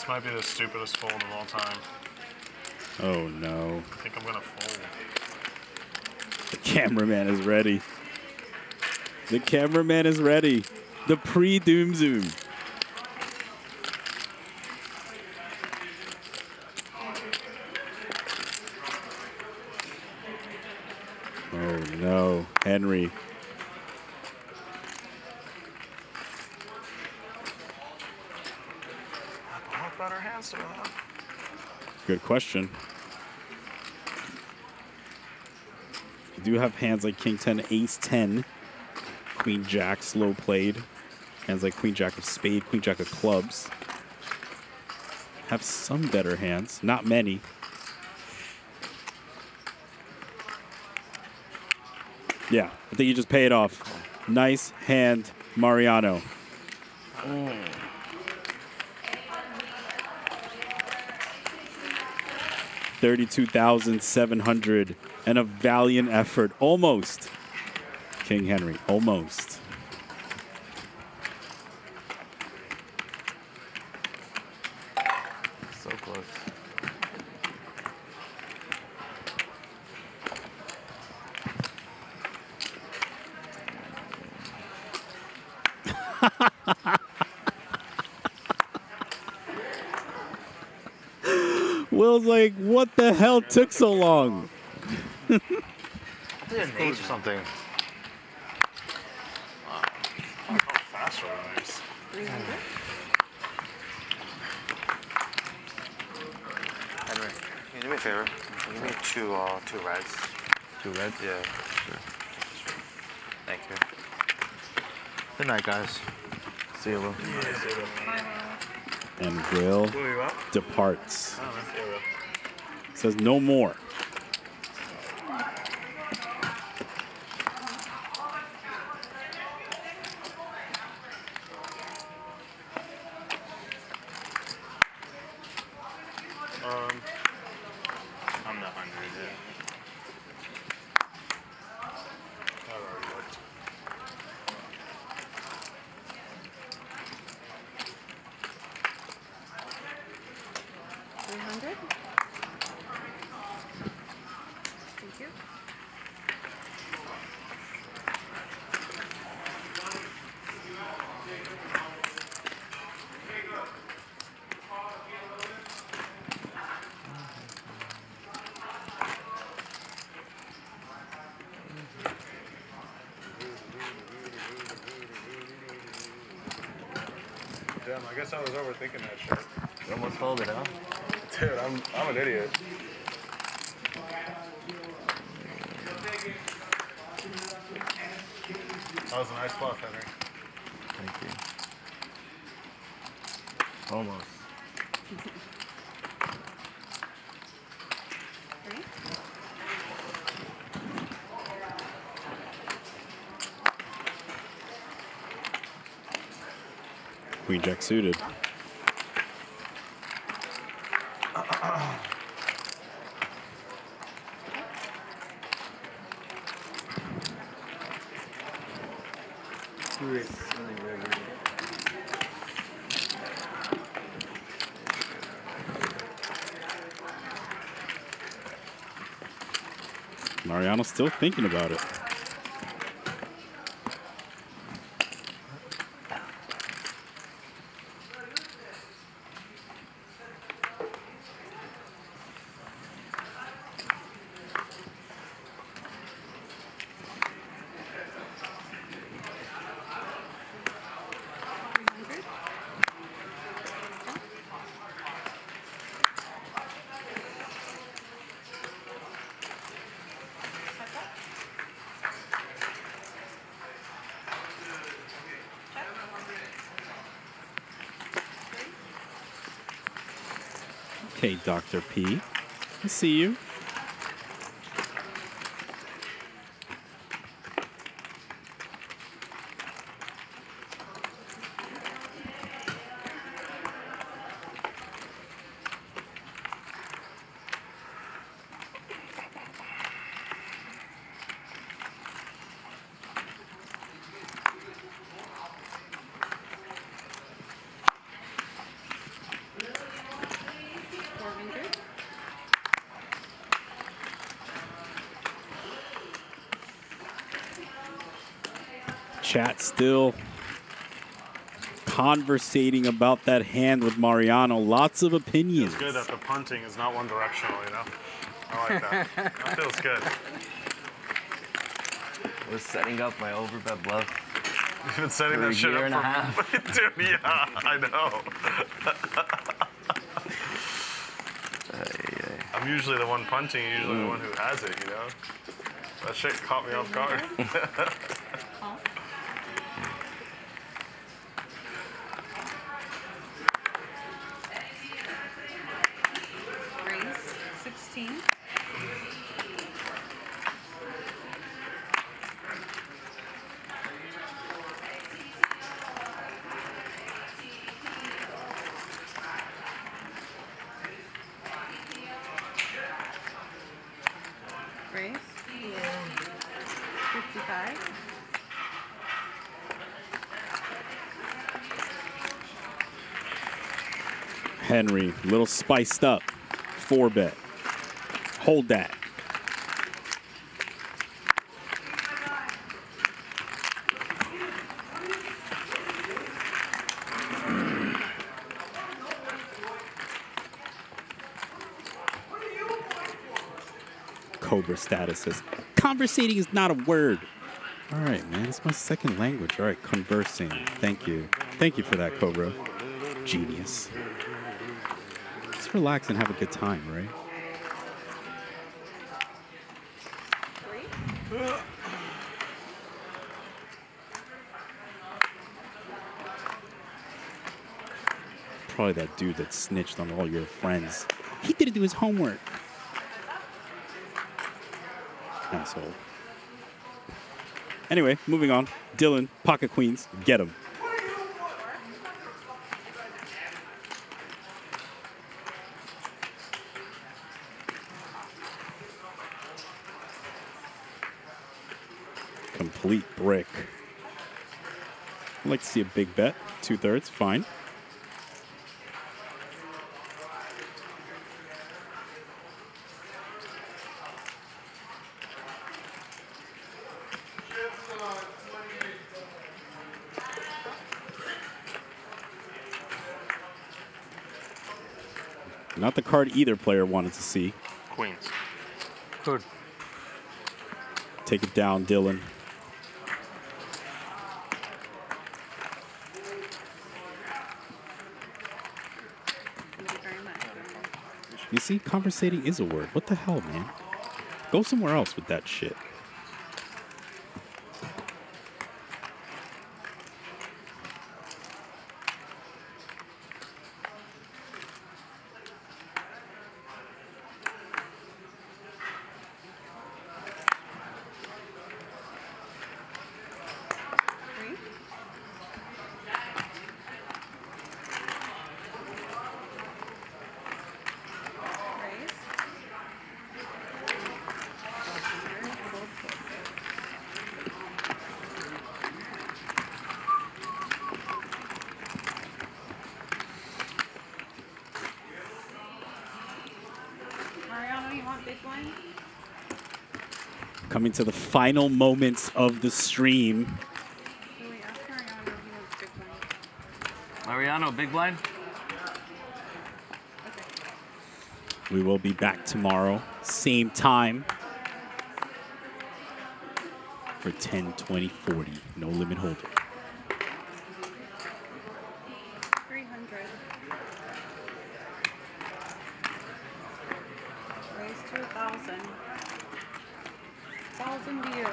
This might be the stupidest fold of all time. Oh no. I think I'm gonna fold. The cameraman is ready. The cameraman is ready. The pre Doom Zoom. Oh no, Henry. good question. You do have hands like King 10, Ace 10, Queen Jack, slow played. Hands like Queen Jack of Spade, Queen Jack of Clubs. Have some better hands, not many. Yeah, I think you just pay it off. Nice hand, Mariano. Mm. 32,700 and a valiant effort. Almost. King Henry, almost. Took so long? I think an ace or something. Oh, fast roll, nice. Henry, can you do me a favor? Can you give me two, uh, two reds? Two reds? Yeah, sure. Thank you. Good night, guys. See you, Will. And Will Who are you up? departs. Oh, man. Yeah, Will. Says no more. Um, I'm the hundred. Yeah. that already worked. Three hundred. Thank you. Damn, I guess I was overthinking that shit. You almost folded, huh? Dude, I'm, I'm an idiot. That was a nice bluff, Henry. Thank you. Almost. Queen Jack suited. Mariano's still thinking about it. Okay, Dr. P. I see you. Still conversating about that hand with Mariano. Lots of opinions. It's good that the punting is not one directional, you know? I like that. that feels good. Was setting up my overbet bluff. You've been setting For that a shit year up and a for Dude, yeah, I know. I'm usually the one punting, usually the one who has it, you know? That shit caught me off guard. Henry, a little spiced up. Four bet. Hold that. Cobra status says, conversating is not a word. All right, man. It's my second language. All right, conversing. Thank you. Thank you for that, Cobra. Genius. Relax and have a good time, right? Probably that dude that snitched on all your friends. He didn't do his homework. Asshole. Anyway, moving on. Dylan, Pocket Queens, get him. Complete brick. I'd like to see a big bet. Two thirds, fine. Not the card either player wanted to see. Queens. Good. Take it down, Dylan. See, conversating is a word. What the hell, man? Go somewhere else with that shit. Mariano, you want big blind? Coming to the final moments of the stream. Mariano if he wants big blind. Mariano, big blind? We will be back tomorrow, same time for 10, 20, 40. No limit hold'em. 300. Raise to a thousand. Thousand to you.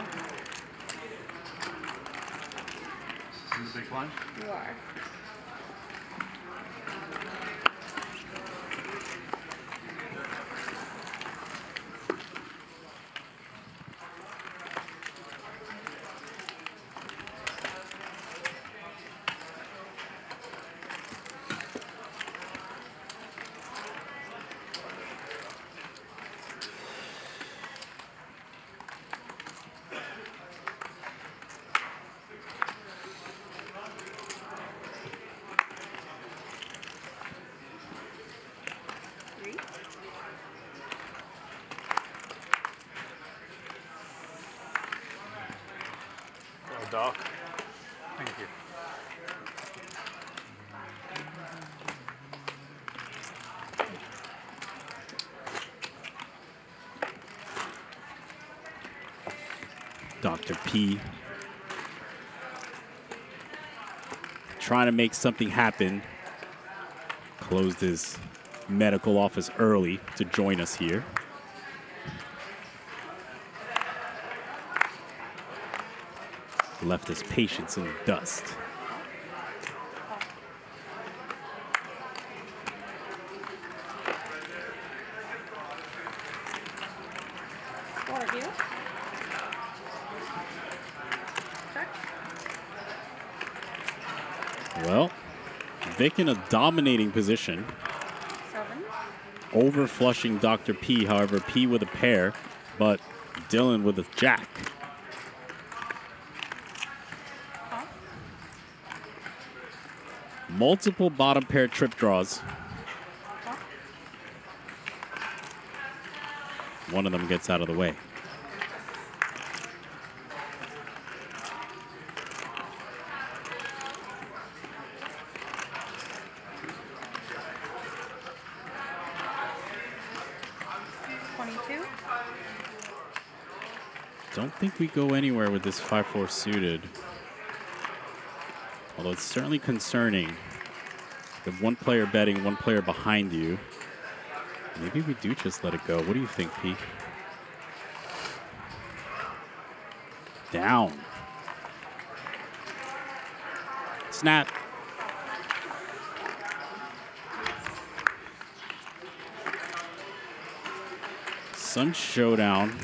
the big blind? You are. Three. Oh, Doc. Thank you. Dr. P. Trying to make something happen. Closed his medical office early to join us here. Left his patients in the dust. Water here. Check. Well, Vic in a dominating position. Seven. Over flushing Dr. P, however, P with a pair, but Dylan with a jack. Multiple bottom pair trip draws. One of them gets out of the way. Twenty-two. Don't think we go anywhere with this 5-4 suited. Although it's certainly concerning. Have one player betting, one player behind you. Maybe we do just let it go. What do you think, Pete? Down. Snap. Sun Showdown.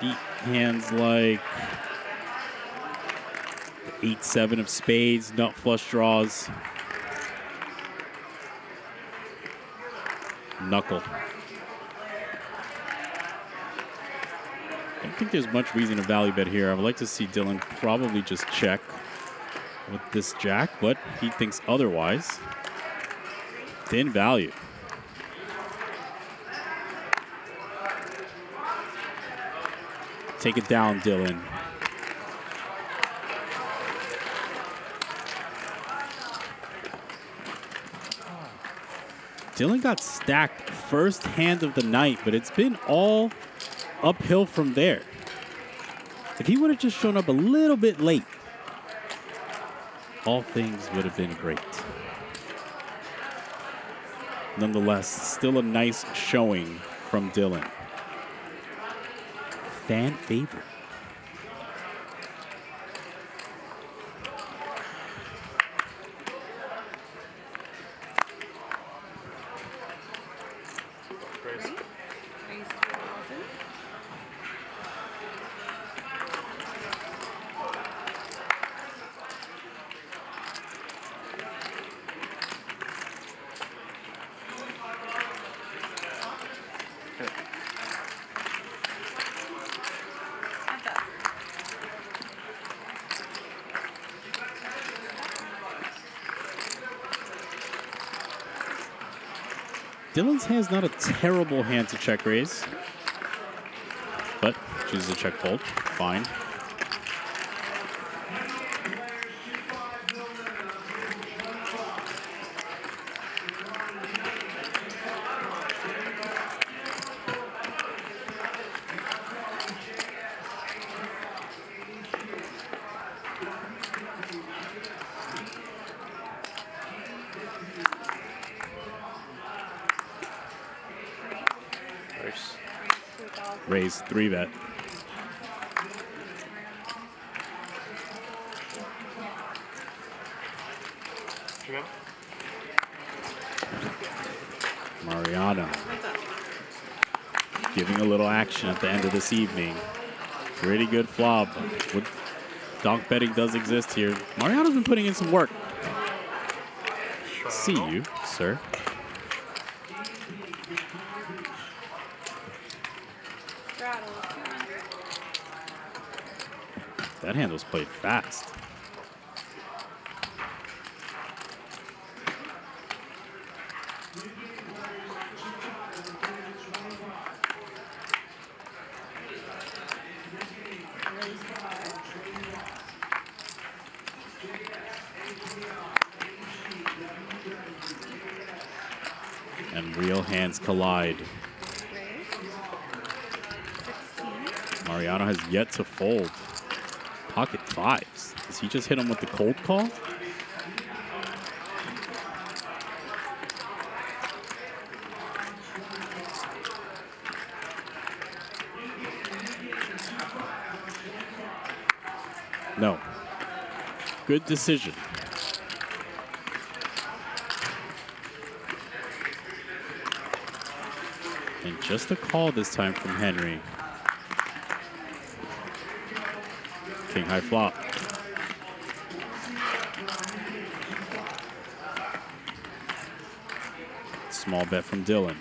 Deep hands like eight, seven of spades, nut flush draws. Knuckle. I don't think there's much reason to value bet here. I would like to see Dylan probably just check with this jack, but he thinks otherwise. Thin value. Take it down, Dylan. Dylan got stacked first hand of the night, but it's been all uphill from there. If he would have just shown up a little bit late, all things would have been great. Nonetheless, still a nice showing from Dylan. Fan favorite. Dylan's hand's not a terrible hand to check raise, but chooses a check fold. Fine. Raise three bet. Mariano giving a little action at the end of this evening. Pretty good flop. Donk betting does exist here. Mariano's been putting in some work. See you, sir. That handle's played fast. And real hands collide. Mariano has yet to fold. Pocket fives. Does he just hit him with the cold call? No. Good decision. And just a call this time from Henry. King high flop. Small bet from Dylan.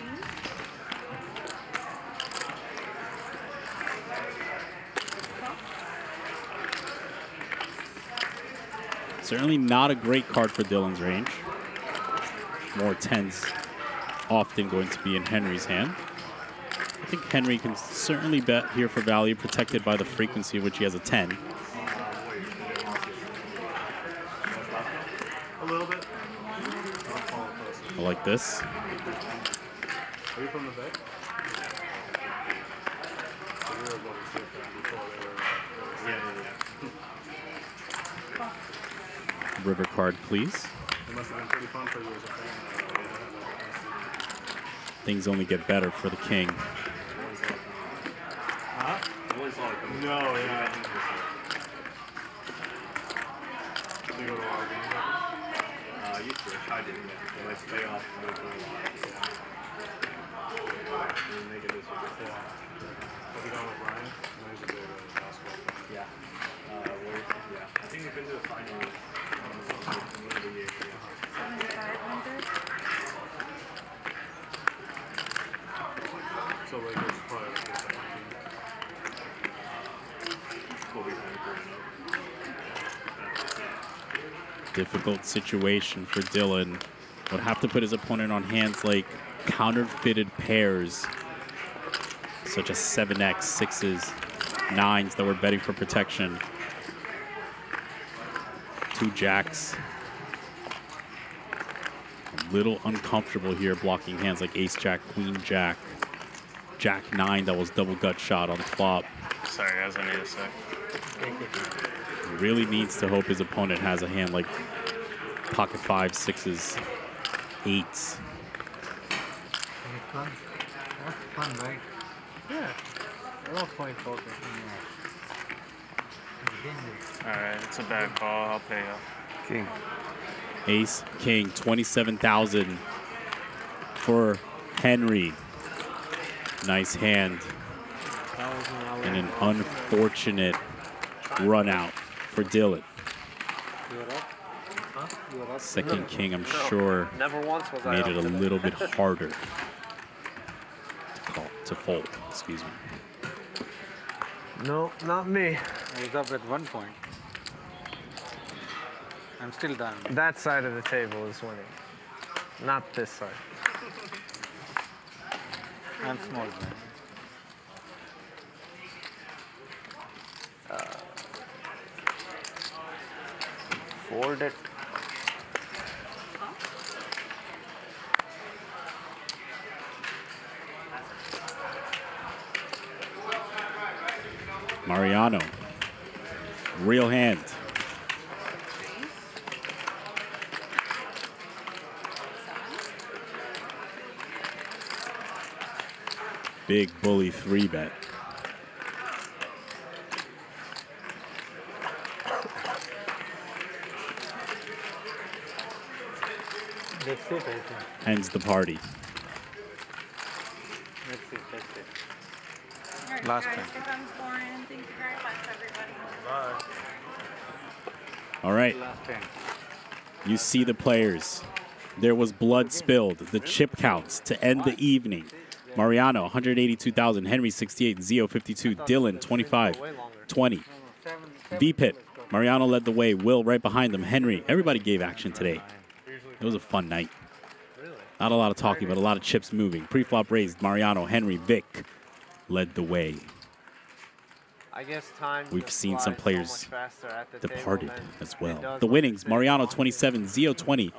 Certainly not a great card for Dylan's range. More tens often going to be in Henry's hand. I think Henry can certainly bet here for value, protected by the frequency of which he has a 10. A little bit. I like this. Are you from the Bay? River card, please. It must have been pretty fun for you as a fan. Things only get better for the king. Huh? No, yeah. I didn't. Yeah. My stay Difficult situation for Dylan. Would have to put his opponent on hands like counterfeited pairs, such as 7x, 6s, 9s that were betting for protection. Two jacks. A little uncomfortable here blocking hands like ace jack, queen jack, jack 9 that was double gut shot on the flop. Sorry, guys, I need a sec. He really needs to hope his opponent has a hand like pocket five, sixes, eights. Fun. That's fun, right? Yeah. I love playing poker. All right, it's a bad call. I'll pay up. King. Ace, king, 27,000 for Henry. Nice hand. And an unfortunate run out for Dylan. You were up? Huh? You were up? Second king, I'm sure, Never once was made up it a little bit harder to, call, to fold. Excuse me. No, not me. I was up at one point. I'm still down. That side of the table is winning. Not this side. I'm small, man. Uh, fold Mariano. Real hand. Big bully three bet. That's it, I think. Ends the party. That's it, that's it. Alright, Last guys, time. if I'm scoring, thank you very much, everybody. Bye. All right. Last time. You see the players. There was blood spilled. The chip counts to end the evening. Mariano, 182,000. Henry, 68. Zeo, 52. Dylan, 25. 20. V-Pip. Mariano led the way. Will right behind them. Henry. Everybody gave action today. It was a fun night. Not a lot of talking, but a lot of chips moving. Pre-flop raised. Mariano, Henry, Vic led the way. I guess time. We've seen some players much faster table departed as well. The winnings, Mariano 27, Zeo 20,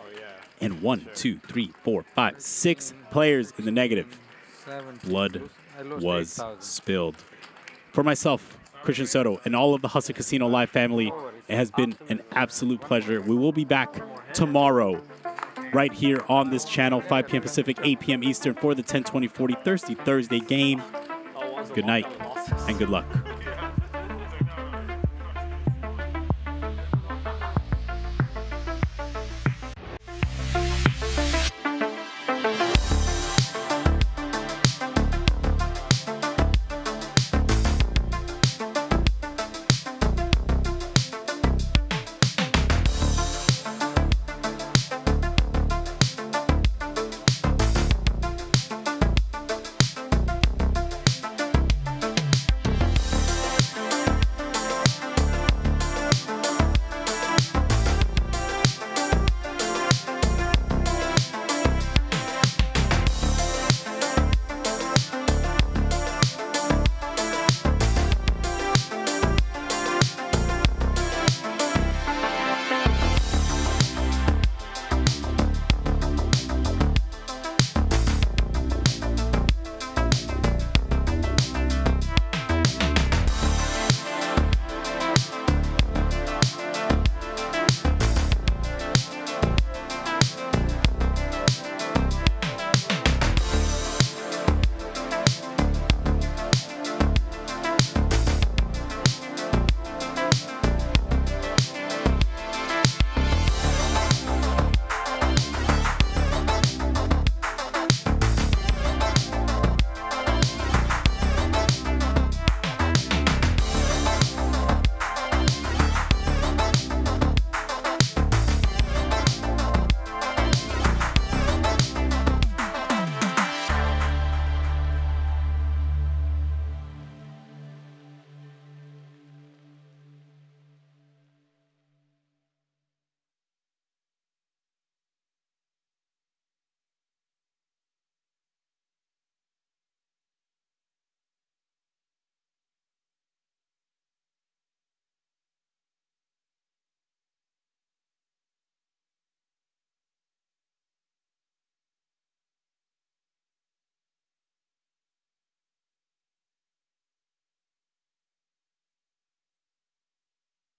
And one, two, three, four, five, six players in the negative. Blood was 8,000. spilled. For myself, Christian Soto, and all of the Hustler Casino Live family, it has been an absolute pleasure. We will be back tomorrow, right here on this channel, 5 p.m. Pacific, 8 p.m. Eastern, for the 10 20 40 Thirsty Thursday game. Good night and good luck.